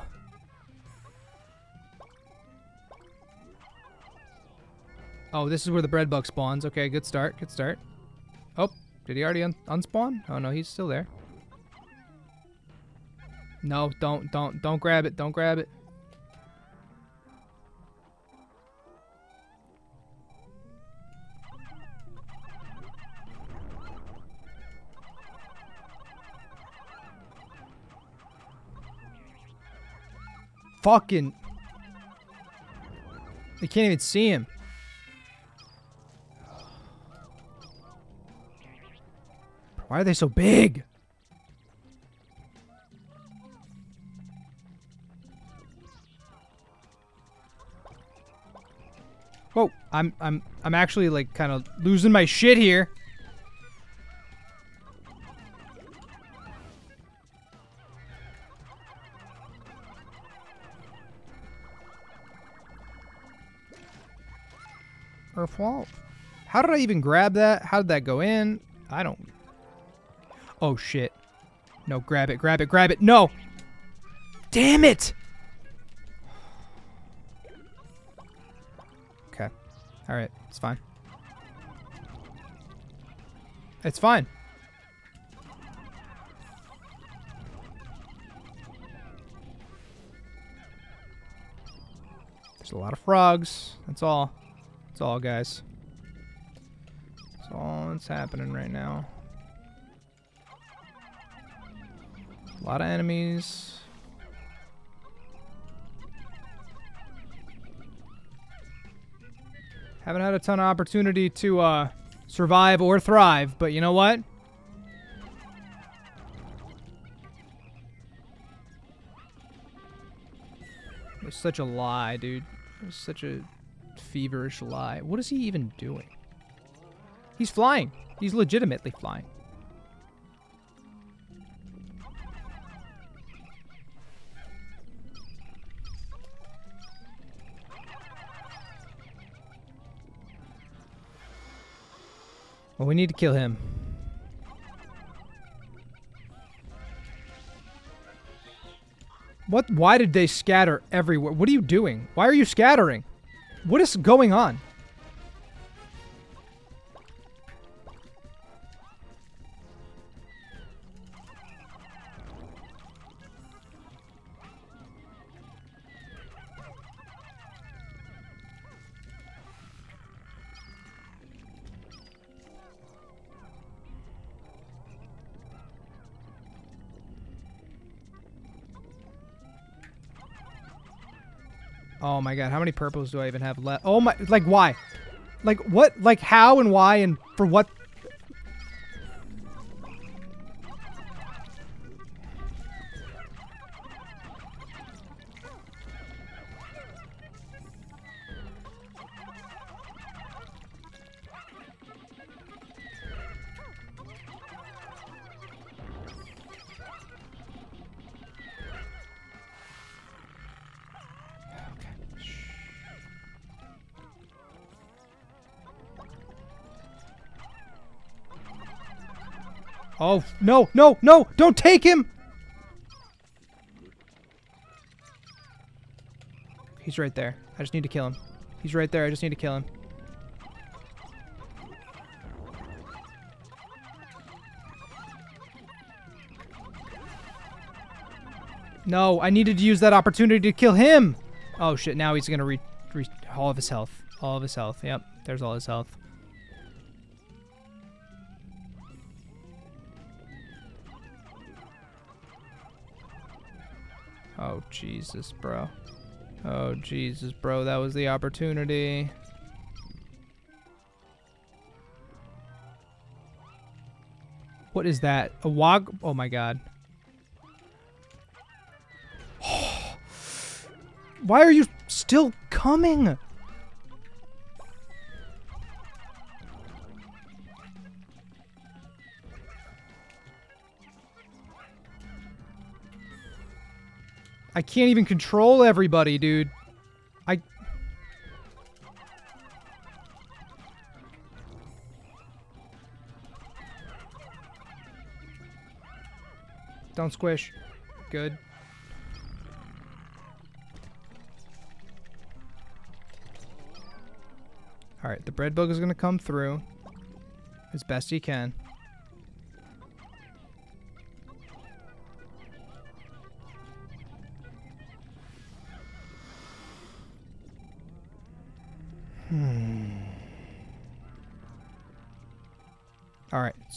Oh, this is where the Breadbug spawns. Okay, good start. Good start. Oh, did he already un unspawn? Oh no, he's still there. No, don't, don't, don't grab it. Don't grab it. Fucking. They can't even see him. Why are they so big? Whoa, I'm I'm I'm actually like kind of losing my shit here. Earthwall. How did I even grab that? How did that go in? I don't. Oh shit. No, grab it, grab it, grab it. No! Damn it! Okay. Alright, it's fine. It's fine. There's a lot of frogs. That's all. That's all, guys. That's all that's happening right now. A lot of enemies. Haven't had a ton of opportunity to uh, survive or thrive, but you know what? It's such a lie, dude. It's such a feverish lie. What is he even doing? He's flying. He's legitimately flying. Well, we need to kill him. What? Why did they scatter everywhere? What are you doing? Why are you scattering? What is going on? Oh my god, how many purples do I even have left? Oh my, like why? Like what, like how and why and for what? Oh, no, no, no, don't take him! He's right there. I just need to kill him. He's right there. I just need to kill him. No, I needed to use that opportunity to kill him. Oh shit, now he's gonna re, re all of his health. All of his health. Yep, there's all his health. Jesus, bro. Oh, Jesus, bro. That was the opportunity. What is that? A wog? Oh, my God. Why are you still coming? I can't even control everybody, dude. I... Don't squish. Good. Alright, the Breadbug is going to come through as best he can.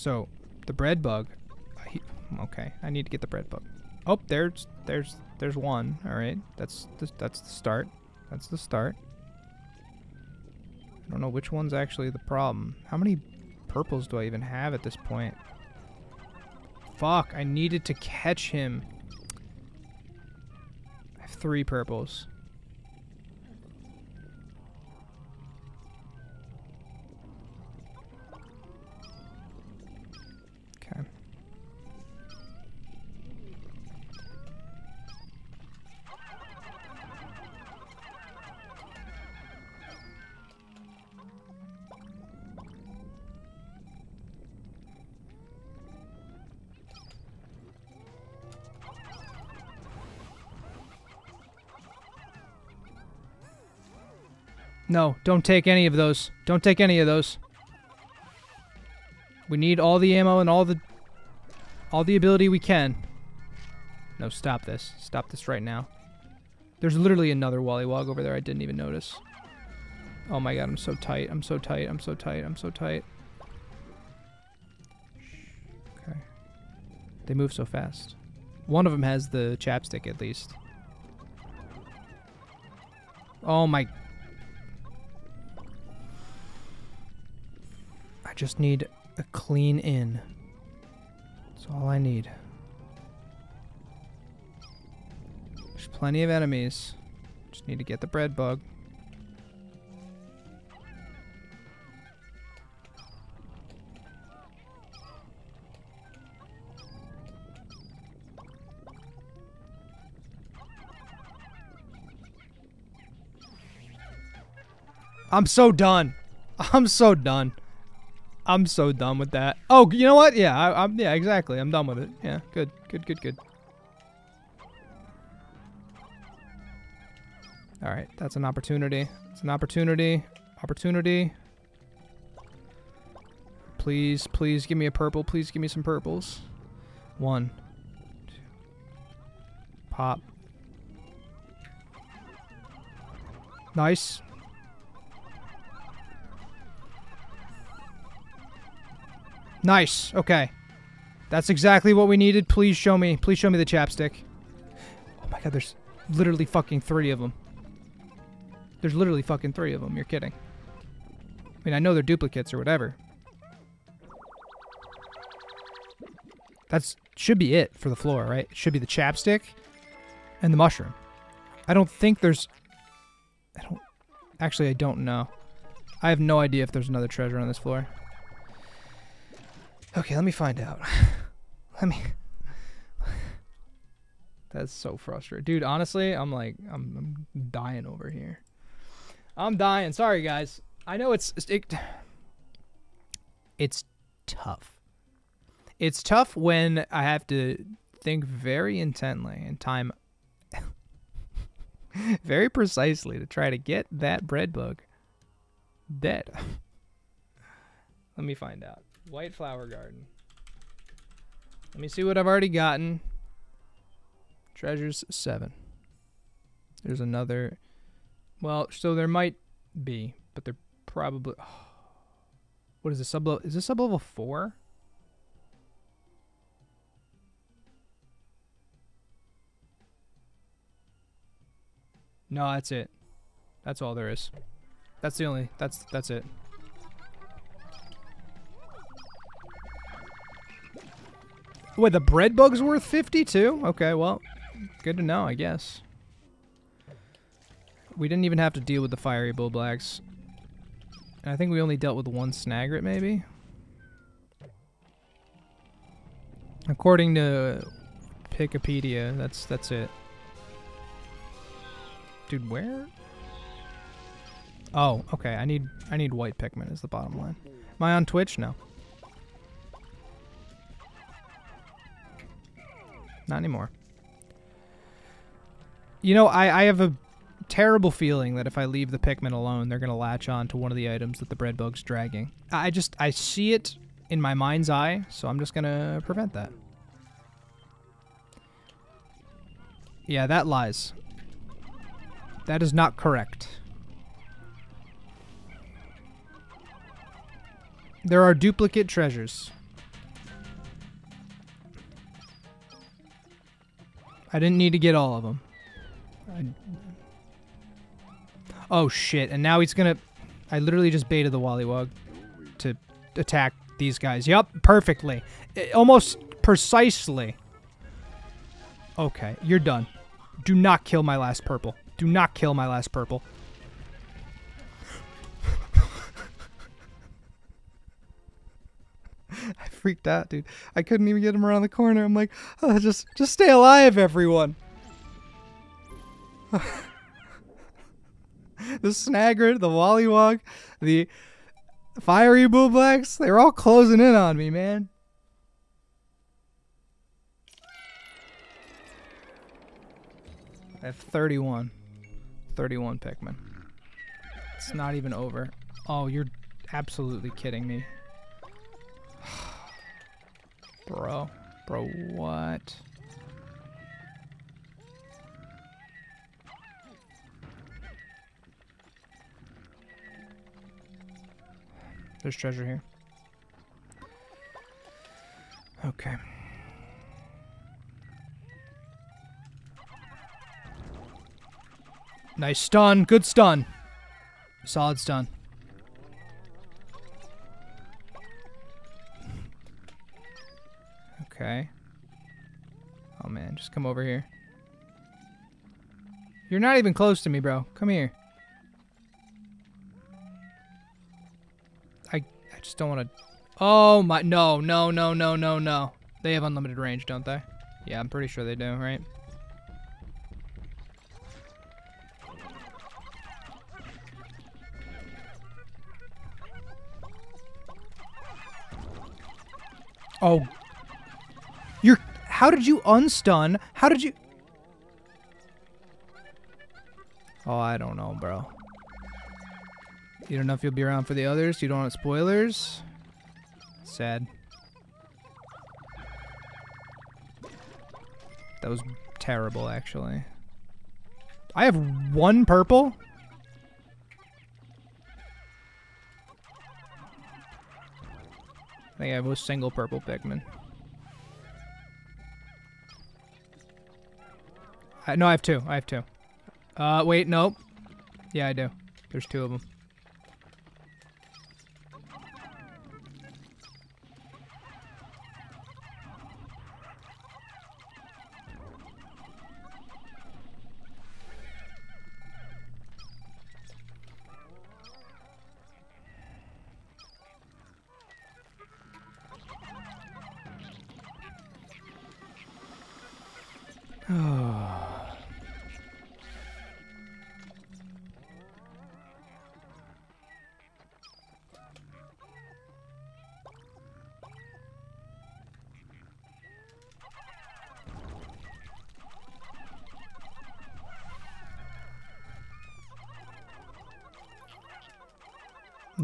So the Breadbug. He, okay, I need to get the Breadbug. Oh, there's there's there's one. All right, that's the, that's the start. That's the start. I don't know which one's actually the problem. How many purples do I even have at this point? Fuck, I needed to catch him. I have three purples. No, don't take any of those. Don't take any of those. We need all the ammo and all the all the ability we can. No, stop this. Stop this right now. There's literally another Wollywog over there I didn't even notice. Oh my god, I'm so tight. I'm so tight. I'm so tight. I'm so tight. Okay. They move so fast. One of them has the chapstick at least. Oh my I just need a clean in. That's all I need. There's plenty of enemies. Just need to get the Breadbug. I'm so done. I'm so done. I'm so done with that. Oh, you know what? Yeah, I, am Yeah, exactly. I'm done with it. Yeah, good, good, good, good. All right, that's an opportunity. It's an opportunity. Opportunity. Please, please give me a purple. Please give me some purples. One. Two. Pop. Nice. Nice. Okay. That's exactly what we needed. Please show me. Please show me the chapstick. Oh my god, there's literally fucking three of them. There's literally fucking three of them. You're kidding. I mean, I know they're duplicates or whatever. That's should be it for the floor, right? It should be the chapstick and the mushroom. I don't think there's... I don't... Actually, I don't know. I have no idea if there's another treasure on this floor. Okay, let me find out. let me. That's so frustrating, dude. Honestly, I'm like, I'm, I'm dying over here. I'm dying. Sorry, guys. I know it's it, it's tough. It's tough when I have to think very intently and time very precisely to try to get that Breadbug dead. Let me find out. White Flower Garden. Let me see what I've already gotten. Treasures 7. There's another. Well, so there might be, but they're probably. Oh. What is this sub level? Is this sub level 4? No, that's it. That's all there is. That's the only. That's that's it. Wait, the Breadbug's worth 50 too? Okay, well, good to know, I guess. We didn't even have to deal with the fiery Bulblax. And I think we only dealt with one snagret, maybe? According to Wikipedia, that's that's it. Dude, where? Oh, okay. I need I need white Pikmin is the bottom line. Am I on Twitch? No. Not anymore. You know, I, I have a terrible feeling that if I leave the Pikmin alone, they're going to latch on to one of the items that the Breadbug's dragging. I just, I see it in my mind's eye, so I'm just going to prevent that. Yeah, that lies. That is not correct. There are duplicate treasures. I didn't need to get all of them. I... Oh shit, and now he's gonna... I literally just baited the Wollywog to attack these guys. Yup, perfectly. It, almost Precisely. Okay, you're done. Do not kill my last purple. Do not kill my last purple. Freaked out, dude. I couldn't even get him around the corner. I'm like, oh, just just stay alive, everyone. the Snagger, the Wollywog, the Fiery blacks—they were all closing in on me, man. I have 31. 31 Pikmin. It's not even over. Oh, you're absolutely kidding me. Bro. Bro, what? There's treasure here. Okay. Nice stun. Good stun. Solid stun. Okay. Oh man, just come over here. You're not even close to me, bro. Come here. I I just don't want to. Oh my! No, no, no, no, no, no. They have unlimited range, don't they? Yeah, I'm pretty sure they do, right? Oh. How did you unstun? How did you Oh, I don't know, bro. You don't know if you'll be around for the others? You don't want spoilers? Sad. That was terrible, actually. I have one purple? I think I have a single purple Pikmin. I, no, I have two. I have two. Uh, wait, nope. Yeah, I do. There's two of them.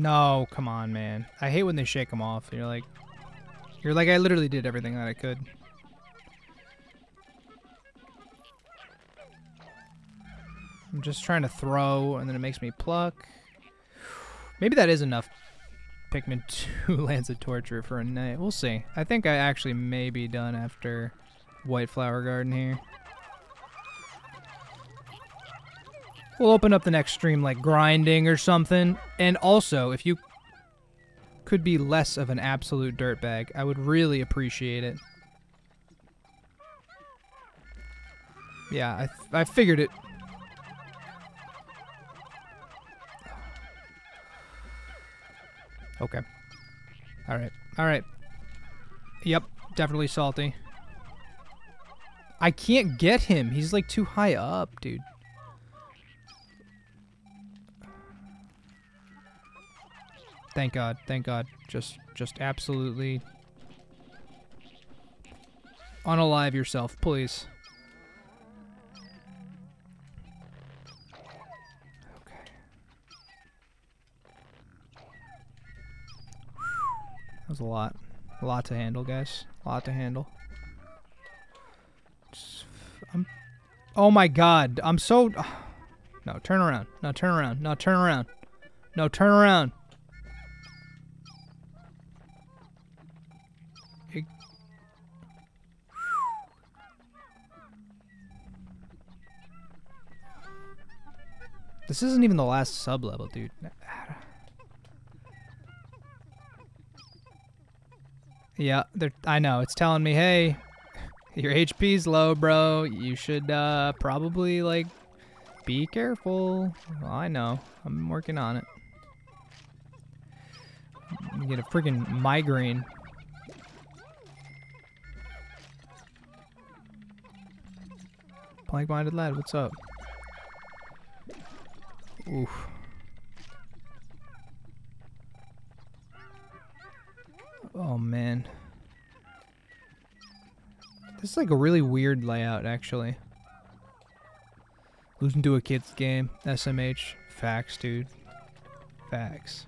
No, come on, man. I hate when they shake them off. You're like, you're like, I literally did everything that I could. I'm just trying to throw, and then it makes me pluck. Maybe that is enough Pikmin 2 Lands of Torture for a night. We'll see. I think I actually may be done after White Flower Garden here. We'll open up the next stream like grinding or something. And also, if you could be less of an absolute dirtbag, I would really appreciate it. Yeah, I, I figured it. Okay. Alright. Alright. Yep. Definitely salty. I can't get him. He's like too high up, dude. Thank God. Thank God. Just just absolutely unalive yourself, please. Okay. That was a lot. A lot to handle, guys. A lot to handle. I'm, oh my god. I'm so... No, turn around. No, turn around. No, turn around. No, turn around. This isn't even the last sub level, dude. Yeah, I know. It's telling me, hey, your HP's low, bro. You should uh, probably, like, be careful. Well, I know. I'm working on it. You get a freaking migraine. Plank minded lad, what's up? Oof. Oh man. This is like a really weird layout actually. Losing to a kid's game. SMH. Facts, dude. Facts.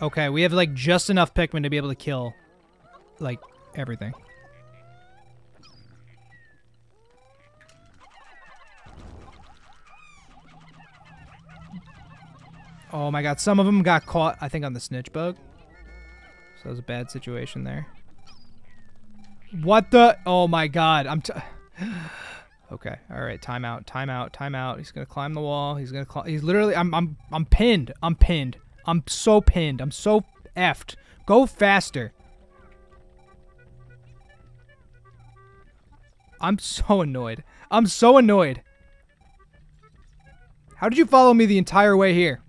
Okay, we have like just enough Pikmin to be able to kill like everything. Oh my god, some of them got caught, I think, on the Snitchbug. So that was a bad situation there. What the? Oh my god, I'm Okay, all right, timeout, timeout, timeout. He's gonna climb the wall. He's gonna climb. He's literally. I'm. I'm. I'm pinned. I'm pinned. I'm so pinned. I'm so effed. Go faster. I'm so annoyed. I'm so annoyed. How did you follow me the entire way here?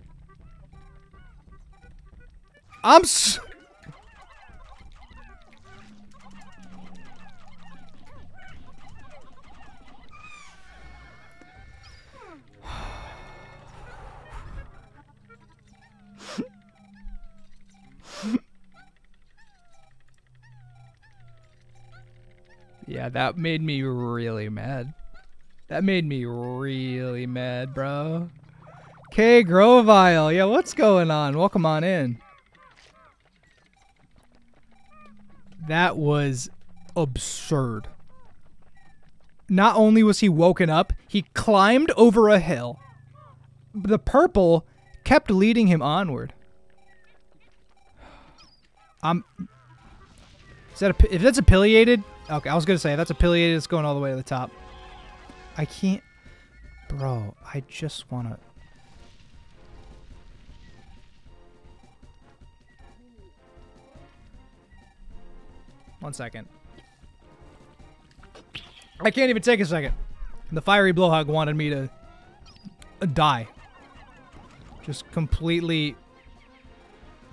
I'm so Yeah, that made me really mad. That made me really mad, bro. K Grovile, yeah, what's going on? Welcome on in. That was absurd. Not only was he woken up, he climbed over a hill. The purple kept leading him onward. I'm. Is that a, if that's a pileated? Okay, I was gonna say that's a pileated. It's going all the way to the top. I can't, bro. I just wanna. One second. I can't even take a second. The fiery blowhog wanted me to die. Just completely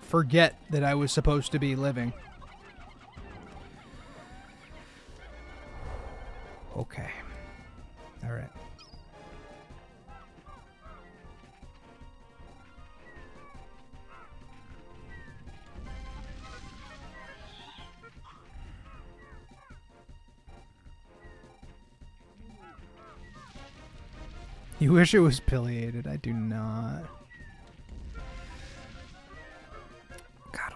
forget that I was supposed to be living. Okay. All right. You wish it was pileated. I do not. God,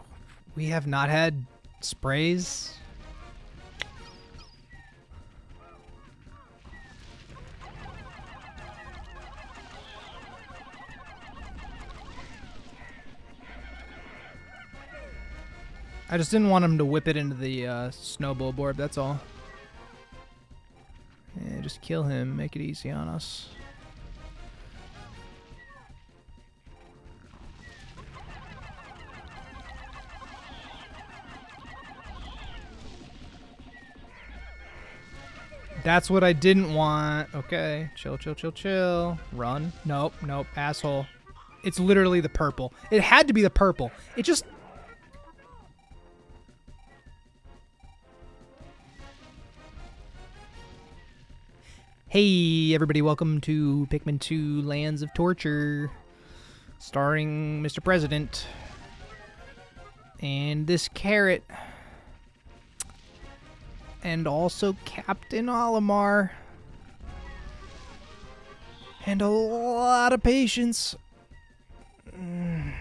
we have not had sprays. I just didn't want him to whip it into the uh, Snow Bulborb, that's all. Yeah, just kill him, make it easy on us. That's what I didn't want. Okay, chill, chill, chill, chill. Run. Nope, nope, asshole. It's literally the purple. It had to be the purple. It just... Hey, everybody, welcome to Pikmin 2 Lands of Torture, starring Mr. President. And this carrot and also Captain Olimar. And a lot of patience. Mm.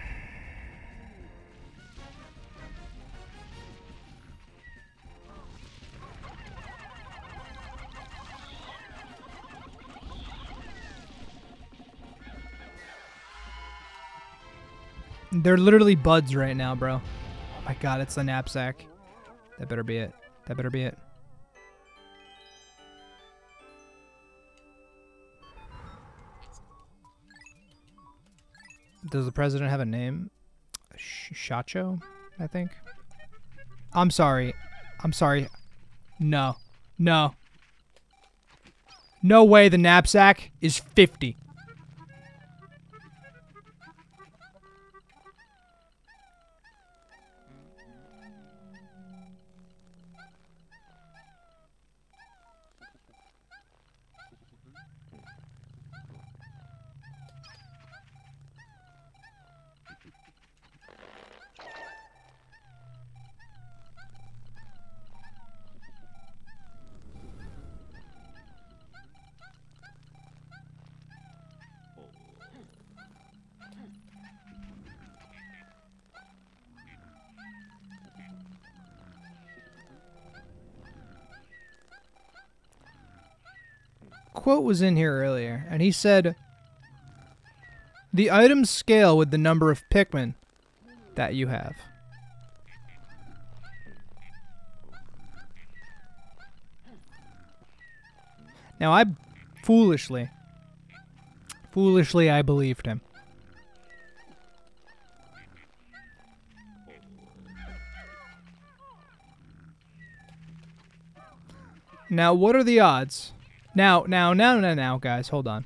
They're literally buds right now, bro. Oh my god, it's the knapsack. That better be it. That better be it. Does the president have a name? Sh- Shacho, I think. I'm sorry. I'm sorry. No. No. No way the knapsack is 50. Quote was in here earlier, and he said, "The items scale with the number of Pikmin that you have." Now I foolishly, foolishly, I believed him. Now, what are the odds? Now, now, now, now, now, guys, hold on.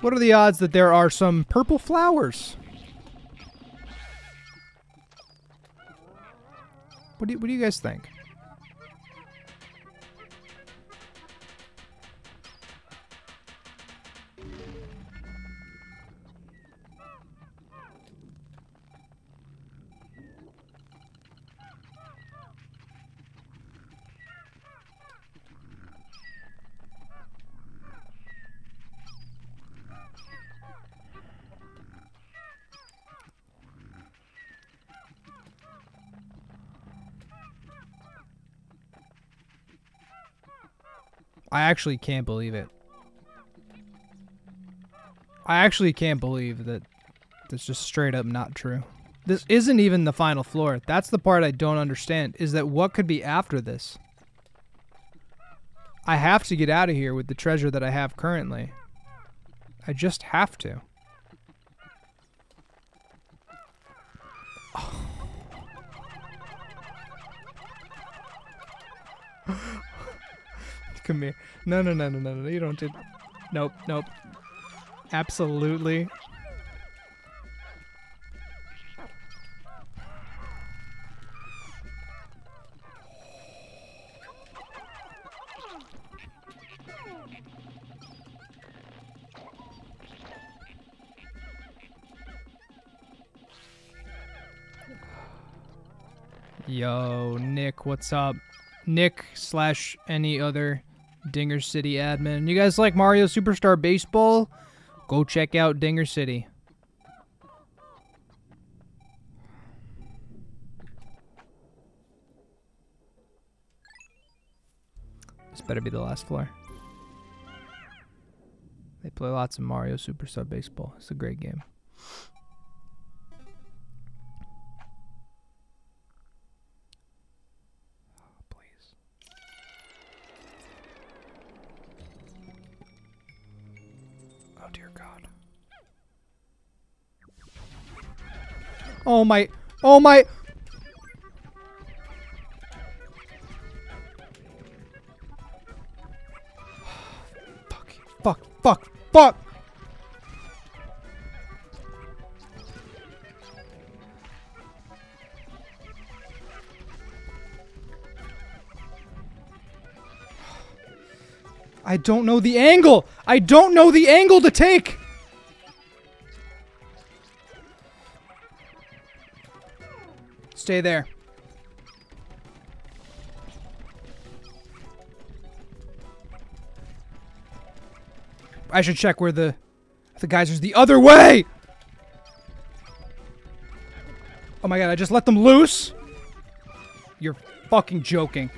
What are the odds that there are some purple flowers? What do you, what do you guys think? Actually can't believe it. I actually can't believe that that's just straight up not true. This isn't even the final floor. That's the part I don't understand, is that what could be after this? I have to get out of here with the treasure that I have currently. I just have to. Come here. No, no, no, no, no, no. You don't do. Nope, nope. Absolutely. Yo, Nick, what's up? Nick slash any other Dinger City admin. You guys like Mario Superstar Baseball? Go check out Dinger City. This better be the last floor. They play lots of Mario Superstar Baseball. It's a great game. Oh my. Oh my. fuck. Fuck. Fuck. Fuck. I don't know the angle. I don't know the angle to take. Stay there. I should check where the the geyser's the other way. Oh my god, I just let them loose? You're fucking joking.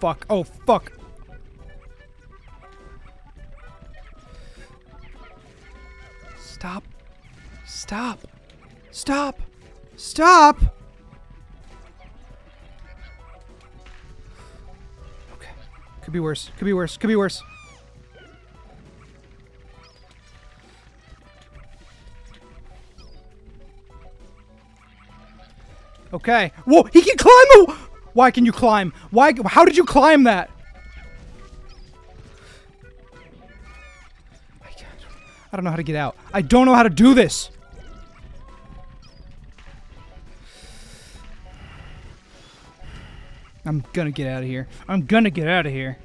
Fuck. Oh, fuck. Stop. Stop. Stop. Stop. Okay. Could be worse. Could be worse. Could be worse. Okay. Whoa, he can climb the... Why can you climb? Why? How did you climb that? I don't know how to get out. I don't know how to do this. I'm gonna get out of here. I'm gonna get out of here.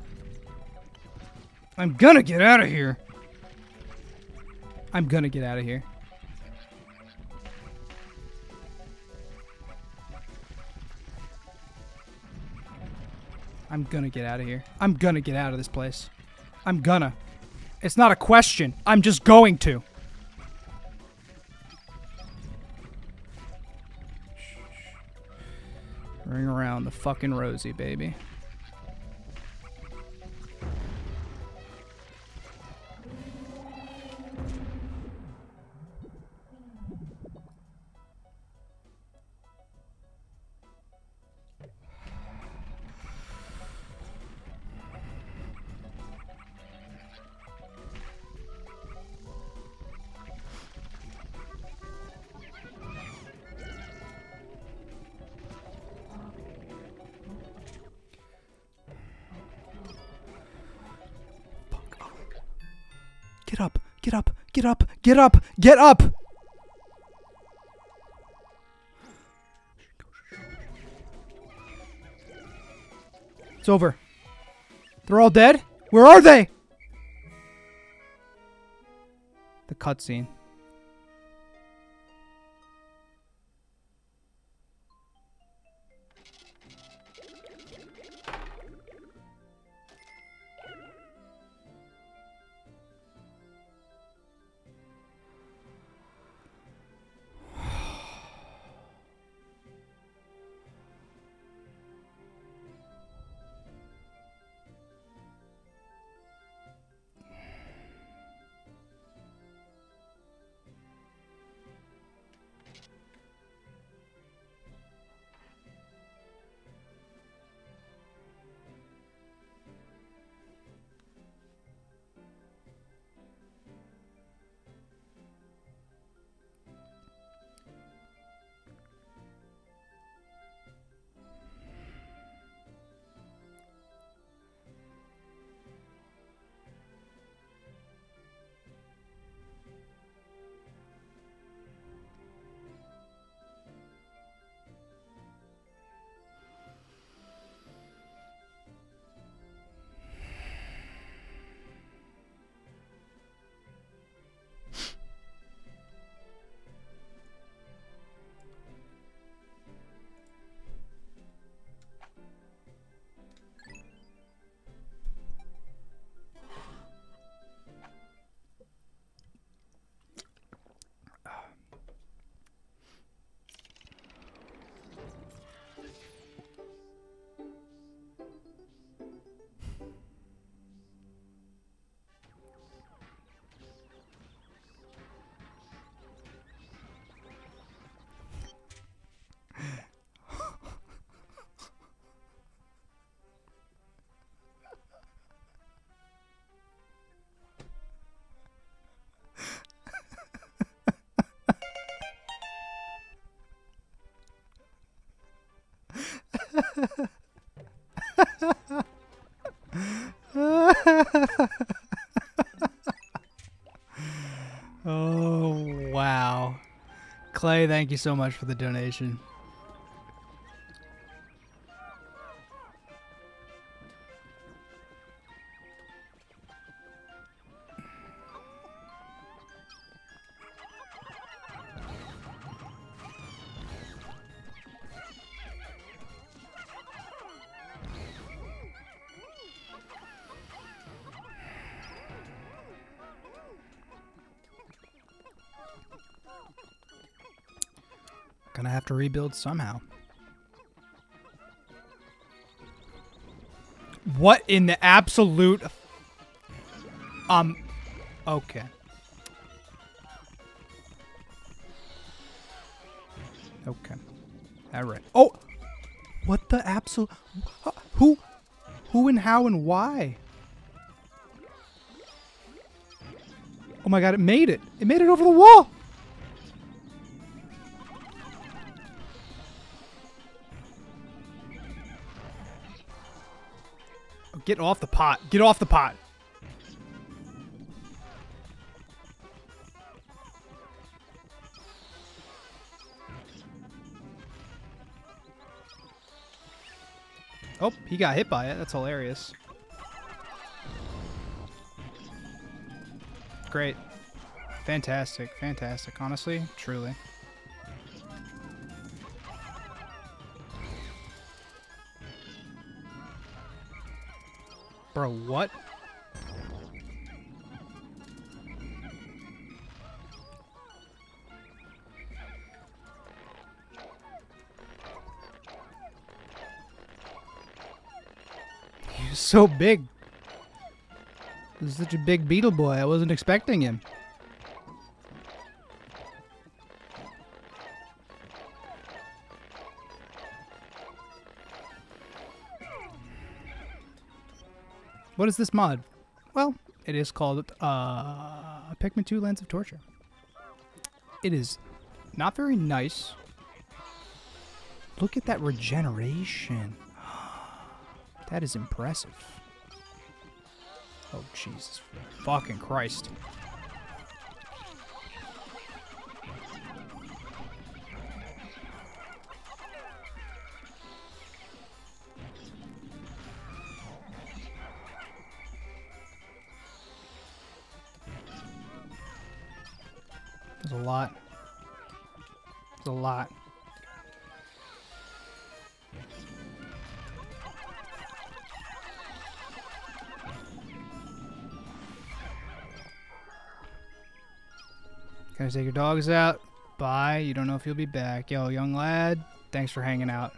I'm gonna get out of here. I'm gonna get out of here. I'm gonna get out of here. I'm gonna get out of this place. I'm gonna. It's not a question. I'm just going to. Ring around the fucking rosy, baby. Get up, get up! It's over. They're all dead? Where are they? The cutscene. oh, wow. Clay, thank you so much for the donation. Rebuild somehow. What in the absolute... Um, okay. Okay. All right. Oh! What the absolute... Who? Who and how and why? Oh my god, it made it. It made it over the wall. Get off the pot. Get off the pot. Oh, he got hit by it. That's hilarious. Great. Fantastic. Fantastic. Honestly, truly. What? He's so big. He's such a big beetle boy. I wasn't expecting him. What is this mod? Well, it is called uh, Pikmin 2 Lands of Torture. It is not very nice. Look at that regeneration. That is impressive. Oh, Jesus fucking Christ. Gonna take your dogs out. Bye. You don't know if you'll be back. Yo, young lad. Thanks for hanging out.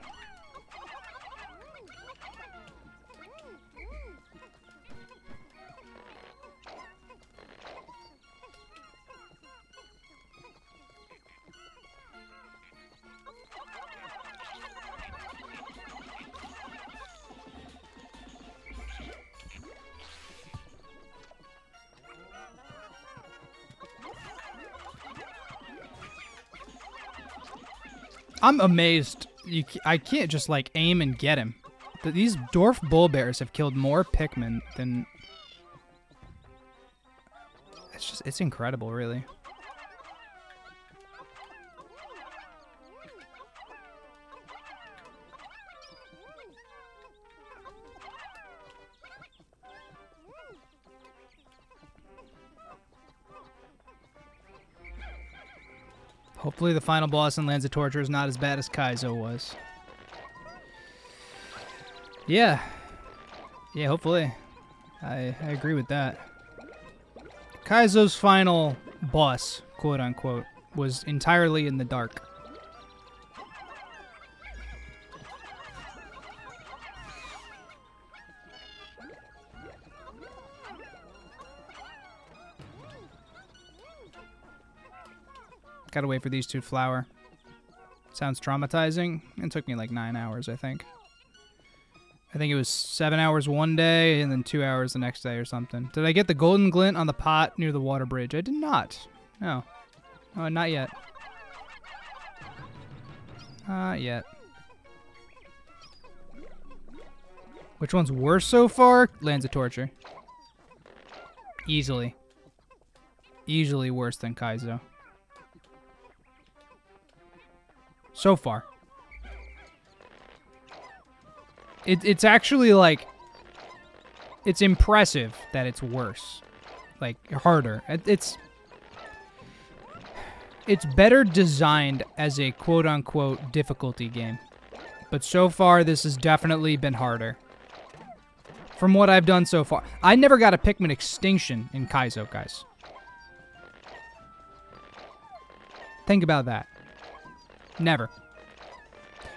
I'm amazed. You, I can't just like aim and get him. These dwarf Bulbears have killed more Pikmin than. It's just it's incredible, really. Hopefully the final boss in Lands of Torture is not as bad as Kaizo was. Yeah. Yeah, hopefully. I, I agree with that. Kaizo's final boss, quote unquote, was entirely in the dark. Gotta wait for these two to flower. Sounds traumatizing. It took me like nine hours, I think. I think it was seven hours one day and then two hours the next day or something. Did I get the golden glint on the pot near the water bridge? I did not. No. Oh, not yet. Not yet. Which one's worse so far? Lands of Torture. Easily. Easily worse than Kaizo. So far. It, it's actually like it's impressive that it's worse like harder. It- it's it's better designed as a quote unquote difficulty game but so far this has definitely been harder. From what i've done so far i never got a pikmin extinction in kaizo guys. Think about that Never.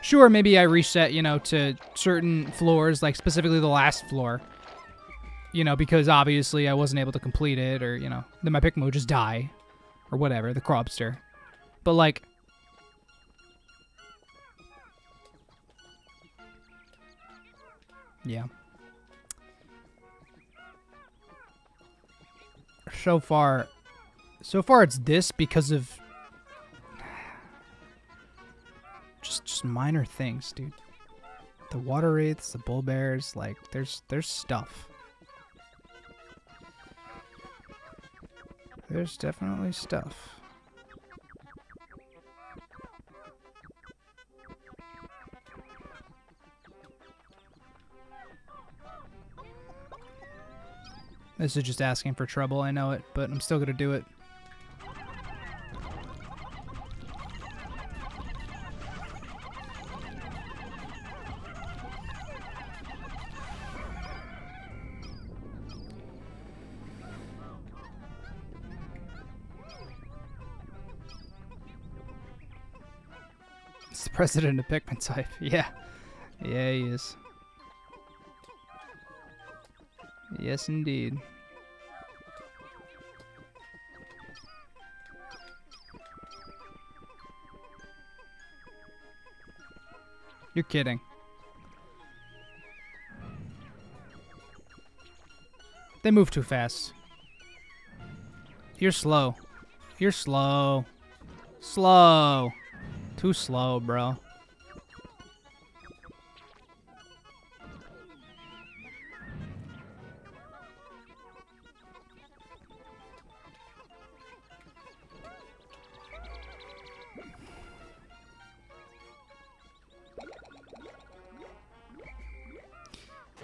Sure, maybe I reset, you know, to certain floors, like specifically the last floor. You know, because obviously I wasn't able to complete it, or, you know, then my Pikmin would just die. Or whatever, the Crawbster. But, like... Yeah. So far... So far it's this because of just just minor things, dude. The Waterwraiths, the Bulbears, like there's there's stuff. There's definitely stuff. This is just asking for trouble, I know it, but I'm still gonna do it. President of Pikmin type. Yeah. Yeah, he is. Yes, indeed. You're kidding. They move too fast. You're slow. You're slow. Slow. Too slow, bro.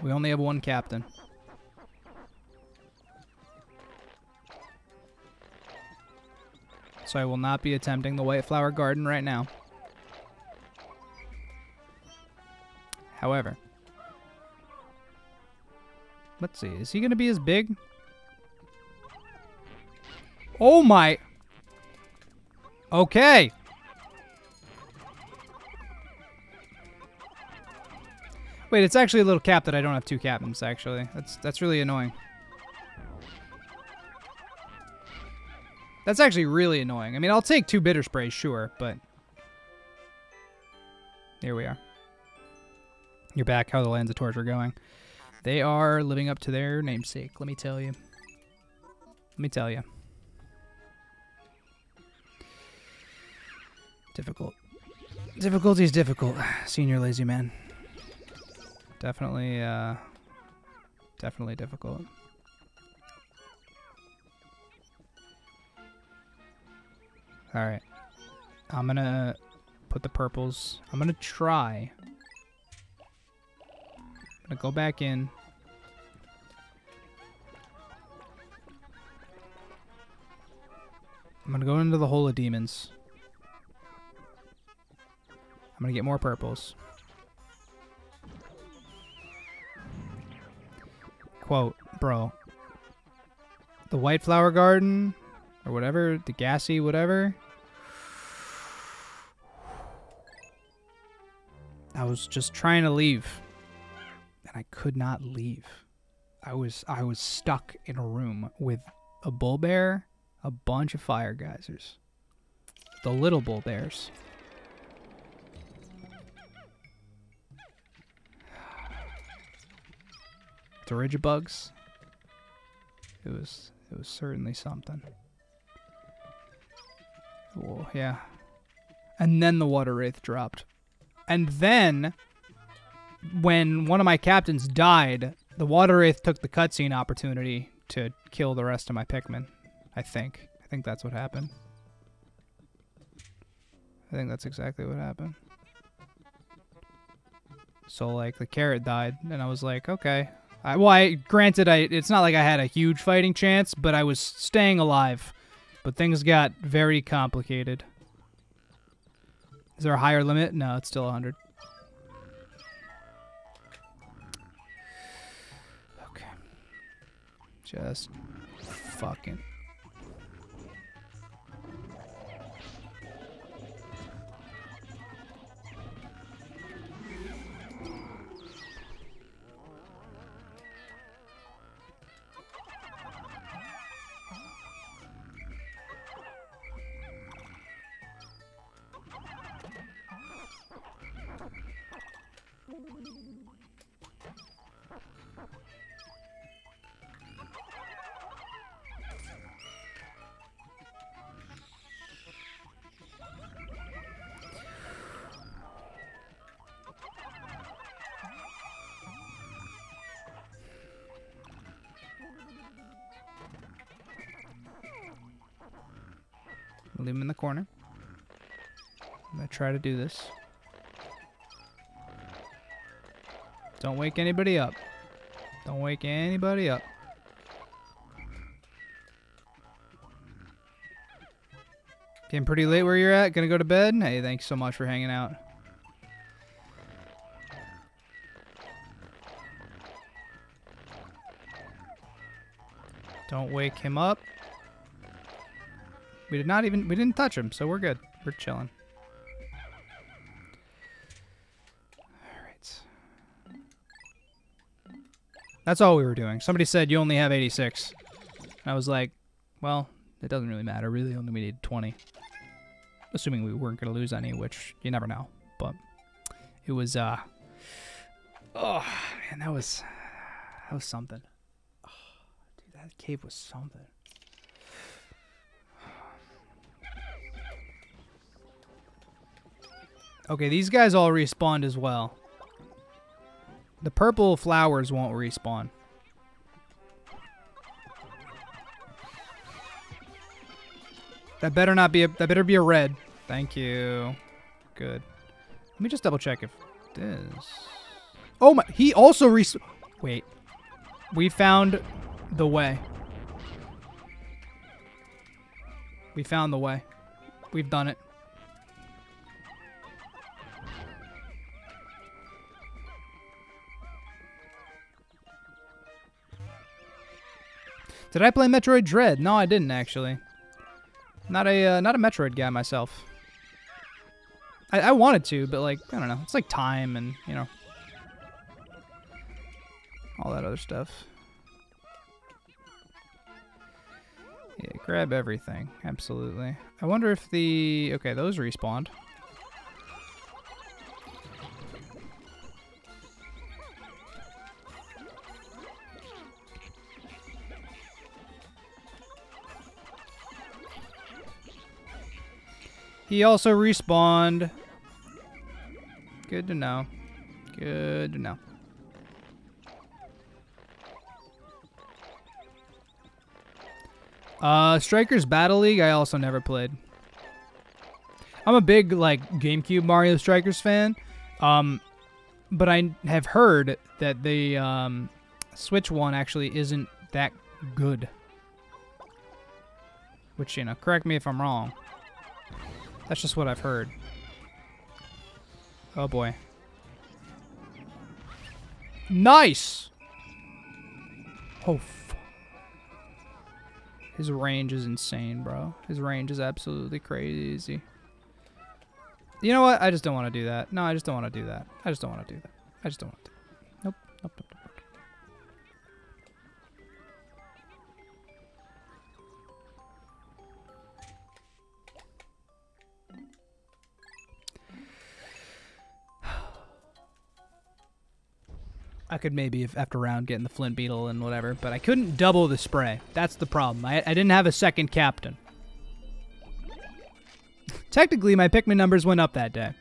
We only have one captain. So I will not be attempting the White Flower Garden right now. However, let's see. Is he going to be as big? Oh my. Okay. Wait, it's actually a little cap that I don't have two captains, actually. That's that's really annoying. That's actually really annoying. I mean, I'll take two bitter sprays, sure, but... Here we are. You're back. How the Lands of Torture are going. They are living up to their namesake, let me tell you. Let me tell you. Difficult. Difficulty is difficult, senior lazy man. Definitely, uh, definitely difficult. All right. I'm gonna put the purples. I'm gonna try. Gonna go back in. I'm gonna go into the hole of demons. I'm gonna get more purples. Quote, bro. The White Flower Garden, or whatever, the gassy whatever. I was just trying to leave, and I could not leave. I was I was stuck in a room with a Bulbear, a bunch of fire geysers, the little Bulbears. Dirigibugs. It was it was certainly something. Well, yeah. And then the Waterwraith dropped. And then when one of my captains died, the Waterwraith took the cutscene opportunity to kill the rest of my Pikmin. I think. I think that's what happened. I think that's exactly what happened. So like the carrot died, and I was like, okay. I, well, I granted, I it's not like I had a huge fighting chance, but I was staying alive. But things got very complicated. Is there a higher limit? No, it's still 100. Just fucking. Corner. I'm gonna try to do this. Don't wake anybody up. Don't wake anybody up. Getting pretty late where you're at. Gonna go to bed? Hey, thanks so much for hanging out. Don't wake him up. We did not even we didn't touch him, so we're good. We're chilling. Alright. That's all we were doing. Somebody said you only have 86. I was like, well, it doesn't really matter. Really only we need 20. Assuming we weren't gonna lose any, which you never know. But it was uh Oh man, that was that was something. Oh, dude, that cave was something. Okay, these guys all respawned as well. The purple flowers won't respawn. That better not be a that better be a red. Thank you. Good. Let me just double check if this. Oh my! He also res. Wait. We found the way. We found the way. We've done it. Did I play Metroid Dread? No, I didn't actually. Not a uh, not a Metroid guy myself. I, I wanted to, but like I don't know. It's like time and you know all that other stuff. Yeah, grab everything. Absolutely. I wonder if the okay those respawned. He also respawned. Good to know. Good to know. Uh, Strikers Battle League, I also never played. I'm a big, like, GameCube Mario Strikers fan. Um, but I have heard that the um, Switch one actually isn't that good. Which, you know, correct me if I'm wrong. That's just what I've heard. Oh boy. Nice! Oh, His range is insane, bro. His range is absolutely crazy. You know what? I just don't want to do that. No, I just don't want to do that. I just don't want to do that. I just don't want to. Nope. Nope. Nope. nope. I could maybe, if after round, get in the Flint Beetle and whatever, but I couldn't double the spray. That's the problem. I, I didn't have a second captain. Technically, my Pikmin numbers went up that day.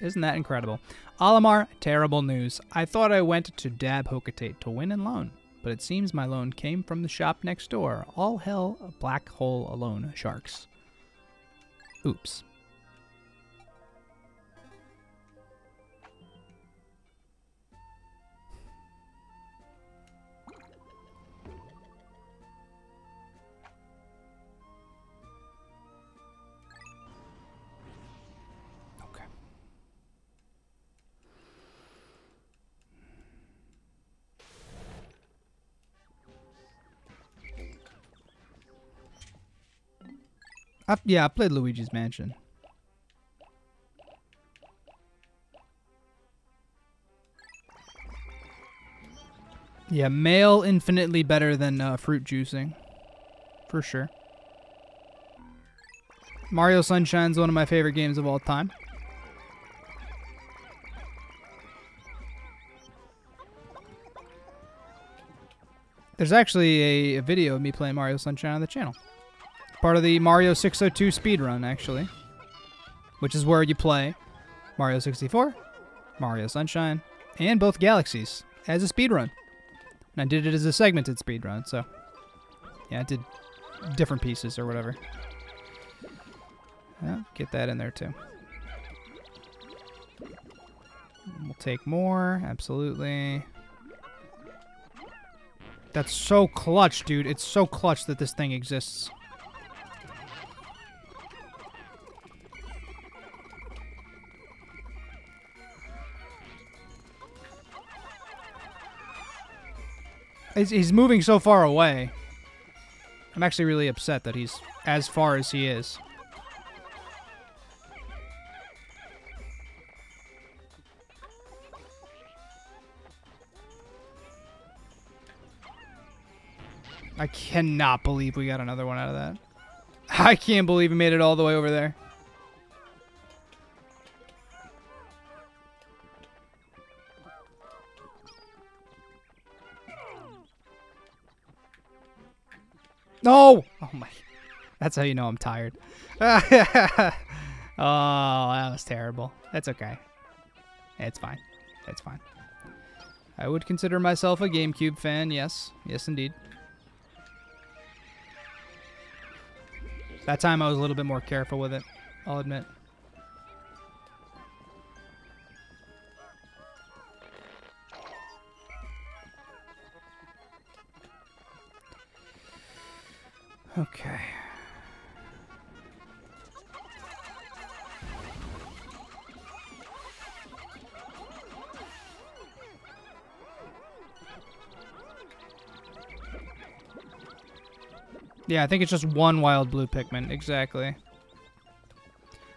Isn't that incredible? Olimar, terrible news. I thought I went to Dab Hokatate to win and loan, but it seems my loan came from the shop next door. All hell, black hole alone, sharks. Oops. I, yeah, I played Luigi's Mansion. Yeah, mail infinitely better than uh, fruit juicing. For sure. Mario Sunshine's one of my favorite games of all time. There's actually a, a video of me playing Mario Sunshine on the channel. Part of the Mario 602 speedrun, actually. Which is where you play Mario 64, Mario Sunshine, and both Galaxies as a speedrun. And I did it as a segmented speedrun, so yeah, I did different pieces or whatever. Yeah, get that in there too. We'll take more, absolutely. That's so clutch, dude. It's so clutch that this thing exists. He's, moving so far away. I'm actually really upset that he's as far as he is. I cannot believe we got another one out of that. I can't believe we made it all the way over there. my. That's how you know I'm tired. oh, that was terrible. That's okay. It's fine. It's fine. I would consider myself a GameCube fan, yes. Yes, indeed. That time I was a little bit more careful with it, I'll admit. Yeah, I think it's just one wild blue Pikmin, exactly.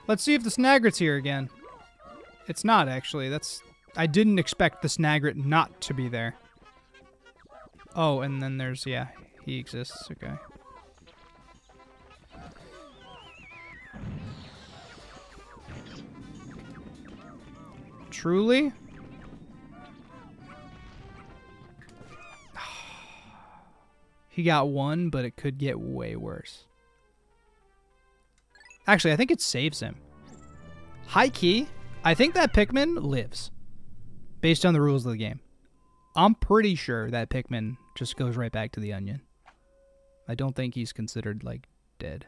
Let's see if the Snagret's here again. It's not, actually. That's... I didn't expect the Snagret not to be there. Oh, and then there's... Yeah, he exists. Okay. Truly? He got one, but it could get way worse. Actually, I think it saves him. High key, I think that Pikmin lives. Based on the rules of the game. I'm pretty sure that Pikmin just goes right back to the onion. I don't think he's considered, like, dead.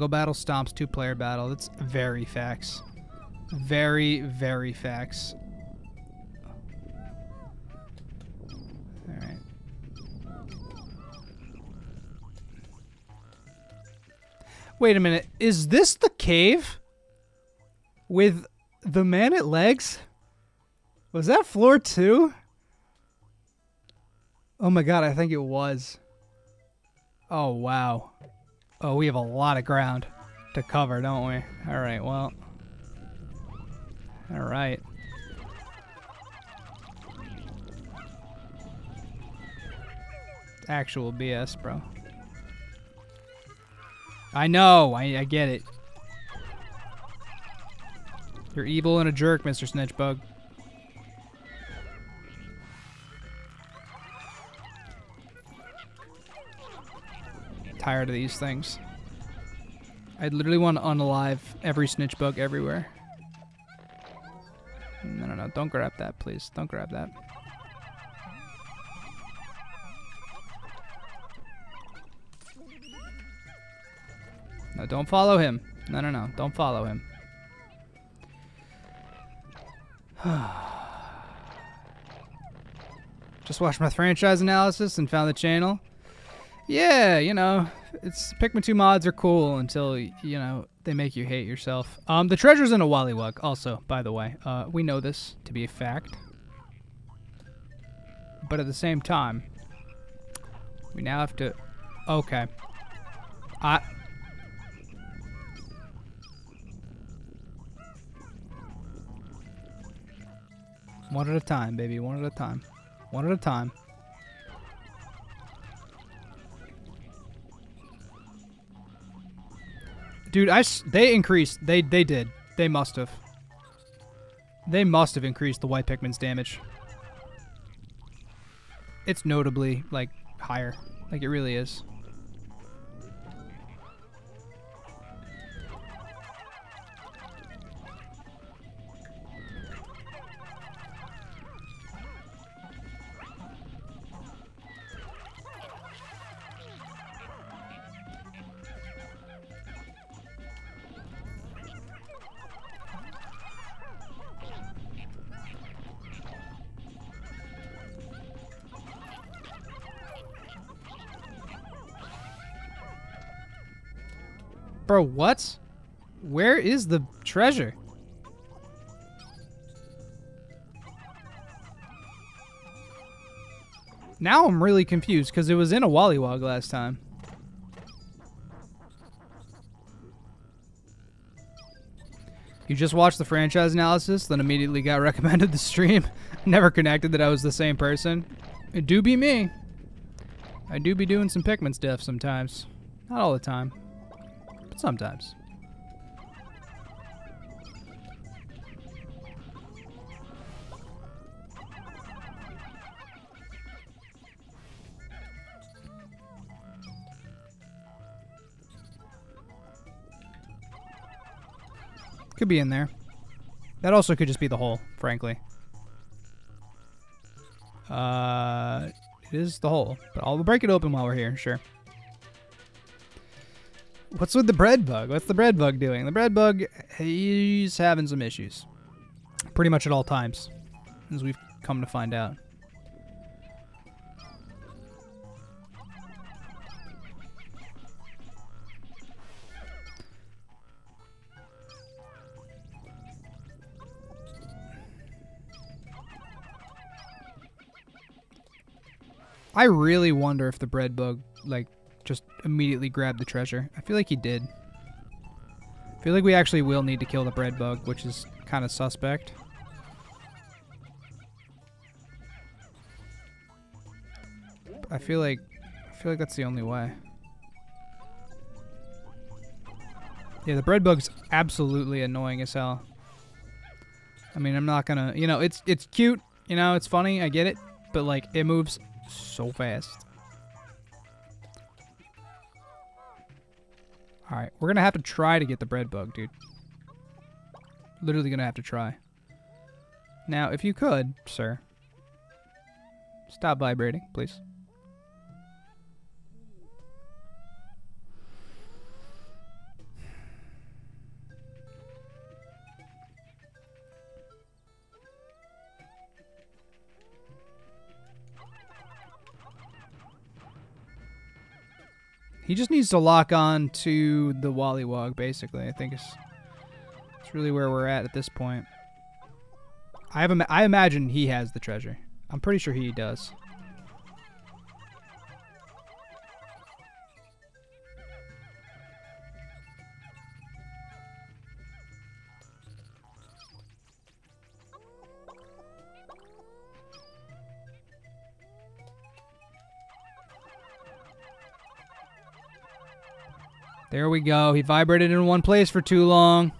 Bingo battle stomps two player battle. That's very facts. Very, very facts. Wait a minute. Is this the cave? With the Man-at-Legs? Was that floor two? Oh my god, I think it was. Oh wow. Oh, we have a lot of ground to cover, don't we? Alright, well. Alright. Actual BS, bro. I know, I, I get it. You're evil and a jerk, Mr. Snitchbug. Tired of these things. I literally want to unalive every Snitchbug everywhere. No, no, no. Don't grab that, please. Don't grab that. No, don't follow him. No, no, no. Don't follow him. Just watched my franchise analysis and found the channel yeah, you know, it's Pikmin 2 mods are cool until you know they make you hate yourself. Um, the treasure's in a Wollywog, also, by the way. Uh, we know this to be a fact, but at the same time, we now have to. Okay, I. One at a time, baby. One at a time. One at a time. Dude, I they increased. They they did. They must have. They must have increased the white Pikmin's damage. It's notably like higher. Like it really is. Bro, what? Where is the treasure? Now I'm really confused because it was in a Wollywog last time. You just watched the franchise analysis, then immediately got recommended the stream. Never connected that I was the same person. It do be me. I do be doing some Pikmin stuff sometimes. Not all the time, sometimes. Could be in there. That also could just be the hole, frankly. Uh, it is the hole, but I'll break it open while we're here. Sure. What's with the Breadbug? What's the Breadbug doing? The Breadbug, he's having some issues. Pretty much at all times, as we've come to find out. I really wonder if the Breadbug, like, just immediately grab the treasure. I feel like he did. I feel like we actually will need to kill the Breadbug, which is kind of suspect. I feel like I feel like that's the only way. Yeah, the Breadbug's absolutely annoying as hell. I mean, I'm not gonna, you know, it's it's cute, you know, it's funny, I get it, but like it moves so fast. All right, we're gonna have to try to get the Breadbug, dude. Literally gonna have to try. Now, if you could, sir, stop vibrating, please. He just needs to lock on to the Wollywog, basically. I think it's, it's really where we're at at this point. I have, I imagine he has the treasure. I'm pretty sure he does. There we go. He vibrated in one place for too long.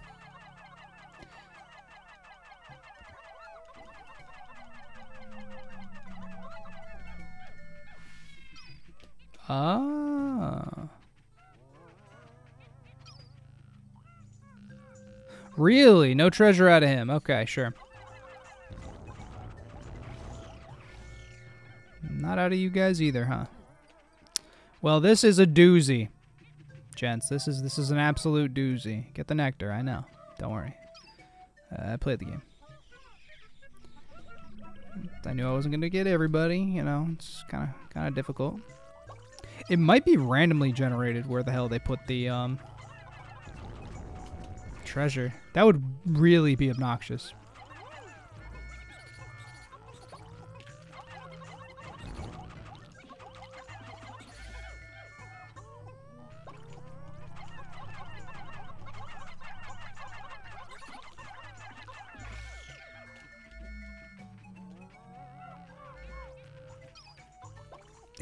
Ah. Really? No treasure out of him. Okay, sure. Not out of you guys either, huh? Well, this is a doozy gents. This is this is an absolute doozy. Get the nectar. I know. Don't worry. Uh, I played the game. I knew I wasn't gonna get everybody. You know, it's kind of kind of difficult. It might be randomly generated. Where the hell they put the um treasure? That would really be obnoxious.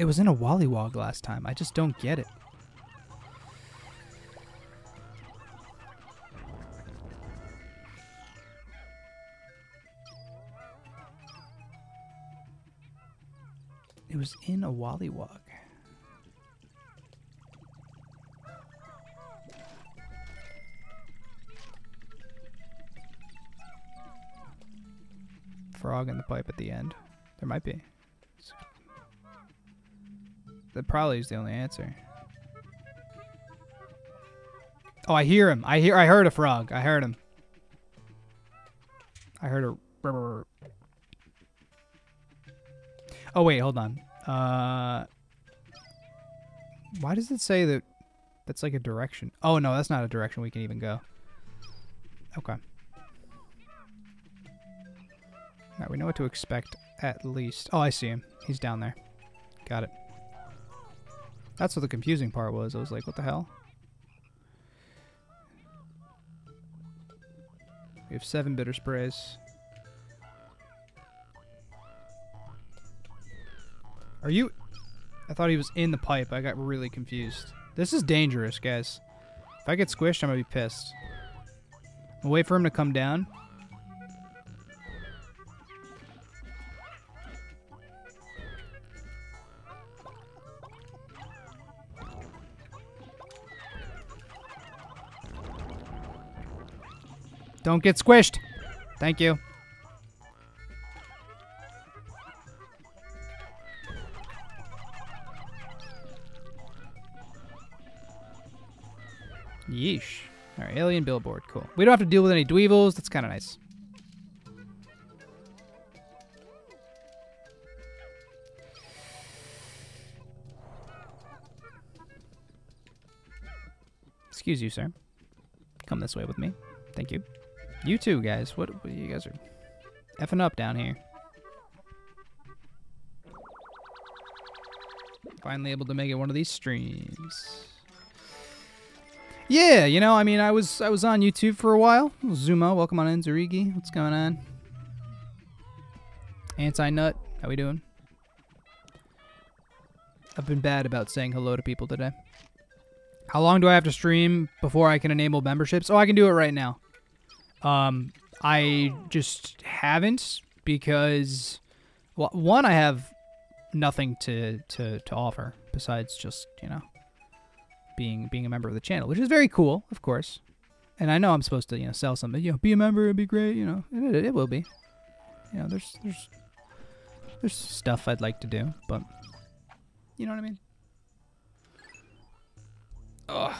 It was in a Wollywog last time. I just don't get it. It was in a Wollywog. Frog in the pipe at the end. There might be. That probably is the only answer. Oh, I hear him. I hear. I heard a frog. I heard him. I heard a. brr. Oh wait, hold on. Uh, why does it say that? That's like a direction. Oh no, that's not a direction we can even go. Okay. All right, we know what to expect at least. Oh, I see him. He's down there. Got it. That's what the confusing part was. I was like, what the hell? We have seven bitter sprays. Are you... I thought he was in the pipe. I got really confused. This is dangerous, guys. If I get squished, I'm going to be pissed. I'll wait for him to come down. Don't get squished. Thank you. Yeesh. All right, alien billboard. Cool. We don't have to deal with any dweevils. That's kind of nice. Excuse you, sir. Come this way with me. Thank you. You too, guys. What, what you guys are effing up down here. Finally able to make it one of these streams. Yeah, you know, I mean, I was I was on YouTube for a while. Zuma, welcome on in, Zurigi. What's going on? Anti Nut, how we doing? I've been bad about saying hello to people today. How long do I have to stream before I can enable memberships? Oh, I can do it right now. Um, I just haven't because, well, one, I have nothing to, to, to offer besides just, you know, being being a member of the channel, which is very cool, of course. And I know I'm supposed to, you know, sell something. You know, be a member, it'd be great. You know, it, it, it will be. You know, there's there's there's stuff I'd like to do, but you know what I mean. Ugh.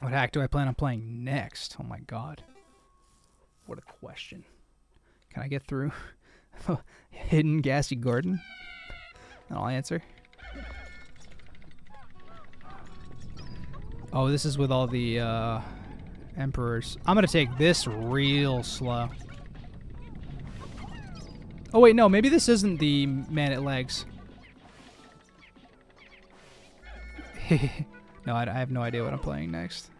What hack do I plan on playing next? Oh my god. What a question. Can I get through Hidden Gassy Garden? I'll answer. Oh, this is with all the uh, emperors. I'm gonna take this real slow. Oh wait, no, maybe this isn't the Man-at-Legs. no, I, I have no idea what I'm playing next.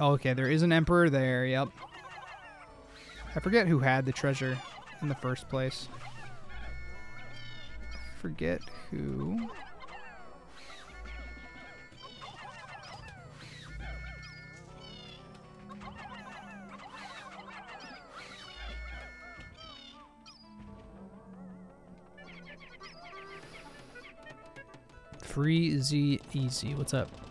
Okay, there is an emperor there, yep. I forget who had the treasure in the first place. Forget who. Free Z Easy. What's up?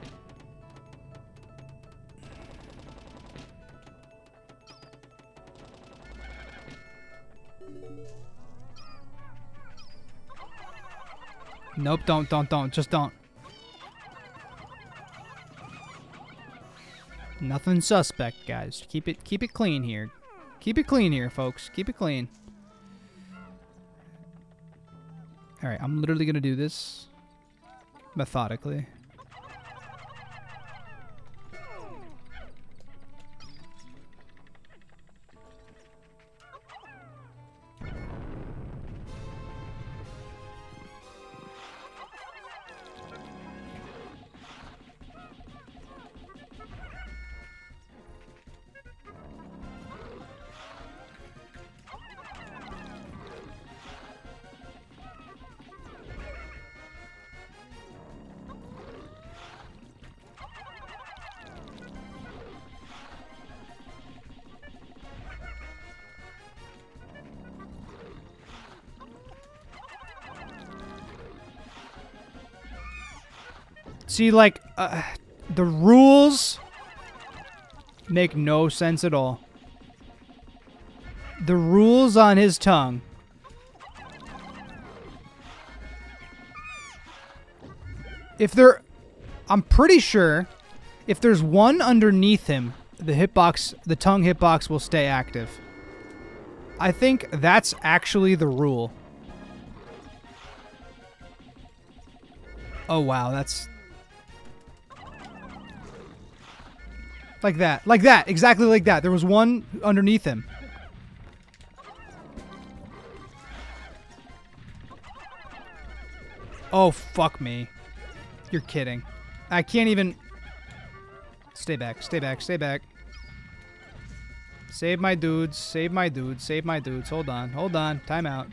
Nope, don't, don't, don't. Just don't. Nothing suspect, guys. Keep it keep it clean here. Keep it clean here, folks. Keep it clean. Alright, I'm literally gonna do this methodically. See, like, uh, the rules make no sense at all. The rules on his tongue. If there, I'm pretty sure, if there's one underneath him, the hitbox, the tongue hitbox will stay active. I think that's actually the rule. Oh wow, that's like that, like that, exactly like that. There was one underneath him. Oh fuck me. You're kidding. I can't even Stay back, stay back, stay back. Save my dudes, save my dudes, save my dudes. Hold on, hold on, time out.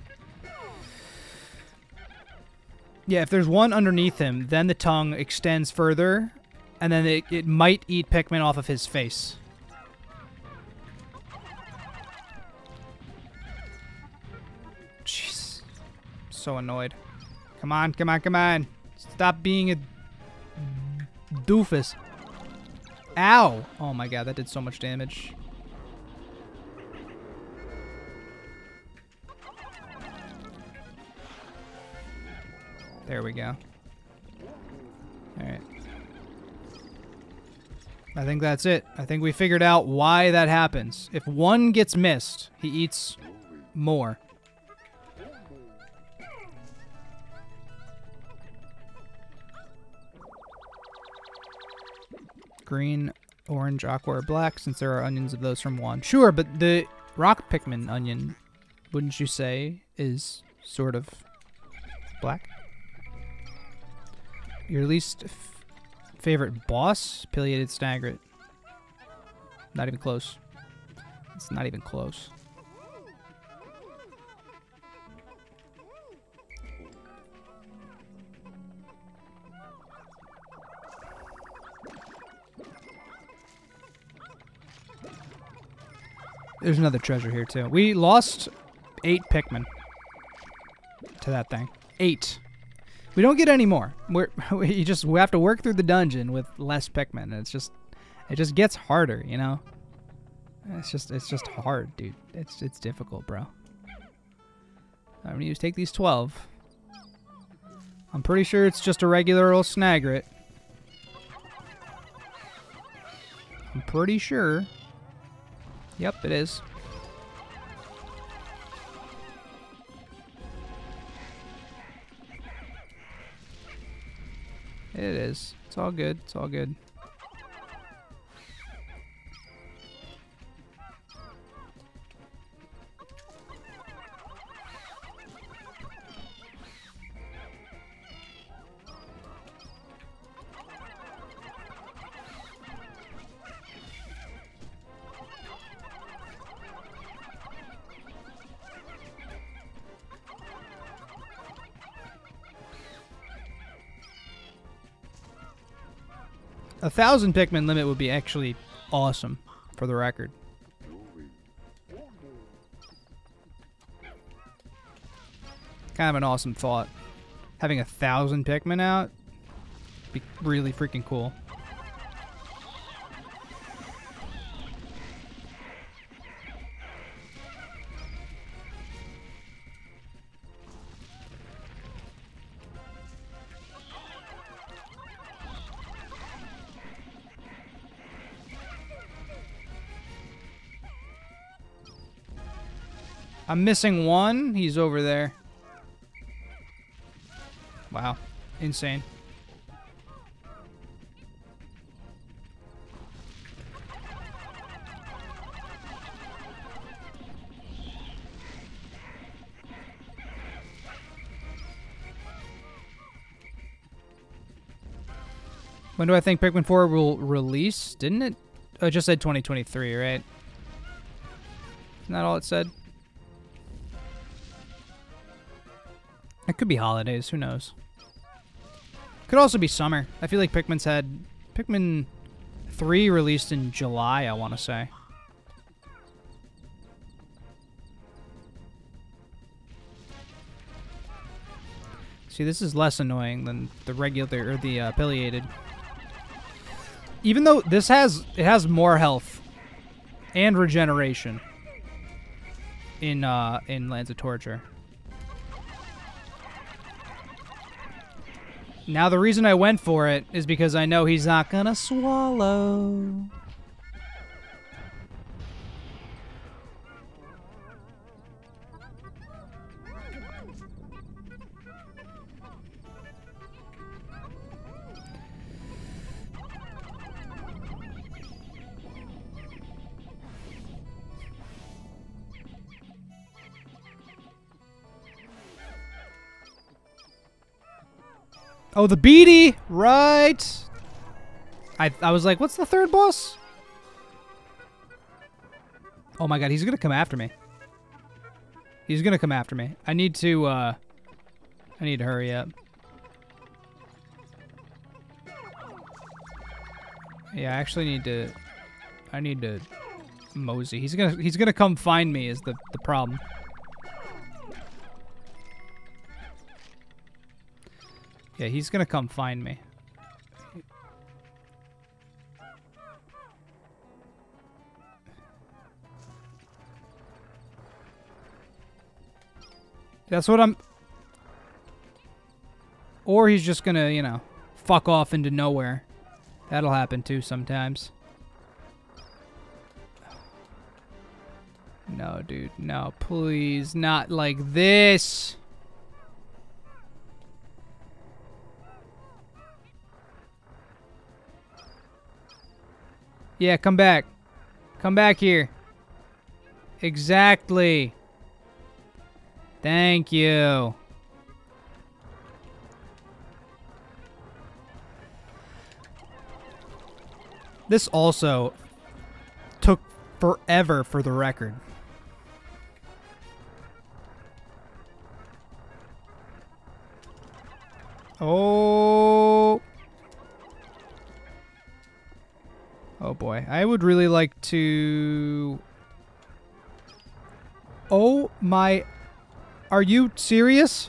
Yeah, if there's one underneath him, then the tongue extends further, and then it, it might eat Pikmin off of his face. Jeez. So annoyed. Come on, come on, come on. Stop being a doofus. Ow! Oh my god, that did so much damage. There we go. I think that's it. I think we figured out why that happens. If one gets missed, he eats more. Green, orange, aqua, or black, since there are onions of those from one. Sure, but the rock Pikmin onion, wouldn't you say, is sort of black? Your least favorite boss? Pileated Snagret. Not even close. It's not even close. There's another treasure here, too. We lost eight Pikmin to that thing. Eight. We don't get any more. We're we just we have to work through the dungeon with less Pikmin. It's just it just gets harder, you know. It's just it's just hard, dude. It's it's difficult, bro. I'm gonna use take these twelve. I'm pretty sure it's just a regular old Snagret. I'm pretty sure. Yep, it is. It is. It's all good. It's all good. Thousand Pikmin limit would be actually awesome, for the record. Kind of an awesome thought. Having a thousand Pikmin out, be really freaking cool. I'm missing one. He's over there. Wow. Insane. When do I think Pikmin 4 will release? Didn't it? Oh, it just said 2023, right? Isn't that all it said? It could be holidays. Who knows? Could also be summer. I feel like Pikmin's had Pikmin 3 released in July, I want to say. See, this is less annoying than the regular or the uh. Even though this has it has more health and regeneration in uh in Lands of Torture. Now the reason I went for it is because I know he's not gonna swallow. Oh, the beady, right? I I was like, what's the third boss? Oh my god, he's gonna come after me. He's gonna come after me. I need to uh I need to hurry up. Yeah, I actually need to I need to mosey. He's gonna he's gonna come find me is the, the problem. Yeah, he's gonna come find me. That's what I'm... Or he's just gonna, you know, fuck off into nowhere. That'll happen too sometimes. No, dude. No, please. Not like this. Yeah, come back. Come back here. Exactly. Thank you. This also took forever for the record. Oh. Oh boy. I would really like to... Oh my... Are you serious?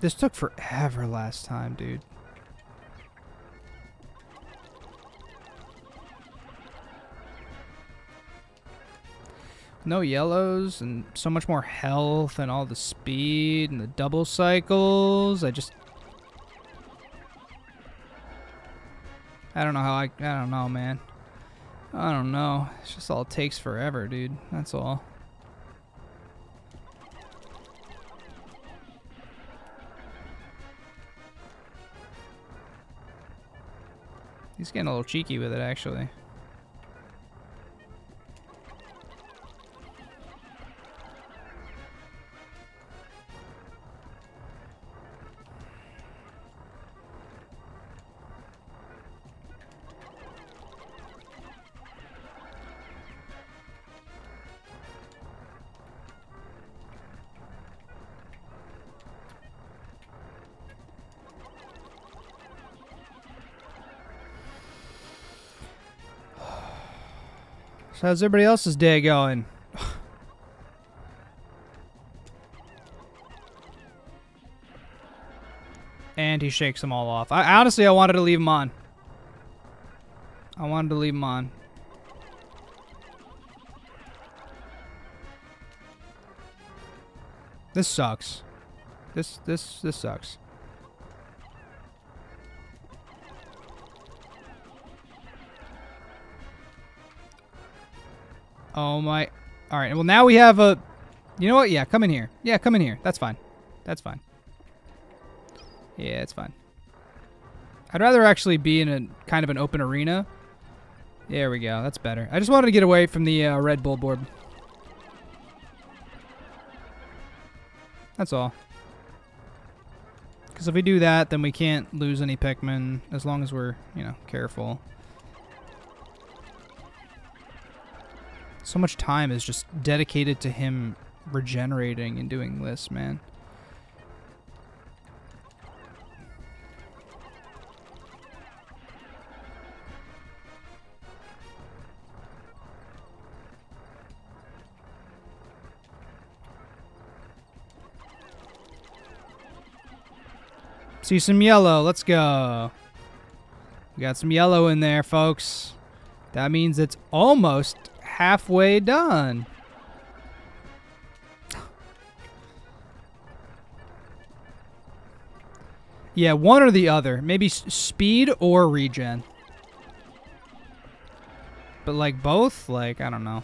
This took forever last time, dude. No yellows and so much more health and all the speed and the double cycles. I just... I don't know how I... I don't know, man. I don't know. It's just all it takes forever, dude. That's all. He's getting a little cheeky with it, actually. So how's everybody else's day going? and he shakes them all off. I honestly, I wanted to leave him on. I wanted to leave him on. This sucks. This this this sucks. Oh my. All right. Well, now we have a. You know what? Yeah, come in here. Yeah, come in here. That's fine. That's fine. Yeah, it's fine. I'd rather actually be in a kind of an open arena. There we go. That's better. I just wanted to get away from the uh, Red Bulborb. That's all. Because if we do that, then we can't lose any Pikmin as long as we're, you know, careful. so much time is just dedicated to him regenerating and doing this, man. See some yellow. Let's go. We got some yellow in there, folks. That means it's almost halfway done. Yeah, one or the other. Maybe speed or regen. But like both, like I don't know.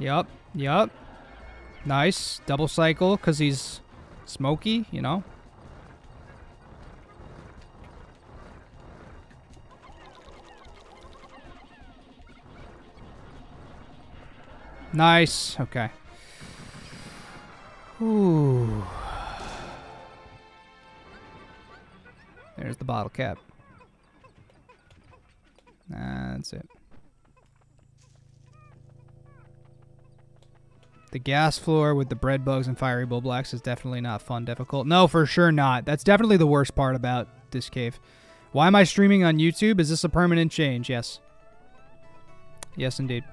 Yup, yup. Nice. Double cycle because he's smoky, you know? Nice. Okay. Ooh. There's the bottle cap. That's it. The gas floor with the Breadbugs and fiery Bulblax is definitely not fun difficult. No, for sure not. That's definitely the worst part about this cave. Why am I streaming on YouTube? Is this a permanent change? Yes. Yes, indeed.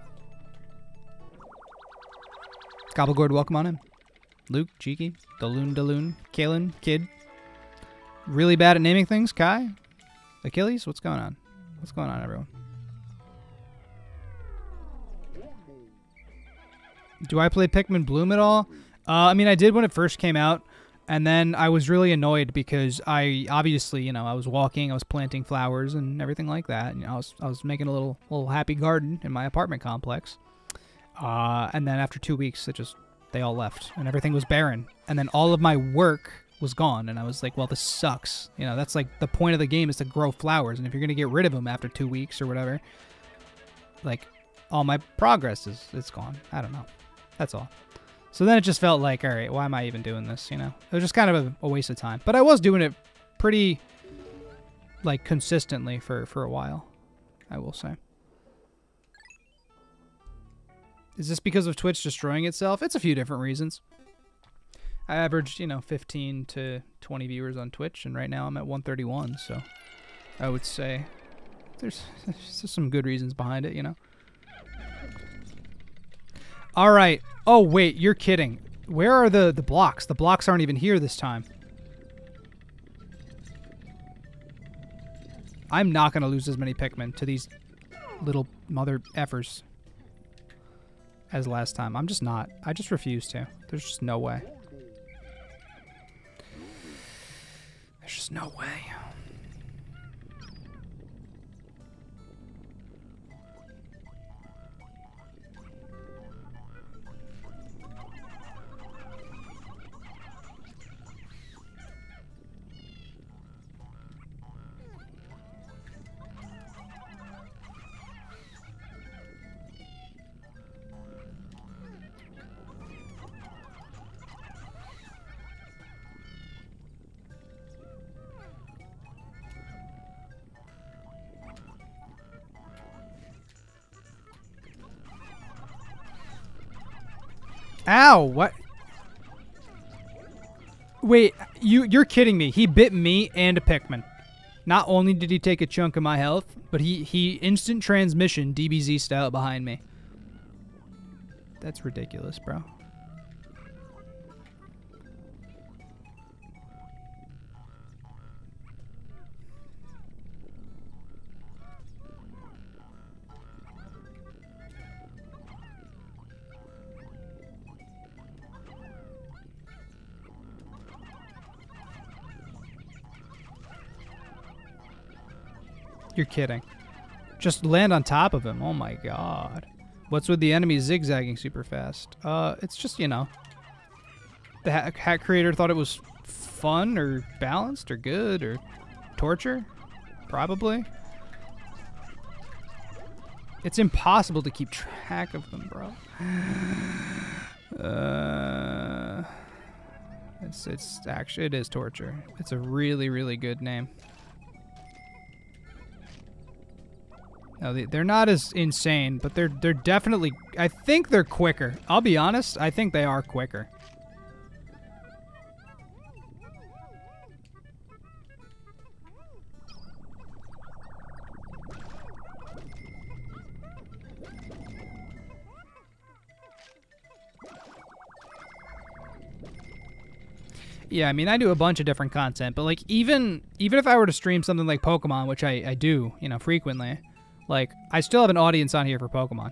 Gobblegord, welcome on in. Luke, Cheeky, Daloon, Daloon, Kalen, Kid. Really bad at naming things, Kai? Achilles? What's going on? What's going on, everyone? Do I play Pikmin Bloom at all? Uh, I mean, I did when it first came out, and then I was really annoyed because I obviously, you know, I was walking, I was planting flowers and everything like that, and I was I was making a little little happy garden in my apartment complex. Uh, and then after two weeks, it just they all left, and everything was barren, and then all of my work was gone, and I was like, well, this sucks. You know, that's like the point of the game is to grow flowers, and if you're gonna get rid of them after two weeks or whatever, like all my progress is it's gone. I don't know. That's all. So then it just felt like, all right, why am I even doing this? You know, it was just kind of a, a waste of time. But I was doing it pretty, like, consistently for for a while. I will say. Is this because of Twitch destroying itself? It's a few different reasons. I averaged, you know, 15 to 20 viewers on Twitch, and right now I'm at 131. So I would say there's, there's some good reasons behind it, you know. All right. Oh wait, you're kidding. Where are the the blocks? The blocks aren't even here this time. I'm not gonna lose as many Pikmin to these little mother effers as last time. I'm just not. I just refuse to. There's just no way. There's just no way. Ow! What? Wait, you you're kidding me. He bit me and a Pikmin. Not only did he take a chunk of my health, but he he instant transmission DBZ style behind me. That's ridiculous, bro. You're kidding. Just land on top of him. Oh my god. What's with the enemy zigzagging super fast? Uh, it's just, you know. The hack, hack creator thought it was fun or balanced or good or torture? Probably. It's impossible to keep track of them, bro. Uh, it's it's actually it is torture. It's a really really good name. No, they, are not as insane, but they're they're definitely. I think they're quicker. I'll be honest. I think they are quicker. Yeah, I mean, I do a bunch of different content, but like even even if I were to stream something like Pokemon, which I, I do, you know, frequently, like I still have an audience on here for Pokemon.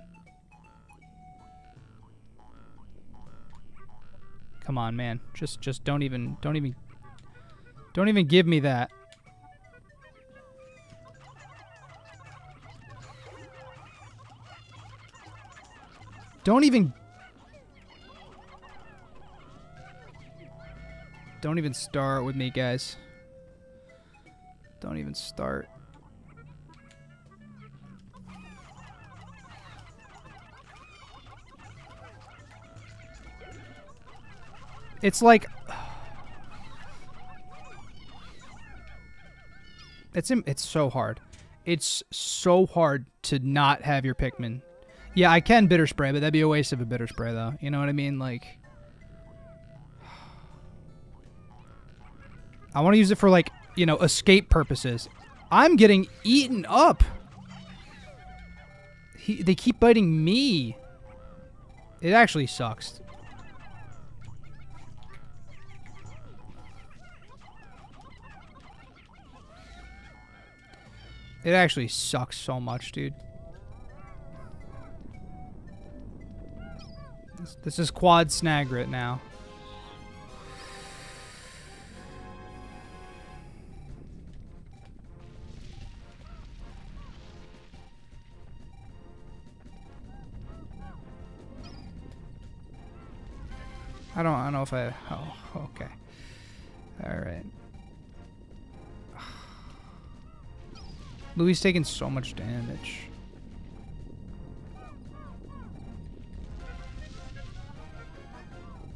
Come on, man. Just just don't even don't even don't even give me that. Don't even Don't even start with me, guys. Don't even start. It's like it's it's so hard. It's so hard to not have your Pikmin. Yeah, I can bitter spray, but that'd be a waste of a bitter spray, though. You know what I mean? Like, I want to use it for like you know escape purposes. I'm getting eaten up. He, they keep biting me. It actually sucks. It actually sucks so much, dude. This, this is quad snagret now. I don't, I don't know if I. Oh, okay. All right. Louis taking so much damage.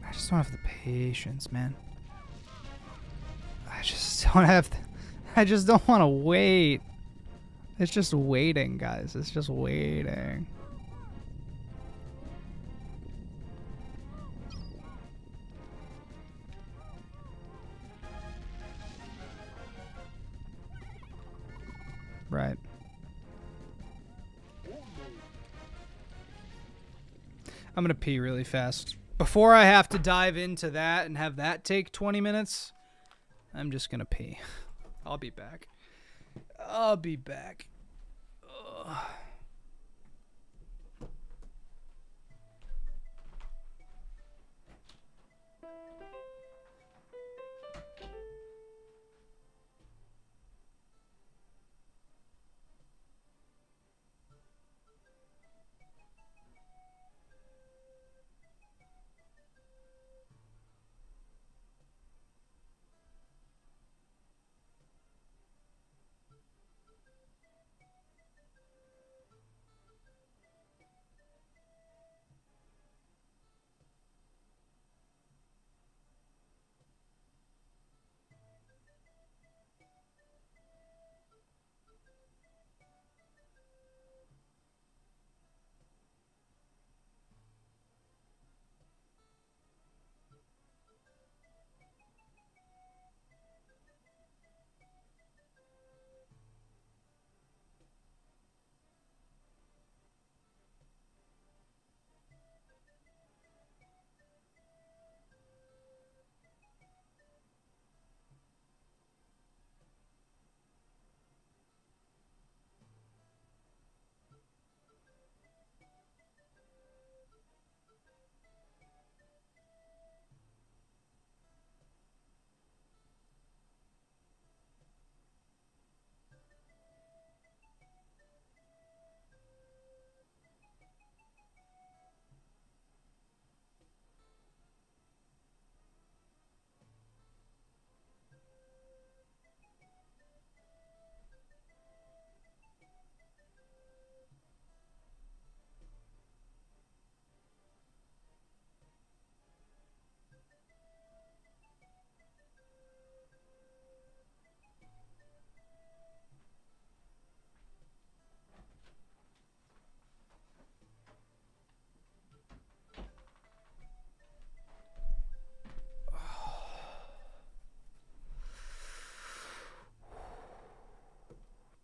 I just don't have the patience, man. I just don't have. I just don't want to wait. It's just waiting, guys. It's just waiting. Right. I'm going to pee really fast. Before I have to dive into that and have that take 20 minutes, I'm just going to pee. I'll be back. I'll be back. Ugh.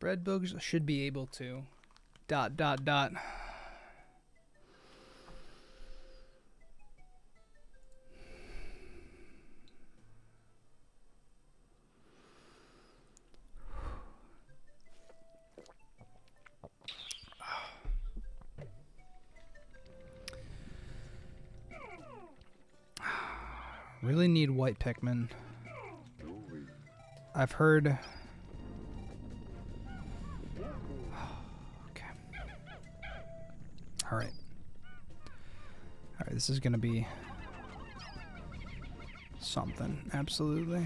Breadbugs should be able to. Dot, dot, dot. Really need white Pikmin. I've heard This is gonna be something. Absolutely.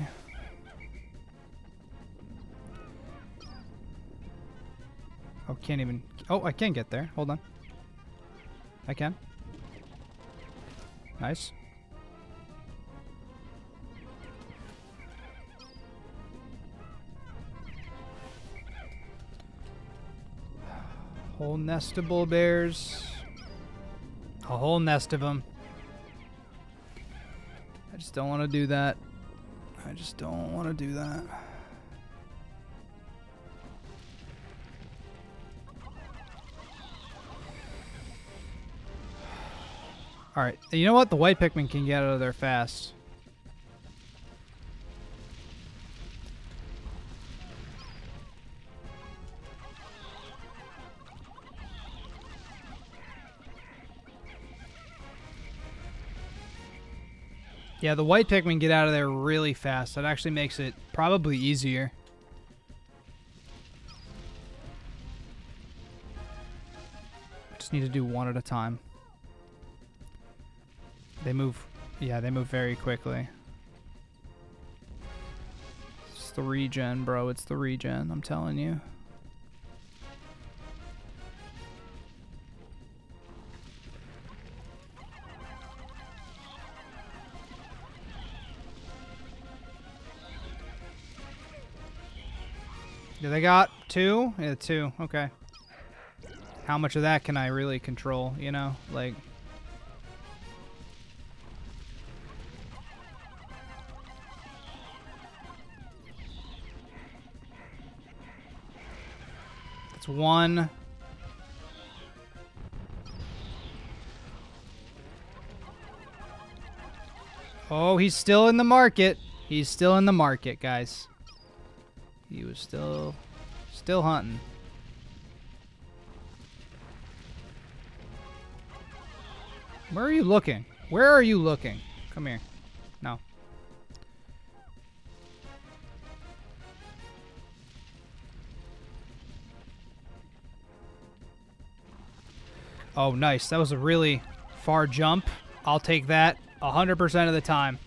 Oh, can't even. Oh, I can get there. Hold on. I can. Nice. Whole nest of Bulbears. A whole nest of them. I just don't want to do that. I just don't want to do that. Alright, you know what? The white Pikmin can get out of there fast. Yeah, the white Pikmin get out of there really fast. That actually makes it probably easier. Just need to do one at a time. They move, yeah, they move very quickly. It's the regen, bro. It's the regen, I'm telling you. Do they got two? Yeah, two. Okay. How much of that can I really control, you know? Like... That's one. Oh, he's still in the market. He's still in the market, guys. He was still, still hunting. Where are you looking? Where are you looking? Come here. No. Oh, nice. That was a really far jump. I'll take that 100% of the time.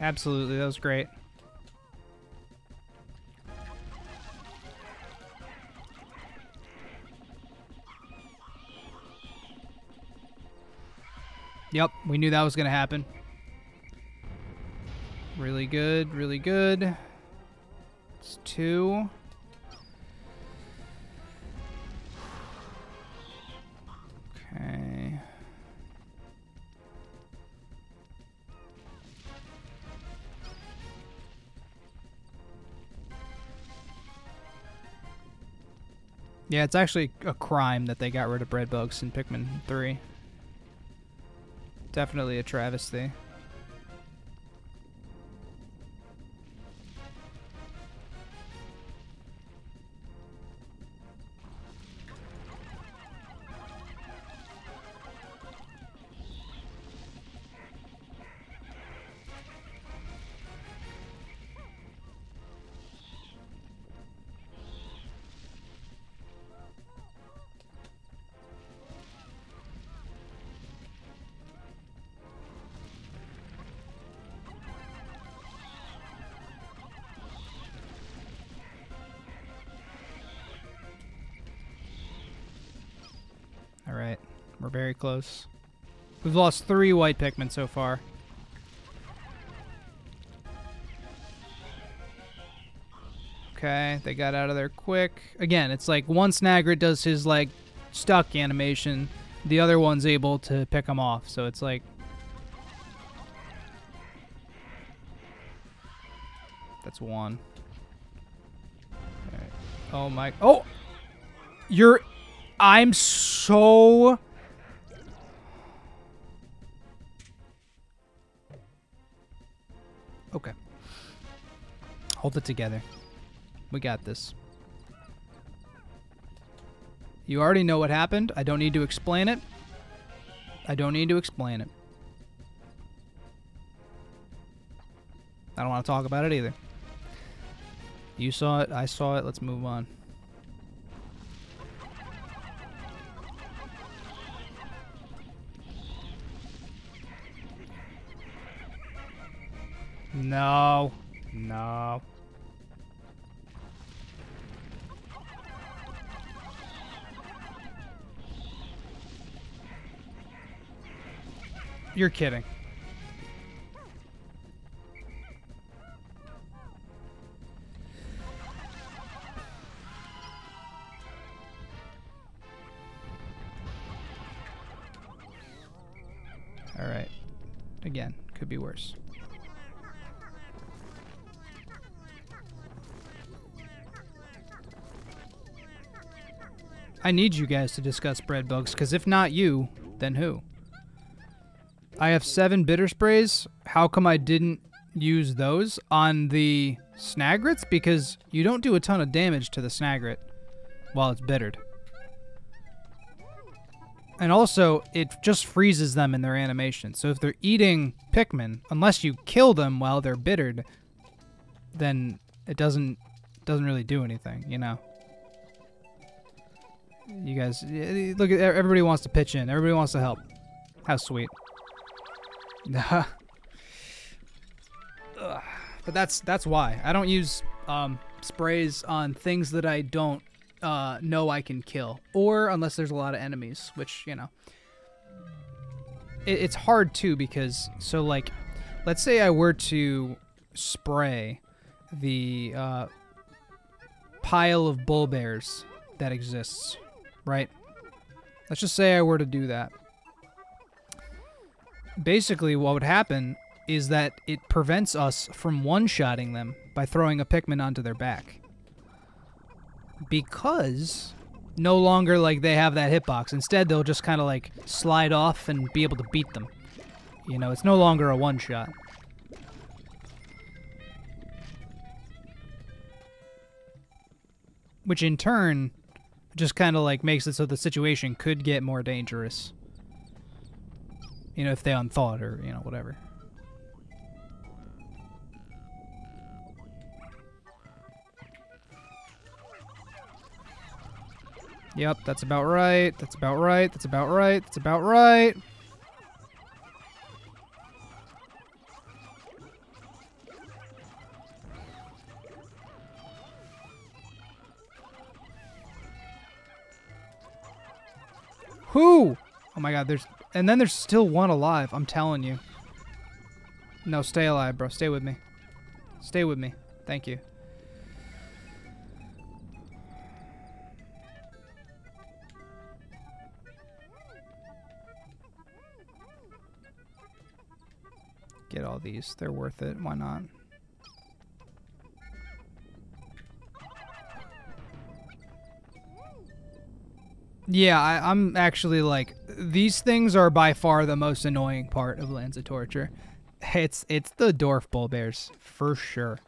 Absolutely, that was great. Yep, we knew that was going to happen. Really good, really good. It's two. Yeah, it's actually a crime that they got rid of Breadbugs in Pikmin 3. Definitely a travesty. Right, we're very close. We've lost three white Pikmin so far. Okay, they got out of there quick. Again, it's like one Snagret does his like stuck animation, the other one's able to pick them off. So it's like that's one. Right. Oh my! Oh, you're I'm so so... Okay. Hold it together. We got this. You already know what happened. I don't need to explain it. I don't need to explain it. I don't want to talk about it either. You saw it. I saw it. Let's move on. No. No. You're kidding. All right. Again, could be worse. I need you guys to discuss Breadbugs, because if not you, then who? I have seven bitter sprays. How come I didn't use those on the snagrets? Because you don't do a ton of damage to the snagret while it's bittered. And also, it just freezes them in their animation. So if they're eating Pikmin, unless you kill them while they're bittered, then it doesn't doesn't really do anything, you know. You guys, look everybody wants to pitch in. Everybody wants to help. How sweet. but that's that's why I don't use um, sprays on things that I don't uh, know I can kill, or unless there's a lot of enemies, which you know. It, it's hard too because so like, let's say I were to spray the uh, pile of Bulbears that exists, right? Let's just say I were to do that basically what would happen is that it prevents us from one-shotting them by throwing a Pikmin onto their back. Because no longer like they have that hitbox. Instead, they'll just kind of like slide off and be able to beat them. You know, it's no longer a one-shot. Which in turn just kind of like makes it so the situation could get more dangerous. You know, if they unthawed or, you know, whatever. Yep, that's about right. That's about right. That's about right. That's about right. Who? Oh my god, there's and then there's still one alive, I'm telling you. No, stay alive, bro. Stay with me. Stay with me. Thank you. Get all these. They're worth it. Why not? Yeah, I, am actually like these things are by far the most annoying part of Lands of Torture. It's it's the dwarf Bulbears for sure.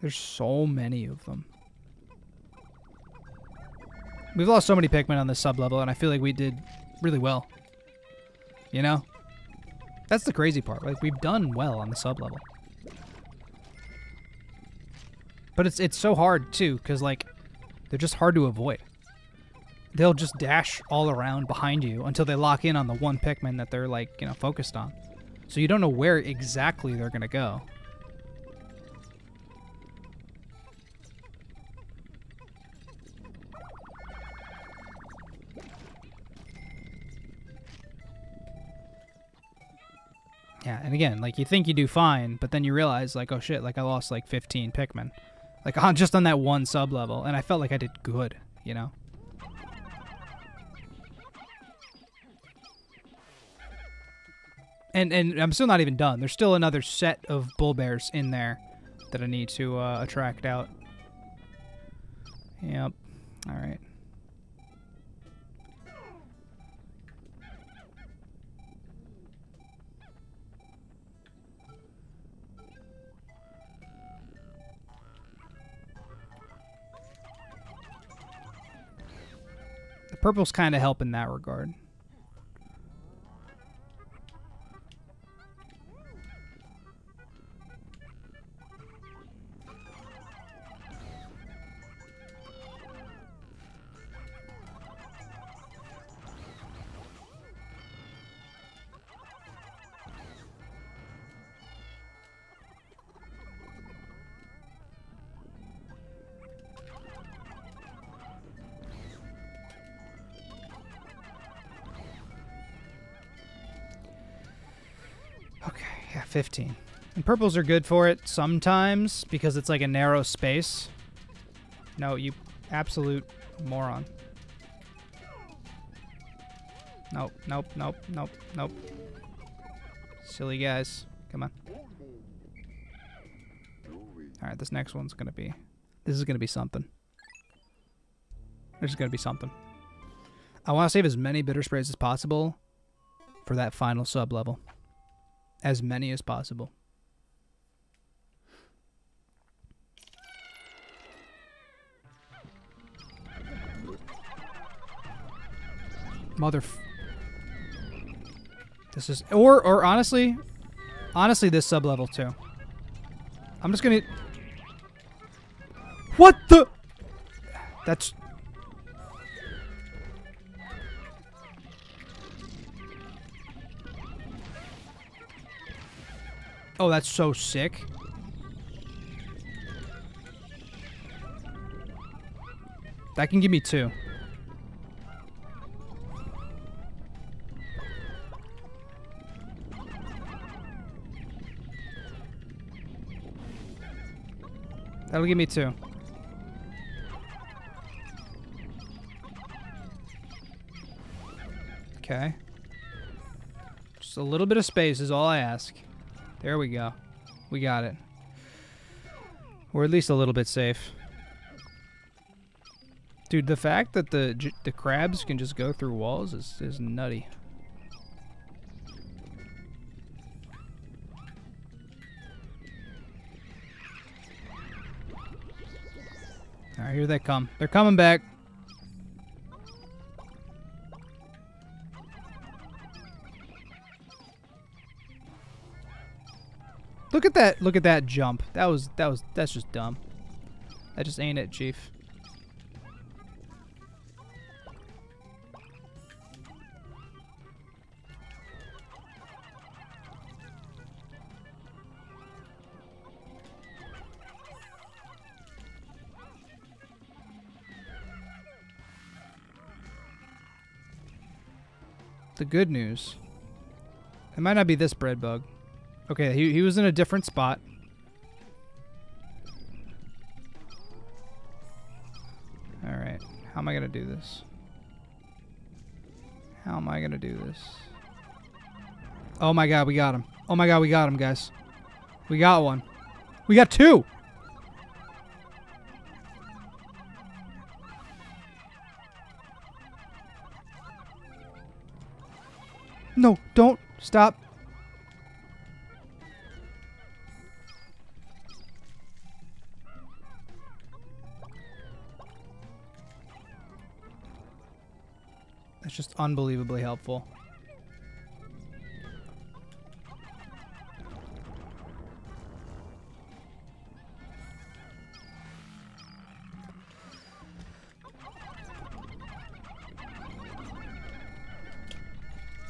There's so many of them. We've lost so many Pikmin on this sub level, and I feel like we did really well. You know, that's the crazy part. Like we've done well on the sub level, but it's it's so hard too, cause like they're just hard to avoid they'll just dash all around behind you until they lock in on the one Pikmin that they're like, you know, focused on. So you don't know where exactly they're going to go. Yeah, and again, like you think you do fine, but then you realize like, oh shit, like I lost like 15 Pikmin. Like on just on that one sub level, and I felt like I did good, you know? And and I'm still not even done. There's still another set of Bulbears in there that I need to uh, attract out. Yep. All right. The purple's kind of help in that regard. 15. And purples are good for it sometimes because it's like a narrow space. No, you absolute moron. Nope, nope, nope, nope, nope. Silly guys. Come on. Alright, this next one's gonna be... This is gonna be something. This is gonna be something. I want to save as many bitter sprays as possible for that final sub level. As many as possible. Mother. This is or or honestly, honestly this sub level too. I'm just gonna. What the? That's. Oh, that's so sick. That can give me two. That'll give me two. Okay. Just a little bit of space is all I ask. There we go. We got it. We're at least a little bit safe. Dude, the fact that the the crabs can just go through walls is, is nutty. Alright, here they come. They're coming back. At that. Look at that jump. That was that was that's just dumb. That just ain't it, Chief. The good news. It might not be this Breadbug. Okay, he, he was in a different spot. Alright, how am I to do this? How am I to do this? Oh my god, we got him. Oh my god, we got him, guys. We got one. We got two! No, don't. Stop. That's just unbelievably helpful.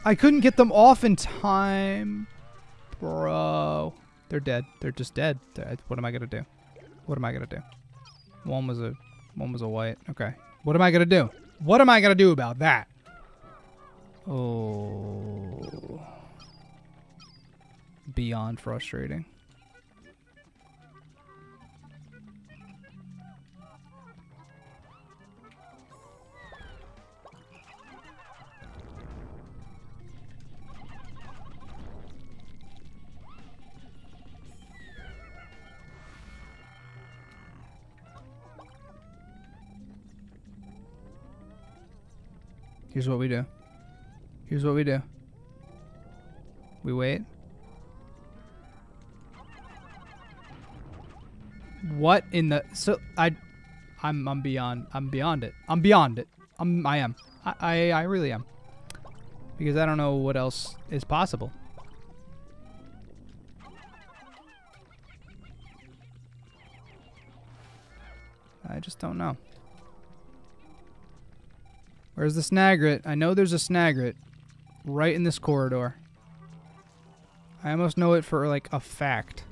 I couldn't get them off in time. Bro. They're dead. They're just dead. What am I going to do? What am I going to do? One was a one was a white. Okay. What am I going to do? What am I going to do about that? Oh. Beyond frustrating. Here's what we do. Here's what we do. We wait. What in the so I I'm I'm beyond I'm beyond it. I'm beyond it. I'm I am. I I, I really am. Because I don't know what else is possible. I just don't know. Where's the snagret? I know there's a snagret right in this corridor. I almost know it for like a fact.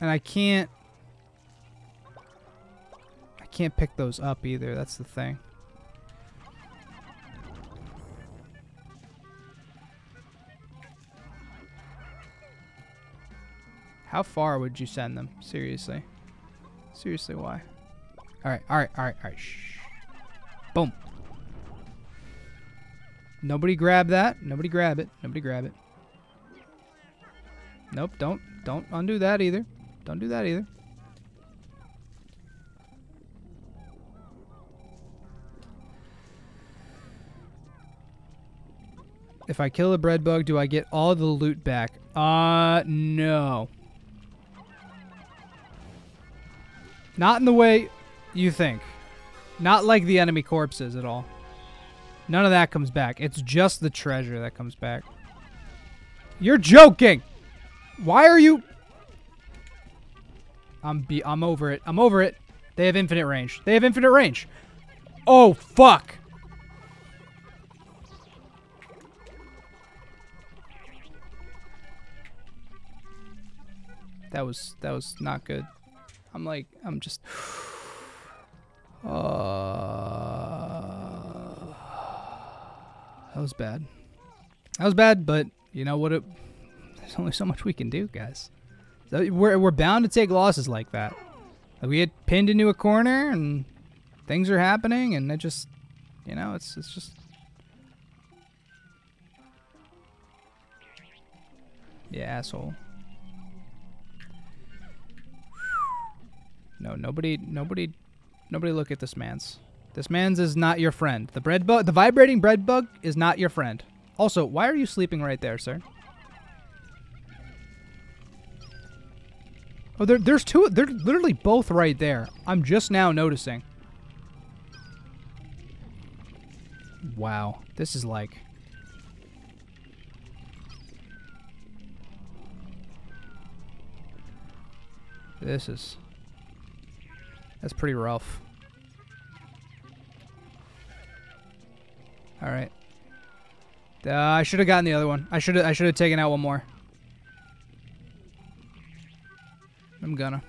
And I can't... I can't pick those up either, that's the thing. How far would you send them? Seriously. Seriously, why? Alright, alright, alright, alright. Shh. Boom. Nobody grab that. Nobody grab it. Nobody grab it. Nope, don't don't undo that either. Don't do that either. If I kill a Breadbug, do I get all the loot back? Uh, no. Not in the way you think. Not like the enemy corpses at all. None of that comes back. It's just the treasure that comes back. You're joking! Why are you... I'm be I'm over it. I'm over it. They have infinite range. They have infinite range. Oh, fuck! That was that was not good. I'm like I'm just uh That was bad. That was bad, but you know what it there's only so much we can do, guys. So we're we're bound to take losses like that. Like we get pinned into a corner and things are happening and it just you know, it's it's just Yeah, asshole. No, nobody, nobody, nobody look at this man's. This man's is not your friend. The Breadbug, the vibrating Breadbug is not your friend. Also, why are you sleeping right there, sir? Oh, there, there's two. They're literally both right there. I'm just now noticing. Wow, this is like. This is. That's pretty rough. All right. Uh, I should have gotten the other one. I should. I should have taken out one more. I'm gonna.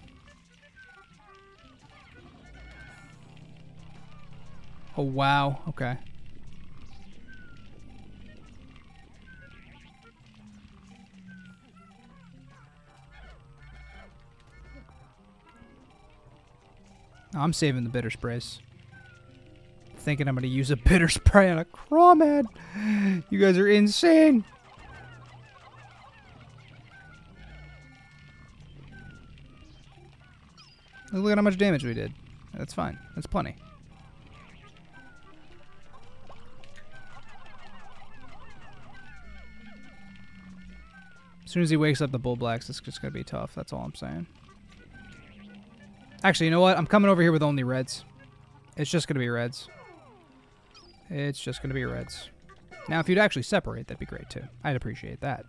Oh wow. Okay. I'm saving the bitter sprays. Thinking I'm going to use a bitter spray on a crawmad. You guys are insane. Look at how much damage we did. That's fine. That's plenty. As soon as he wakes up the Bulblax, it's just going to be tough. That's all I'm saying. Actually, you know what? I'm coming over here with only reds. It's just going to be reds. It's just going to be reds. Now, if you'd actually separate, that'd be great, too. I'd appreciate that.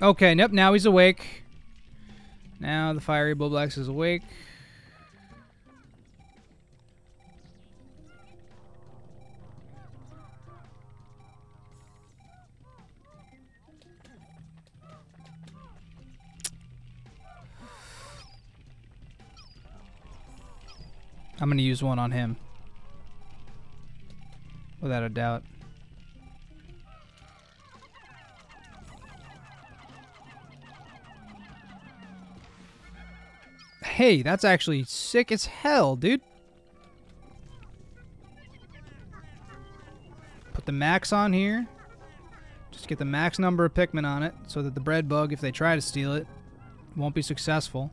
Okay, nope, now he's awake. Now the fiery Bulblax is awake. I'm going to use one on him. Without a doubt. Hey, that's actually sick as hell, dude. Put the max on here. Just get the max number of Pikmin on it so that the Breadbug, if they try to steal it, won't be successful.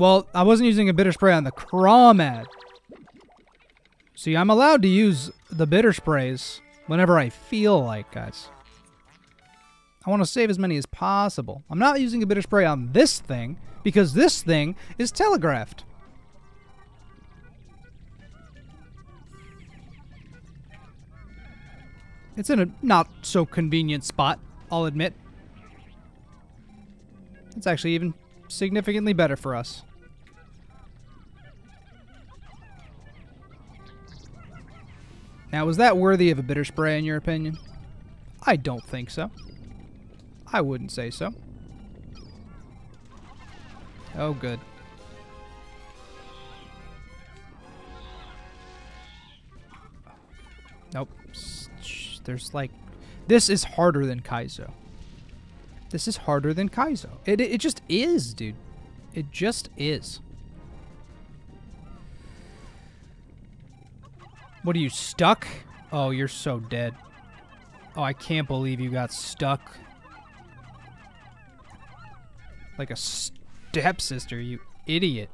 Well, I wasn't using a bitter spray on the Crawmad. See, I'm allowed to use the bitter sprays whenever I feel like, guys. I want to save as many as possible. I'm not using a bitter spray on this thing because this thing is telegraphed. It's in a not so convenient spot, I'll admit. It's actually even significantly better for us. Now, was that worthy of a bitter spray in your opinion? I don't think so. I wouldn't say so. Oh, good. Nope. There's like... This is harder than Kaizo. This is harder than Kaizo. It, it, it just is, dude. It just is. What are you, stuck? Oh, you're so dead. Oh, I can't believe you got stuck. Like a stepsister, you idiot.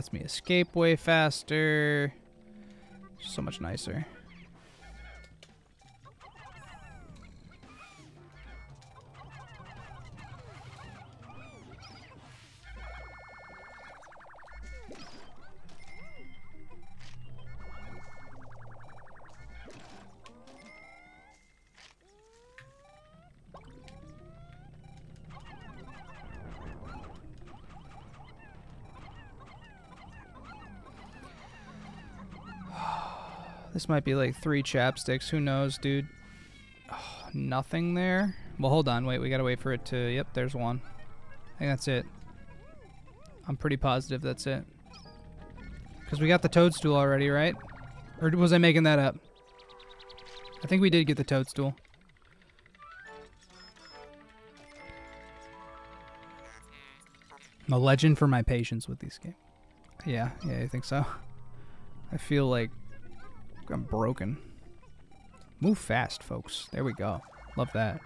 Lets me escape way faster. So much nicer. This might be like three chapsticks. Who knows, dude? Oh, nothing there. Well, hold on. Wait, we gotta wait for it to. Yep, there's one. I think that's it. I'm pretty positive that's it. Because we got the toadstool already, right? Or was I making that up? I think we did get the toadstool. I'm a legend for my patience with these games. Yeah, yeah, I think so. I feel like I'm broken. Move fast, folks. There we go. Love that.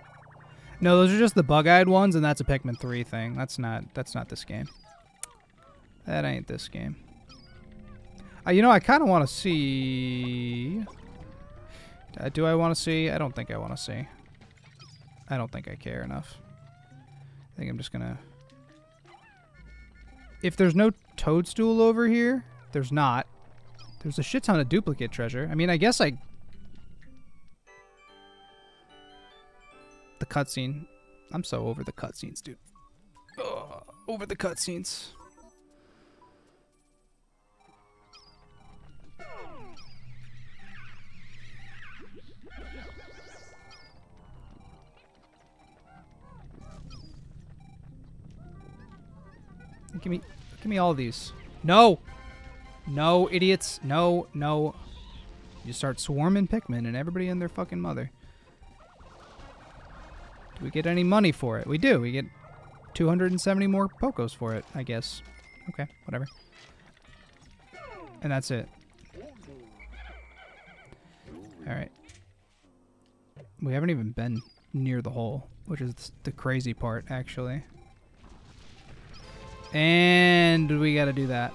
No, those are just the bug-eyed ones, and that's a Pikmin 3 thing. That's not that's not this game. That ain't this game. Uh, you know, I kind of want to see... Uh, do I want to see? I don't think I want to see. I don't think I care enough. I think I'm just gonna... If there's no toadstool over here, there's not. There's a shit ton of duplicate treasure. I mean, I guess I... The cutscene. I'm so over the cutscenes, dude. Ugh, over the cutscenes. Give me, give me all these. No! No, idiots. No, no. You start swarming Pikmin and everybody and their fucking mother. Do we get any money for it? We do. We get 270 more Pokos for it, I guess. Okay, whatever. And that's it. Alright. We haven't even been near the hole, which is the crazy part, actually. And we gotta do that.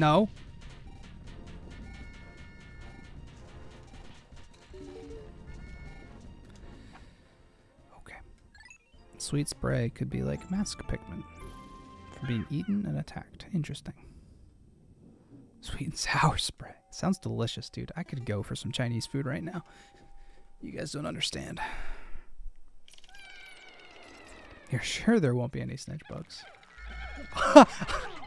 No. Okay. Sweet spray could be like mask Pikmin from being eaten and attacked. Interesting. Sweet and sour spray. Sounds delicious, dude. I could go for some Chinese food right now. You guys don't understand. You're sure there won't be any Snitchbugs?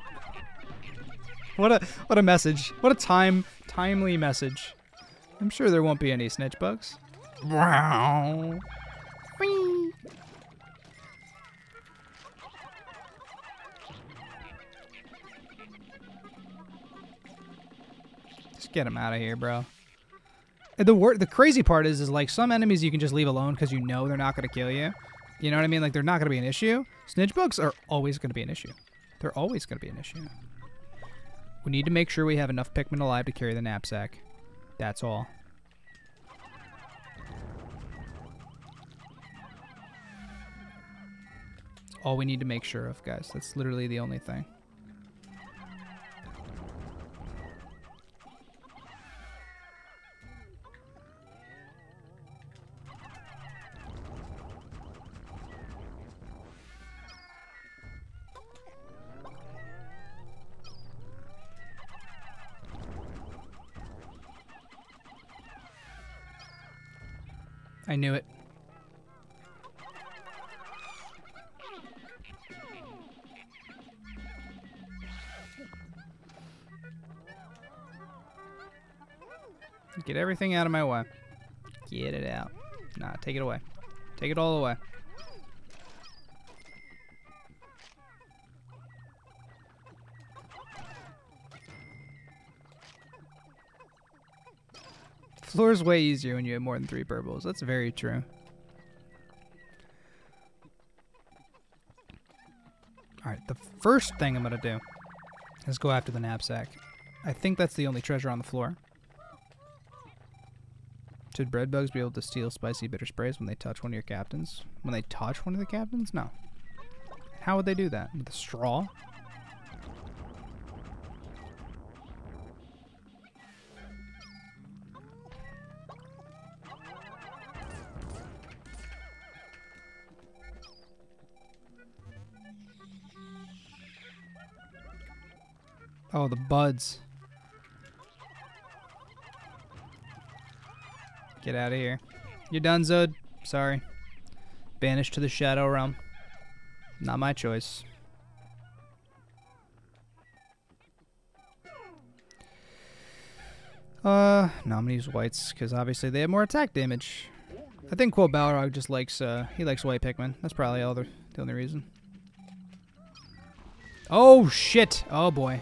what a what a message. What a time timely message. I'm sure there won't be any Snitchbugs. Wow. Just get him out of here, bro. The wor- the crazy part is, is like some enemies you can just leave alone because you know they're not gonna kill you. You know what I mean? Like they're not gonna be an issue. Snitchbugs are always gonna be an issue. They're always gonna be an issue. We need to make sure we have enough Pikmin alive to carry the knapsack. That's all. That's all we need to make sure of, guys. That's literally the only thing. Knew it. Get everything out of my way. Get it out. Nah, take it away. Take it all away. Floor's way easier when you have more than three purples. That's very true. Alright, the first thing I'm going to do is go after the knapsack. I think that's the only treasure on the floor. Should Breadbugs be able to steal spicy bitter sprays when they touch one of your captains? When they touch one of the captains? No. How would they do that? With a straw? Oh, the buds. Get out of here. You're done, Zod. Sorry. Banished to the Shadow Realm. Not my choice. Uh, no, I'm gonna use whites because obviously they have more attack damage. I think Quote Balrog just likes uh he likes white Pikmin. That's probably all the the only reason. Oh shit! Oh boy.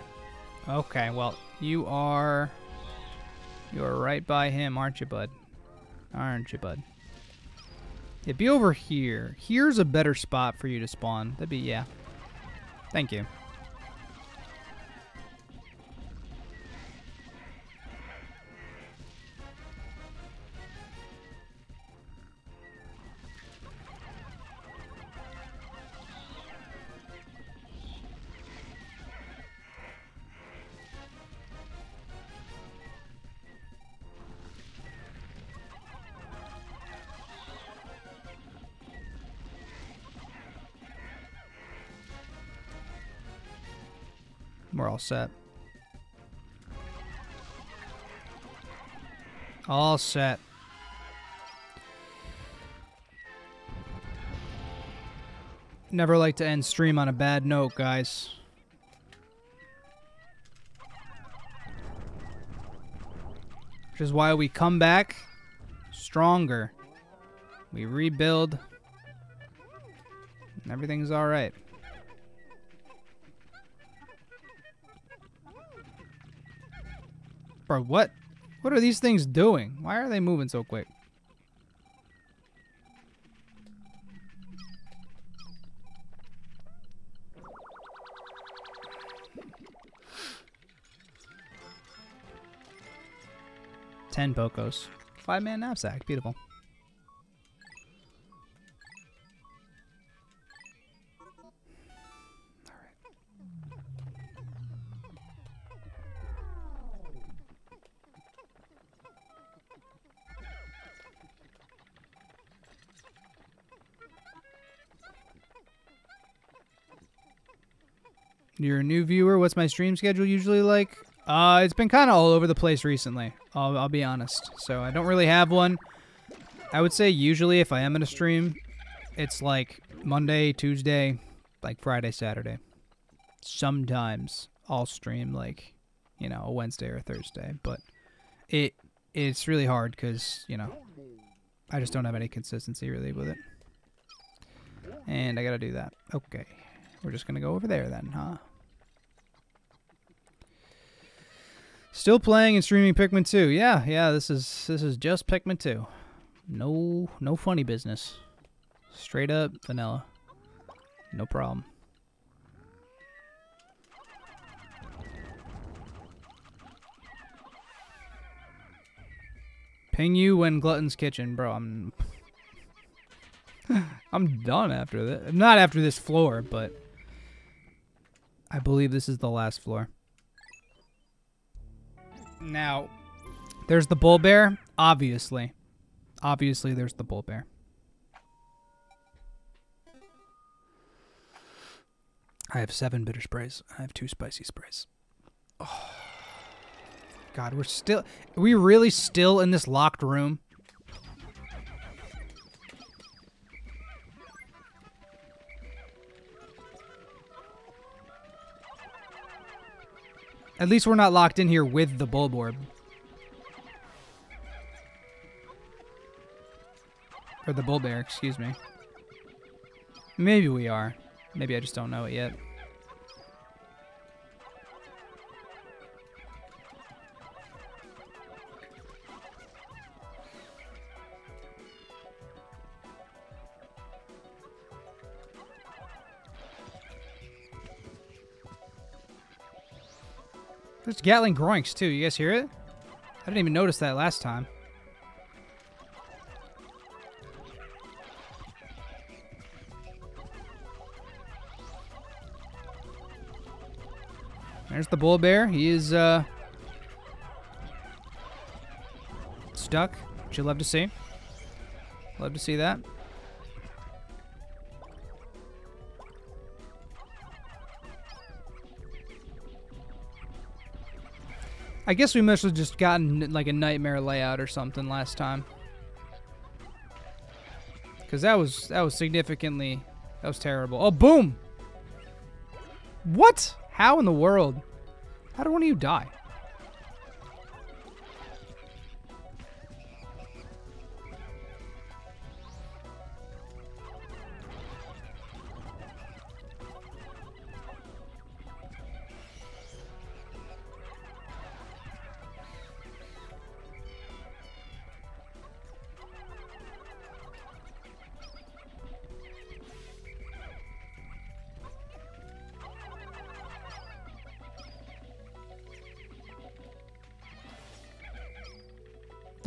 Okay, well you are you are right by him, aren't you, bud? Aren't you, bud? Yeah, be over here. Here's a better spot for you to spawn. That'd be, yeah. Thank you. All set. All set. Never like to end stream on a bad note, guys. Which is why we come back stronger. We rebuild. Everything's alright. What? What are these things doing? Why are they moving so quick? Ten Pokos. Five man knapsack. Beautiful. You're a new viewer, what's my stream schedule usually like? Uh, it's been kind of all over the place recently. I'll, I'll be honest. So I don't really have one. I would say usually if I am in a stream, it's like Monday, Tuesday, like Friday, Saturday. Sometimes I'll stream like, you know, a Wednesday or a Thursday, but it it's really hard because you know I just don't have any consistency really with it. And I gotta do that. Okay, we're just gonna go over there then, huh? Still playing and streaming Pikmin 2. Yeah, yeah, this is this is just Pikmin 2. No no funny business. Straight up vanilla. No problem. Ping you when Glutton's Kitchen, bro. I'm I'm done after this. Not after this floor, but I believe this is the last floor. Now, there's the Bulbear, obviously. Obviously, there's the Bulbear. I have seven bitter sprays. I have two spicy sprays. Oh. God, we're still. We really still in this locked room? At least we're not locked in here with the Bulborb. Or the Bulbear, excuse me. Maybe we are. Maybe I just don't know it yet. There's Gatling Groinks, too. You guys hear it? I didn't even notice that last time. There's the Bulbear. He is uh, stuck, which you love to see. Love to see that. I guess we must have just gotten like a nightmare layout or something last time. Cause that was that was significantly that was terrible. Oh boom! What? How in the world? How did one of you die?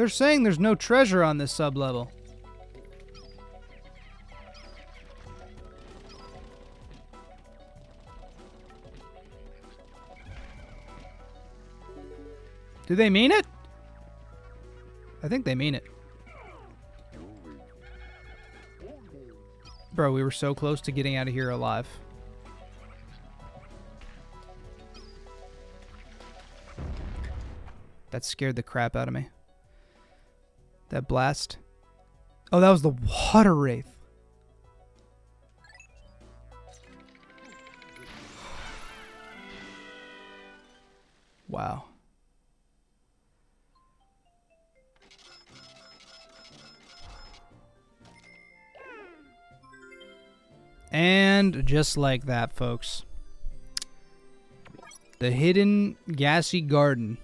They're saying there's no treasure on this sub-level. Do they mean it? I think they mean it. Bro, we were so close to getting out of here alive. That scared the crap out of me. That blast. Oh, that was the Waterwraith. Wow. And just like that, folks. The hidden gassy garden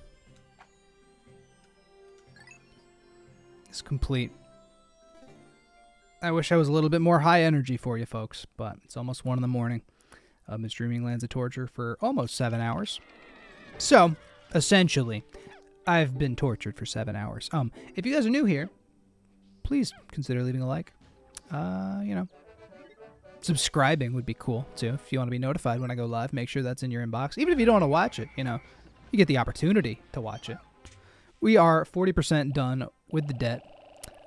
complete. I wish I was a little bit more high energy for you folks, but it's almost 1 in the morning. I've been streaming Lands of Torture for almost 7 hours. So, essentially, I've been tortured for 7 hours. Um, if you guys are new here, please consider leaving a like. Uh, you know, subscribing would be cool too. If you want to be notified when I go live, make sure that's in your inbox. Even if you don't want to watch it, you know, you get the opportunity to watch it. We are 40% done with the debt.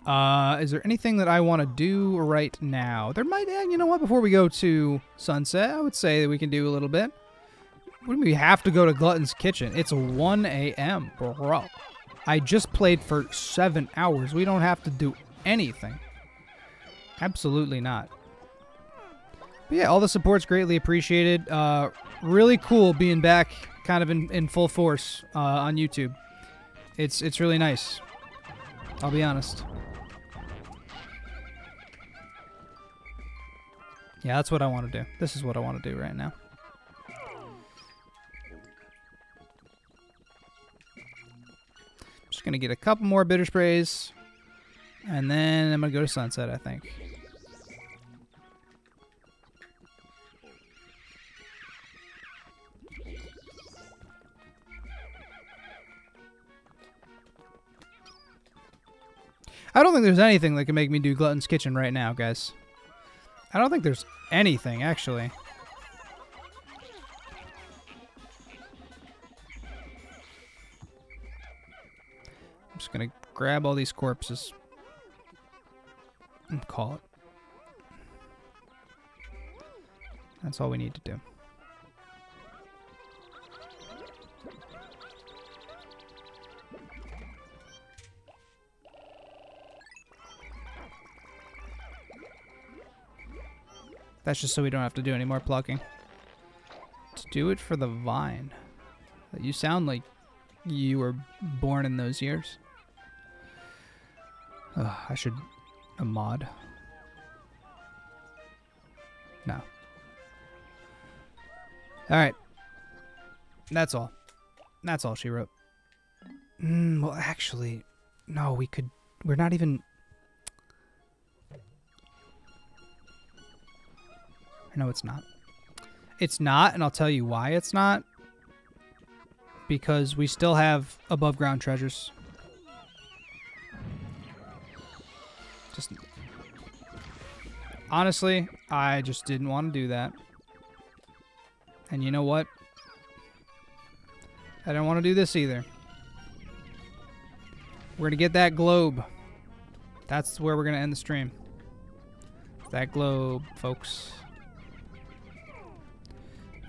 Uh, is there anything that I want to do right now? There might, eh, you know what, before we go to sunset, I would say that we can do a little bit. We have to go to Glutton's Kitchen? It's 1 a.m., bro. I just played for seven hours. We don't have to do anything. Absolutely not. But yeah, all the support's greatly appreciated. Uh, really cool being back kind of in, in full force uh, on YouTube. It's it's really nice. I'll be honest. Yeah, that's what I want to do. This is what I want to do right now. Just gonna get a couple more bitter sprays, and then I'm gonna go to sunset. I think. I don't think there's anything that can make me do Glutton's Kitchen right now, guys. I don't think there's anything, actually. I'm just gonna grab all these corpses and call it. That's all we need to do. That's just so we don't have to do any more plucking. To do it for the vine. You sound like you were born in those years. Ugh, I should a mod. No. Alright. That's all. That's all she wrote. Mm, well, actually, no, we could. We're not even. No, it's not. It's not, and I'll tell you why it's not. Because we still have above ground treasures. Just honestly, I just didn't want to do that. And you know what? I don't want to do this either. We're going to get that globe. That's where we're going to end the stream. That globe, folks.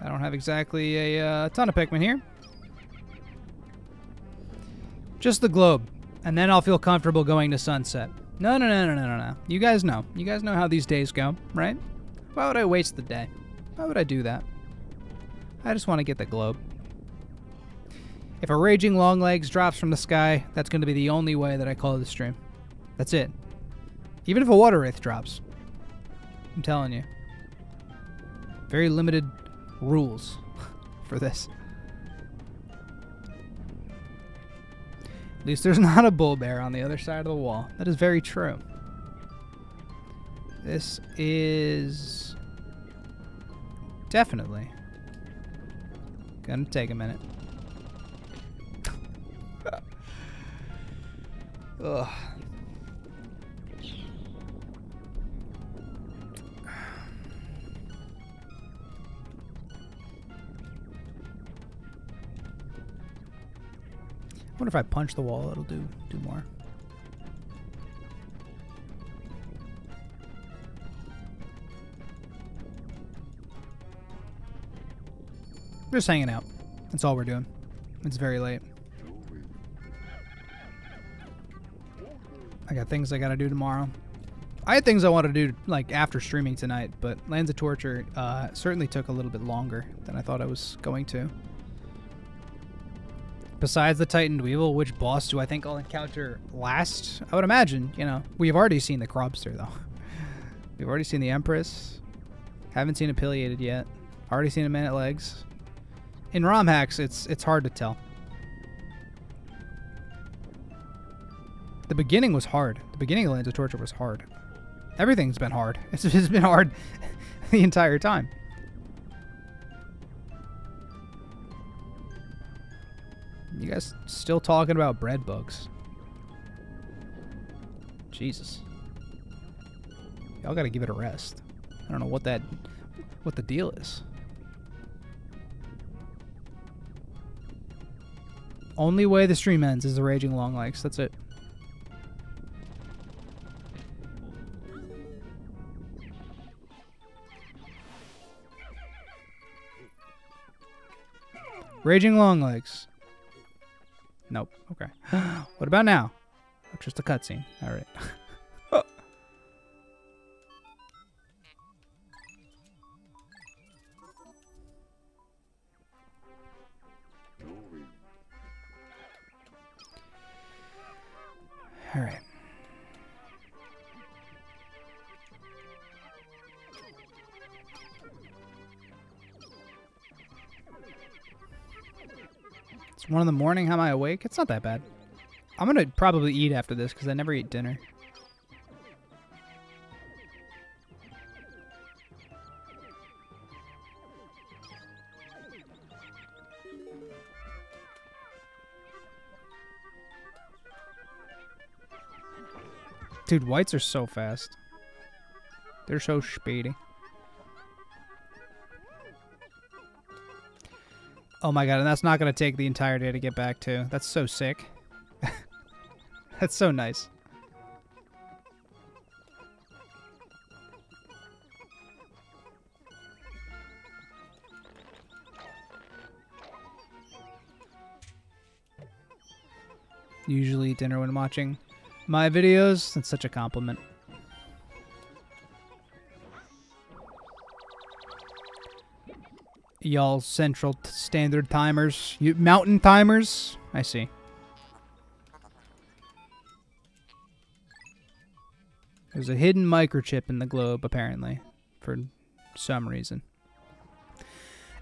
I don't have exactly a uh, ton of Pikmin here. Just the globe. And then I'll feel comfortable going to sunset. No, no, no, no, no, no, no. You guys know. You guys know how these days go, right? Why would I waste the day? Why would I do that? I just want to get the globe. If a Raging Longlegs drops from the sky, that's going to be the only way that I call the stream. That's it. Even if a Waterwraith drops. I'm telling you. Very limited rules for this. At least there's not a Bulbear on the other side of the wall. That is very true. This is definitely gonna take a minute. Ugh. Wonder if I punch the wall, it'll do do more. Just hanging out. That's all we're doing. It's very late. I got things I gotta do tomorrow. I had things I wanted to do like after streaming tonight, but Lands of Torture uh, certainly took a little bit longer than I thought I was going to. Besides the Titan Dweevil, which boss do I think I'll encounter last? I would imagine, you know, we've already seen the Crawbster though. we've already seen the Empress. Haven't seen a Pileated yet. Already seen a Man at Legs. In ROM hacks, it's it's hard to tell. The beginning was hard. The beginning of Lands of Torture was hard. Everything's been hard. It's, it's been hard the entire time. You guys still talking about Breadbugs? Jesus. Y'all gotta give it a rest. I don't know what that, what the deal is. Only way the stream ends is the raging Longlegs. That's it. Raging long legs. Nope. Okay. what about now? Oh, just a cutscene. All right. All right. It's one in the morning. How am I awake? It's not that bad. I'm gonna probably eat after this because I never eat dinner. Dude, whites are so fast. They're so speedy. Oh my god, and that's not going to take the entire day to get back to. That's so sick. that's so nice. Usually dinner when watching my videos. That's such a compliment. Y'all Central Standard timers. You Mountain timers? I see. There's a hidden microchip in the globe, apparently, for some reason.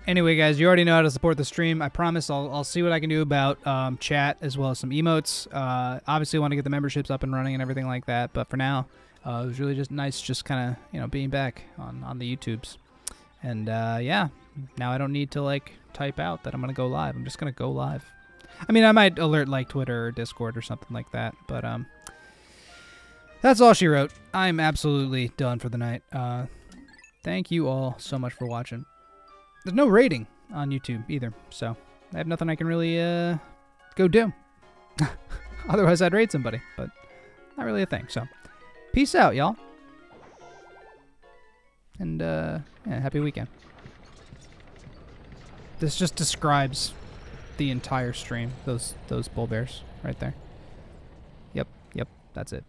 Anyway, guys, you already know how to support the stream. I promise I'll, I'll see what I can do about um, chat as well as some emotes. Uh, obviously, want to get the memberships up and running and everything like that. But for now, uh, it was really just nice just kind of, you know, being back on, on the YouTubes. And uh, yeah, now I don't need to like type out that I'm gonna go live. I'm just gonna go live. I mean, I might alert like Twitter or Discord or something like that, but um, that's all she wrote. I'm absolutely done for the night. Uh, thank you all so much for watching. There's no rating on YouTube either, so I have nothing I can really uh go do. Otherwise, I'd rate somebody, but not really a thing. So, peace out, y'all, and uh, yeah, happy weekend. This just describes the entire stream. Those those Bulbears right there. Yep, yep, that's it.